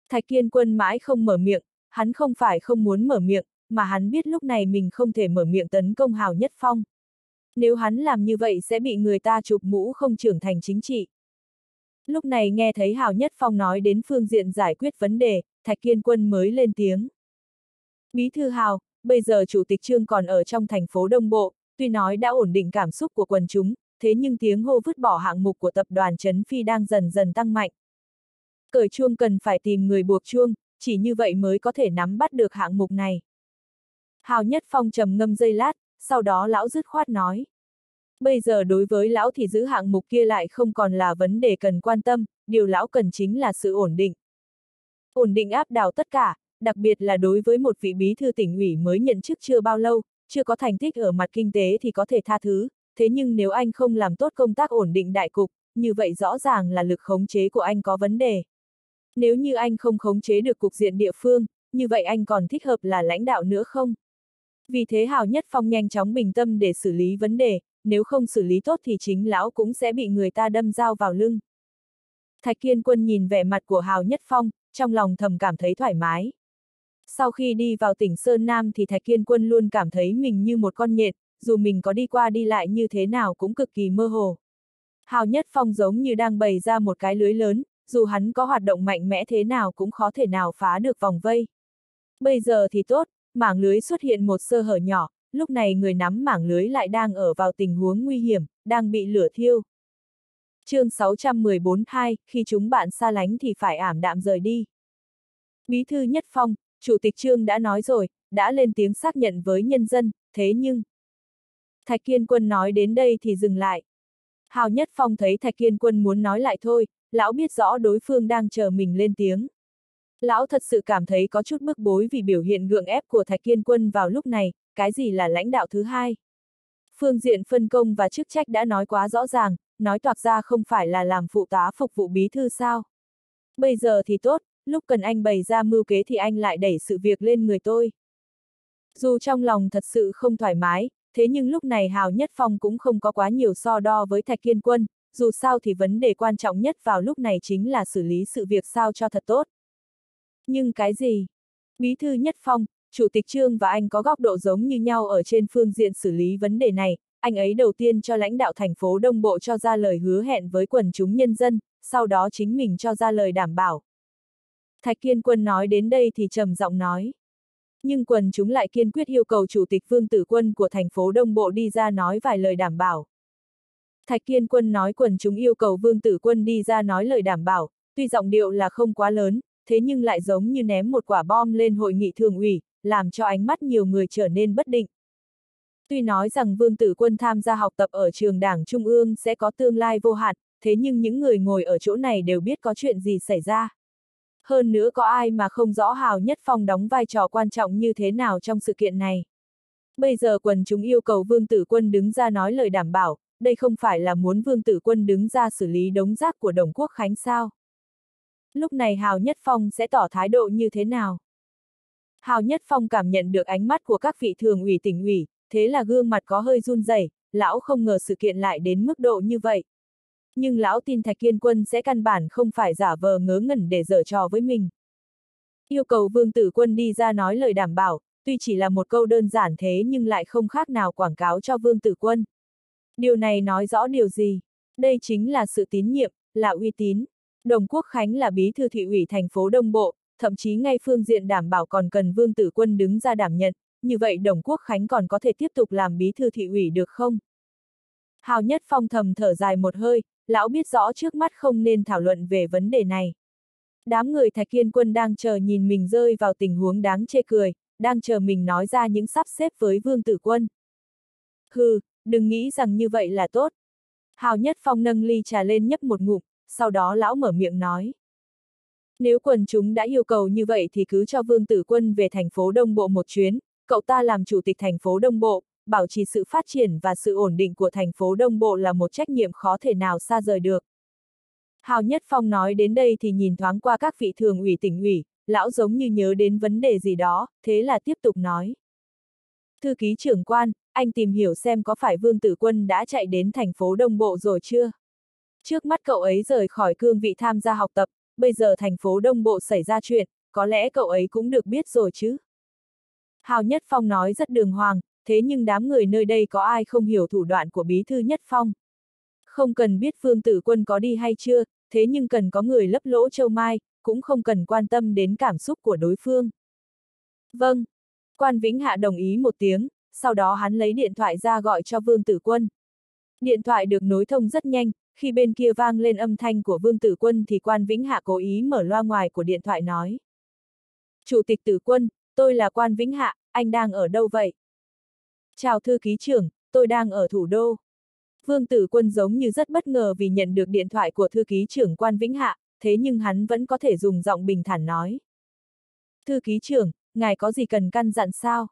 Thạch Kiên Quân mãi không mở miệng, hắn không phải không muốn mở miệng, mà hắn biết lúc này mình không thể mở miệng tấn công Hào Nhất Phong. Nếu hắn làm như vậy sẽ bị người ta chụp mũ không trưởng thành chính trị. Lúc này nghe thấy Hào Nhất Phong nói đến phương diện giải quyết vấn đề, Thạch Kiên Quân mới lên tiếng. Bí thư Hào, bây giờ Chủ tịch Trương còn ở trong thành phố Đông Bộ, tuy nói đã ổn định cảm xúc của quần chúng, thế nhưng tiếng hô vứt bỏ hạng mục của tập đoàn Trấn Phi đang dần dần tăng mạnh. Cởi chuông cần phải tìm người buộc chuông, chỉ như vậy mới có thể nắm bắt được hạng mục này. Hào Nhất Phong trầm ngâm giây lát, sau đó lão dứt khoát nói. Bây giờ đối với lão thì giữ hạng mục kia lại không còn là vấn đề cần quan tâm, điều lão cần chính là sự ổn định. Ổn định áp đảo tất cả, đặc biệt là đối với một vị bí thư tỉnh ủy mới nhận chức chưa bao lâu, chưa có thành tích ở mặt kinh tế thì có thể tha thứ, thế nhưng nếu anh không làm tốt công tác ổn định đại cục, như vậy rõ ràng là lực khống chế của anh có vấn đề. Nếu như anh không khống chế được cục diện địa phương, như vậy anh còn thích hợp là lãnh đạo nữa không? Vì thế Hào Nhất Phong nhanh chóng bình tâm để xử lý vấn đề, nếu không xử lý tốt thì chính lão cũng sẽ bị người ta đâm dao vào lưng. Thạch Kiên Quân nhìn vẻ mặt của Hào Nhất Phong, trong lòng thầm cảm thấy thoải mái. Sau khi đi vào tỉnh Sơn Nam thì Thạch Kiên Quân luôn cảm thấy mình như một con nhện, dù mình có đi qua đi lại như thế nào cũng cực kỳ mơ hồ. Hào Nhất Phong giống như đang bày ra một cái lưới lớn, dù hắn có hoạt động mạnh mẽ thế nào cũng khó thể nào phá được vòng vây. Bây giờ thì tốt, mảng lưới xuất hiện một sơ hở nhỏ, lúc này người nắm mảng lưới lại đang ở vào tình huống nguy hiểm, đang bị lửa thiêu. chương 614-2, khi chúng bạn xa lánh thì phải ảm đạm rời đi. Bí thư Nhất Phong, Chủ tịch Trương đã nói rồi, đã lên tiếng xác nhận với nhân dân, thế nhưng... Thạch Kiên Quân nói đến đây thì dừng lại. Hào Nhất Phong thấy Thạch Kiên Quân muốn nói lại thôi, lão biết rõ đối phương đang chờ mình lên tiếng. Lão thật sự cảm thấy có chút bức bối vì biểu hiện gượng ép của Thạch Kiên Quân vào lúc này, cái gì là lãnh đạo thứ hai. Phương diện phân công và chức trách đã nói quá rõ ràng, nói toạc ra không phải là làm phụ tá phục vụ bí thư sao. Bây giờ thì tốt, lúc cần anh bày ra mưu kế thì anh lại đẩy sự việc lên người tôi. Dù trong lòng thật sự không thoải mái, thế nhưng lúc này Hào Nhất Phong cũng không có quá nhiều so đo với Thạch Kiên Quân, dù sao thì vấn đề quan trọng nhất vào lúc này chính là xử lý sự việc sao cho thật tốt. Nhưng cái gì? Bí thư Nhất Phong, Chủ tịch Trương và anh có góc độ giống như nhau ở trên phương diện xử lý vấn đề này, anh ấy đầu tiên cho lãnh đạo thành phố Đông Bộ cho ra lời hứa hẹn với quần chúng nhân dân, sau đó chính mình cho ra lời đảm bảo. Thạch Kiên Quân nói đến đây thì trầm giọng nói. Nhưng quần chúng lại kiên quyết yêu cầu Chủ tịch Vương Tử Quân của thành phố Đông Bộ đi ra nói vài lời đảm bảo. Thạch Kiên Quân nói quần chúng yêu cầu Vương Tử Quân đi ra nói lời đảm bảo, tuy giọng điệu là không quá lớn, thế nhưng lại giống như ném một quả bom lên hội nghị thường ủy, làm cho ánh mắt nhiều người trở nên bất định. Tuy nói rằng Vương Tử Quân tham gia học tập ở trường đảng Trung ương sẽ có tương lai vô hạn, thế nhưng những người ngồi ở chỗ này đều biết có chuyện gì xảy ra. Hơn nữa có ai mà không rõ Hào Nhất Phong đóng vai trò quan trọng như thế nào trong sự kiện này. Bây giờ quần chúng yêu cầu Vương Tử Quân đứng ra nói lời đảm bảo, đây không phải là muốn Vương Tử Quân đứng ra xử lý đống rác của Đồng Quốc Khánh sao. Lúc này Hào Nhất Phong sẽ tỏ thái độ như thế nào? Hào Nhất Phong cảm nhận được ánh mắt của các vị thường ủy tỉnh ủy, thế là gương mặt có hơi run rẩy, lão không ngờ sự kiện lại đến mức độ như vậy. Nhưng lão tin Thạch Kiên Quân sẽ căn bản không phải giả vờ ngớ ngẩn để dở trò với mình. Yêu cầu Vương Tử Quân đi ra nói lời đảm bảo, tuy chỉ là một câu đơn giản thế nhưng lại không khác nào quảng cáo cho Vương Tử Quân. Điều này nói rõ điều gì? Đây chính là sự tín nhiệm, là uy tín. Đồng Quốc Khánh là bí thư thị ủy thành phố Đông Bộ, thậm chí ngay phương diện đảm bảo còn cần Vương Tử Quân đứng ra đảm nhận, như vậy Đồng Quốc Khánh còn có thể tiếp tục làm bí thư thị ủy được không? Hào Nhất Phong thầm thở dài một hơi, lão biết rõ trước mắt không nên thảo luận về vấn đề này. Đám người Thạch Kiên Quân đang chờ nhìn mình rơi vào tình huống đáng chê cười, đang chờ mình nói ra những sắp xếp với Vương Tử Quân. Hừ, đừng nghĩ rằng như vậy là tốt. Hào Nhất Phong nâng ly trà lên nhấp một ngụm, sau đó lão mở miệng nói. Nếu quần chúng đã yêu cầu như vậy thì cứ cho Vương Tử Quân về thành phố Đông Bộ một chuyến, cậu ta làm chủ tịch thành phố Đông Bộ, bảo trì sự phát triển và sự ổn định của thành phố Đông Bộ là một trách nhiệm khó thể nào xa rời được. Hào Nhất Phong nói đến đây thì nhìn thoáng qua các vị thường ủy tỉnh ủy, lão giống như nhớ đến vấn đề gì đó, thế là tiếp tục nói. Thư ký trưởng quan, anh tìm hiểu xem có phải Vương Tử Quân đã chạy đến thành phố Đông Bộ rồi chưa? Trước mắt cậu ấy rời khỏi cương vị tham gia học tập, bây giờ thành phố Đông Bộ xảy ra chuyện, có lẽ cậu ấy cũng được biết rồi chứ? Hào Nhất Phong nói rất đường hoàng, thế nhưng đám người nơi đây có ai không hiểu thủ đoạn của bí thư Nhất Phong? Không cần biết Phương Tử Quân có đi hay chưa, thế nhưng cần có người lấp lỗ châu mai, cũng không cần quan tâm đến cảm xúc của đối phương. Vâng. Quan Vĩnh Hạ đồng ý một tiếng, sau đó hắn lấy điện thoại ra gọi cho Vương Tử Quân. Điện thoại được nối thông rất nhanh, khi bên kia vang lên âm thanh của Vương Tử Quân thì Quan Vĩnh Hạ cố ý mở loa ngoài của điện thoại nói. Chủ tịch Tử Quân, tôi là Quan Vĩnh Hạ, anh đang ở đâu vậy? Chào thư ký trưởng, tôi đang ở thủ đô. Vương Tử Quân giống như rất bất ngờ vì nhận được điện thoại của thư ký trưởng quan Vĩnh Hạ, thế nhưng hắn vẫn có thể dùng giọng bình thản nói. Thư ký trưởng, ngài có gì cần căn dặn sao?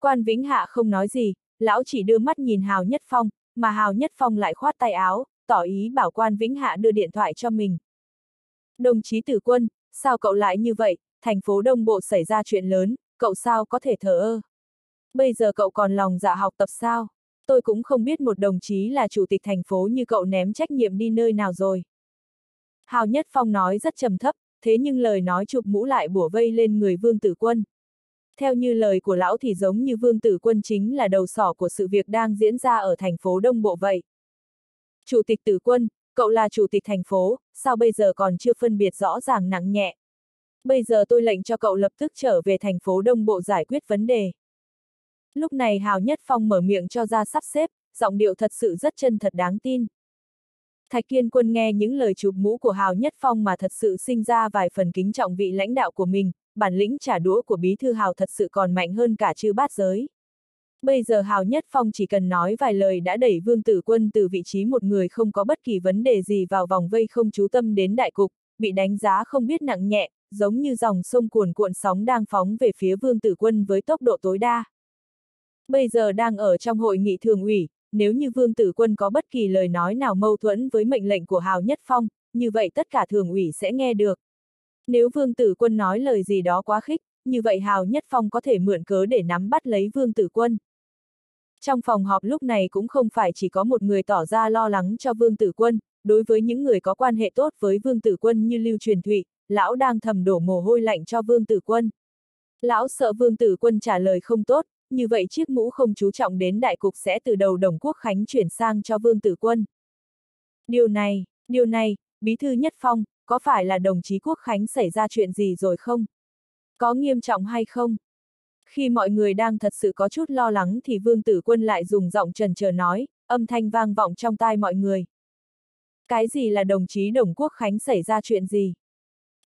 Quan Vĩnh Hạ không nói gì, lão chỉ đưa mắt nhìn Hào Nhất Phong, mà Hào Nhất Phong lại khoát tay áo, tỏ ý bảo quan Vĩnh Hạ đưa điện thoại cho mình. Đồng chí Tử Quân, sao cậu lại như vậy, thành phố Đông Bộ xảy ra chuyện lớn, cậu sao có thể thờ ơ? Bây giờ cậu còn lòng dạ học tập sao? Tôi cũng không biết một đồng chí là chủ tịch thành phố như cậu ném trách nhiệm đi nơi nào rồi. Hào Nhất Phong nói rất trầm thấp, thế nhưng lời nói chụp mũ lại bủa vây lên người Vương Tử Quân. Theo như lời của lão thì giống như Vương Tử Quân chính là đầu sỏ của sự việc đang diễn ra ở thành phố Đông Bộ vậy. Chủ tịch Tử Quân, cậu là chủ tịch thành phố, sao bây giờ còn chưa phân biệt rõ ràng nặng nhẹ? Bây giờ tôi lệnh cho cậu lập tức trở về thành phố Đông Bộ giải quyết vấn đề. Lúc này Hào Nhất Phong mở miệng cho ra sắp xếp, giọng điệu thật sự rất chân thật đáng tin. Thạch Kiên Quân nghe những lời chụp mũ của Hào Nhất Phong mà thật sự sinh ra vài phần kính trọng vị lãnh đạo của mình, bản lĩnh trả đũa của Bí Thư Hào thật sự còn mạnh hơn cả chư bát giới. Bây giờ Hào Nhất Phong chỉ cần nói vài lời đã đẩy Vương Tử Quân từ vị trí một người không có bất kỳ vấn đề gì vào vòng vây không chú tâm đến đại cục, bị đánh giá không biết nặng nhẹ, giống như dòng sông cuồn cuộn sóng đang phóng về phía Vương Tử Quân với tốc độ tối đa. Bây giờ đang ở trong hội nghị thường ủy, nếu như Vương Tử Quân có bất kỳ lời nói nào mâu thuẫn với mệnh lệnh của Hào Nhất Phong, như vậy tất cả thường ủy sẽ nghe được. Nếu Vương Tử Quân nói lời gì đó quá khích, như vậy Hào Nhất Phong có thể mượn cớ để nắm bắt lấy Vương Tử Quân. Trong phòng họp lúc này cũng không phải chỉ có một người tỏ ra lo lắng cho Vương Tử Quân, đối với những người có quan hệ tốt với Vương Tử Quân như Lưu Truyền Thụy, lão đang thầm đổ mồ hôi lạnh cho Vương Tử Quân. Lão sợ Vương Tử Quân trả lời không tốt, như vậy chiếc mũ không chú trọng đến đại cục sẽ từ đầu Đồng Quốc Khánh chuyển sang cho Vương Tử Quân. Điều này, điều này, Bí thư Nhất Phong, có phải là đồng chí Quốc Khánh xảy ra chuyện gì rồi không? Có nghiêm trọng hay không? Khi mọi người đang thật sự có chút lo lắng thì Vương Tử Quân lại dùng giọng trần chờ nói, âm thanh vang vọng trong tai mọi người. Cái gì là đồng chí Đồng Quốc Khánh xảy ra chuyện gì?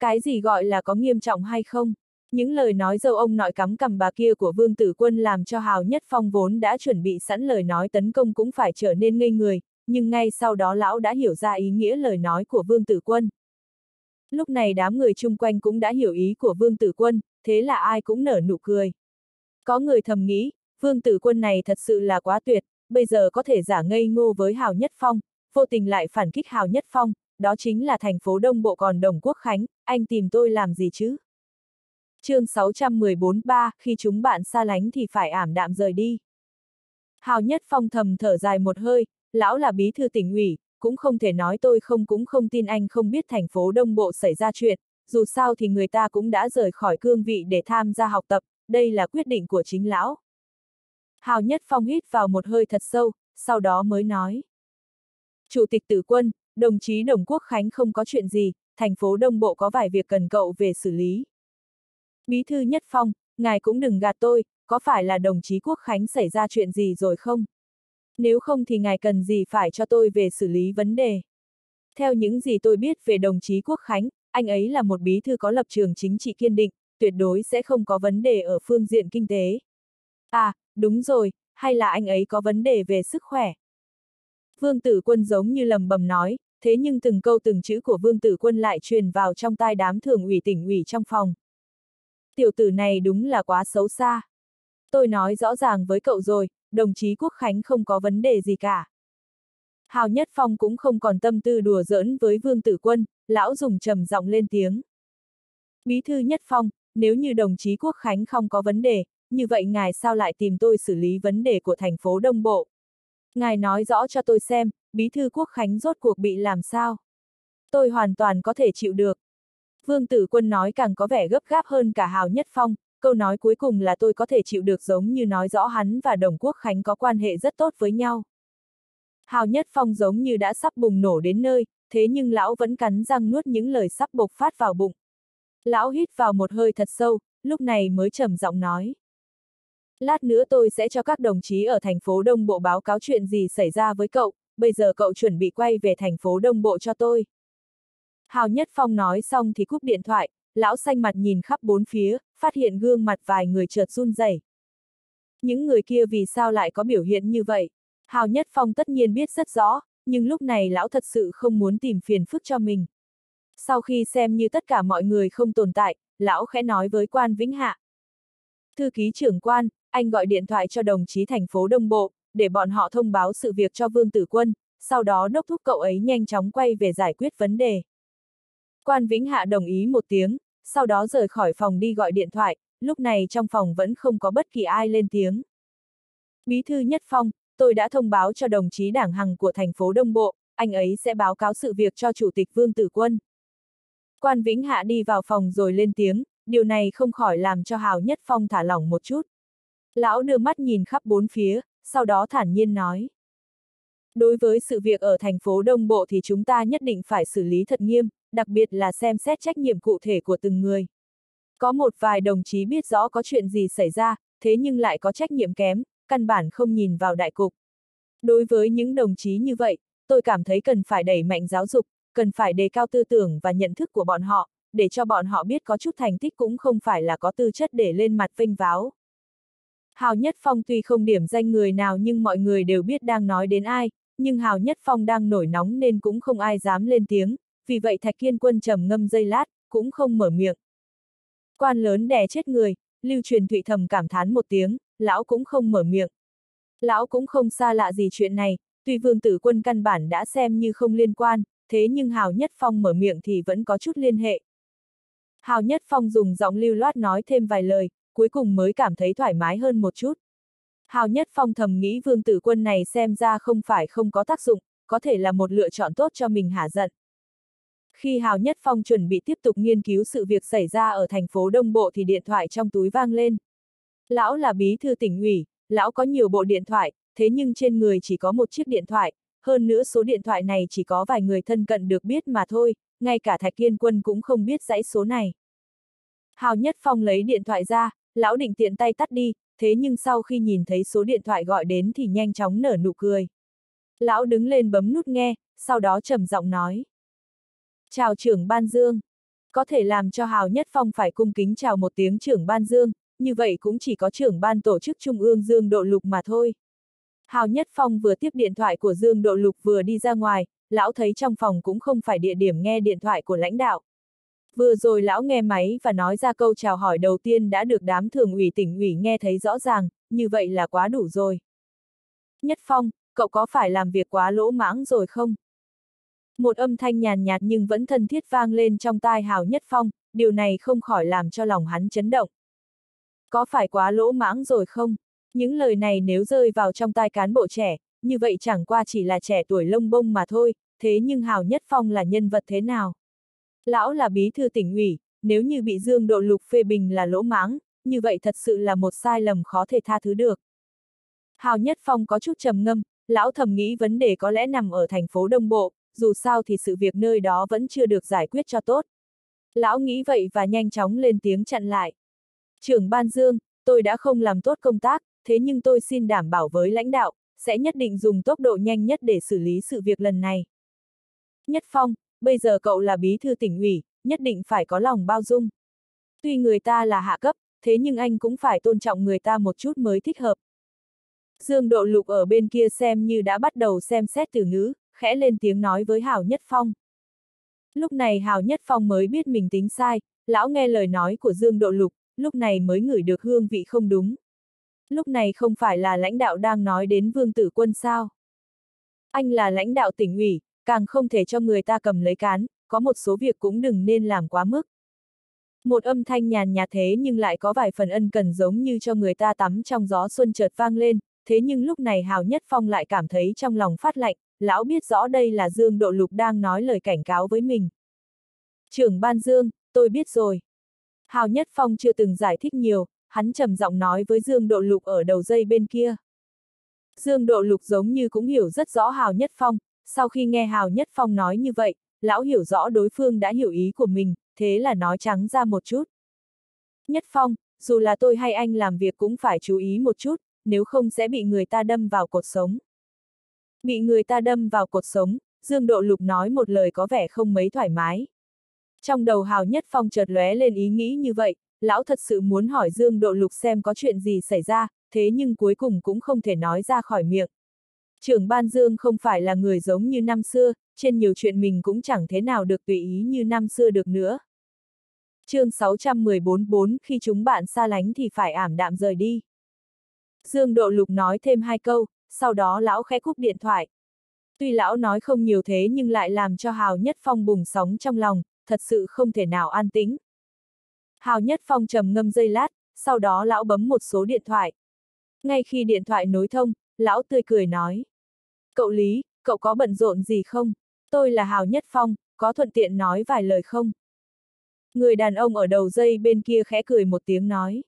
Cái gì gọi là có nghiêm trọng hay không? Những lời nói dâu ông nội cắm cầm bà kia của Vương Tử Quân làm cho Hào Nhất Phong vốn đã chuẩn bị sẵn lời nói tấn công cũng phải trở nên ngây người, nhưng ngay sau đó lão đã hiểu ra ý nghĩa lời nói của Vương Tử Quân. Lúc này đám người chung quanh cũng đã hiểu ý của Vương Tử Quân, thế là ai cũng nở nụ cười. Có người thầm nghĩ, Vương Tử Quân này thật sự là quá tuyệt, bây giờ có thể giả ngây ngô với Hào Nhất Phong, vô tình lại phản kích Hào Nhất Phong, đó chính là thành phố Đông Bộ còn Đồng Quốc Khánh, anh tìm tôi làm gì chứ? chương 614-3, khi chúng bạn xa lánh thì phải ảm đạm rời đi. Hào Nhất Phong thầm thở dài một hơi, lão là bí thư tỉnh ủy, cũng không thể nói tôi không cũng không tin anh không biết thành phố Đông Bộ xảy ra chuyện, dù sao thì người ta cũng đã rời khỏi cương vị để tham gia học tập, đây là quyết định của chính lão. Hào Nhất Phong hít vào một hơi thật sâu, sau đó mới nói. Chủ tịch tử quân, đồng chí Đồng Quốc Khánh không có chuyện gì, thành phố Đông Bộ có vài việc cần cậu về xử lý. Bí thư Nhất Phong, ngài cũng đừng gạt tôi, có phải là đồng chí Quốc Khánh xảy ra chuyện gì rồi không? Nếu không thì ngài cần gì phải cho tôi về xử lý vấn đề? Theo những gì tôi biết về đồng chí Quốc Khánh, anh ấy là một bí thư có lập trường chính trị kiên định, tuyệt đối sẽ không có vấn đề ở phương diện kinh tế. À, đúng rồi, hay là anh ấy có vấn đề về sức khỏe? Vương Tử Quân giống như lầm bầm nói, thế nhưng từng câu từng chữ của Vương Tử Quân lại truyền vào trong tai đám thường ủy tỉnh ủy trong phòng. Tiểu tử này đúng là quá xấu xa. Tôi nói rõ ràng với cậu rồi, đồng chí Quốc Khánh không có vấn đề gì cả. Hào Nhất Phong cũng không còn tâm tư đùa giỡn với Vương Tử Quân, lão dùng trầm giọng lên tiếng. Bí thư Nhất Phong, nếu như đồng chí Quốc Khánh không có vấn đề, như vậy ngài sao lại tìm tôi xử lý vấn đề của thành phố Đông Bộ? Ngài nói rõ cho tôi xem, bí thư Quốc Khánh rốt cuộc bị làm sao? Tôi hoàn toàn có thể chịu được. Vương Tử Quân nói càng có vẻ gấp gáp hơn cả Hào Nhất Phong, câu nói cuối cùng là tôi có thể chịu được giống như nói rõ hắn và Đồng Quốc Khánh có quan hệ rất tốt với nhau. Hào Nhất Phong giống như đã sắp bùng nổ đến nơi, thế nhưng lão vẫn cắn răng nuốt những lời sắp bộc phát vào bụng. Lão hít vào một hơi thật sâu, lúc này mới trầm giọng nói. Lát nữa tôi sẽ cho các đồng chí ở thành phố Đông Bộ báo cáo chuyện gì xảy ra với cậu, bây giờ cậu chuẩn bị quay về thành phố Đông Bộ cho tôi. Hào Nhất Phong nói xong thì cúp điện thoại, lão xanh mặt nhìn khắp bốn phía, phát hiện gương mặt vài người chợt run rẩy. Những người kia vì sao lại có biểu hiện như vậy? Hào Nhất Phong tất nhiên biết rất rõ, nhưng lúc này lão thật sự không muốn tìm phiền phức cho mình. Sau khi xem như tất cả mọi người không tồn tại, lão khẽ nói với quan Vĩnh Hạ. Thư ký trưởng quan, anh gọi điện thoại cho đồng chí thành phố Đông Bộ, để bọn họ thông báo sự việc cho Vương Tử Quân, sau đó đốc thúc cậu ấy nhanh chóng quay về giải quyết vấn đề. Quan Vĩnh Hạ đồng ý một tiếng, sau đó rời khỏi phòng đi gọi điện thoại, lúc này trong phòng vẫn không có bất kỳ ai lên tiếng. Bí thư Nhất Phong, tôi đã thông báo cho đồng chí đảng hằng của thành phố Đông Bộ, anh ấy sẽ báo cáo sự việc cho Chủ tịch Vương Tử Quân. Quan Vĩnh Hạ đi vào phòng rồi lên tiếng, điều này không khỏi làm cho Hào Nhất Phong thả lỏng một chút. Lão đưa mắt nhìn khắp bốn phía, sau đó thản nhiên nói. Đối với sự việc ở thành phố Đông Bộ thì chúng ta nhất định phải xử lý thật nghiêm, đặc biệt là xem xét trách nhiệm cụ thể của từng người. Có một vài đồng chí biết rõ có chuyện gì xảy ra, thế nhưng lại có trách nhiệm kém, căn bản không nhìn vào đại cục. Đối với những đồng chí như vậy, tôi cảm thấy cần phải đẩy mạnh giáo dục, cần phải đề cao tư tưởng và nhận thức của bọn họ, để cho bọn họ biết có chút thành tích cũng không phải là có tư chất để lên mặt vinh váo. Hào Nhất Phong tuy không điểm danh người nào nhưng mọi người đều biết đang nói đến ai, nhưng Hào Nhất Phong đang nổi nóng nên cũng không ai dám lên tiếng, vì vậy Thạch Kiên Quân trầm ngâm dây lát, cũng không mở miệng. Quan lớn đè chết người, Lưu Truyền Thụy thầm cảm thán một tiếng, lão cũng không mở miệng. Lão cũng không xa lạ gì chuyện này, tuy Vương Tử Quân căn bản đã xem như không liên quan, thế nhưng Hào Nhất Phong mở miệng thì vẫn có chút liên hệ. Hào Nhất Phong dùng giọng lưu loát nói thêm vài lời, cuối cùng mới cảm thấy thoải mái hơn một chút. Hào Nhất Phong thầm nghĩ Vương Tử Quân này xem ra không phải không có tác dụng, có thể là một lựa chọn tốt cho mình hả giận. Khi Hào Nhất Phong chuẩn bị tiếp tục nghiên cứu sự việc xảy ra ở thành phố Đông Bộ thì điện thoại trong túi vang lên. Lão là bí thư tỉnh ủy, lão có nhiều bộ điện thoại, thế nhưng trên người chỉ có một chiếc điện thoại, hơn nữa số điện thoại này chỉ có vài người thân cận được biết mà thôi, ngay cả Thạch Kiên Quân cũng không biết dãy số này. Hào Nhất Phong lấy điện thoại ra, lão định tiện tay tắt đi, thế nhưng sau khi nhìn thấy số điện thoại gọi đến thì nhanh chóng nở nụ cười. Lão đứng lên bấm nút nghe, sau đó trầm giọng nói. Chào trưởng Ban Dương. Có thể làm cho Hào Nhất Phong phải cung kính chào một tiếng trưởng Ban Dương, như vậy cũng chỉ có trưởng ban tổ chức Trung ương Dương Độ Lục mà thôi. Hào Nhất Phong vừa tiếp điện thoại của Dương Độ Lục vừa đi ra ngoài, lão thấy trong phòng cũng không phải địa điểm nghe điện thoại của lãnh đạo. Vừa rồi lão nghe máy và nói ra câu chào hỏi đầu tiên đã được đám thường ủy tỉnh ủy nghe thấy rõ ràng, như vậy là quá đủ rồi. Nhất Phong, cậu có phải làm việc quá lỗ mãng rồi không? Một âm thanh nhàn nhạt nhưng vẫn thân thiết vang lên trong tai Hào Nhất Phong, điều này không khỏi làm cho lòng hắn chấn động. Có phải quá lỗ mãng rồi không? Những lời này nếu rơi vào trong tai cán bộ trẻ, như vậy chẳng qua chỉ là trẻ tuổi lông bông mà thôi, thế nhưng Hào Nhất Phong là nhân vật thế nào? Lão là bí thư tỉnh ủy, nếu như bị Dương Độ Lục phê bình là lỗ mãng, như vậy thật sự là một sai lầm khó thể tha thứ được. Hào Nhất Phong có chút trầm ngâm, lão thầm nghĩ vấn đề có lẽ nằm ở thành phố Đông Bộ, dù sao thì sự việc nơi đó vẫn chưa được giải quyết cho tốt. Lão nghĩ vậy và nhanh chóng lên tiếng chặn lại. Trưởng Ban Dương, tôi đã không làm tốt công tác, thế nhưng tôi xin đảm bảo với lãnh đạo, sẽ nhất định dùng tốc độ nhanh nhất để xử lý sự việc lần này. Nhất Phong, bây giờ cậu là bí thư tỉnh ủy, nhất định phải có lòng bao dung. Tuy người ta là hạ cấp, thế nhưng anh cũng phải tôn trọng người ta một chút mới thích hợp. Dương Độ Lục ở bên kia xem như đã bắt đầu xem xét từ ngữ, khẽ lên tiếng nói với Hào Nhất Phong. Lúc này Hào Nhất Phong mới biết mình tính sai, lão nghe lời nói của Dương Độ Lục, lúc này mới ngửi được hương vị không đúng. Lúc này không phải là lãnh đạo đang nói đến Vương Tử Quân sao? Anh là lãnh đạo tỉnh ủy, càng không thể cho người ta cầm lấy cán, có một số việc cũng đừng nên làm quá mức. Một âm thanh nhàn nhạt thế nhưng lại có vài phần ân cần giống như cho người ta tắm trong gió xuân chợt vang lên, thế nhưng lúc này Hào Nhất Phong lại cảm thấy trong lòng phát lạnh, lão biết rõ đây là Dương Độ Lục đang nói lời cảnh cáo với mình. Trưởng Ban Dương, tôi biết rồi. Hào Nhất Phong chưa từng giải thích nhiều, hắn trầm giọng nói với Dương Độ Lục ở đầu dây bên kia. Dương Độ Lục giống như cũng hiểu rất rõ Hào Nhất Phong, sau khi nghe Hào Nhất Phong nói như vậy, lão hiểu rõ đối phương đã hiểu ý của mình, thế là nói trắng ra một chút. Nhất Phong, dù là tôi hay anh làm việc cũng phải chú ý một chút, nếu không sẽ bị người ta đâm vào cột sống. Bị người ta đâm vào cột sống, Dương Độ Lục nói một lời có vẻ không mấy thoải mái. Trong đầu Hào Nhất Phong chợt lóe lên ý nghĩ như vậy, lão thật sự muốn hỏi Dương Độ Lục xem có chuyện gì xảy ra, thế nhưng cuối cùng cũng không thể nói ra khỏi miệng. Trưởng ban Dương không phải là người giống như năm xưa, trên nhiều chuyện mình cũng chẳng thế nào được tùy ý như năm xưa được nữa. chương 614-4 khi chúng bạn xa lánh thì phải ảm đạm rời đi. Dương Độ Lục nói thêm hai câu, sau đó lão khẽ cúp điện thoại. Tuy lão nói không nhiều thế nhưng lại làm cho Hào Nhất Phong bùng sóng trong lòng, thật sự không thể nào an tĩnh. Hào Nhất Phong trầm ngâm dây lát, sau đó lão bấm một số điện thoại. Ngay khi điện thoại nối thông, lão tươi cười nói. Cậu Lý, cậu có bận rộn gì không? Tôi là Hào Nhất Phong, có thuận tiện nói vài lời không? Người đàn ông ở đầu dây bên kia khẽ cười một tiếng nói.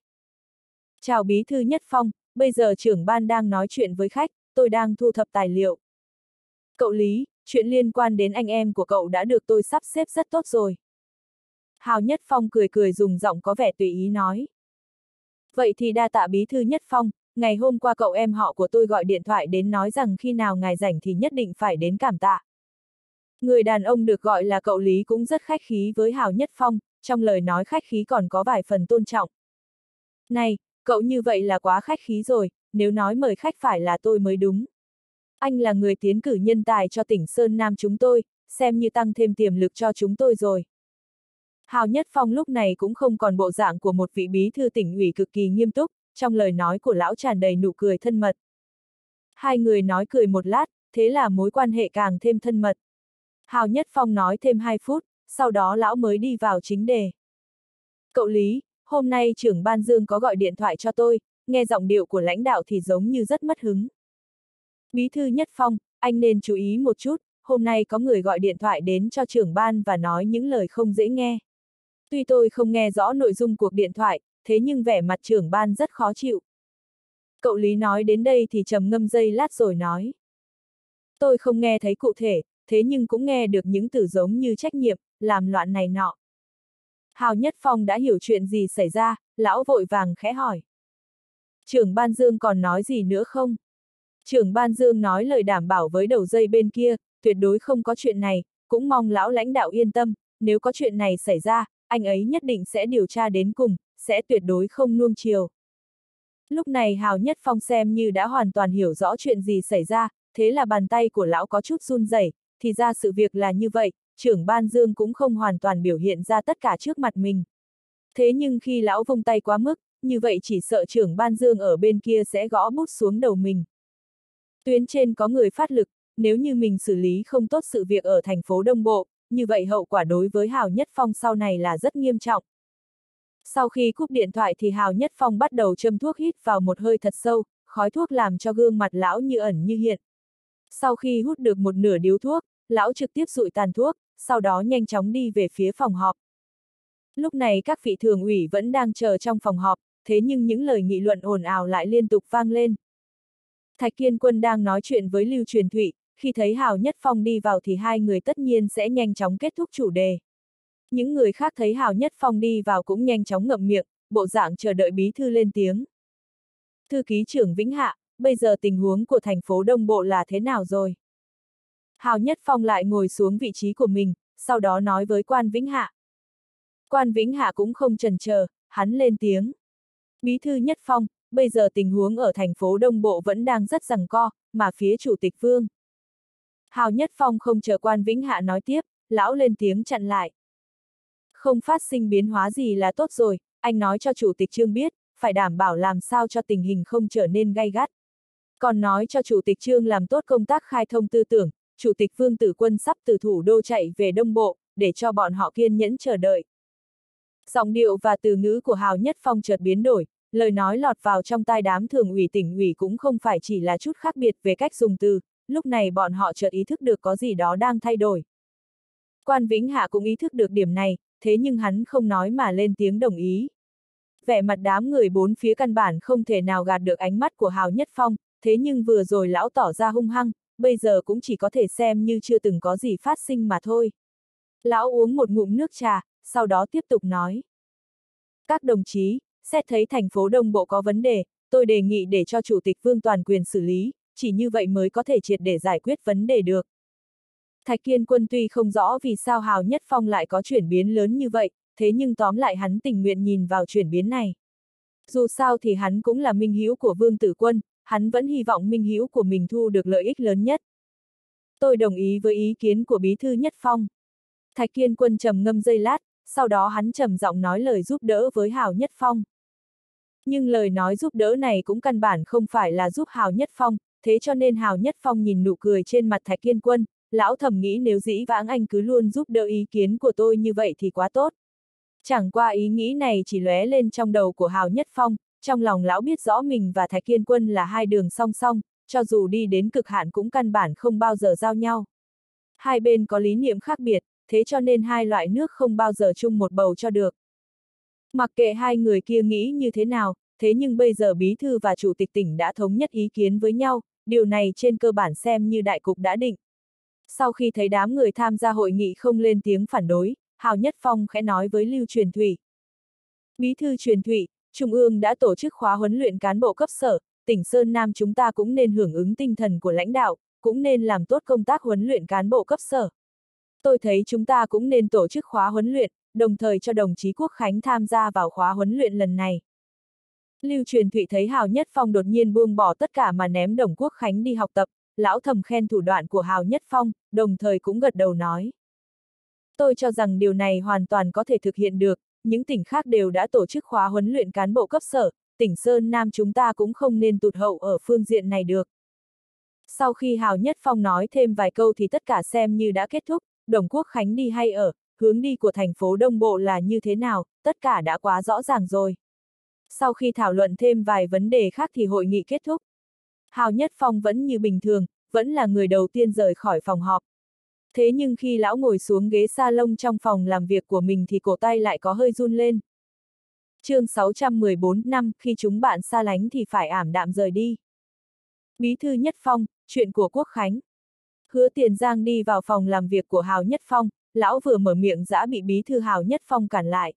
Chào Bí Thư Nhất Phong, bây giờ trưởng ban đang nói chuyện với khách, tôi đang thu thập tài liệu. Cậu Lý, chuyện liên quan đến anh em của cậu đã được tôi sắp xếp rất tốt rồi. Hào Nhất Phong cười cười dùng giọng có vẻ tùy ý nói. Vậy thì đa tạ bí thư Nhất Phong, ngày hôm qua cậu em họ của tôi gọi điện thoại đến nói rằng khi nào ngài rảnh thì nhất định phải đến cảm tạ. Người đàn ông được gọi là cậu Lý cũng rất khách khí với Hào Nhất Phong, trong lời nói khách khí còn có vài phần tôn trọng. Này, cậu như vậy là quá khách khí rồi, nếu nói mời khách phải là tôi mới đúng. Anh là người tiến cử nhân tài cho tỉnh Sơn Nam chúng tôi, xem như tăng thêm tiềm lực cho chúng tôi rồi. Hào Nhất Phong lúc này cũng không còn bộ dạng của một vị bí thư tỉnh ủy cực kỳ nghiêm túc, trong lời nói của lão tràn đầy nụ cười thân mật. Hai người nói cười một lát, thế là mối quan hệ càng thêm thân mật. Hào Nhất Phong nói thêm hai phút, sau đó lão mới đi vào chính đề. Cậu Lý, hôm nay trưởng ban Dương có gọi điện thoại cho tôi, nghe giọng điệu của lãnh đạo thì giống như rất mất hứng. Bí thư Nhất Phong, anh nên chú ý một chút, hôm nay có người gọi điện thoại đến cho trưởng ban và nói những lời không dễ nghe. Tuy tôi không nghe rõ nội dung cuộc điện thoại, thế nhưng vẻ mặt trưởng ban rất khó chịu. Cậu Lý nói đến đây thì trầm ngâm dây lát rồi nói. Tôi không nghe thấy cụ thể, thế nhưng cũng nghe được những từ giống như trách nhiệm, làm loạn này nọ. Hào Nhất Phong đã hiểu chuyện gì xảy ra, lão vội vàng khẽ hỏi. Trưởng ban Dương còn nói gì nữa không? Trưởng ban Dương nói lời đảm bảo với đầu dây bên kia, tuyệt đối không có chuyện này, cũng mong lão lãnh đạo yên tâm, nếu có chuyện này xảy ra, anh ấy nhất định sẽ điều tra đến cùng, sẽ tuyệt đối không nuông chiều. Lúc này Hào Nhất Phong xem như đã hoàn toàn hiểu rõ chuyện gì xảy ra, thế là bàn tay của lão có chút run rẩy, thì ra sự việc là như vậy, trưởng ban dương cũng không hoàn toàn biểu hiện ra tất cả trước mặt mình. Thế nhưng khi lão vung tay quá mức, như vậy chỉ sợ trưởng ban dương ở bên kia sẽ gõ bút xuống đầu mình. Tuyến trên có người phát lực, nếu như mình xử lý không tốt sự việc ở thành phố Đông Bộ, như vậy hậu quả đối với Hào Nhất Phong sau này là rất nghiêm trọng. Sau khi cúp điện thoại thì Hào Nhất Phong bắt đầu châm thuốc hít vào một hơi thật sâu, khói thuốc làm cho gương mặt lão như ẩn như hiện. Sau khi hút được một nửa điếu thuốc, lão trực tiếp rụi tàn thuốc, sau đó nhanh chóng đi về phía phòng họp. Lúc này các vị thường ủy vẫn đang chờ trong phòng họp, thế nhưng những lời nghị luận ồn ào lại liên tục vang lên. Thạch Kiên Quân đang nói chuyện với Lưu Truyền Thụy, khi thấy Hào Nhất Phong đi vào thì hai người tất nhiên sẽ nhanh chóng kết thúc chủ đề. Những người khác thấy Hào Nhất Phong đi vào cũng nhanh chóng ngậm miệng, bộ dạng chờ đợi bí thư lên tiếng. Thư ký trưởng Vĩnh Hạ, bây giờ tình huống của thành phố Đông Bộ là thế nào rồi? Hào Nhất Phong lại ngồi xuống vị trí của mình, sau đó nói với quan Vĩnh Hạ. Quan Vĩnh Hạ cũng không trần chờ, hắn lên tiếng. Bí thư Nhất Phong, bây giờ tình huống ở thành phố Đông Bộ vẫn đang rất rằng co, mà phía Chủ tịch Vương. Hào Nhất Phong không chờ quan Vĩnh Hạ nói tiếp, lão lên tiếng chặn lại. Không phát sinh biến hóa gì là tốt rồi, anh nói cho Chủ tịch Trương biết, phải đảm bảo làm sao cho tình hình không trở nên gay gắt. Còn nói cho Chủ tịch Trương làm tốt công tác khai thông tư tưởng, Chủ tịch Vương Tử Quân sắp từ thủ đô chạy về Đông Bộ, để cho bọn họ kiên nhẫn chờ đợi. Giọng điệu và từ ngữ của Hào Nhất Phong chợt biến đổi, lời nói lọt vào trong tai đám thường ủy tỉnh ủy cũng không phải chỉ là chút khác biệt về cách dùng từ, lúc này bọn họ chợt ý thức được có gì đó đang thay đổi. Quan Vĩnh Hạ cũng ý thức được điểm này, thế nhưng hắn không nói mà lên tiếng đồng ý. Vẻ mặt đám người bốn phía căn bản không thể nào gạt được ánh mắt của Hào Nhất Phong, thế nhưng vừa rồi lão tỏ ra hung hăng, bây giờ cũng chỉ có thể xem như chưa từng có gì phát sinh mà thôi. Lão uống một ngụm nước trà, sau đó tiếp tục nói. Các đồng chí, xét thấy thành phố Đông Bộ có vấn đề, tôi đề nghị để cho Chủ tịch Vương toàn quyền xử lý, chỉ như vậy mới có thể triệt để giải quyết vấn đề được. Thạch Kiên Quân tuy không rõ vì sao Hào Nhất Phong lại có chuyển biến lớn như vậy, thế nhưng tóm lại hắn tình nguyện nhìn vào chuyển biến này. Dù sao thì hắn cũng là minh hữu của Vương Tử Quân, hắn vẫn hy vọng minh hữu của mình thu được lợi ích lớn nhất. Tôi đồng ý với ý kiến của Bí thư Nhất Phong. Thạch Kiên Quân trầm ngâm giây lát, sau đó hắn trầm giọng nói lời giúp đỡ với Hào Nhất Phong. Nhưng lời nói giúp đỡ này cũng căn bản không phải là giúp Hào Nhất Phong, thế cho nên Hào Nhất Phong nhìn nụ cười trên mặt Thạch Kiên Quân, lão thầm nghĩ nếu dĩ vãng anh cứ luôn giúp đỡ ý kiến của tôi như vậy thì quá tốt. Chẳng qua ý nghĩ này chỉ lóe lên trong đầu của Hào Nhất Phong, trong lòng lão biết rõ mình và thái Kiên Quân là hai đường song song, cho dù đi đến cực hạn cũng căn bản không bao giờ giao nhau. Hai bên có lý niệm khác biệt, thế cho nên hai loại nước không bao giờ chung một bầu cho được. Mặc kệ hai người kia nghĩ như thế nào, thế nhưng bây giờ bí thư và chủ tịch tỉnh đã thống nhất ý kiến với nhau, điều này trên cơ bản xem như đại cục đã định. Sau khi thấy đám người tham gia hội nghị không lên tiếng phản đối, Hào Nhất Phong khẽ nói với Lưu Truyền Thủy. Bí thư Truyền Thủy, Trung ương đã tổ chức khóa huấn luyện cán bộ cấp sở, tỉnh Sơn Nam chúng ta cũng nên hưởng ứng tinh thần của lãnh đạo, cũng nên làm tốt công tác huấn luyện cán bộ cấp sở. Tôi thấy chúng ta cũng nên tổ chức khóa huấn luyện, đồng thời cho đồng chí Quốc Khánh tham gia vào khóa huấn luyện lần này. Lưu Truyền Thụy thấy Hào Nhất Phong đột nhiên buông bỏ tất cả mà ném đồng Quốc Khánh đi học tập, lão thầm khen thủ đoạn của Hào Nhất Phong, đồng thời cũng gật đầu nói. Tôi cho rằng điều này hoàn toàn có thể thực hiện được, những tỉnh khác đều đã tổ chức khóa huấn luyện cán bộ cấp sở, tỉnh Sơn Nam chúng ta cũng không nên tụt hậu ở phương diện này được. Sau khi Hào Nhất Phong nói thêm vài câu thì tất cả xem như đã kết thúc, Đồng Quốc Khánh đi hay ở, hướng đi của thành phố Đông Bộ là như thế nào, tất cả đã quá rõ ràng rồi. Sau khi thảo luận thêm vài vấn đề khác thì hội nghị kết thúc. Hào Nhất Phong vẫn như bình thường, vẫn là người đầu tiên rời khỏi phòng họp. Thế nhưng khi lão ngồi xuống ghế salon trong phòng làm việc của mình thì cổ tay lại có hơi run lên. chương 614 năm, khi chúng bạn xa lánh thì phải ảm đạm rời đi. Bí thư Nhất Phong, chuyện của Quốc Khánh. Hứa Tiền Giang đi vào phòng làm việc của Hào Nhất Phong, lão vừa mở miệng đã bị bí thư Hào Nhất Phong cản lại.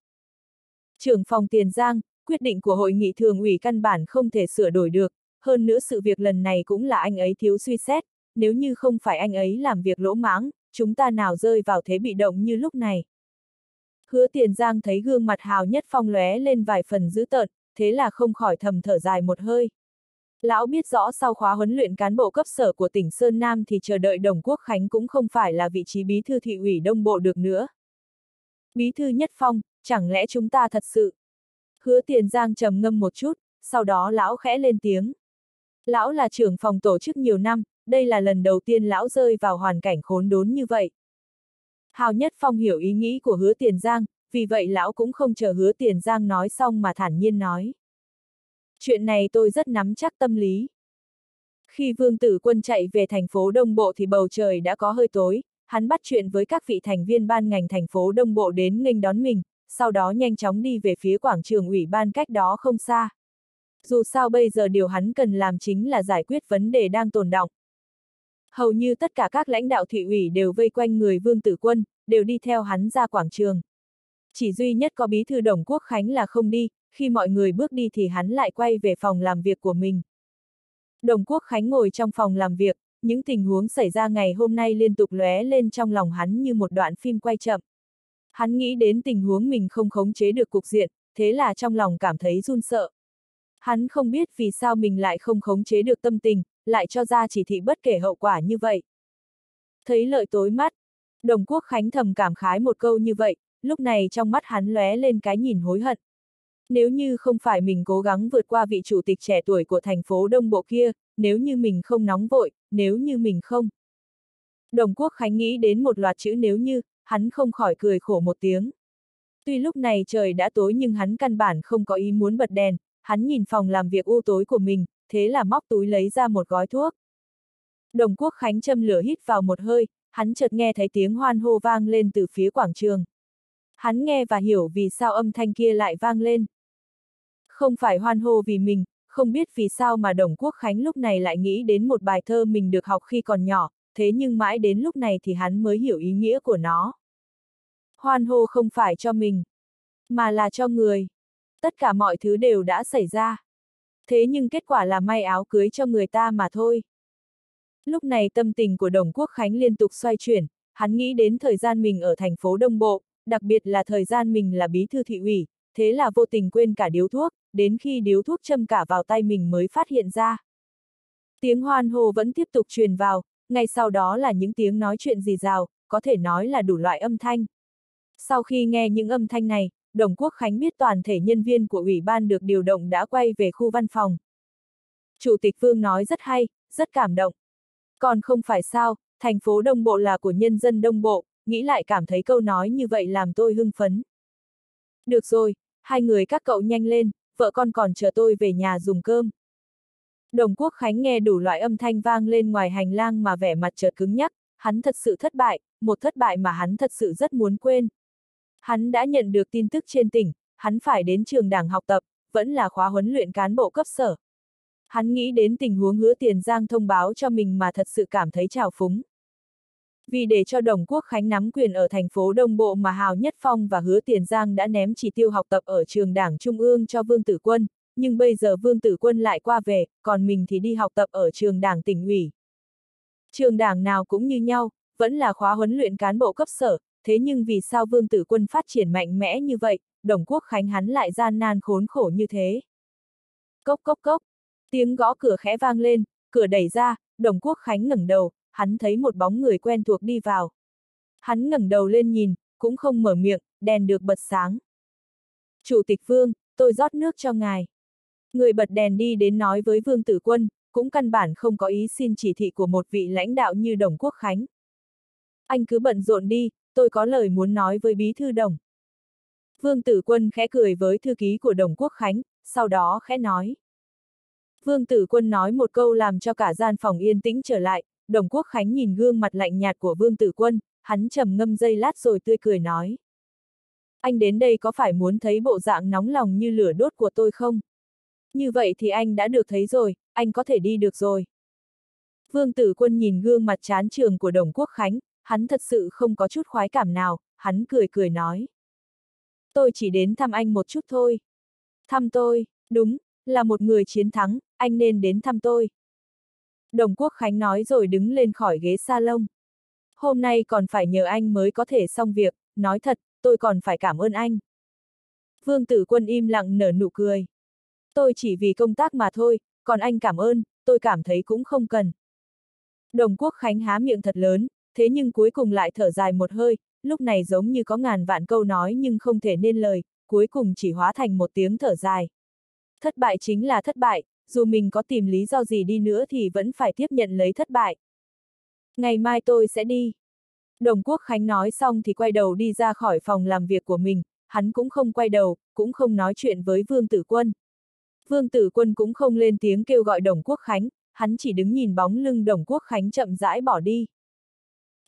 Trưởng phòng Tiền Giang, quyết định của hội nghị thường ủy căn bản không thể sửa đổi được, hơn nữa sự việc lần này cũng là anh ấy thiếu suy xét, nếu như không phải anh ấy làm việc lỗ mãng, chúng ta nào rơi vào thế bị động như lúc này. Hứa Tiền Giang thấy gương mặt Hào Nhất Phong lóe lên vài phần dữ tợn, thế là không khỏi thầm thở dài một hơi. Lão biết rõ sau khóa huấn luyện cán bộ cấp sở của tỉnh Sơn Nam thì chờ đợi Đồng Quốc Khánh cũng không phải là vị trí bí thư thị ủy đông bộ được nữa. Bí thư Nhất Phong, chẳng lẽ chúng ta thật sự? Hứa Tiền Giang trầm ngâm một chút, sau đó lão khẽ lên tiếng. Lão là trưởng phòng tổ chức nhiều năm, đây là lần đầu tiên lão rơi vào hoàn cảnh khốn đốn như vậy. Hào Nhất Phong hiểu ý nghĩ của hứa Tiền Giang, vì vậy lão cũng không chờ hứa Tiền Giang nói xong mà thản nhiên nói. Chuyện này tôi rất nắm chắc tâm lý. Khi Vương Tử Quân chạy về thành phố Đông Bộ thì bầu trời đã có hơi tối, hắn bắt chuyện với các vị thành viên ban ngành thành phố Đông Bộ đến nghênh đón mình, sau đó nhanh chóng đi về phía quảng trường ủy ban cách đó không xa. Dù sao bây giờ điều hắn cần làm chính là giải quyết vấn đề đang tồn động. Hầu như tất cả các lãnh đạo thị ủy đều vây quanh người Vương Tử Quân, đều đi theo hắn ra quảng trường. Chỉ duy nhất có bí thư Đồng Quốc Khánh là không đi, khi mọi người bước đi thì hắn lại quay về phòng làm việc của mình. Đồng Quốc Khánh ngồi trong phòng làm việc, những tình huống xảy ra ngày hôm nay liên tục lóe lên trong lòng hắn như một đoạn phim quay chậm. Hắn nghĩ đến tình huống mình không khống chế được cục diện, thế là trong lòng cảm thấy run sợ. Hắn không biết vì sao mình lại không khống chế được tâm tình, lại cho ra chỉ thị bất kể hậu quả như vậy. Thấy lợi tối mắt, Đồng Quốc Khánh thầm cảm khái một câu như vậy, lúc này trong mắt hắn lóe lên cái nhìn hối hận. Nếu như không phải mình cố gắng vượt qua vị chủ tịch trẻ tuổi của thành phố Đông Bộ kia, nếu như mình không nóng vội, nếu như mình không. Đồng Quốc Khánh nghĩ đến một loạt chữ nếu như, hắn không khỏi cười khổ một tiếng. Tuy lúc này trời đã tối nhưng hắn căn bản không có ý muốn bật đèn, hắn nhìn phòng làm việc u tối của mình, thế là móc túi lấy ra một gói thuốc. Đồng Quốc Khánh châm lửa hít vào một hơi, hắn chợt nghe thấy tiếng hoan hô vang lên từ phía quảng trường. Hắn nghe và hiểu vì sao âm thanh kia lại vang lên. Không phải hoan hô vì mình, không biết vì sao mà Đồng Quốc Khánh lúc này lại nghĩ đến một bài thơ mình được học khi còn nhỏ, thế nhưng mãi đến lúc này thì hắn mới hiểu ý nghĩa của nó. Hoan hô không phải cho mình, mà là cho người. Tất cả mọi thứ đều đã xảy ra. Thế nhưng kết quả là may áo cưới cho người ta mà thôi. Lúc này tâm tình của Đồng Quốc Khánh liên tục xoay chuyển, hắn nghĩ đến thời gian mình ở thành phố Đông Bộ, đặc biệt là thời gian mình là bí thư thị ủy, thế là vô tình quên cả điếu thuốc, đến khi điếu thuốc châm cả vào tay mình mới phát hiện ra. Tiếng hoan hô vẫn tiếp tục truyền vào, ngay sau đó là những tiếng nói chuyện rì rào, có thể nói là đủ loại âm thanh. Sau khi nghe những âm thanh này, Đồng Quốc Khánh biết toàn thể nhân viên của ủy ban được điều động đã quay về khu văn phòng. Chủ tịch Vương nói rất hay, rất cảm động. Còn không phải sao, thành phố Đông Bộ là của nhân dân Đông Bộ, nghĩ lại cảm thấy câu nói như vậy làm tôi hưng phấn. Được rồi, hai người các cậu nhanh lên, vợ con còn chờ tôi về nhà dùng cơm. Đồng Quốc Khánh nghe đủ loại âm thanh vang lên ngoài hành lang mà vẻ mặt chợt cứng nhắc, hắn thật sự thất bại, một thất bại mà hắn thật sự rất muốn quên. Hắn đã nhận được tin tức trên tỉnh, hắn phải đến trường đảng học tập, vẫn là khóa huấn luyện cán bộ cấp sở. Hắn nghĩ đến tình huống hứa tiền giang thông báo cho mình mà thật sự cảm thấy trào phúng. Vì để cho Đồng Quốc Khánh nắm quyền ở thành phố Đông Bộ mà Hào Nhất Phong và Hứa Tiền Giang đã ném chỉ tiêu học tập ở trường đảng Trung ương cho Vương Tử Quân, nhưng bây giờ Vương Tử Quân lại qua về, còn mình thì đi học tập ở trường đảng tỉnh ủy. Trường đảng nào cũng như nhau, vẫn là khóa huấn luyện cán bộ cấp sở, thế nhưng vì sao Vương Tử Quân phát triển mạnh mẽ như vậy, Đồng Quốc Khánh hắn lại gian nan khốn khổ như thế. Cốc cốc cốc, tiếng gõ cửa khẽ vang lên, cửa đẩy ra, Đồng Quốc Khánh ngẩng đầu, hắn thấy một bóng người quen thuộc đi vào. Hắn ngẩng đầu lên nhìn, cũng không mở miệng, đèn được bật sáng. Chủ tịch Vương, tôi rót nước cho ngài. Người bật đèn đi đến nói với Vương Tử Quân, cũng căn bản không có ý xin chỉ thị của một vị lãnh đạo như Đồng Quốc Khánh. Anh cứ bận rộn đi, tôi có lời muốn nói với Bí Thư Đồng. Vương Tử Quân khẽ cười với thư ký của Đồng Quốc Khánh, sau đó khẽ nói. Vương Tử Quân nói một câu làm cho cả gian phòng yên tĩnh trở lại, Đồng Quốc Khánh nhìn gương mặt lạnh nhạt của Vương Tử Quân, hắn trầm ngâm dây lát rồi tươi cười nói. Anh đến đây có phải muốn thấy bộ dạng nóng lòng như lửa đốt của tôi không? Như vậy thì anh đã được thấy rồi, anh có thể đi được rồi. Vương Tử Quân nhìn gương mặt chán trường của Đồng Quốc Khánh, hắn thật sự không có chút khoái cảm nào, hắn cười cười nói. Tôi chỉ đến thăm anh một chút thôi. Thăm tôi, đúng, là một người chiến thắng, anh nên đến thăm tôi. Đồng Quốc Khánh nói rồi đứng lên khỏi ghế salon. Hôm nay còn phải nhờ anh mới có thể xong việc, nói thật, tôi còn phải cảm ơn anh. Vương Tử Quân im lặng nở nụ cười. Tôi chỉ vì công tác mà thôi, còn anh cảm ơn, tôi cảm thấy cũng không cần. Đồng Quốc Khánh há miệng thật lớn, thế nhưng cuối cùng lại thở dài một hơi, lúc này giống như có ngàn vạn câu nói nhưng không thể nên lời, cuối cùng chỉ hóa thành một tiếng thở dài. Thất bại chính là thất bại, dù mình có tìm lý do gì đi nữa thì vẫn phải tiếp nhận lấy thất bại. Ngày mai tôi sẽ đi. Đồng Quốc Khánh nói xong thì quay đầu đi ra khỏi phòng làm việc của mình, hắn cũng không quay đầu, cũng không nói chuyện với Vương Tử Quân. Vương Tử Quân cũng không lên tiếng kêu gọi Đồng Quốc Khánh, hắn chỉ đứng nhìn bóng lưng Đồng Quốc Khánh chậm rãi bỏ đi.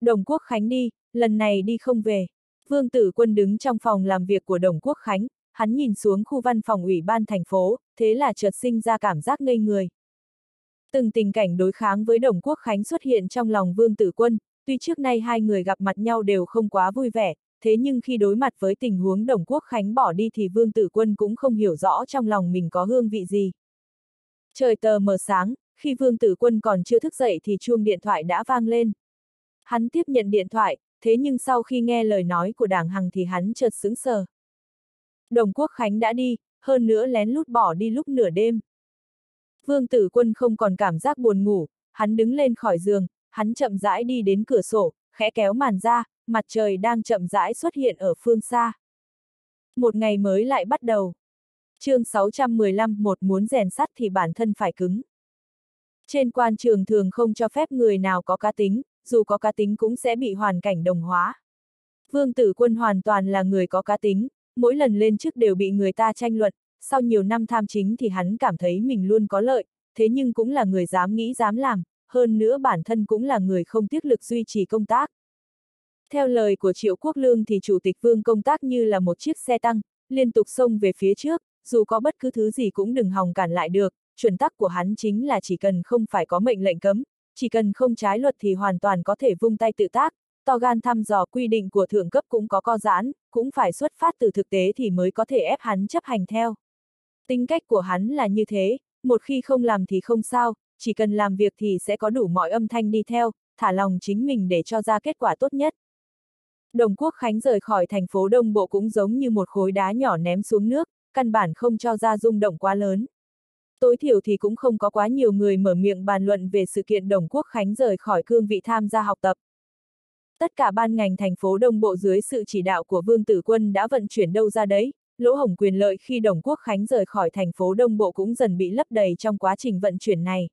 Đồng Quốc Khánh đi, lần này đi không về. Vương Tử Quân đứng trong phòng làm việc của Đồng Quốc Khánh, hắn nhìn xuống khu văn phòng ủy ban thành phố, thế là chợt sinh ra cảm giác ngây người. Từng tình cảnh đối kháng với Đồng Quốc Khánh xuất hiện trong lòng Vương Tử Quân, tuy trước nay hai người gặp mặt nhau đều không quá vui vẻ, thế nhưng khi đối mặt với tình huống Đồng Quốc Khánh bỏ đi thì Vương Tử Quân cũng không hiểu rõ trong lòng mình có hương vị gì. Trời tờ mờ sáng, khi Vương Tử Quân còn chưa thức dậy thì chuông điện thoại đã vang lên. Hắn tiếp nhận điện thoại, thế nhưng sau khi nghe lời nói của đảng Hằng thì hắn chợt sững sờ. Đồng Quốc Khánh đã đi, hơn nữa lén lút bỏ đi lúc nửa đêm. Vương Tử Quân không còn cảm giác buồn ngủ, hắn đứng lên khỏi giường, hắn chậm rãi đi đến cửa sổ, khẽ kéo màn ra, mặt trời đang chậm rãi xuất hiện ở phương xa. Một ngày mới lại bắt đầu. chương 615 một muốn rèn sắt thì bản thân phải cứng. Trên quan trường thường không cho phép người nào có cá tính, dù có cá tính cũng sẽ bị hoàn cảnh đồng hóa. Vương Tử Quân hoàn toàn là người có cá tính, mỗi lần lên chức đều bị người ta tranh luận, sau nhiều năm tham chính thì hắn cảm thấy mình luôn có lợi, thế nhưng cũng là người dám nghĩ dám làm, hơn nữa bản thân cũng là người không tiếc lực duy trì công tác. Theo lời của Triệu Quốc Lương thì Chủ tịch Vương công tác như là một chiếc xe tăng, liên tục xông về phía trước, dù có bất cứ thứ gì cũng đừng hòng cản lại được, chuẩn tắc của hắn chính là chỉ cần không phải có mệnh lệnh cấm, chỉ cần không trái luật thì hoàn toàn có thể vung tay tự tác, to gan thăm dò quy định của thượng cấp cũng có co giãn, cũng phải xuất phát từ thực tế thì mới có thể ép hắn chấp hành theo. Tính cách của hắn là như thế, một khi không làm thì không sao, chỉ cần làm việc thì sẽ có đủ mọi âm thanh đi theo, thả lòng chính mình để cho ra kết quả tốt nhất. Đồng Quốc Khánh rời khỏi thành phố Đông Bộ cũng giống như một khối đá nhỏ ném xuống nước, căn bản không cho ra rung động quá lớn. Tối thiểu thì cũng không có quá nhiều người mở miệng bàn luận về sự kiện Đồng Quốc Khánh rời khỏi cương vị tham gia học tập. Tất cả ban ngành thành phố Đông Bộ dưới sự chỉ đạo của Vương Tử Quân đã vận chuyển đâu ra đấy, lỗ hổng quyền lợi khi Đồng Quốc Khánh rời khỏi thành phố Đông Bộ cũng dần bị lấp đầy trong quá trình vận chuyển này.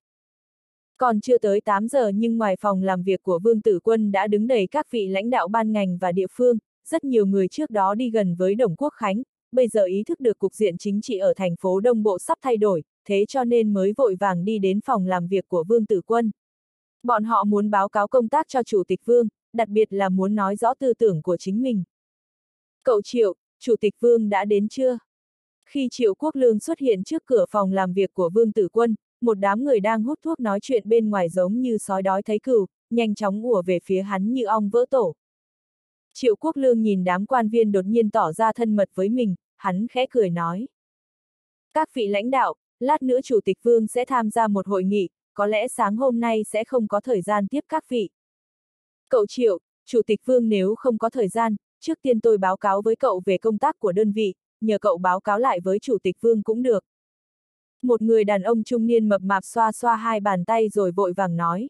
Còn chưa tới 8 giờ nhưng ngoài phòng làm việc của Vương Tử Quân đã đứng đầy các vị lãnh đạo ban ngành và địa phương, rất nhiều người trước đó đi gần với Đồng Quốc Khánh, bây giờ ý thức được cục diện chính trị ở thành phố Đông Bộ sắp thay đổi, thế cho nên mới vội vàng đi đến phòng làm việc của Vương Tử Quân. Bọn họ muốn báo cáo công tác cho Chủ tịch Vương, đặc biệt là muốn nói rõ tư tưởng của chính mình. Cậu Triệu, Chủ tịch Vương đã đến chưa? Khi Triệu Quốc Lương xuất hiện trước cửa phòng làm việc của Vương Tử Quân, một đám người đang hút thuốc nói chuyện bên ngoài giống như sói đói thấy cừu, nhanh chóng ùa về phía hắn như ong vỡ tổ. Triệu Quốc Lương nhìn đám quan viên đột nhiên tỏ ra thân mật với mình, hắn khẽ cười nói. Các vị lãnh đạo, lát nữa Chủ tịch Vương sẽ tham gia một hội nghị, có lẽ sáng hôm nay sẽ không có thời gian tiếp các vị. Cậu Triệu, Chủ tịch Vương nếu không có thời gian, trước tiên tôi báo cáo với cậu về công tác của đơn vị, nhờ cậu báo cáo lại với Chủ tịch Vương cũng được. Một người đàn ông trung niên mập mạp xoa xoa hai bàn tay rồi vội vàng nói.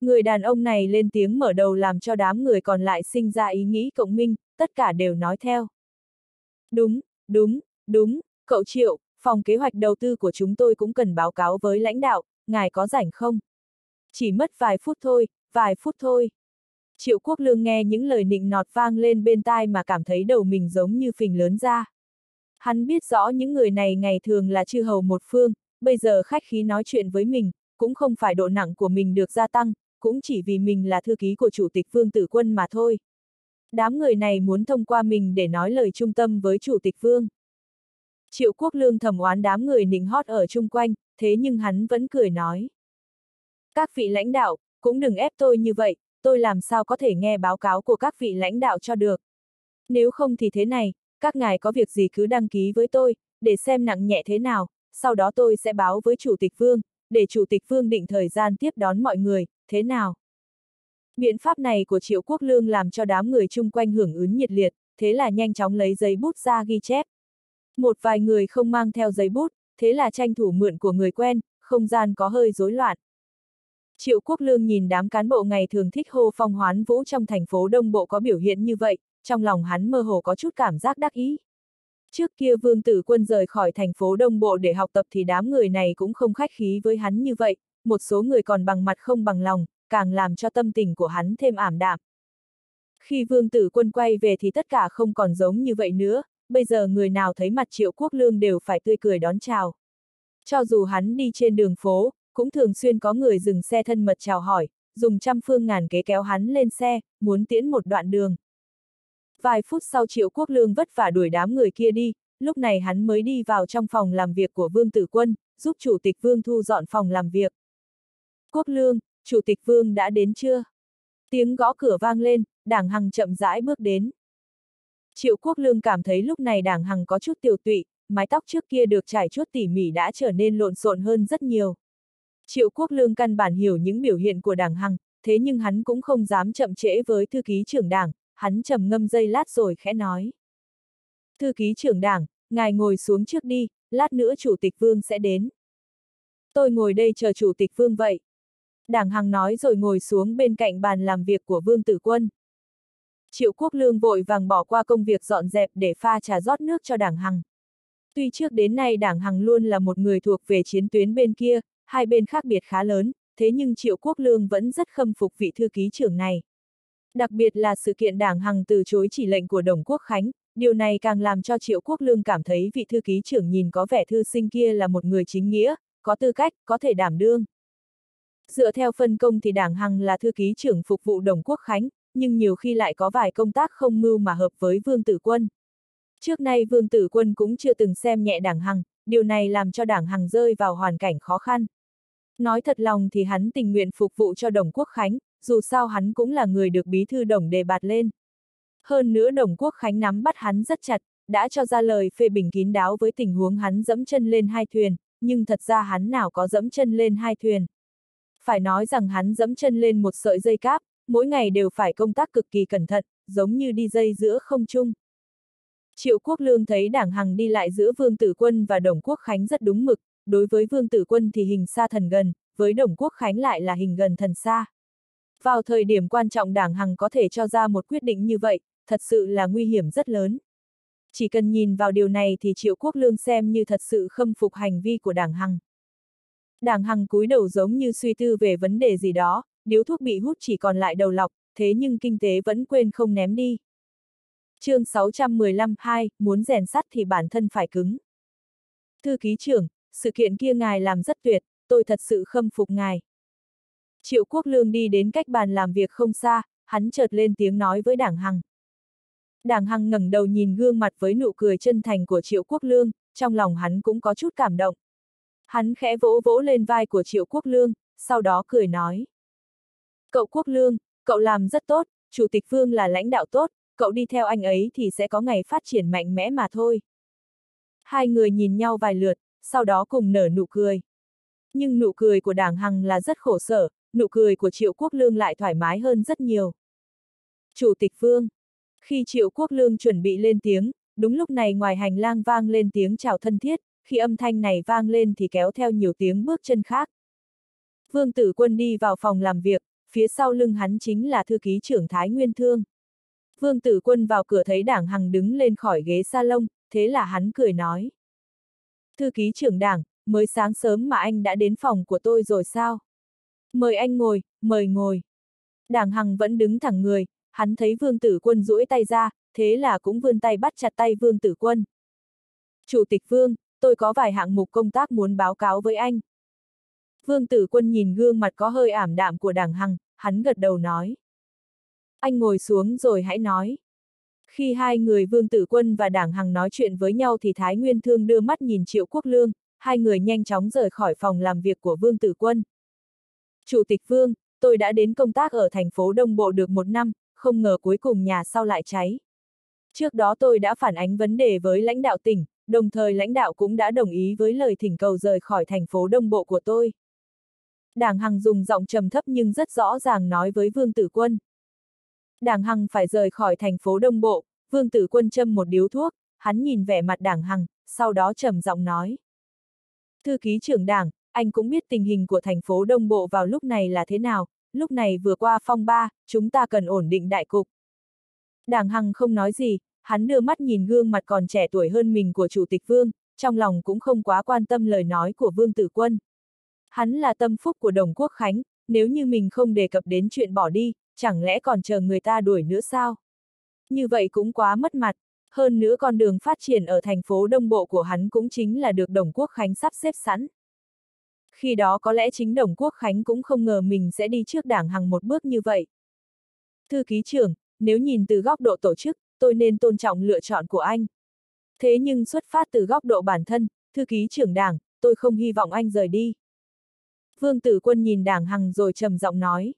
Người đàn ông này lên tiếng mở đầu làm cho đám người còn lại sinh ra ý nghĩ cộng minh, tất cả đều nói theo. Đúng, đúng, đúng, cậu Triệu, phòng kế hoạch đầu tư của chúng tôi cũng cần báo cáo với lãnh đạo, ngài có rảnh không? Chỉ mất vài phút thôi, vài phút thôi. Triệu Quốc Lương nghe những lời nịnh nọt vang lên bên tai mà cảm thấy đầu mình giống như phình lớn ra. Hắn biết rõ những người này ngày thường là chư hầu một phương, bây giờ khách khí nói chuyện với mình, cũng không phải độ nặng của mình được gia tăng, cũng chỉ vì mình là thư ký của Chủ tịch Vương Tử Quân mà thôi. Đám người này muốn thông qua mình để nói lời trung tâm với Chủ tịch Vương. Triệu Quốc Lương thầm oán đám người nịnh hót ở chung quanh, thế nhưng hắn vẫn cười nói. Các vị lãnh đạo, cũng đừng ép tôi như vậy, tôi làm sao có thể nghe báo cáo của các vị lãnh đạo cho được. Nếu không thì thế này, các ngài có việc gì cứ đăng ký với tôi, để xem nặng nhẹ thế nào, sau đó tôi sẽ báo với Chủ tịch Vương, để Chủ tịch Vương định thời gian tiếp đón mọi người, thế nào? Biện pháp này của Triệu Quốc Lương làm cho đám người chung quanh hưởng ứng nhiệt liệt, thế là nhanh chóng lấy giấy bút ra ghi chép. Một vài người không mang theo giấy bút, thế là tranh thủ mượn của người quen, không gian có hơi rối loạn. Triệu Quốc Lương nhìn đám cán bộ ngày thường thích hô phong hoán vũ trong thành phố Đông Bộ có biểu hiện như vậy, trong lòng hắn mơ hồ có chút cảm giác đắc ý. Trước kia Vương Tử Quân rời khỏi thành phố Đông Bộ để học tập thì đám người này cũng không khách khí với hắn như vậy, một số người còn bằng mặt không bằng lòng, càng làm cho tâm tình của hắn thêm ảm đạm. Khi Vương Tử Quân quay về thì tất cả không còn giống như vậy nữa, bây giờ người nào thấy mặt Triệu Quốc Lương đều phải tươi cười đón chào. Cho dù hắn đi trên đường phố, cũng thường xuyên có người dừng xe thân mật chào hỏi, dùng trăm phương ngàn kế kéo hắn lên xe, muốn tiễn một đoạn đường. Vài phút sau Triệu Quốc Lương vất vả đuổi đám người kia đi, lúc này hắn mới đi vào trong phòng làm việc của Vương Tử Quân, giúp Chủ tịch Vương thu dọn phòng làm việc. Quốc Lương, Chủ tịch Vương đã đến chưa? Tiếng gõ cửa vang lên, đảng Hằng chậm rãi bước đến. Triệu Quốc Lương cảm thấy lúc này đảng Hằng có chút tiêu tụy, mái tóc trước kia được trải chuốt tỉ mỉ đã trở nên lộn xộn hơn rất nhiều. Triệu Quốc Lương căn bản hiểu những biểu hiện của đảng Hằng, thế nhưng hắn cũng không dám chậm trễ với thư ký trưởng đảng, hắn trầm ngâm dây lát rồi khẽ nói. Thư ký trưởng đảng, ngài ngồi xuống trước đi, lát nữa chủ tịch vương sẽ đến. Tôi ngồi đây chờ chủ tịch vương vậy. Đảng Hằng nói rồi ngồi xuống bên cạnh bàn làm việc của vương tử quân. Triệu Quốc Lương vội vàng bỏ qua công việc dọn dẹp để pha trà rót nước cho đảng Hằng. Tuy trước đến nay đảng Hằng luôn là một người thuộc về chiến tuyến bên kia, hai bên khác biệt khá lớn, thế nhưng Triệu Quốc Lương vẫn rất khâm phục vị thư ký trưởng này. Đặc biệt là sự kiện đảng Hằng từ chối chỉ lệnh của Đồng Quốc Khánh, điều này càng làm cho Triệu Quốc Lương cảm thấy vị thư ký trưởng nhìn có vẻ thư sinh kia là một người chính nghĩa, có tư cách, có thể đảm đương. Dựa theo phân công thì đảng Hằng là thư ký trưởng phục vụ Đồng Quốc Khánh, nhưng nhiều khi lại có vài công tác không mưu mà hợp với Vương Tử Quân. Trước nay Vương Tử Quân cũng chưa từng xem nhẹ đảng Hằng, điều này làm cho đảng Hằng rơi vào hoàn cảnh khó khăn. Nói thật lòng thì hắn tình nguyện phục vụ cho Đồng Quốc Khánh, dù sao hắn cũng là người được bí thư đồng đề bạt lên. Hơn nữa Đồng Quốc Khánh nắm bắt hắn rất chặt, đã cho ra lời phê bình kín đáo với tình huống hắn dẫm chân lên hai thuyền, nhưng thật ra hắn nào có dẫm chân lên hai thuyền. Phải nói rằng hắn dẫm chân lên một sợi dây cáp, mỗi ngày đều phải công tác cực kỳ cẩn thận, giống như đi dây giữa không trung. Triệu Quốc Lương thấy đảng Hằng đi lại giữa Vương Tử Quân và Đồng Quốc Khánh rất đúng mực, đối với Vương Tử Quân thì hình xa thần gần, với Đồng Quốc Khánh lại là hình gần thần xa. Vào thời điểm quan trọng đảng Hằng có thể cho ra một quyết định như vậy, thật sự là nguy hiểm rất lớn. Chỉ cần nhìn vào điều này thì Triệu Quốc Lương xem như thật sự khâm phục hành vi của đảng Hằng. Đảng Hằng cúi đầu giống như suy tư về vấn đề gì đó, điếu thuốc bị hút chỉ còn lại đầu lọc, thế nhưng kinh tế vẫn quên không ném đi. chương 615 2, muốn rèn sắt thì bản thân phải cứng. Thư ký trưởng, sự kiện kia ngài làm rất tuyệt, tôi thật sự khâm phục ngài. Triệu Quốc Lương đi đến cách bàn làm việc không xa, hắn chợt lên tiếng nói với Đảng Hằng. Đảng Hằng ngẩng đầu nhìn gương mặt với nụ cười chân thành của Triệu Quốc Lương, trong lòng hắn cũng có chút cảm động. Hắn khẽ vỗ vỗ lên vai của Triệu Quốc Lương, sau đó cười nói. Cậu Quốc Lương, cậu làm rất tốt, Chủ tịch Vương là lãnh đạo tốt, cậu đi theo anh ấy thì sẽ có ngày phát triển mạnh mẽ mà thôi. Hai người nhìn nhau vài lượt, sau đó cùng nở nụ cười. Nhưng nụ cười của Đảng Hằng là rất khổ sở, nụ cười của Triệu Quốc Lương lại thoải mái hơn rất nhiều. Chủ tịch Vương Khi Triệu Quốc Lương chuẩn bị lên tiếng, đúng lúc này ngoài hành lang vang lên tiếng chào thân thiết, khi âm thanh này vang lên thì kéo theo nhiều tiếng bước chân khác. Vương Tử Quân đi vào phòng làm việc, phía sau lưng hắn chính là thư ký trưởng Thái Nguyên Thương. Vương Tử Quân vào cửa thấy Đảng Hằng đứng lên khỏi ghế salon, thế là hắn cười nói. Thư ký trưởng Đảng, mới sáng sớm mà anh đã đến phòng của tôi rồi sao? Mời anh ngồi, mời ngồi. Đảng Hằng vẫn đứng thẳng người, hắn thấy Vương Tử Quân duỗi tay ra, thế là cũng vươn tay bắt chặt tay Vương Tử Quân. Chủ tịch Vương, tôi có vài hạng mục công tác muốn báo cáo với anh. Vương Tử Quân nhìn gương mặt có hơi ảm đạm của Đảng Hằng, hắn gật đầu nói. Anh ngồi xuống rồi hãy nói. Khi hai người Vương Tử Quân và Đảng Hằng nói chuyện với nhau thì Thái Nguyên Thương đưa mắt nhìn Triệu Quốc Lương, hai người nhanh chóng rời khỏi phòng làm việc của Vương Tử Quân. Chủ tịch Vương, tôi đã đến công tác ở thành phố Đông Bộ được một năm, không ngờ cuối cùng nhà sau lại cháy. Trước đó tôi đã phản ánh vấn đề với lãnh đạo tỉnh, đồng thời lãnh đạo cũng đã đồng ý với lời thỉnh cầu rời khỏi thành phố Đông Bộ của tôi. Đảng Hằng dùng giọng trầm thấp nhưng rất rõ ràng nói với Vương Tử Quân. Đảng Hằng phải rời khỏi thành phố Đông Bộ, Vương Tử Quân châm một điếu thuốc, hắn nhìn vẻ mặt Đảng Hằng, sau đó trầm giọng nói. Thư ký trưởng Đảng, anh cũng biết tình hình của thành phố Đông Bộ vào lúc này là thế nào, lúc này vừa qua phong ba, chúng ta cần ổn định đại cục. Đảng Hằng không nói gì, hắn đưa mắt nhìn gương mặt còn trẻ tuổi hơn mình của Chủ tịch Vương, trong lòng cũng không quá quan tâm lời nói của Vương Tử Quân. Hắn là tâm phúc của Đồng Quốc Khánh, nếu như mình không đề cập đến chuyện bỏ đi, chẳng lẽ còn chờ người ta đuổi nữa sao? Như vậy cũng quá mất mặt, hơn nữa con đường phát triển ở thành phố Đông Bộ của hắn cũng chính là được Đồng Quốc Khánh sắp xếp sẵn. Khi đó có lẽ chính Đồng Quốc Khánh cũng không ngờ mình sẽ đi trước đảng hàng một bước như vậy. Thư ký trưởng, nếu nhìn từ góc độ tổ chức, tôi nên tôn trọng lựa chọn của anh. Thế nhưng xuất phát từ góc độ bản thân, thư ký trưởng đảng, tôi không hy vọng anh rời đi. Vương Tử Quân nhìn Đảng Hằng rồi trầm giọng nói.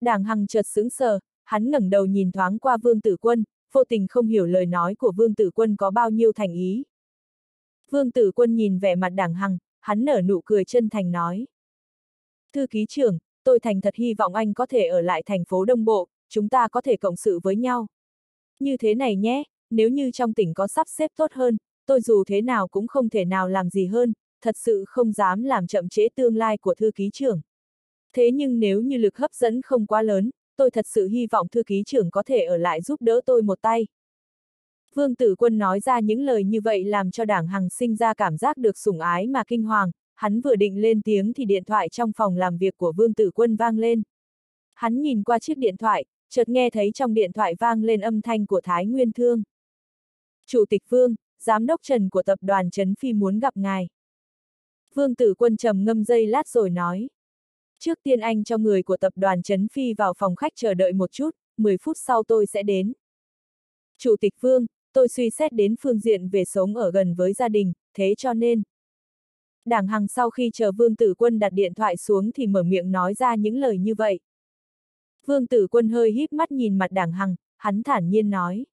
Đảng Hằng chợt sững sờ, hắn ngẩng đầu nhìn thoáng qua Vương Tử Quân, vô tình không hiểu lời nói của Vương Tử Quân có bao nhiêu thành ý. Vương Tử Quân nhìn vẻ mặt Đảng Hằng, hắn nở nụ cười chân thành nói. Thư ký trưởng, tôi thành thật hy vọng anh có thể ở lại thành phố Đông Bộ, chúng ta có thể cộng sự với nhau. Như thế này nhé, nếu như trong tỉnh có sắp xếp tốt hơn, tôi dù thế nào cũng không thể nào làm gì hơn, thật sự không dám làm chậm trễ tương lai của thư ký trưởng. Thế nhưng nếu như lực hấp dẫn không quá lớn, tôi thật sự hy vọng thư ký trưởng có thể ở lại giúp đỡ tôi một tay. Vương Tử Quân nói ra những lời như vậy làm cho đảng Hằng sinh ra cảm giác được sủng ái mà kinh hoàng, hắn vừa định lên tiếng thì điện thoại trong phòng làm việc của Vương Tử Quân vang lên. Hắn nhìn qua chiếc điện thoại, chợt nghe thấy trong điện thoại vang lên âm thanh của Thái Nguyên Thương. Chủ tịch Vương, Giám đốc Trần của tập đoàn Trấn Phi muốn gặp ngài. Vương Tử Quân trầm ngâm dây lát rồi nói. Trước tiên anh cho người của tập đoàn Trấn Phi vào phòng khách chờ đợi một chút, 10 phút sau tôi sẽ đến. Chủ tịch Vương, tôi suy xét đến phương diện về sống ở gần với gia đình, thế cho nên. Đảng Hằng sau khi chờ Vương Tử Quân đặt điện thoại xuống thì mở miệng nói ra những lời như vậy. Vương Tử Quân hơi híp mắt nhìn mặt Đảng Hằng, hắn thản nhiên nói.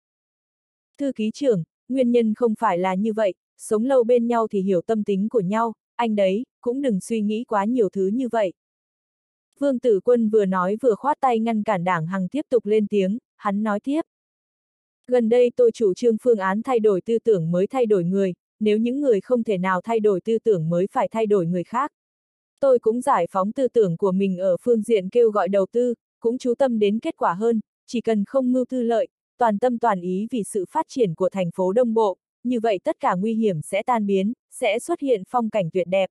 Thư ký trưởng, nguyên nhân không phải là như vậy, sống lâu bên nhau thì hiểu tâm tính của nhau, anh đấy, cũng đừng suy nghĩ quá nhiều thứ như vậy. Vương Tử Quân vừa nói vừa khoát tay ngăn cản đảng Hằng tiếp tục lên tiếng, hắn nói tiếp. Gần đây tôi chủ trương phương án thay đổi tư tưởng mới thay đổi người, nếu những người không thể nào thay đổi tư tưởng mới phải thay đổi người khác. Tôi cũng giải phóng tư tưởng của mình ở phương diện kêu gọi đầu tư, cũng chú tâm đến kết quả hơn, chỉ cần không mưu tư lợi, toàn tâm toàn ý vì sự phát triển của thành phố Đông Bộ, như vậy tất cả nguy hiểm sẽ tan biến, sẽ xuất hiện phong cảnh tuyệt đẹp.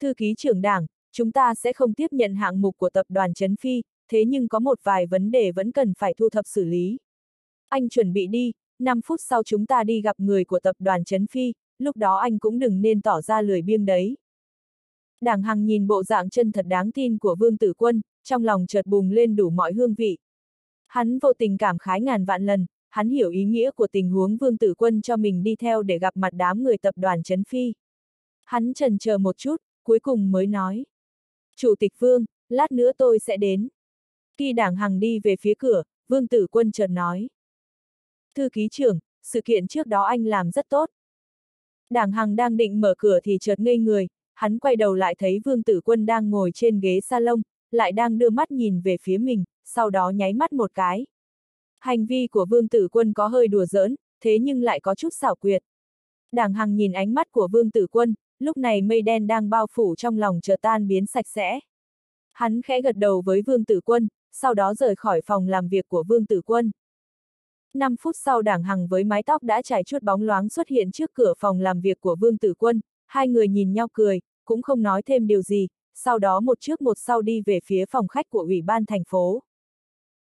Thư ký trưởng đảng, chúng ta sẽ không tiếp nhận hạng mục của tập đoàn Trấn Phi, thế nhưng có một vài vấn đề vẫn cần phải thu thập xử lý. Anh chuẩn bị đi, 5 phút sau chúng ta đi gặp người của tập đoàn Trấn Phi, lúc đó anh cũng đừng nên tỏ ra lười biêng đấy. Đảng Hằng nhìn bộ dạng chân thật đáng tin của Vương Tử Quân, trong lòng chợt bùng lên đủ mọi hương vị. Hắn vô tình cảm khái ngàn vạn lần, hắn hiểu ý nghĩa của tình huống Vương Tử Quân cho mình đi theo để gặp mặt đám người tập đoàn Trấn Phi. Hắn trần chờ một chút, cuối cùng mới nói. Chủ tịch Vương, lát nữa tôi sẽ đến. Khi đảng Hằng đi về phía cửa, Vương Tử Quân chợt nói. Thư ký trưởng, sự kiện trước đó anh làm rất tốt. Đảng Hằng đang định mở cửa thì chợt ngây người, hắn quay đầu lại thấy Vương Tử Quân đang ngồi trên ghế salon, lại đang đưa mắt nhìn về phía mình, sau đó nháy mắt một cái. Hành vi của Vương Tử Quân có hơi đùa giỡn, thế nhưng lại có chút xảo quyệt. Đảng Hằng nhìn ánh mắt của Vương Tử Quân, lúc này mây đen đang bao phủ trong lòng chợt tan biến sạch sẽ. Hắn khẽ gật đầu với Vương Tử Quân, sau đó rời khỏi phòng làm việc của Vương Tử Quân. 5 phút sau đảng hằng với mái tóc đã trải chuốt bóng loáng xuất hiện trước cửa phòng làm việc của Vương Tử Quân, hai người nhìn nhau cười, cũng không nói thêm điều gì, sau đó một trước một sau đi về phía phòng khách của Ủy ban thành phố.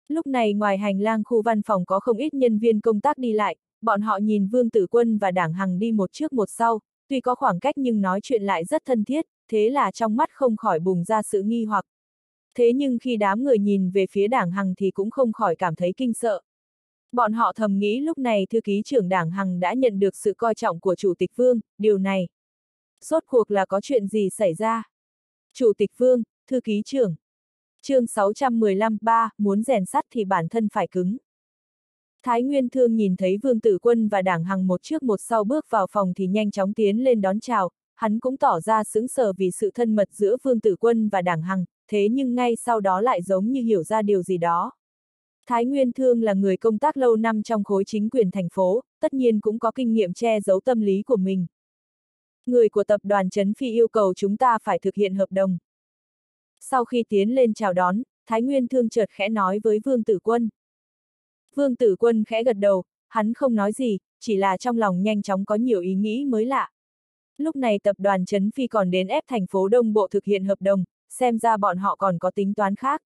Lúc này ngoài hành lang khu văn phòng có không ít nhân viên công tác đi lại, bọn họ nhìn Vương Tử Quân và Đảng Hằng đi một trước một sau, tuy có khoảng cách nhưng nói chuyện lại rất thân thiết, thế là trong mắt không khỏi bùng ra sự nghi hoặc. Thế nhưng khi đám người nhìn về phía Đảng Hằng thì cũng không khỏi cảm thấy kinh sợ. Bọn họ thầm nghĩ lúc này thư ký trưởng Đảng Hằng đã nhận được sự coi trọng của Chủ tịch Vương, điều này. Rốt cuộc là có chuyện gì xảy ra? Chủ tịch Vương, thư ký trưởng chương 615, 3, muốn rèn sắt thì bản thân phải cứng. Thái Nguyên Thương nhìn thấy Vương Tử Quân và Đảng Hằng một trước một sau bước vào phòng thì nhanh chóng tiến lên đón chào, hắn cũng tỏ ra sững sờ vì sự thân mật giữa Vương Tử Quân và Đảng Hằng, thế nhưng ngay sau đó lại giống như hiểu ra điều gì đó. Thái Nguyên Thương là người công tác lâu năm trong khối chính quyền thành phố, tất nhiên cũng có kinh nghiệm che giấu tâm lý của mình. Người của tập đoàn Trấn Phi yêu cầu chúng ta phải thực hiện hợp đồng. Sau khi tiến lên chào đón, Thái Nguyên Thương chợt khẽ nói với Vương Tử Quân. Vương Tử Quân khẽ gật đầu, hắn không nói gì, chỉ là trong lòng nhanh chóng có nhiều ý nghĩ mới lạ. Lúc này tập đoàn Trấn Phi còn đến ép thành phố Đông Bộ thực hiện hợp đồng, xem ra bọn họ còn có tính toán khác.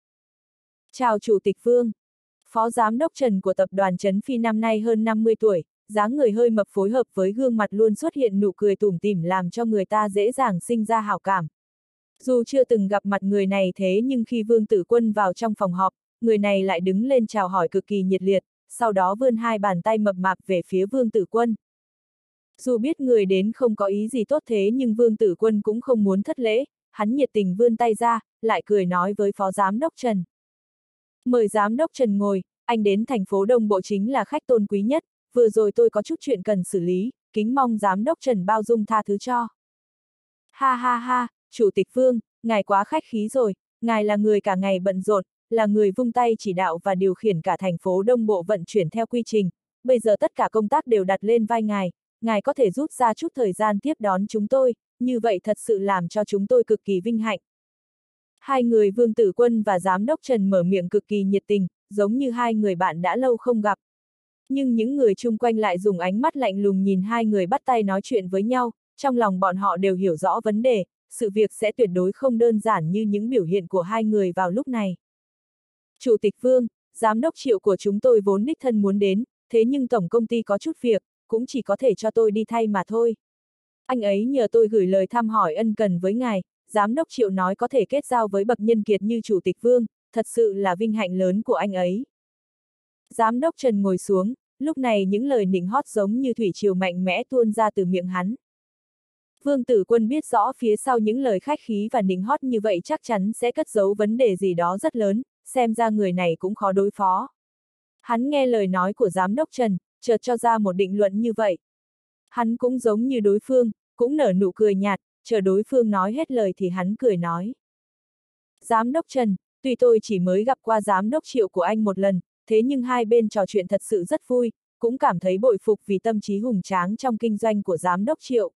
Chào Chủ tịch Vương. Phó Giám đốc Trần của tập đoàn Trấn Phi năm nay hơn 50 tuổi, dáng người hơi mập phối hợp với gương mặt luôn xuất hiện nụ cười tủm tỉm làm cho người ta dễ dàng sinh ra hảo cảm. Dù chưa từng gặp mặt người này thế nhưng khi Vương Tử Quân vào trong phòng họp, người này lại đứng lên chào hỏi cực kỳ nhiệt liệt, sau đó vươn hai bàn tay mập mạp về phía Vương Tử Quân. Dù biết người đến không có ý gì tốt thế nhưng Vương Tử Quân cũng không muốn thất lễ, hắn nhiệt tình vươn tay ra, lại cười nói với Phó Giám đốc Trần. Mời Giám đốc Trần ngồi, anh đến thành phố Đông Bộ chính là khách tôn quý nhất, vừa rồi tôi có chút chuyện cần xử lý, kính mong Giám đốc Trần bao dung tha thứ cho. Ha ha ha, Chủ tịch Vương, ngài quá khách khí rồi, ngài là người cả ngày bận rộn, là người vung tay chỉ đạo và điều khiển cả thành phố Đông Bộ vận chuyển theo quy trình, bây giờ tất cả công tác đều đặt lên vai ngài, ngài có thể rút ra chút thời gian tiếp đón chúng tôi, như vậy thật sự làm cho chúng tôi cực kỳ vinh hạnh. Hai người Vương Tử Quân và Giám đốc Trần mở miệng cực kỳ nhiệt tình, giống như hai người bạn đã lâu không gặp. Nhưng những người chung quanh lại dùng ánh mắt lạnh lùng nhìn hai người bắt tay nói chuyện với nhau, trong lòng bọn họ đều hiểu rõ vấn đề, sự việc sẽ tuyệt đối không đơn giản như những biểu hiện của hai người vào lúc này. Chủ tịch Vương, Giám đốc triệu của chúng tôi vốn đích thân muốn đến, thế nhưng tổng công ty có chút việc, cũng chỉ có thể cho tôi đi thay mà thôi. Anh ấy nhờ tôi gửi lời thăm hỏi ân cần với ngài, giám đốc triệu nói có thể kết giao với bậc nhân kiệt như chủ tịch vương, thật sự là vinh hạnh lớn của anh ấy. Giám đốc Trần ngồi xuống, lúc này những lời nịnh hót giống như thủy triều mạnh mẽ tuôn ra từ miệng hắn. Vương Tử Quân biết rõ phía sau những lời khách khí và nịnh hót như vậy chắc chắn sẽ cất giấu vấn đề gì đó rất lớn, xem ra người này cũng khó đối phó. Hắn nghe lời nói của giám đốc Trần, chợt cho ra một định luận như vậy. Hắn cũng giống như đối phương, cũng nở nụ cười nhạt, chờ đối phương nói hết lời thì hắn cười nói. Giám đốc Trần, tuy tôi chỉ mới gặp qua giám đốc triệu của anh một lần, thế nhưng hai bên trò chuyện thật sự rất vui, cũng cảm thấy bội phục vì tâm trí hùng tráng trong kinh doanh của giám đốc Triệu.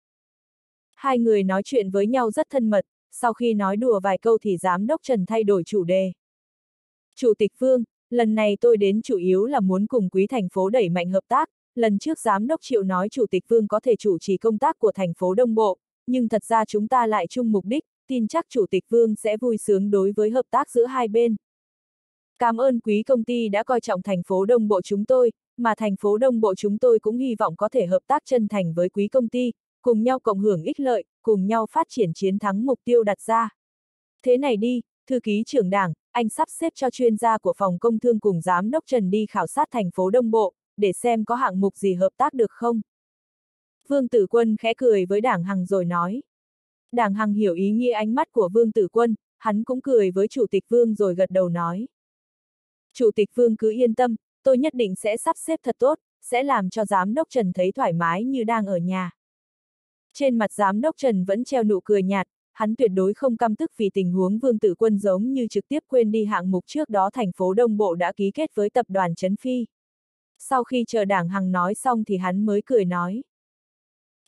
Hai người nói chuyện với nhau rất thân mật, sau khi nói đùa vài câu thì giám đốc Trần thay đổi chủ đề. Chủ tịch Vương, lần này tôi đến chủ yếu là muốn cùng quý thành phố đẩy mạnh hợp tác, lần trước giám đốc Triệu nói chủ tịch Vương có thể chủ trì công tác của thành phố Đông Bộ, nhưng thật ra chúng ta lại chung mục đích, tin chắc chủ tịch Vương sẽ vui sướng đối với hợp tác giữa hai bên. Cảm ơn quý công ty đã coi trọng thành phố Đông Bộ chúng tôi, mà thành phố Đông Bộ chúng tôi cũng hy vọng có thể hợp tác chân thành với quý công ty, cùng nhau cộng hưởng ích lợi, cùng nhau phát triển chiến thắng mục tiêu đặt ra. Thế này đi, thư ký trưởng đảng, anh sắp xếp cho chuyên gia của phòng công thương cùng giám đốc Trần đi khảo sát thành phố Đông Bộ, để xem có hạng mục gì hợp tác được không. Vương Tử Quân khẽ cười với đảng Hằng rồi nói. Đảng Hằng hiểu ý nghĩa ánh mắt của Vương Tử Quân, hắn cũng cười với Chủ tịch Vương rồi gật đầu nói. Chủ tịch Vương cứ yên tâm, tôi nhất định sẽ sắp xếp thật tốt, sẽ làm cho giám đốc Trần thấy thoải mái như đang ở nhà. Trên mặt giám đốc Trần vẫn treo nụ cười nhạt, hắn tuyệt đối không căm tức vì tình huống Vương Tử Quân giống như trực tiếp quên đi hạng mục trước đó thành phố Đông Bộ đã ký kết với tập đoàn Trấn Phi. Sau khi chờ đảng Hằng nói xong thì hắn mới cười nói.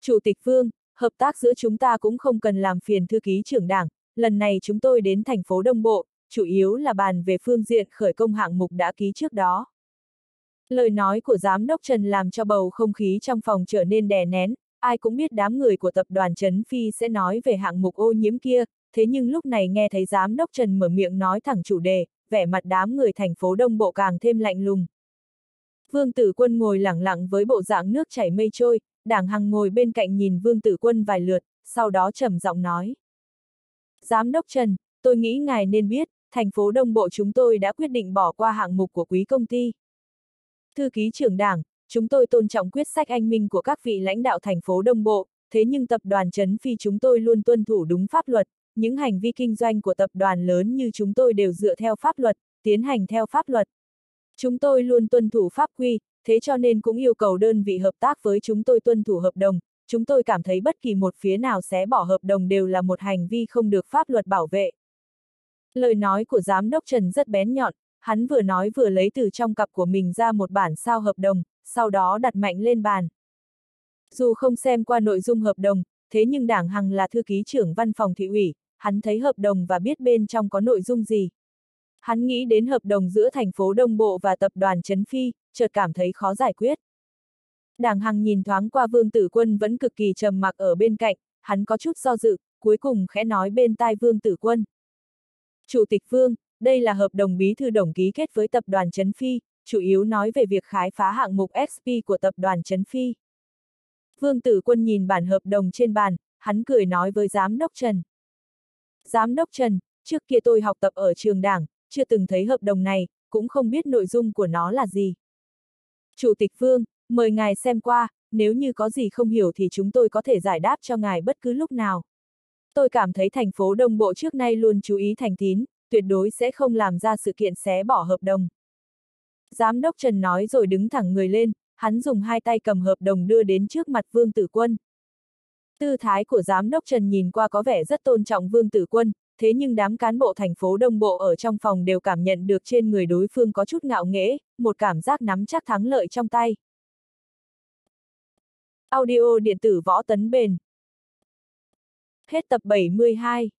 Chủ tịch Vương, hợp tác giữa chúng ta cũng không cần làm phiền thư ký trưởng đảng, lần này chúng tôi đến thành phố Đông Bộ, chủ yếu là bàn về phương diện khởi công hạng mục đã ký trước đó. Lời nói của giám đốc Trần làm cho bầu không khí trong phòng trở nên đè nén, ai cũng biết đám người của tập đoàn Trấn Phi sẽ nói về hạng mục ô nhiễm kia, thế nhưng lúc này nghe thấy giám đốc Trần mở miệng nói thẳng chủ đề, vẻ mặt đám người thành phố Đông Bộ càng thêm lạnh lùng. Vương Tử Quân ngồi lẳng lặng với bộ dạng nước chảy mây trôi, Đảng Hằng ngồi bên cạnh nhìn Vương Tử Quân vài lượt, sau đó trầm giọng nói. Giám đốc Trần, tôi nghĩ ngài nên biết, thành phố Đông Bộ chúng tôi đã quyết định bỏ qua hạng mục của quý công ty. Thư ký trưởng đảng, chúng tôi tôn trọng quyết sách anh minh của các vị lãnh đạo thành phố Đông Bộ, thế nhưng tập đoàn Trấn Phi chúng tôi luôn tuân thủ đúng pháp luật, những hành vi kinh doanh của tập đoàn lớn như chúng tôi đều dựa theo pháp luật, tiến hành theo pháp luật. Chúng tôi luôn tuân thủ pháp quy, thế cho nên cũng yêu cầu đơn vị hợp tác với chúng tôi tuân thủ hợp đồng, chúng tôi cảm thấy bất kỳ một phía nào xé bỏ hợp đồng đều là một hành vi không được pháp luật bảo vệ. Lời nói của giám đốc Trần rất bén nhọn, hắn vừa nói vừa lấy từ trong cặp của mình ra một bản sao hợp đồng, sau đó đặt mạnh lên bàn. Dù không xem qua nội dung hợp đồng, thế nhưng Đảng Hằng là thư ký trưởng văn phòng thị ủy, hắn thấy hợp đồng và biết bên trong có nội dung gì. Hắn nghĩ đến hợp đồng giữa thành phố Đông Bộ và tập đoàn Trấn Phi, chợt cảm thấy khó giải quyết. Đảng Hằng nhìn thoáng qua Vương Tử Quân vẫn cực kỳ trầm mặc ở bên cạnh, hắn có chút do dự, cuối cùng khẽ nói bên tai Vương Tử Quân. Chủ tịch Vương, đây là hợp đồng bí thư đồng ký kết với tập đoàn Trấn Phi, chủ yếu nói về việc khái phá hạng mục SP của tập đoàn Trấn Phi. Vương Tử Quân nhìn bản hợp đồng trên bàn, hắn cười nói với Giám đốc Trần. Giám đốc Trần, trước kia tôi học tập ở trường đảng, chưa từng thấy hợp đồng này, cũng không biết nội dung của nó là gì. Chủ tịch Vương, mời ngài xem qua, nếu như có gì không hiểu thì chúng tôi có thể giải đáp cho ngài bất cứ lúc nào. Tôi cảm thấy thành phố Đông Bộ trước nay luôn chú ý thành tín, tuyệt đối sẽ không làm ra sự kiện xé bỏ hợp đồng. Giám đốc Trần nói rồi đứng thẳng người lên, hắn dùng hai tay cầm hợp đồng đưa đến trước mặt Vương Tử Quân. Tư thái của giám đốc Trần nhìn qua có vẻ rất tôn trọng Vương Tử Quân, thế nhưng đám cán bộ thành phố Đông Bộ ở trong phòng đều cảm nhận được trên người đối phương có chút ngạo nghễ, một cảm giác nắm chắc thắng lợi trong tay. Audio điện tử võ tấn bền. Hết tập 72